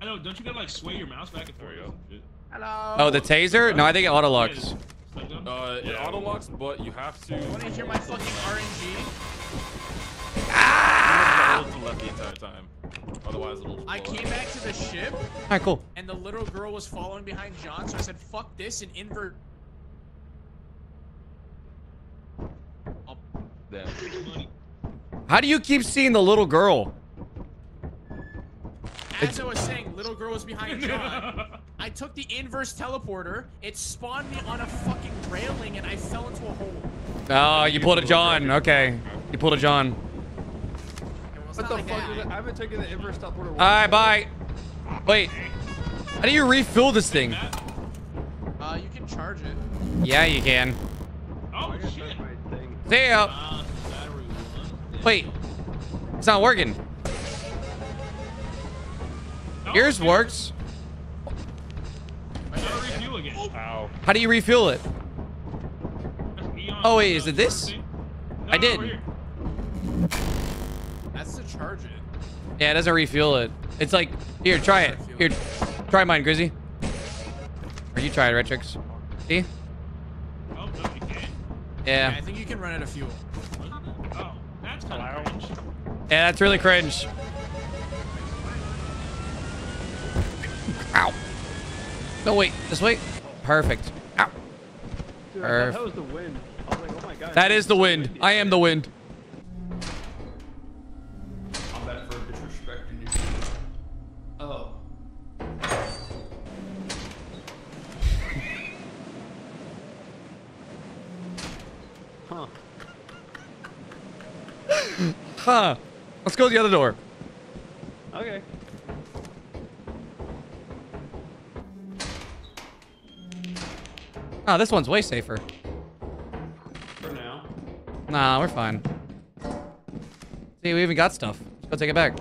I know. Don't you gotta like sway your mouse back and forth? There you Hello. Oh, the taser? No, I think it auto locks. Uh, it auto locks, but you have to. Want to hear my fucking RNG? Ah! to entire time. Otherwise, it'll. I came up. back to the ship. Alright, cool. And the little girl was following behind John, so I said, "Fuck this!" and invert. Damn. How do you keep seeing the little girl? As I was saying, little girl was behind John. I took the inverse teleporter. It spawned me on a fucking railing, and I fell into a hole. Oh, you pulled a John. Okay. You pulled a John. What the fuck is that? I haven't taken the inverse teleporter. once. Alright, bye. Wait. How do you refill this thing? Uh, you can charge it. Yeah, you can. Oh shit. See ya. Wait. It's not working. Yours works. fuel again. Ow. How do you refuel it? Oh wait, is it this? thing. I No, did. Over here. That's to charge it. Yeah, it doesn't refuel it. It's like, here, try it. Here, try mine, Grizzy. Or you try it, Retrix. See? Oh, no, you can't. Yeah. I think you can run out of fuel. Oh, that's kind of cringe. Yeah, that's really cringe. Ow. No, wait. This way. Perfect. Ow. Dude, I that was the wind. I was like, oh my god. That is the wind. I am the wind. I'm bad for disrespecting you. Oh. Huh. Huh. Let's go to the other door. Okay. Oh, this one's way safer. For now. Nah, we're fine. See, we even got stuff. Let's go take it back.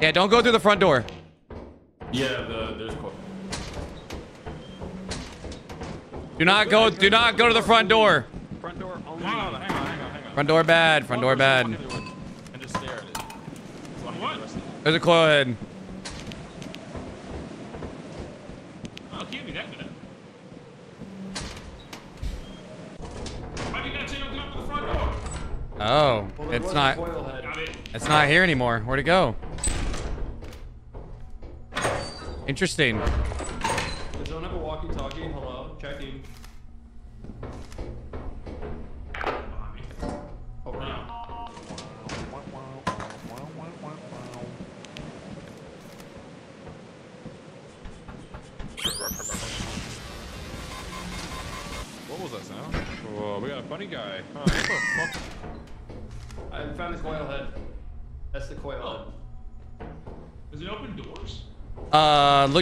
Yeah, don't go through the front door. Yeah, the, there's Do not go. Do not go to the. Front door only. Hang on, hang on, hang on, hang on. Front door bad. Front door bad. And just stare at it. So I can What? rest it. There's a coil head. Oh, it can't that good. Why did you not say don't come to the front door? Oh, Well, it's not. coil head. Got it. It's not here anymore. Where'd it go? Interesting.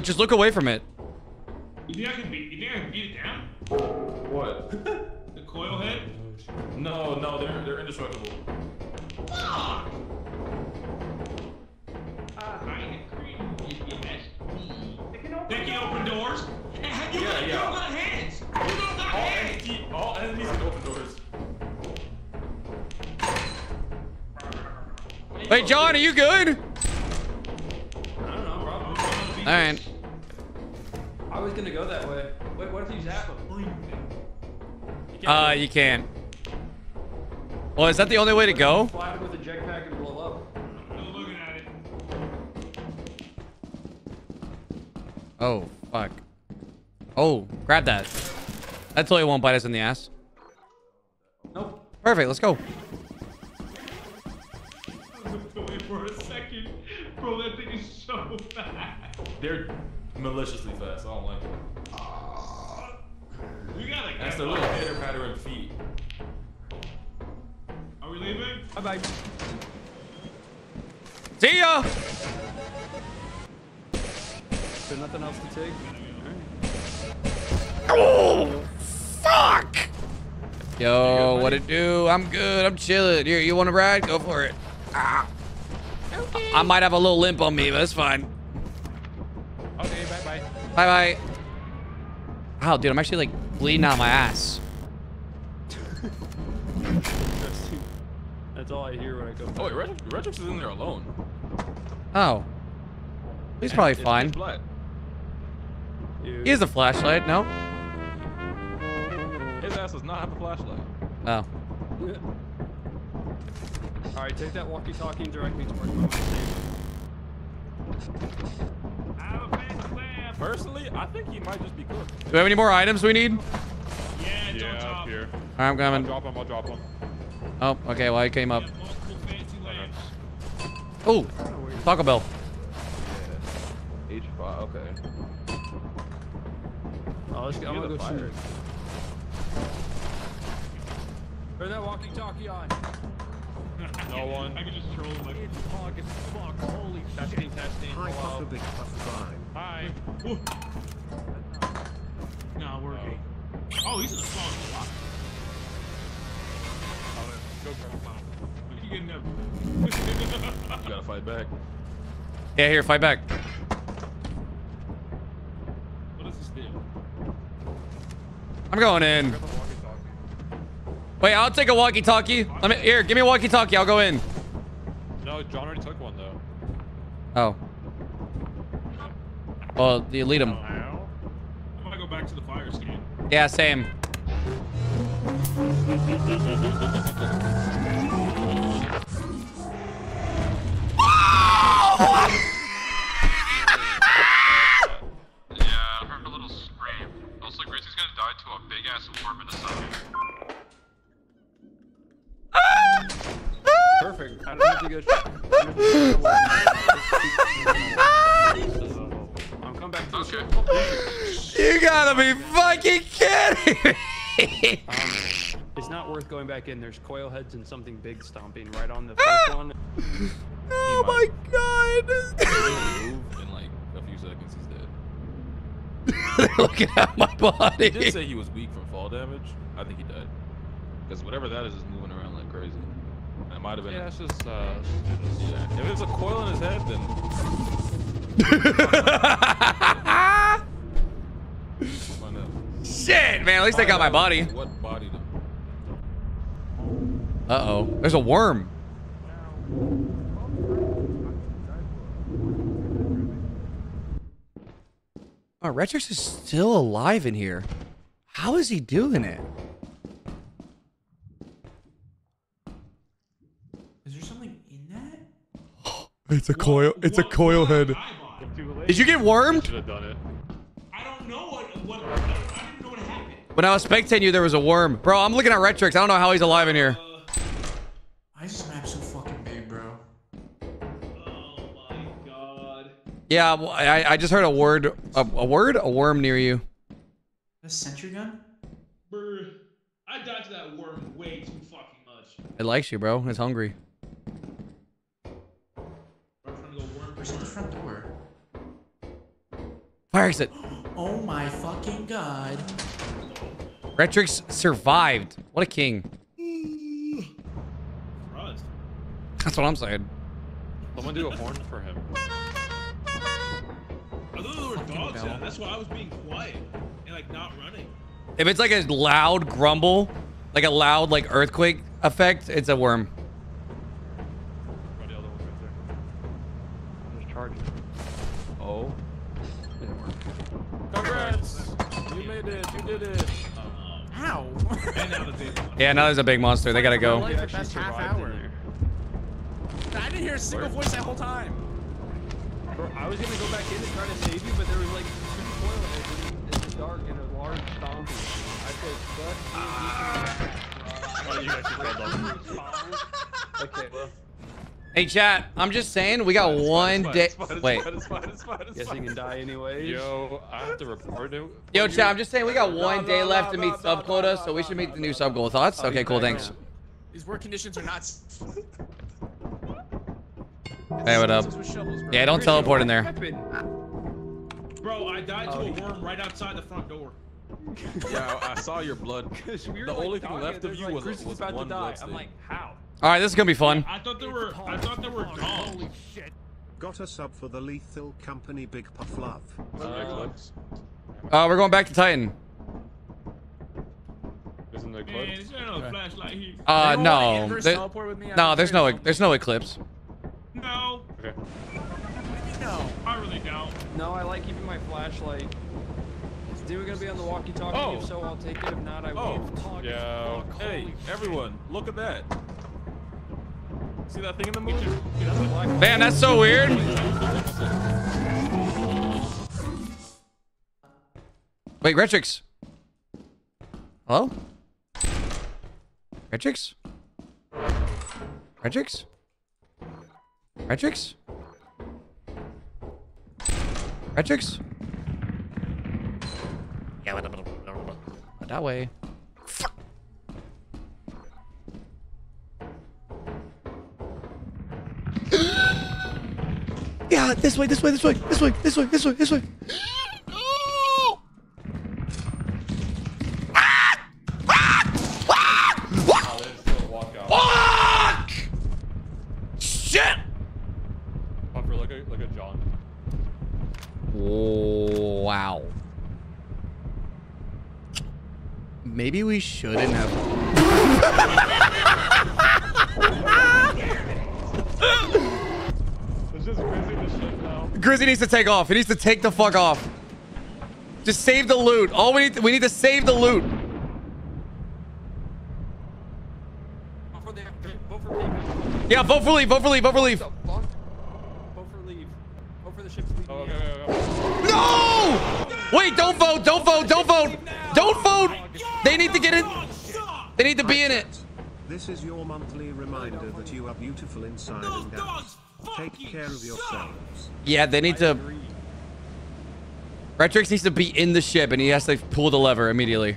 Just look away from it. Is that the only way to go? Fly him with a jetpack and blow up. I'm looking at it. Oh, fuck. Oh, grab that. That totally won't bite us in the ass. Nope. Perfect. Let's go. For a second. Bro, that thing is so fast. They're maliciously fast. I don't like it. Ah. We gotta That's get their little pitter pattering feet. Are we leaving? Bye bye. See ya. Is there nothing else to take? Oh, fuck. Yo, what it do? I'm good. I'm chilling. Here, you want to ride? Go for it. Ah. I might have a little limp on me, but that's fine. Okay, bye bye. Bye bye. Wow, dude, I'm actually like bleeding out my ass. Interesting. That's all I hear when I go. Oh wait, Retrix, Retrix is in there alone. Oh. He's probably It's fine. pitch He has a flashlight. No. His ass does not have a flashlight. Oh. All right, take that walkie-talkie and direct me towards my Personally, I think he might just be cooked. Do we have any more items we need? Yeah, it's on Yeah, top. up here. Alright, I'm I'll coming. drop him, I'll drop him. Oh, okay. Well, I came up. Multiple fancy lamps. Oh, Taco Bell. H5, okay. Oh, let's go. I'm gonna go fire. shoot. Turn that walkie-talkie on. No one. I can just troll him like It's hog as fuck. Holy testing, shit. Testing, testing. Hello. Puffer Big Puff Prime. Hi. Nah, working. Oh, he's in the spawn block. Go grab. You getting? You gotta fight back. Yeah, here, fight back. What I'm going in. Wait, I'll take a walkie-talkie. Let me here. Give me a walkie-talkie. I'll go in. No, John already took one though. Oh. Well, you lead him. I'm gonna go back to the fire escape. Yeah, same. You gotta be fucking kidding me. Um, it's not worth going back in. There's coil heads and something big stomping right on the first one. Oh my god. Move in like a few seconds, he's dead. Looking at my body. He did say he was weak from fall damage. I think he died. Because whatever that is is moving around like crazy. That might have been. Yeah, a- it's just, uh, yeah. If it's a coil in his head, then. Find out. Shit, man. At least I got my body. What body? though. Uh oh. There's a worm. Oh, Retrix is still alive in here. How is he doing it? Is there something in that? It's a coil. It's a coil head. Did you get wormed? Should have done it. When I was spectating you, there was a worm. Bro, I'm looking at Retrix. I don't know how he's alive in here. I is this map so fucking big, bro? Oh my god. Yeah, I, I just heard a word. A, a word? A worm near you. A sentry gun? Brr, I died to that worm way too fucking much. It likes you, bro. It's hungry. Where's the front door? Fire exit. Oh my fucking god. Retrix survived. What a king. Surprised. That's what I'm saying. Someone do a horn for him. I thought there were dogs out. That's why I was being quiet and like not running. If it's like a loud grumble, like a loud like earthquake effect, it's a worm. I'm just charging. Oh. Congrats! You made it. You did it. Ow. and now the big one. Yeah, now there's a big monster. They gotta go. Like the best half hour. I didn't hear a single voice that whole time. Bro, I was gonna go back in and try to save you, but there was like two coil heads in, in the dark and a large zombie. I said, "Fuck Oh, you actually ah. fell Okay, well. Hey chat, I'm just saying we got one day. It's Wait. Guess he can die anyways. Yo, I have to report it. Yo, chat, I'm just saying we got one no, day no, left to meet no, sub quota, so we should meet the new sub goal. Thoughts? Oh, Okay, cool. back Thanks. These work conditions are not. s- Hey, what up? Shovels. Yeah, don't teleport in there. Bro, I died to Oh, a worm right outside the front door. Yeah, I, I saw your blood. we the like, only thing left of you was, was one die. blood I'm like, how? All right, this is gonna be fun. I thought there were I thought there were dogs. Holy shit. Got a sub for the lethal company Big Puff Love. Uh, we're going back to Titan. Isn't there Man, is there no flashlight here? Uh, Anyone want to no. inverse There- teleport with me? I no, there's no, there's no eclipse. No, Okay. No. I really don't. No, I like keeping my flashlight. Is David gonna be on the walkie-talkie? Oh. If so, I'll take it. If not, I Oh, won't. yeah. Hey, everyone, look at that. See that thing in the moon? Man, that's so weird. Wait, Retrix. Hello? Retrix? Retrix? Retrix? Retrix? Yeah, that way. Yeah, this way, this way, this way, this way, this way, this way, this way. Fuck! Shit! Puffer, like a like John. Wow. maybe we shouldn't have. just Grizzly the shit now. Grizzy needs to take off. He needs to take the fuck off. Just save the loot. All we need to, we need to save the loot. Yeah, vote for leave. Vote for leave. Vote for leave. Vote for leave. Vote for the ship to leave. Oh, No! Wait, don't vote. Don't vote. Don't vote. Don't vote. They need to get in. They need to be in it. This is your monthly reminder that you are beautiful inside and out. Take care of yourselves. Yeah, they need to. Retrix needs to be in the ship, and he has to pull the lever immediately.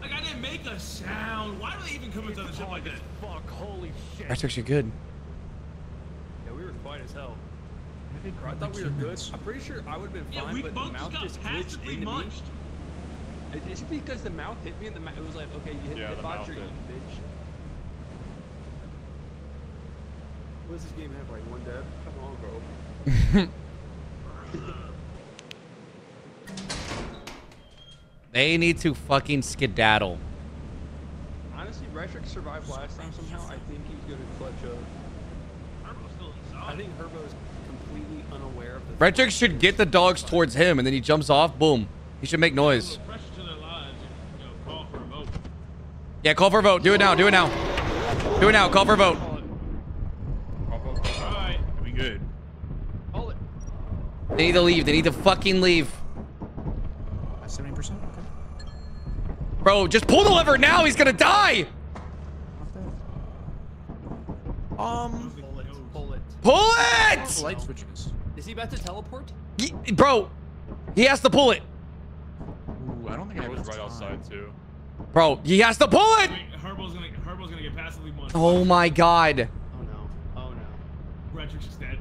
Like I didn't make a sound. Why do they even come into the ship like that? Fuck, holy shit. Retrix, you're good. Yeah, we were quiet as hell. I I thought we were good. I'm pretty sure I would have been Yeah, fine, we but the mouth just glitched passively into me. munched. It- It's because the mouth hit me and the mouth, it was like, okay, you hit Yeah, the the box, mouth you're bitch. What does this game have, like one death? Come on, bro. They need to fucking skedaddle. Honestly, Retrix survived last time somehow. I think he's gonna clutch up. I think Herbo's completely unaware of the Retrix should get the dogs towards him, and then he jumps off. Boom. He should make noise. Pressure to their lives and you know, call for a vote. Yeah, call for a vote. Do it now. Do it now. Do it now. Call for a vote. Alright. We good. Hold it. They need to leave. They need to fucking leave. Seventy percent. Okay. Bro, just pull the lever now. He's gonna die. Um. Pull it. Pull it. Pull it! Light switches. Is he about to teleport? Ye- Bro, he has to pull it. Ooh, I don't think I I was right time. outside too. Bro, he has to pull it. Wait, Herbo's gonna Herbo's gonna get passively. Oh my god. Oh no. Oh no. Retrix is dead.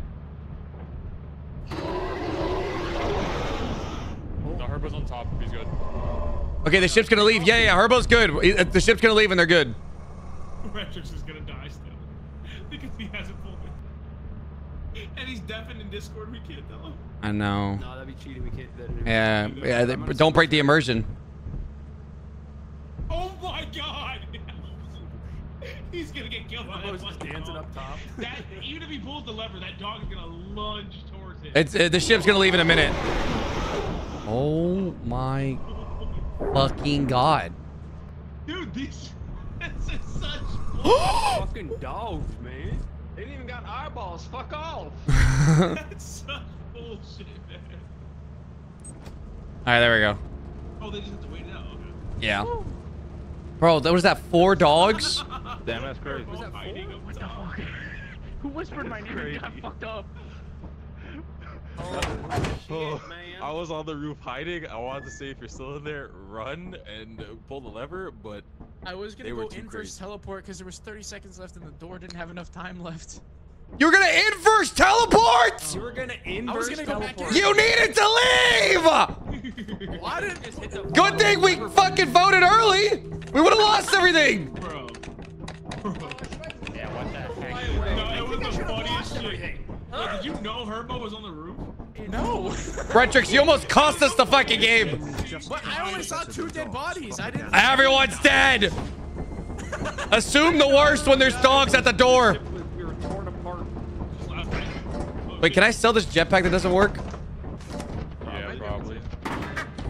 No, Herbo's on top. He's good. Okay, the ship's gonna leave. Yeah, yeah, Herbo's good. Uh, The ship's gonna leave and they're good. Retrix is gonna die still because he hasn't pulled it. And he's deafened in Discord. We can't tell him. I know. No, that'd be cheating. We can't do that. Yeah, yeah. They, don't break the immersion. Oh my god! He's gonna get killed by that Herbo's just dancing up top. That even if he pulls the lever, that dog is gonna lunge towards him. It's uh, the ship's gonna leave in a minute. Oh my fucking god. Dude, these this is such Fucking dogs, man. They didn't even got eyeballs. Fuck off. that's such bullshit, man. All right, there we go. Oh, they just have to wait it out. Okay. Yeah. Bro, that was that four dogs. Damn, that's crazy. Was that fighting him? What the fuck? Who whispered my name and got fucked up? Oh, I was on the roof hiding. I wanted to say if you're still in there, run and uh, pull the lever, but I was gonna They go too inverse crazy. teleport because there was 30 seconds left and the door didn't have enough time left. You were gonna inverse teleport. You were gonna inverse gonna go back teleport. You needed to leave. Why did Just hit the Good thing we fucking voted early. We would have lost everything. Bro. Yeah, what the heck? No, it was the funniest shit. Yo, did you know Herbo was on the roof? No. Retrix, you almost cost us the fucking game. But I only saw two dead bodies. I didn't. Everyone's dead. Assume the worst when there's dogs at the door. We were torn apart. Wait, can I sell this jetpack that doesn't work? Yeah, probably.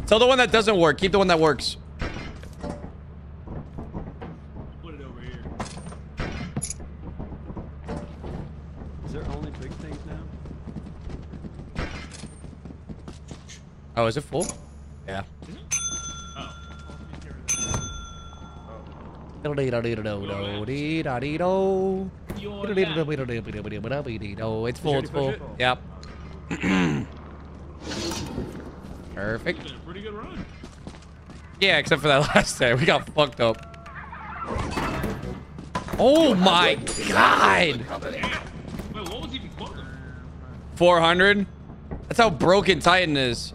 Sell the one that doesn't work. Keep the one that works. Put it over here. Is there only big things now? Oh, is it full? Yeah. Oh. Oh. It's full, it's full. Yep. Perfect. It's been a pretty good run. Yeah, except for that last day. We got fucked up. Oh my god! Wait, what was even closer? 400? That's how broken Titan is.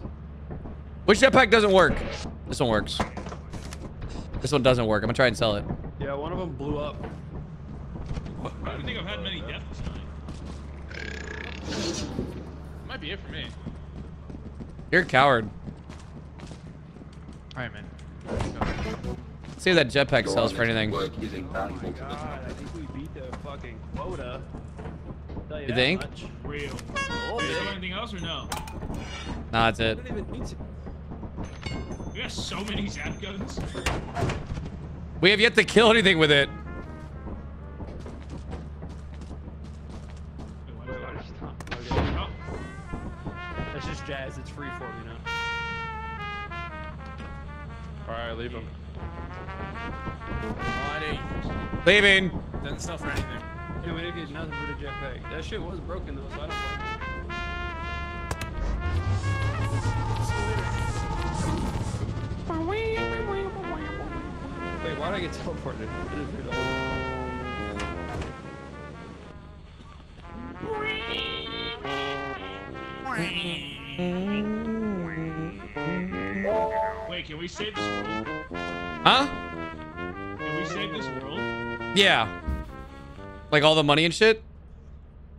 Which jetpack doesn't work? This one works. This one doesn't work. I'm gonna try and sell it. Yeah, one of them blew up. I don't think I've had many deaths tonight. Might be it for me. You're a coward. All right, man. See if that jetpack sells for anything. Oh Work is invaluable to God, I think we beat the fucking quota. You, You think? Real. Oh, Is big. there anything else or no? Nah, that's it. We have so many zap guns. We have yet to kill anything with it. Wait, wait, just stop. Okay. Oh, That's just jazz. It's free for me now. Alright, leave him. Alrighty. Leaving. Doesn't sell for anything. Yeah, we didn't get nothing for the jetpack. That shit was broken though, so I don't blame you. Wait, why did I get teleported? I didn't do that. wait, can we save this world? Huh? Can we save this world? Yeah. Like all the money and shit?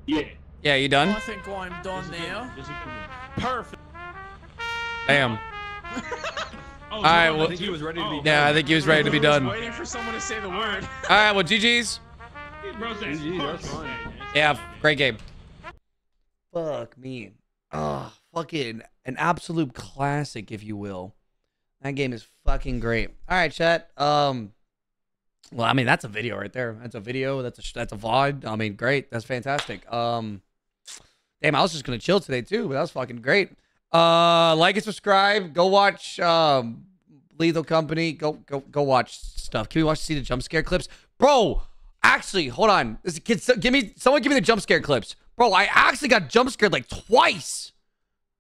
Yeah. Yeah, you done? Oh, I think I'm done now. Perfect. Damn. Oh, All right, so well- I think he was ready to be done. Yeah, I think he was ready to be done. Waiting for someone to say the word. All right. well, GG's. Bro, that's GG, that's fine. Yeah, great game. Fuck me. Oh, fucking an absolute classic, if you will. That game is fucking great. All right, chat. Um, well, I mean, that's a video right there. That's a video. That's a that's a VOD. I mean, great. That's fantastic. Um, damn, I was just gonna chill today too, but that was fucking great. Uh, like and subscribe. Go watch um Lethal Company. Go go go watch stuff. Can we watch see the jump scare clips, bro? Actually, hold on. This kid, so- give me someone give me the jump scare clips, bro. I actually got jump scared like twice.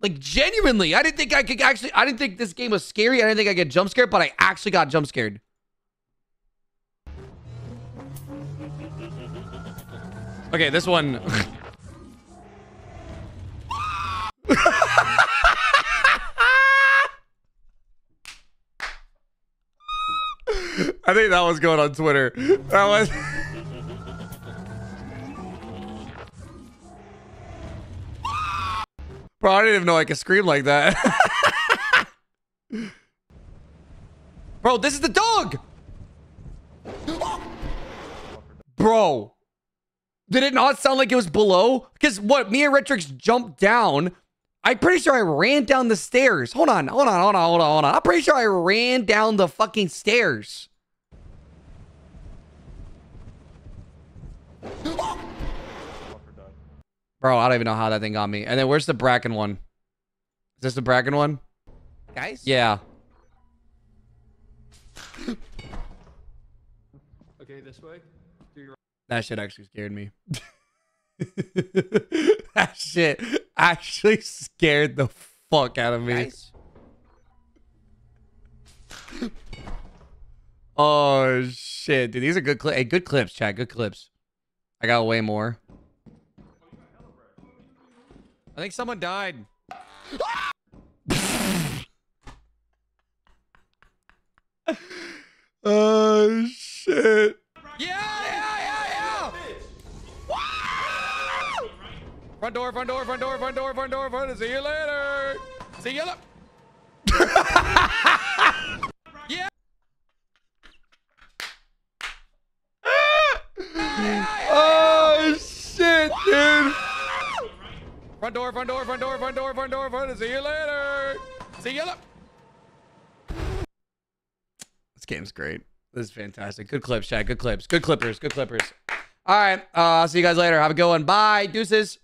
Like genuinely, I didn't think I could actually. I didn't think this game was scary. I didn't think I get jump scared, but I actually got jump scared. Okay, this one. I think that was going on Twitter. That was. Bro, I didn't even know I could scream like that. Bro, this is the dog. Bro, did it not sound like it was below? Because what? Me and Retrix jumped down. I'm pretty sure I ran down the stairs. Hold on, hold on, hold on, hold on, hold on. I'm pretty sure I ran down the fucking stairs. Bro, I don't even know how that thing got me. And then where's the Bracken one? Is this the Bracken one? Guys? Yeah. Okay, this way. Do your That shit actually scared me. that shit actually scared the fuck out of me. Guys? Oh shit, dude, these are good clips. Hey, good clips, chat. Good clips. I got way more. I think someone died. oh shit. Yeah, yeah, yeah, yeah. Front door, front door, front door, front door, front door, front door. See you later. See you later. Oh shit, dude. Front door, front door, front door, front door, front door, front door. See you later. See you later. This game's great. This is fantastic. Good clips, chat. Good clips. Good clippers. Good clippers. All right. Uh, I'll see you guys later. Have a good one. Bye. Deuces.